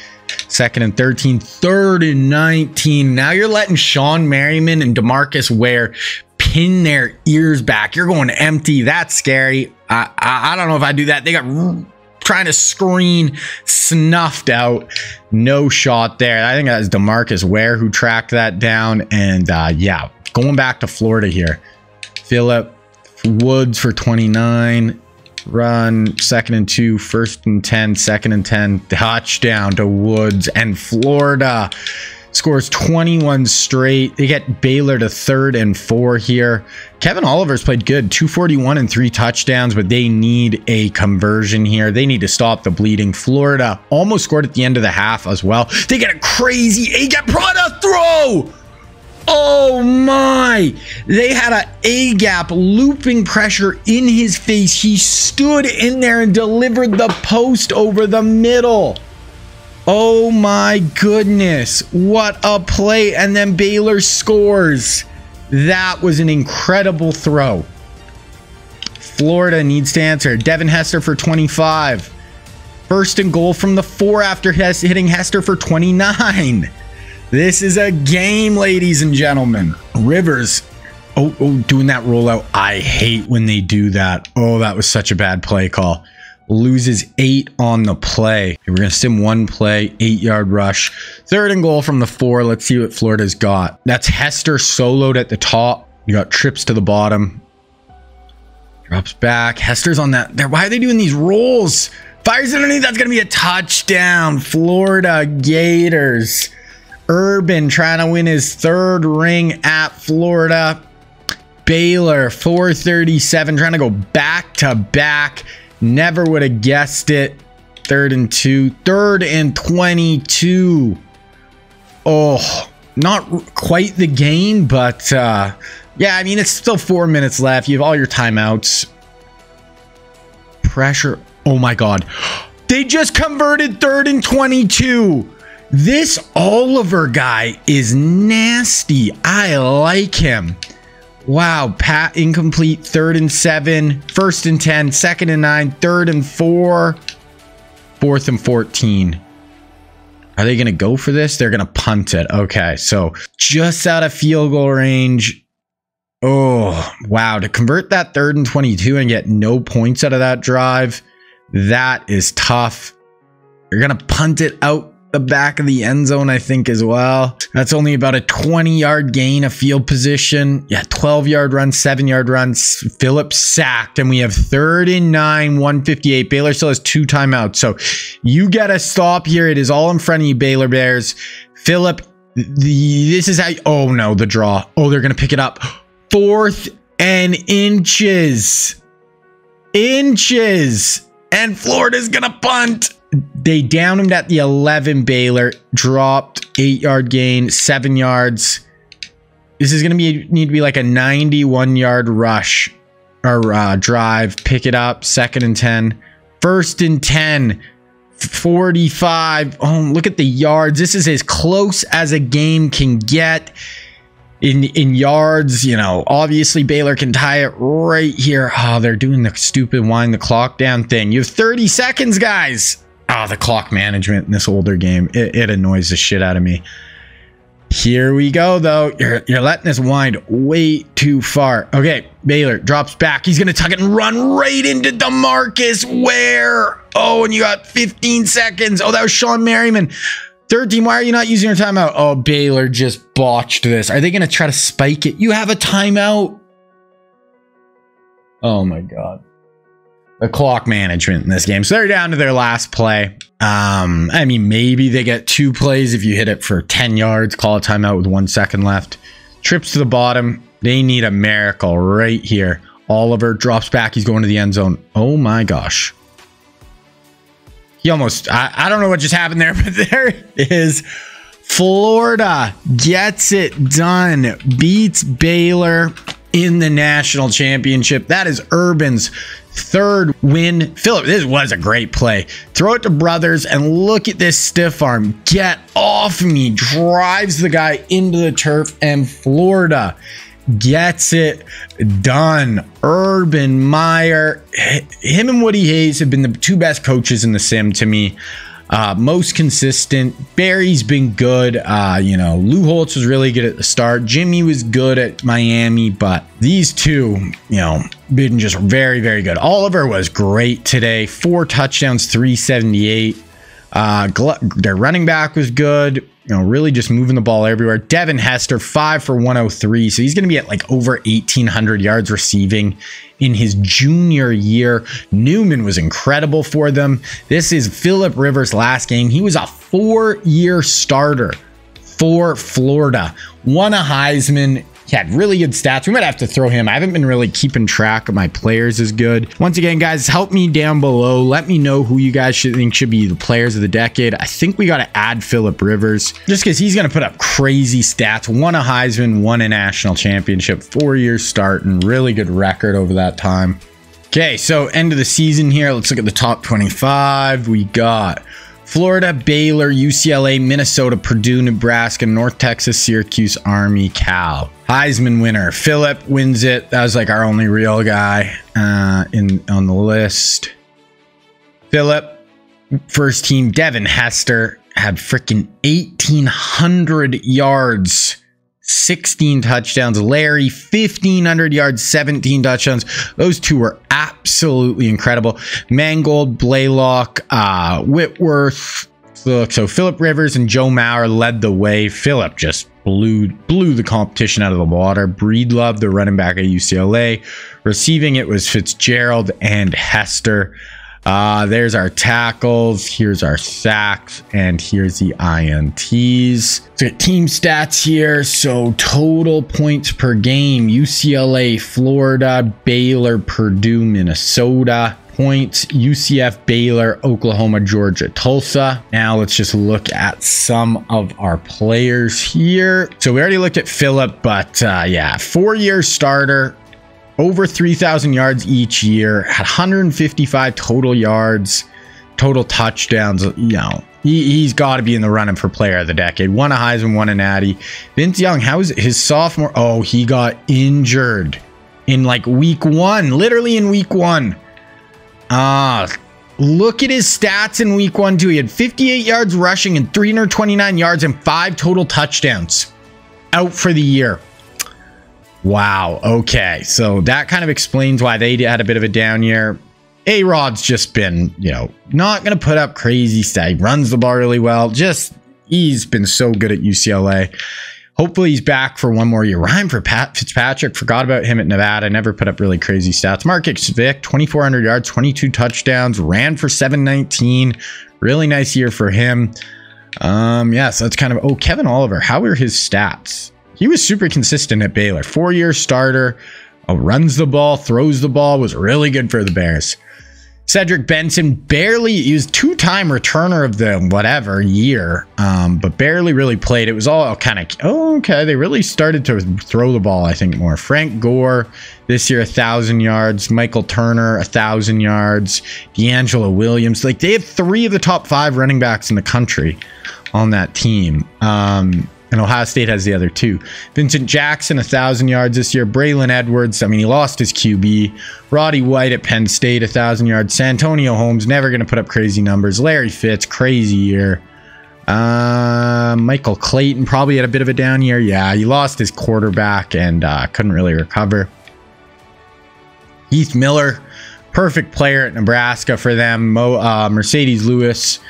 Second and 13, third and 19. Now you're letting Shawne Merriman and DeMarcus Ware pin their ears back. You're going empty. That's scary. I, I, I don't know if I do that. They got trying to screen snuffed out. No shot there. I think that was DeMarcus Ware who tracked that down. And uh, yeah, Going back to Florida here. Philip Woods for 29. Run second and two, first and 10, second and 10. Touchdown to Woods and Florida scores 21 straight. They get Baylor to third and four here. Kevin Oliver's played good, 241 and three touchdowns, but they need a conversion here. They need to stop the bleeding. Florida almost scored at the end of the half as well. They get a crazy A-gap product throw. Oh my! They had a A gap looping pressure in his face. He stood in there and delivered the post over the middle. Oh my goodness. What a play. And then Baylor scores. That was an incredible throw. Florida needs to answer. Devin Hester for 25. First and goal from the four after hitting Hester for 29. This is a game, ladies and gentlemen. Rivers. Oh, oh, doing that rollout. I hate when they do that. Oh, that was such a bad play call. Loses eight on the play. We're going to sim one play, eight yard rush. Third and goal from the four. Let's see what Florida's got. That's Hester soloed at the top. You got trips to the bottom. Drops back. Hester's on that. There. Why are they doing these rolls? Fires underneath. That's going to be a touchdown. Florida Gators. Urban trying to win his third ring at Florida. Baylor 437 trying to go back to back. Never would have guessed it. Third and two. Third and 22. Oh, not quite the game, but uh, yeah, I mean, it's still four minutes left. You have all your timeouts. Pressure. Oh my God. They just converted third and 22. This Oliver guy is nasty. I like him. Wow, Pat incomplete, third and seven, first and 10, second and nine, third and four, fourth and 14. Are they going to go for this? They're going to punt it. Okay, so just out of field goal range. Oh, wow. To convert that third and 22 and get no points out of that drive, that is tough. You're going to punt it out the back of the end zone, I think, as well. That's only about a 20 yard gain of field position. Yeah, 12 yard run, seven yard runs. Phillips sacked, and we have third and nine, 158. Baylor still has two timeouts. So you get a stop here. It is all in front of you, Baylor Bears. Philip, the, this is how. You, oh no, the draw. Oh, they're going to pick it up. Fourth and inches. Inches. And Florida's going to punt. They downed him at the 11 Baylor, dropped eight yard gain, seven yards. This is going to be need to be like a 91 yard rush or uh, drive. Pick it up, second and 10. First and 10, 45. Oh, look at the yards. This is as close as a game can get in in yards, you know, obviously Baylor can tie it right here. Oh, they're doing the stupid wind the clock down thing. You have 30 seconds, guys. Ah, oh, the clock management in this older game, it, it annoys the shit out of me. Here we go, though. You're, you're letting this wind way too far. Okay, Baylor drops back. He's going to tuck it and run right into DeMarcus Ware. Oh, and you got 15 seconds. Oh, that was Shawne Merriman. 13, why are you not using your timeout? Oh, Baylor just botched this. Are they going to try to spike it? You have a timeout. Oh, my God the clock management in this game. So they're down to their last play. Um, I mean, maybe they get two plays if you hit it for 10 yards, call a timeout with one second left. Trips to the bottom. They need a miracle right here. Oliver drops back. He's going to the end zone. Oh my gosh. He almost, I, I don't know what just happened there, but there is. Florida gets it done, beats Baylor in the national championship. That is Urban's third win. Philip, this was a great play. Throw it to Brothers and look at this stiff arm. Get off me. Drives the guy into the turf and Florida gets it done. Urban Meyer, him and Woody Hayes have been the two best coaches in the sim to me. Uh, most consistent. Barry's been good. Uh, you know, Lou Holtz was really good at the start. Jimmy was good at Miami, but these two, you know, been just very, very good. Oliver was great today. Four touchdowns, 378. Uh, their running back was good you know, really just moving the ball everywhere. Devin Hester, five for 103. So he's going to be at like over 1,800 yards receiving in his junior year. Newman was incredible for them. This is Philip Rivers' last game. He was a four year starter for Florida, won a Heisman, he had really good stats. We might have to throw him. I haven't been really keeping track of my players as good. Once again, guys, help me down below. Let me know who you guys should think should be the players of the decade. I think we got to add Philip Rivers just because he's going to put up crazy stats. Won a Heisman, won a national championship, four years start, and really good record over that time. Okay, so end of the season here. Let's look at the top 25. We got Florida, Baylor, UCLA, Minnesota, Purdue, Nebraska, North Texas, Syracuse, Army, Cal. Heisman winner, Philip wins it. That was like our only real guy uh, in on the list. Philip, first team, Devin Hester had freaking 1,800 yards 16 touchdowns. Larry, 1,500 yards, 17 touchdowns. Those two were absolutely incredible. Mangold, Blaylock, uh, Whitworth. So Philip Rivers and Joe Mauer led the way. Philip just blew blew the competition out of the water. Breedlove, the running back at UCLA. Receiving it was Fitzgerald and Hester. Uh, there's our tackles. Here's our sacks. And here's the INTs. So team stats here. So total points per game. UCLA, Florida, Baylor, Purdue, Minnesota. Points UCF, Baylor, Oklahoma, Georgia, Tulsa. Now let's just look at some of our players here. So we already looked at Philip, but uh, yeah, four year starter, over 3,000 yards each year, had 155 total yards, total touchdowns. You know, he, has got to be in the running for player of the decade. Won a Heisman, won a Natty. Vince Young, how is his sophomore? Oh, he got injured in like week one, literally in week one. Ah, look at his stats in week one, too. He had 58 yards rushing and 329 yards and five total touchdowns out for the year. Wow. Okay. So that kind of explains why they had a bit of a down year. A Rod's just been, you know, not going to put up crazy stats. He runs the ball really well. Just, he's been so good at UCLA. Hopefully he's back for one more year. Ryan for Pat Fitzpatrick, forgot about him at Nevada. Never put up really crazy stats. Marcus Vick, 2,400 yards, 22 touchdowns, ran for 719. Really nice year for him. Um, yeah, so that's kind of, oh, Kevin Oliver, how were his stats? He was super consistent at Baylor. Four year starter, uh, runs the ball, throws the ball, was really good for the Bears. Cedric Benson barely, was two time returner of the whatever year, um, but barely really played. It was all kind of, oh, okay. They really started to throw the ball, I think, more. Frank Gore this year, a thousand yards. Michael Turner, a thousand yards. DeAngelo Williams. Like they have three of the top five running backs in the country on that team. Um, and Ohio State has the other two. Vincent Jackson, 1,000 yards this year. Braylon Edwards, I mean, he lost his QB. Roddy White at Penn State, 1,000 yards. Santonio Holmes, never going to put up crazy numbers. Larry Fitz, crazy year. Uh, Michael Clayton probably had a bit of a down year. Yeah, he lost his quarterback and uh, couldn't really recover. Heath Miller, perfect player at Nebraska for them. Mo, uh, Marcedes Lewis,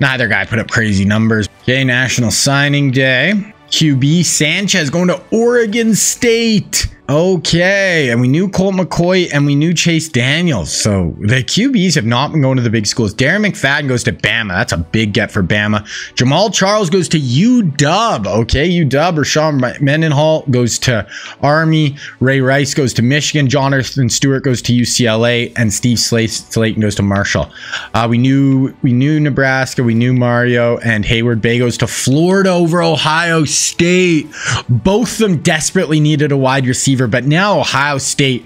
Neither guy put up crazy numbers. Okay, National Signing Day. QB Sanchez going to Oregon State. Okay, and we knew Colt McCoy and we knew Chase Daniels. So the QBs have not been going to the big schools. Darren McFadden goes to Bama. That's a big get for Bama. Jamaal Charles goes to UW. Okay, UW. Rashawn Mendenhall goes to Army. Ray Rice goes to Michigan. Jonathan Stewart goes to UCLA, and Steve Slaton goes to Marshall. Uh, we knew we knew Nebraska. We knew Mario and Heyward-Bey goes to Florida over Ohio State. Both of them desperately needed a wide receiver receiver, but now Ohio State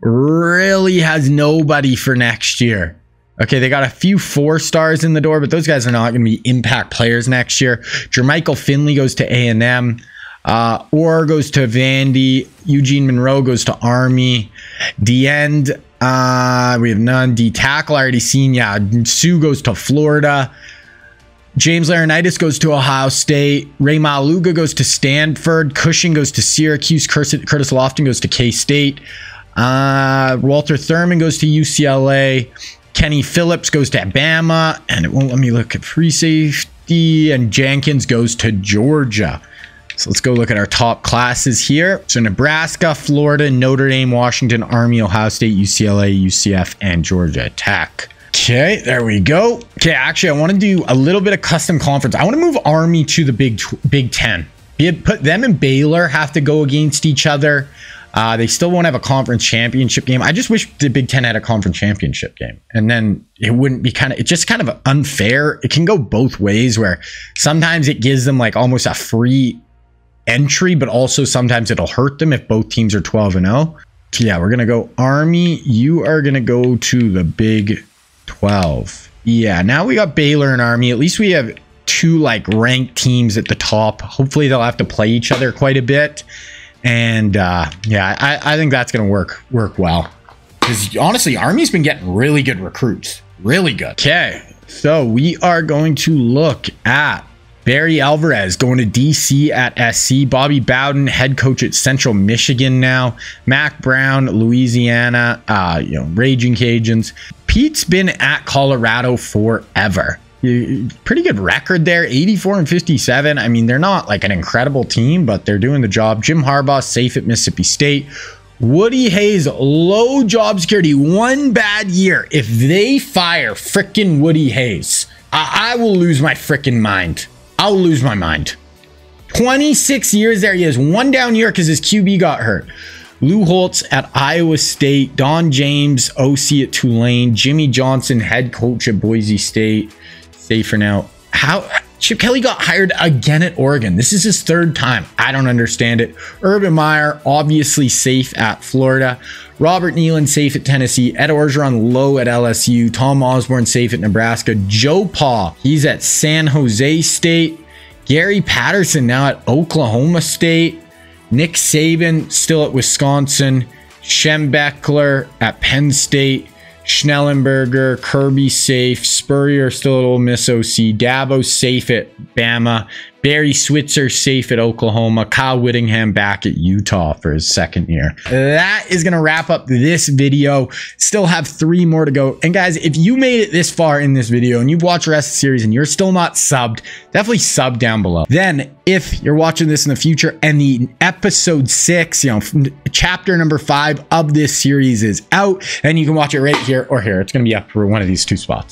really has nobody for next year. Okay, they got a few four stars in the door, but those guys are not going to be impact players next year. Jermichael Finley goes to A and M. Uh, Oher goes to Vandy. Eugene Monroe goes to Army. The end. Uh, we have none. D tackle I already seen. Yeah, Suh goes to Florida. James Laurinaitis goes to Ohio State. Ray Maualuga goes to Stanford. Cushing goes to Syracuse. Curtis Lofton goes to K State. Uh, Walter Thurmond goes to UCLA. Kenny Phillips goes to Bama. And it won't let me look at free safety. And Jenkins goes to Georgia. So let's go look at our top classes here. So Nebraska, Florida, Notre Dame, Washington, Army, Ohio State, UCLA, UCF, and Georgia Tech. Okay, there we go. Okay, actually, I want to do a little bit of custom conference. I want to move Army to the Big Big Ten. Put them and Baylor have to go against each other. Uh, they still won't have a conference championship game. I just wish the Big Ten had a conference championship game, and then it wouldn't be kind of. It's just kind of unfair. It can go both ways, where sometimes it gives them like almost a free entry, but also sometimes it'll hurt them if both teams are 12 and 0. So yeah, we're gonna go Army. You are gonna go to the Big 12. Yeah, now we got Baylor and Army. At least we have two like ranked teams at the top. Hopefully they'll have to play each other quite a bit. And uh, yeah, I, I think that's going to work work well. Because honestly, Army's been getting really good recruits. Really good. Okay, so we are going to look at Barry Alvarez going to DC at SC. Bobby Bowden, head coach at Central Michigan now. Mack Brown, Louisiana, uh, you know, Raging Cajuns. Pete's been at Colorado forever. Pretty good record there, 84 and 57. I mean, they're not like an incredible team, but they're doing the job. Jim Harbaugh safe at Mississippi State. Woody Hayes, low job security, one bad year. If they fire freaking Woody Hayes, I, I will lose my freaking mind. I'll lose my mind. 26 years there. He has one down year because his QB got hurt. Lou Holtz at Iowa State, Don James, OC at Tulane, Jimmy Johnson, head coach at Boise State. Safe for now. How Chip Kelly got hired again at Oregon. This is his third time. I don't understand it. Urban Meyer, obviously safe at Florida. Robert Neyland, safe at Tennessee. Ed Orgeron, low at LSU. Tom Osborne, safe at Nebraska. Joe Pa, he's at San Jose State. Gary Patterson, now at Oklahoma State. Nick Saban still at Wisconsin, Schembechler at Penn State, Schnellenberger, Kirby safe, Spurrier still at Ole Miss OC, Dabo safe at Bama, Barry Switzer safe at Oklahoma. Kyle Whittingham back at Utah for his second year. That is going to wrap up this video. Still have three more to go. And guys, if you made it this far in this video and you've watched the rest of the series and you're still not subbed, definitely sub down below. Then if you're watching this in the future and the episode six, you know, chapter number five of this series is out and you can watch it right here or here. It's going to be up for one of these two spots.